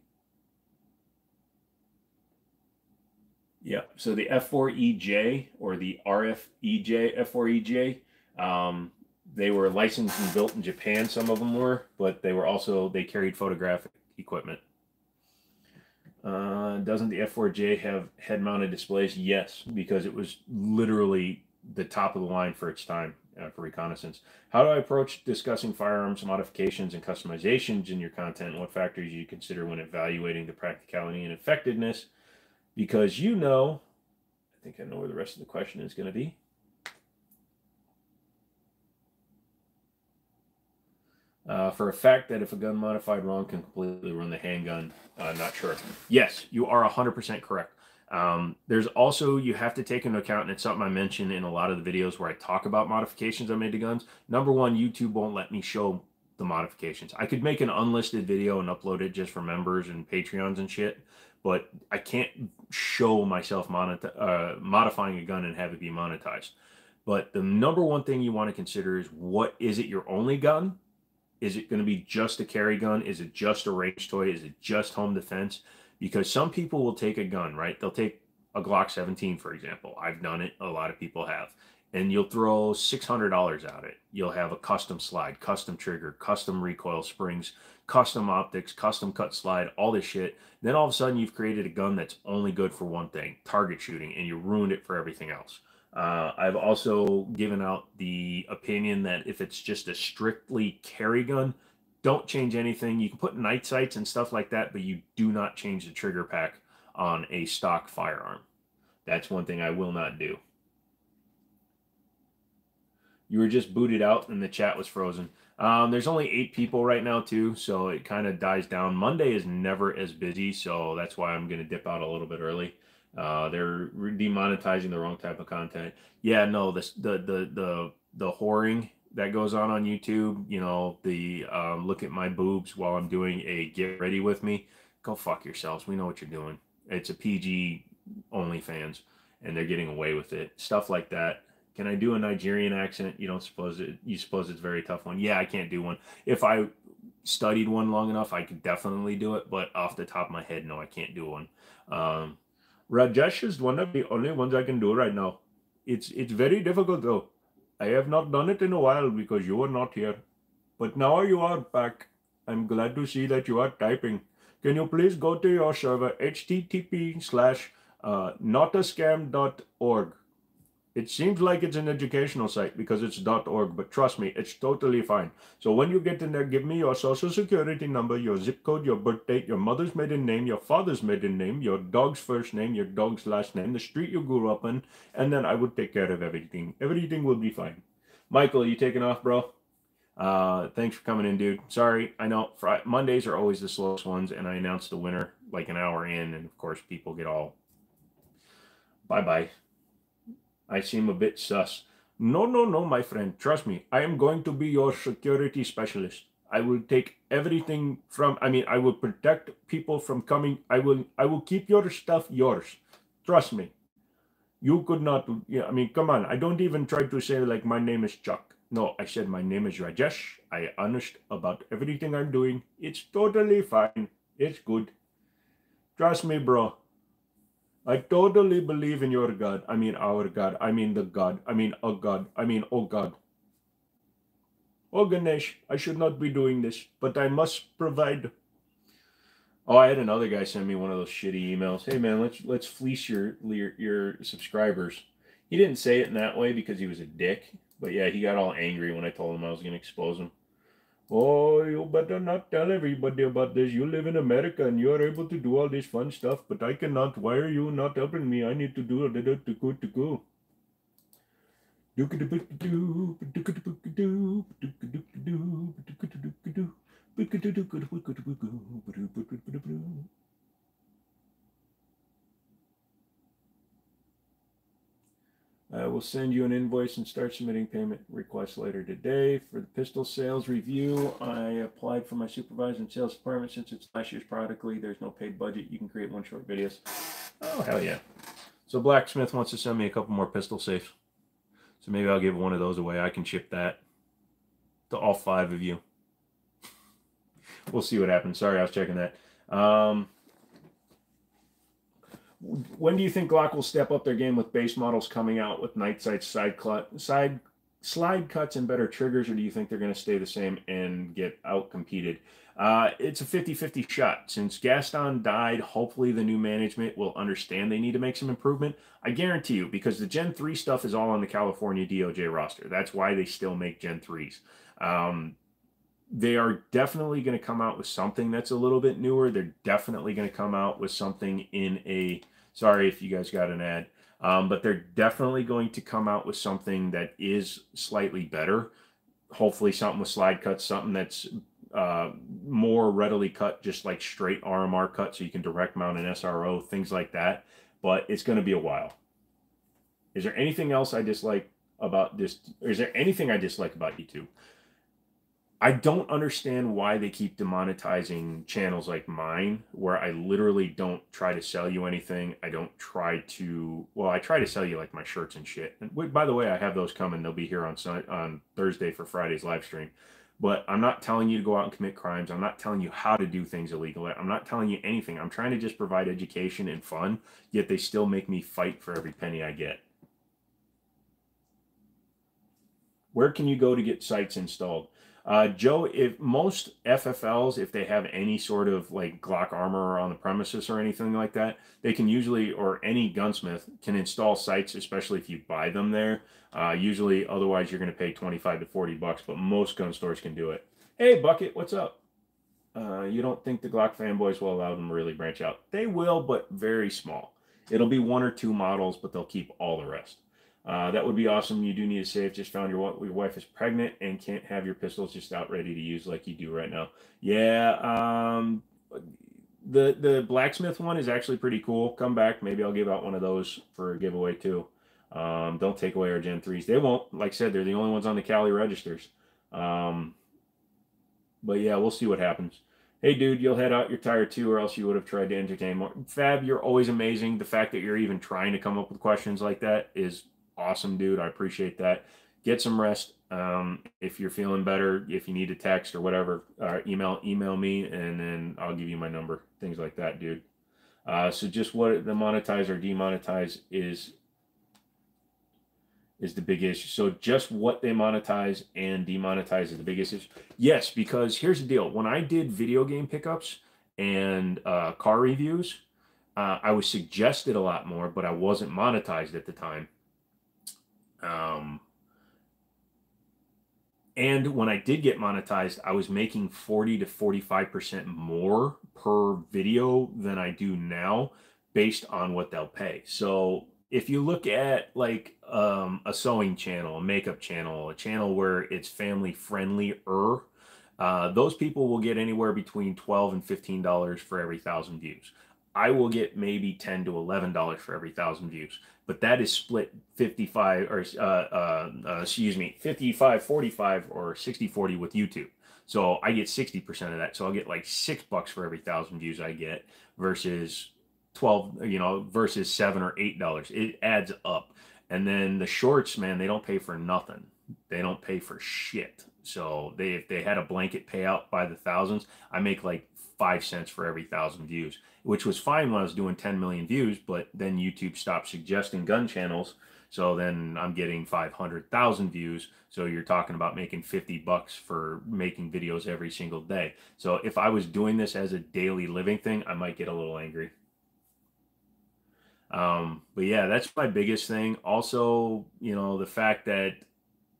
Yeah. So the F4EJ or the RFEJ, F4EJ, um, they were licensed and built in Japan. Some of them were, but they were also they carried photographic equipment. Uh, doesn't the F4J have head-mounted displays? Yes, because it was literally the top of the line for its time uh, for reconnaissance. How do I approach discussing firearms modifications and customizations in your content? What factors you consider when evaluating the practicality and effectiveness? Because you know, I think I know where the rest of the question is going to be. Uh, for a fact that if a gun modified wrong can completely run the handgun, uh, not sure. Yes, you are 100% correct. Um, there's also, you have to take into account, and it's something I mentioned in a lot of the videos where I talk about modifications I made to guns. Number one, YouTube won't let me show the modifications. I could make an unlisted video and upload it just for members and Patreons and shit, but I can't show myself uh, modifying a gun and have it be monetized. But the number one thing you want to consider is what is it your only gun? Is it going to be just a carry gun? Is it just a range toy? Is it just home defense? Because some people will take a gun, right? They'll take a Glock 17, for example. I've done it. A lot of people have. And you'll throw $600 at it. You'll have a custom slide, custom trigger, custom recoil springs, custom optics, custom cut slide, all this shit. Then all of a sudden you've created a gun that's only good for one thing, target shooting, and you ruined it for everything else. Uh, I've also given out the opinion that if it's just a strictly carry gun, don't change anything. You can put night sights and stuff like that, but you do not change the trigger pack on a stock firearm. That's one thing I will not do. You were just booted out and the chat was frozen. Um, there's only eight people right now too, so it kind of dies down. Monday is never as busy, so that's why I'm gonna dip out a little bit early. Uh, they're demonetizing the wrong type of content. Yeah, no, the the the the the whoring that goes on on YouTube. You know, the um, look at my boobs while I'm doing a get ready with me. Go fuck yourselves. We know what you're doing. It's a PG OnlyFans, and they're getting away with it. Stuff like that can I do a Nigerian accent? You don't suppose it. You suppose it's very tough one. Yeah, I can't do one. If I studied one long enough, I could definitely do it. But off the top of my head, no, I can't do one. Um, Rajesh is one of the only ones I can do right now. It's it's very difficult though. I have not done it in a while because you were not here. But now you are back. I'm glad to see that you are typing. Can you please go to your server http slash uh, notascam.org it seems like it's an educational site because it's dot .org, but trust me, it's totally fine. So when you get in there, give me your social security number, your zip code, your birth date, your mother's maiden name, your father's maiden name, your dog's first name, your dog's last name, the street you grew up in, and then I would take care of everything. Everything will be fine. Michael, you taking off, bro? Uh, thanks for coming in, dude. Sorry, I know Friday, Mondays are always the slowest ones, and I announce the winner like an hour in, and of course people get all bye bye. I seem a bit sus. No, no, no, my friend. Trust me. I am going to be your security specialist. I will take everything from I mean I will protect people from coming I will I will keep your stuff yours. Trust me. You could not. Yeah, I mean, come on. I don't even try to say like my name is Chuck. No, I said my name is Rajesh. I honest about everything I'm doing. It's totally fine. It's good. Trust me, bro. I totally believe in your God. I mean, our God. I mean, the God. I mean, oh God. I mean, oh God. Oh Ganesh, I should not be doing this, but I must provide. Oh, I had another guy send me one of those shitty emails. Hey man, let's let's fleece your your, your subscribers. He didn't say it in that way because he was a dick, but yeah, he got all angry when I told him I was going to expose him. Oh, you better not tell everybody about this. You live in America and you are able to do all this fun stuff, but I cannot. Why are you not helping me? I need to do a little to go to go. I will send you an invoice and start submitting payment requests later today. For the pistol sales review, I applied for my supervisor and sales department since it's last year's product lead. There's no paid budget. You can create one short videos. Oh, hell yeah. So Blacksmith wants to send me a couple more pistol safes. So maybe I'll give one of those away. I can ship that to all five of you. we'll see what happens. Sorry, I was checking that. Um, when do you think Glock will step up their game with base models coming out with night sights, side cut, side slide cuts, and better triggers, or do you think they're going to stay the same and get out competed? Uh, it's a 50-50 shot. Since Gaston died, hopefully the new management will understand they need to make some improvement. I guarantee you, because the Gen 3 stuff is all on the California DOJ roster. That's why they still make Gen 3s. Um, they are definitely going to come out with something that's a little bit newer. They're definitely going to come out with something in a Sorry if you guys got an ad. Um, but they're definitely going to come out with something that is slightly better. Hopefully, something with slide cuts, something that's uh, more readily cut, just like straight RMR cut, so you can direct mount an SRO, things like that. But it's going to be a while. Is there anything else I dislike about this? Is there anything I dislike about YouTube? I don't understand why they keep demonetizing channels like mine, where I literally don't try to sell you anything. I don't try to, well, I try to sell you like my shirts and shit. And by the way, I have those coming. They'll be here on on Thursday for Friday's live stream. But I'm not telling you to go out and commit crimes. I'm not telling you how to do things illegally. I'm not telling you anything. I'm trying to just provide education and fun. Yet they still make me fight for every penny I get. Where can you go to get sights installed? Uh, Joe, if most FFLs, if they have any sort of like Glock armor on the premises or anything like that, they can usually, or any gunsmith can install sights, especially if you buy them there. Uh, usually, otherwise, you're going to pay 25 to 40 bucks, but most gun stores can do it. Hey, Bucket, what's up? Uh, you don't think the Glock fanboys will allow them to really branch out? They will, but very small. It'll be one or two models, but they'll keep all the rest. Uh, that would be awesome. You do need a safe. Just found your, your wife is pregnant and can't have your pistols just out ready to use like you do right now. Yeah. Um, the the blacksmith one is actually pretty cool. Come back. Maybe I'll give out one of those for a giveaway too. Um, don't take away our Gen 3s. They won't. Like I said, they're the only ones on the Cali registers. Um, but yeah, we'll see what happens. Hey, dude, you'll head out your tire too, or else you would have tried to entertain more. Fab, you're always amazing. The fact that you're even trying to come up with questions like that is awesome, dude. I appreciate that. Get some rest. Um, if you're feeling better, if you need a text or whatever, uh, email email me, and then I'll give you my number. Things like that, dude. Uh, so just what the monetize or demonetize is is the big issue. So just what they monetize and demonetize is the biggest issue. Yes, because here's the deal: when I did video game pickups and uh, car reviews, uh, I was suggested a lot more, but I wasn't monetized at the time. Um, and when I did get monetized, I was making 40 to 45% more per video than I do now based on what they'll pay. So if you look at like um, a sewing channel, a makeup channel, a channel where it's family friendly er, uh, those people will get anywhere between 12 and $15 for every thousand views. I will get maybe 10 to $11 for every thousand views but that is split 55 or uh, uh, uh, excuse me 55 45 or 60 40 with youtube so i get 60% of that so i'll get like six bucks for every thousand views i get versus 12, you know, versus seven or eight dollars. It adds up. And then the shorts, man, they don't pay for nothing. They don't pay for shit. So they if they had a blanket payout by the thousands, I make like five cents for every thousand views, which was fine when I was doing 10 million views, but then YouTube stopped suggesting gun channels. So then I'm getting 500,000 views. So you're talking about making 50 bucks for making videos every single day. So if I was doing this as a daily living thing, I might get a little angry. Um, but yeah, that's my biggest thing. Also, you know, the fact that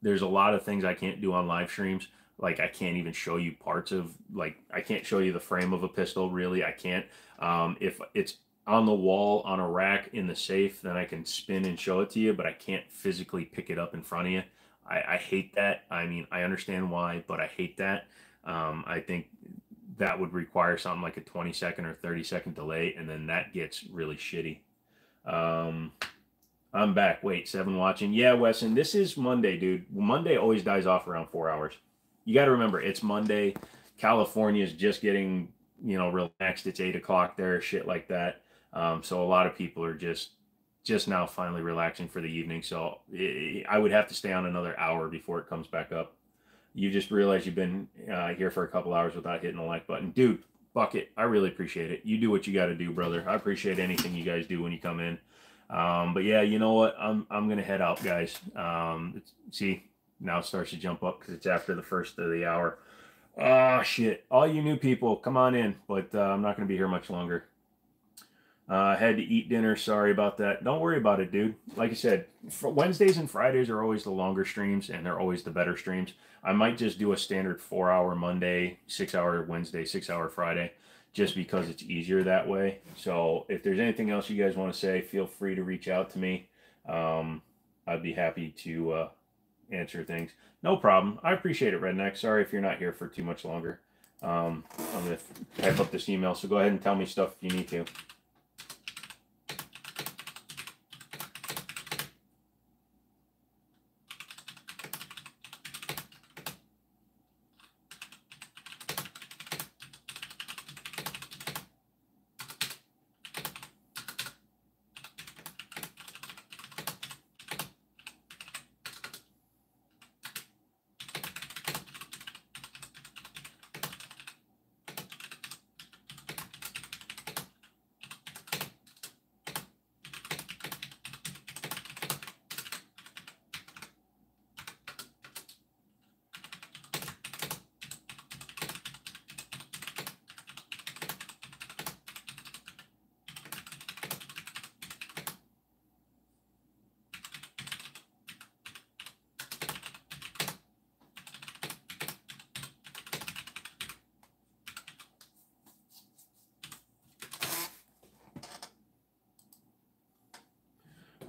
there's a lot of things I can't do on live streams. Like I can't even show you parts of like I can't show you the frame of a pistol. Really, I can't. Um, if it's on the wall on a rack in the safe, then I can spin and show it to you. But I can't physically pick it up in front of you. I, I hate that. I mean, I understand why, but I hate that. Um, I think that would require something like a 20 second or 30 second delay, and then that gets really shitty. Um, I'm back. Wait, seven watching. Yeah, Wesson, this is Monday, dude. Monday always dies off around four hours. You got to remember, it's Monday. California is just getting, you know, relaxed. It's eight o'clock there, shit like that. Um, so a lot of people are just, just now finally relaxing for the evening. So it, I would have to stay on another hour before it comes back up. You just realize you've been uh, here for a couple hours without hitting the like button, dude. Bucket, I really appreciate it. You do what you got to do, brother. I appreciate anything you guys do when you come in. Um, but yeah, you know what? I'm I'm gonna head out, guys. Um, see, now it starts to jump up because it's after the first of the hour. Ah, shit! All you new people, come on in. But uh, I'm not gonna be here much longer. Uh, had to eat dinner. Sorry about that. Don't worry about it, dude. Like I said, Wednesdays and Fridays are always the longer streams, and they're always the better streams. I might just do a standard four-hour Monday, six-hour Wednesday, six-hour Friday just because it's easier that way. So if there's anything else you guys want to say, feel free to reach out to me. Um, I'd be happy to uh, answer things. No problem. I appreciate it, Redneck. Sorry if you're not here for too much longer. Um, I'm going to type up this email, so go ahead and tell me stuff if you need to.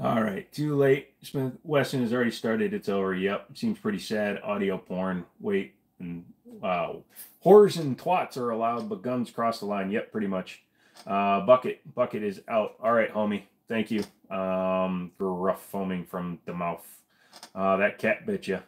All right, too late. Wesson has already started. It's over. Yep, seems pretty sad. Audio porn. Wait, and wow, whores and twats are allowed, but guns cross the line. Yep, pretty much. Uh, bucket, bucket is out. All right, homie. Thank you. Um, gruff foaming from the mouth. Uh, that cat bit you.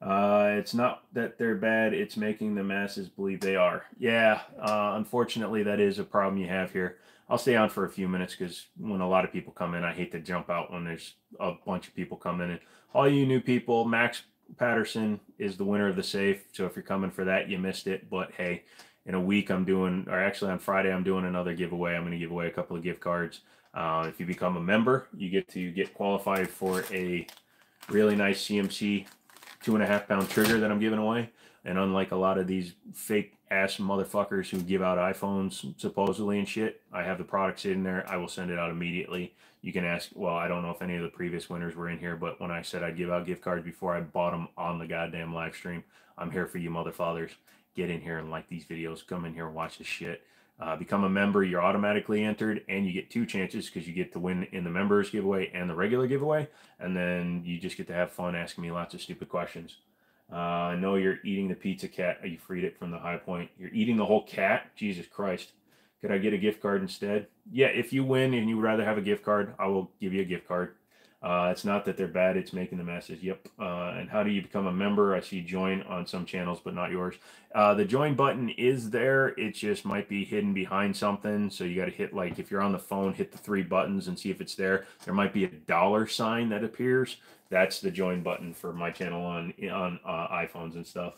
Uh, it's not that they're bad. It's making the masses believe they are. Yeah. Uh, unfortunately, that is a problem you have here. I'll stay on for a few minutes because when a lot of people come in, I hate to jump out when there's a bunch of people coming in. And all you new people, Max Patterson is the winner of the safe. So if you're coming for that, you missed it. But hey, in a week, I'm doing, or actually on Friday, I'm doing another giveaway. I'm going to give away a couple of gift cards. Uh, if you become a member, you get to get qualified for a really nice CMC two and a half pound trigger that I'm giving away. And unlike a lot of these fake ass motherfuckers who give out iPhones supposedly and shit, I have the product sitting there. I will send it out immediately. You can ask, well, I don't know if any of the previous winners were in here, but when I said I'd give out gift cards before I bought them on the goddamn live stream, I'm here for you motherfathers. Get in here and like these videos. Come in here and watch the shit. Uh, become a member, you're automatically entered, and you get two chances because you get to win in the members giveaway and the regular giveaway. And then you just get to have fun asking me lots of stupid questions. Uh, I know you're eating the pizza cat. You freed it from the Hi-Point. You're eating the whole cat? Jesus Christ. Could I get a gift card instead? Yeah, if you win and you would rather have a gift card, I will give you a gift card. Uh, it's not that they're bad; it's making the masses. Yep. Uh, and how do you become a member? I see join on some channels, but not yours. Uh, the join button is there. It just might be hidden behind something. So you got to hit like if you're on the phone, hit the three buttons and see if it's there. There might be a dollar sign that appears. That's the join button for my channel on on uh, iPhones and stuff.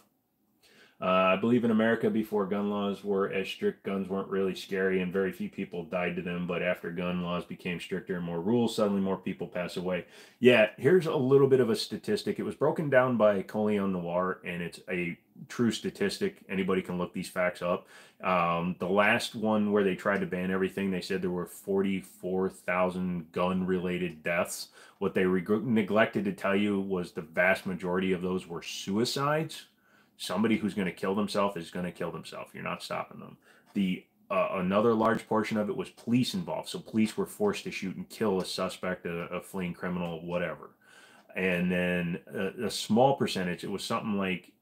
Uh, I believe in America before gun laws were as strict, guns weren't really scary and very few people died to them. But after gun laws became stricter and more rules, suddenly more people pass away. Yeah, here's a little bit of a statistic. It was broken down by Colion Noir, and it's a true statistic. Anybody can look these facts up. Um, the last one where they tried to ban everything, they said there were 44,000 gun related deaths. What they neglected to tell you was the vast majority of those were suicides somebody who's going to kill themselves is going to kill themselves. You're not stopping them. The uh, another large portion of it was police involved. So police were forced to shoot and kill a suspect, a, a fleeing criminal, whatever. And then a, a, small percentage, it was something like,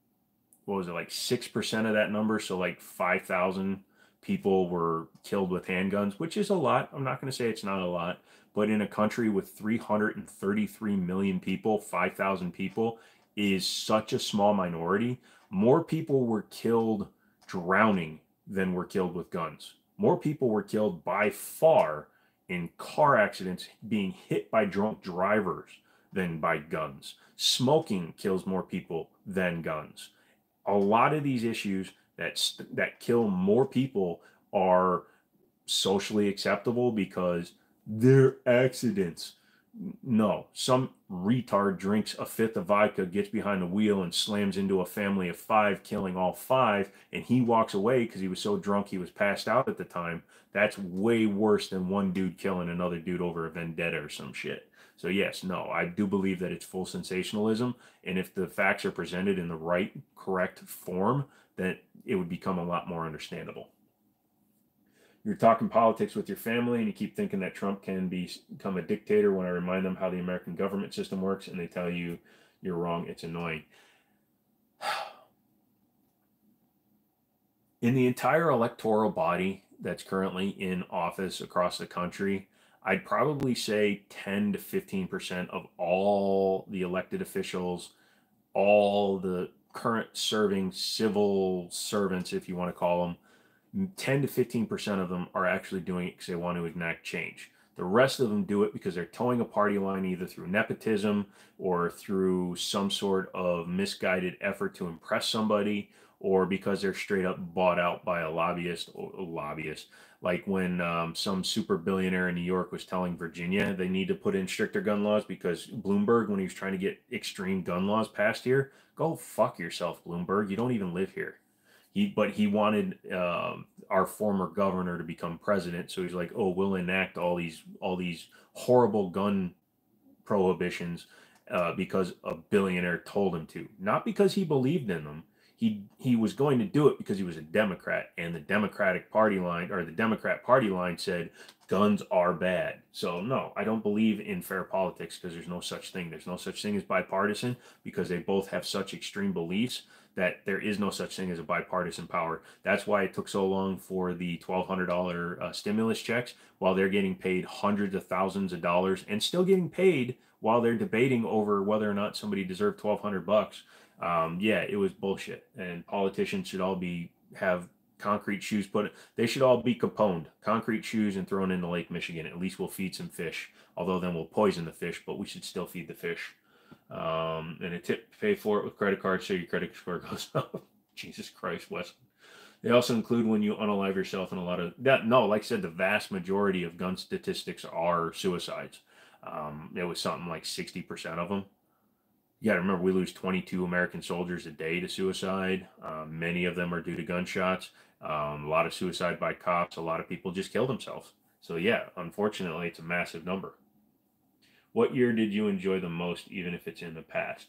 what was it, like 6% of that number? So like 5,000 people were killed with handguns, which is a lot. I'm not going to say it's not a lot. But in a country with 333 million people, 5,000 people is such a small minority more people were killed drowning than were killed with guns. More people were killed by far in car accidents being hit by drunk drivers than by guns. Smoking kills more people than guns. A lot of these issues that that kill more people are socially acceptable because they're accidents no, some retard drinks a fifth of vodka, gets behind the wheel, and slams into a family of five, killing all five, and he walks away because he was so drunk he was passed out at the time. That's way worse than one dude killing another dude over a vendetta or some shit. So, yes, no, I do believe that it's full sensationalism. And if the facts are presented in the right, correct form, then it would become a lot more understandable you're talking politics with your family and you keep thinking that Trump can be, become a dictator when I remind them how the American government system works and they tell you you're wrong. It's annoying. In the entire electoral body that's currently in office across the country, I'd probably say 10 to 15% of all the elected officials, all the current serving civil servants, if you want to call them, 10 to 15% of them are actually doing it because they want to enact change. The rest of them do it because they're toeing a party line either through nepotism or through some sort of misguided effort to impress somebody or because they're straight up bought out by a lobbyist or a lobbyist. Like when um, some super billionaire in New York was telling Virginia they need to put in stricter gun laws because Bloomberg, when he was trying to get extreme gun laws passed here, go fuck yourself, Bloomberg. You don't even live here. He, but he wanted um, our former governor to become president, so he's like, "Oh, we'll enact all these all these horrible gun prohibitions uh, because a billionaire told him to, not because he believed in them. He he was going to do it because he was a Democrat, and the Democratic Party line or the Democrat Party line said guns are bad. So no, I don't believe in fair politics because there's no such thing. There's no such thing as bipartisan because they both have such extreme beliefs that there is no such thing as a bipartisan power. That's why it took so long for the $1,200 uh, stimulus checks while they're getting paid hundreds of thousands of dollars and still getting paid while they're debating over whether or not somebody deserved 1200 bucks. Um, yeah, it was bullshit. And politicians should all be have concrete shoes put they should all be caponed concrete shoes and thrown into lake michigan at least we'll feed some fish although then we'll poison the fish but we should still feed the fish um, and a tip pay for it with credit card so your credit score goes up. Jesus Christ, Wes. They also include when you unalive yourself and a lot of that. No, like I said, the vast majority of gun statistics are suicides. Um, it was something like 60% of them. You got to remember, we lose 22 American soldiers a day to suicide. Um, many of them are due to gunshots. Um, a lot of suicide by cops. A lot of people just kill themselves. So, yeah, unfortunately, it's a massive number. What year did you enjoy the most, even if it's in the past?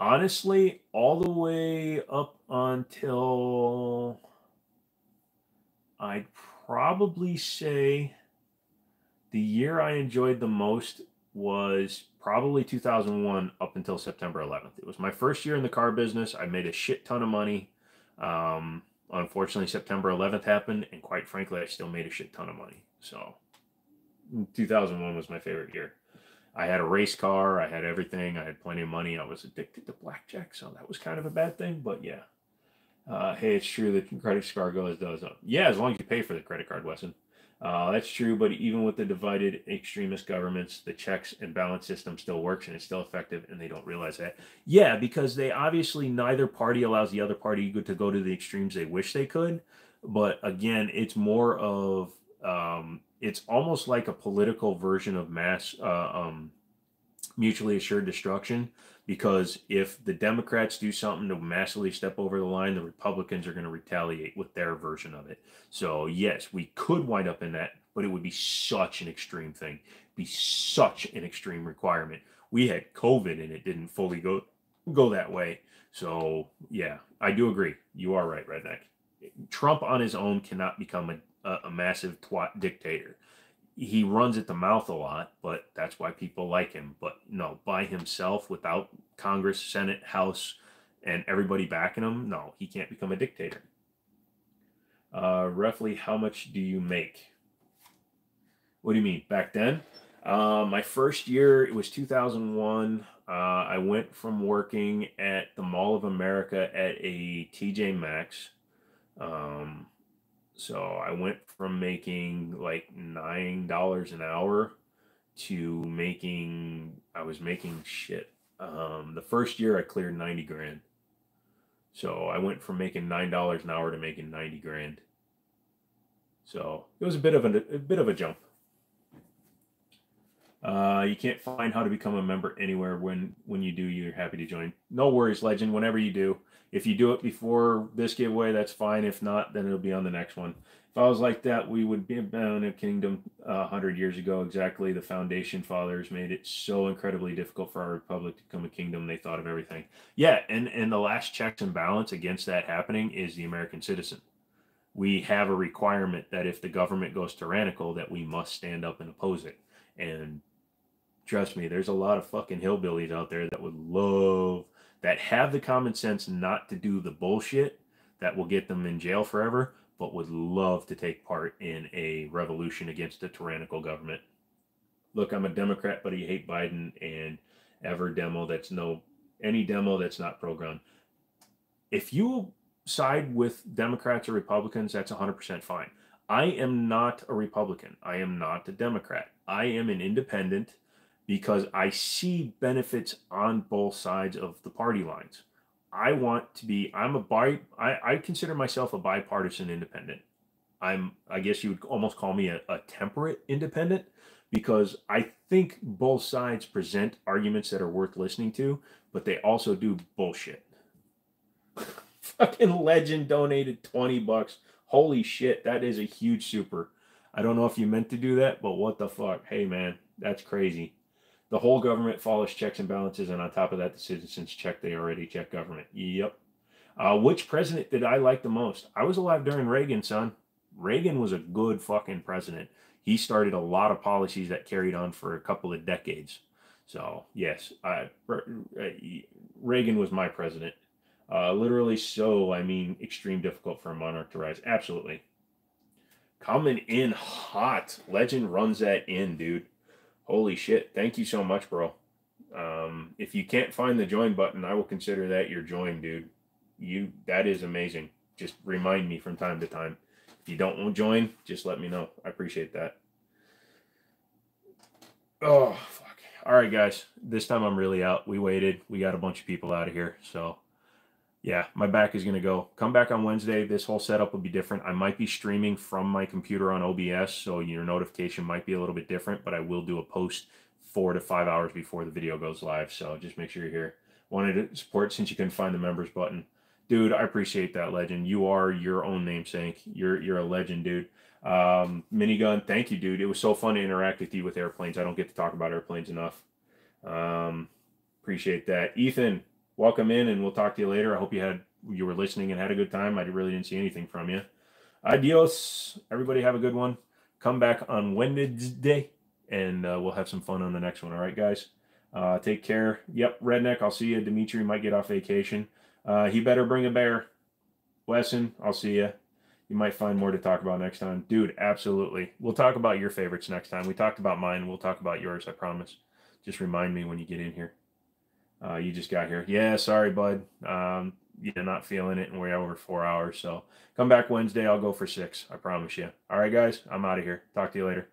Honestly, all the way up until I'd probably say the year I enjoyed the most was probably 2001 up until September 11th. It was my first year in the car business. I made a shit ton of money. Um, unfortunately, September 11th happened, and quite frankly, I still made a shit ton of money. So 2001 was my favorite year. I had a race car, I had everything, I had plenty of money. I was addicted to blackjack, so that was kind of a bad thing. But yeah, uh, hey, it's true that credit card goes does up. Yeah, as long as you pay for the credit card, Wesson. Uh, that's true, but even with the divided extremist governments, the checks and balance system still works and it's still effective, and they don't realize that. Yeah, because they obviously neither party allows the other party to go to the extremes they wish they could. But again, it's more of um, it's almost like a political version of mass uh, um, mutually assured destruction because if the Democrats do something to massively step over the line, the Republicans are going to retaliate with their version of it. So, yes, we could wind up in that, but it would be such an extreme thing, be such an extreme requirement. We had COVID and it didn't fully go go that way. So, yeah, I do agree. You are right, Redneck. Trump on his own cannot become a, a, a massive twat dictator he runs at the mouth a lot, but that's why people like him. But no, by himself, without Congress, Senate, House, and everybody backing him, no, he can't become a dictator. Uh, roughly, how much do you make? What do you mean? Back then? Uh, my first year, it was 2001. Uh, I went from working at the Mall of America at a TJ Maxx. Um, so I went from making like nine dollars an hour to making I was making shit. Um, the first year I cleared ninety grand. So I went from making nine dollars an hour to making ninety grand. So it was a bit of a, a bit of a jump. Uh, you can't find how to become a member anywhere. When when you do, you're happy to join. No worries, legend. Whenever you do, if you do it before this giveaway, that's fine. If not, then it'll be on the next one. If I was like that, we would be in a kingdom uh, hundred years ago. Exactly, the foundation fathers made it so incredibly difficult for our republic to become a kingdom. They thought of everything. Yeah, and and the last checks and balance against that happening is the American citizen. We have a requirement that if the government goes tyrannical, that we must stand up and oppose it. And Trust me, there's a lot of fucking hillbillies out there that would love that have the common sense not to do the bullshit that will get them in jail forever, but would love to take part in a revolution against a tyrannical government. Look, I'm a Democrat, but I hate Biden and ever demo that's no any demo that's not pro gun. If you side with Democrats or Republicans, that's 100% fine. I am not a Republican. I am not a Democrat. I am an independent because I see benefits on both sides of the party lines. I want to be, I'm a bi, I, I consider myself a bipartisan independent. I'm, I guess you would almost call me a, a temperate independent because I think both sides present arguments that are worth listening to, but they also do bullshit. Fucking legend donated 20 bucks. Holy shit, that is a huge super. I don't know if you meant to do that, but what the fuck? Hey man, that's crazy. The whole government follows checks and balances, and on top of that, the citizens check they already check government. Yep. Uh, which president did I like the most? I was alive during Reagan, son. Reagan was a good fucking president. He started a lot of policies that carried on for a couple of decades. So yes, I, uh, Reagan was my president. Uh, literally, so I mean, extreme difficult for a monarch to rise. Absolutely. Coming in hot. Legend runs that in, dude. Holy shit. Thank you so much, bro. Um, if you can't find the join button, I will consider that your join, dude. You that is amazing. Just remind me from time to time. If you don't want to join, just let me know. I appreciate that. Oh fuck. All right, guys. This time I'm really out. We waited. We got a bunch of people out of here. So yeah, my back is going to go. Come back on Wednesday. This whole setup will be different. I might be streaming from my computer on OBS, so your notification might be a little bit different, but I will do a post four to five hours before the video goes live. So just make sure you're here. Wanted to support since you couldn't find the members button. Dude, I appreciate that, legend. You are your own namesake. You're you're a legend, dude. Um, minigun, thank you, dude. It was so fun to interact with you with airplanes. I don't get to talk about airplanes enough. Um, appreciate that. Ethan, welcome in and we'll talk to you later. I hope you had you were listening and had a good time. I really didn't see anything from you. Adios. Everybody have a good one. Come back on Wednesday and uh, we'll have some fun on the next one. All right, guys. Uh, take care. Yep, Redneck. I'll see you. Dimitri might get off vacation. Uh, he better bring a bear. Wesson, I'll see you. You might find more to talk about next time. Dude, absolutely. We'll talk about your favorites next time. We talked about mine. We'll talk about yours, I promise. Just remind me when you get in here. Uh, you just got here. Yeah, sorry, bud. Um, you're not feeling it, and we're over four hours. So come back Wednesday. I'll go for six. I promise you. All right, guys. I'm out of here. Talk to you later.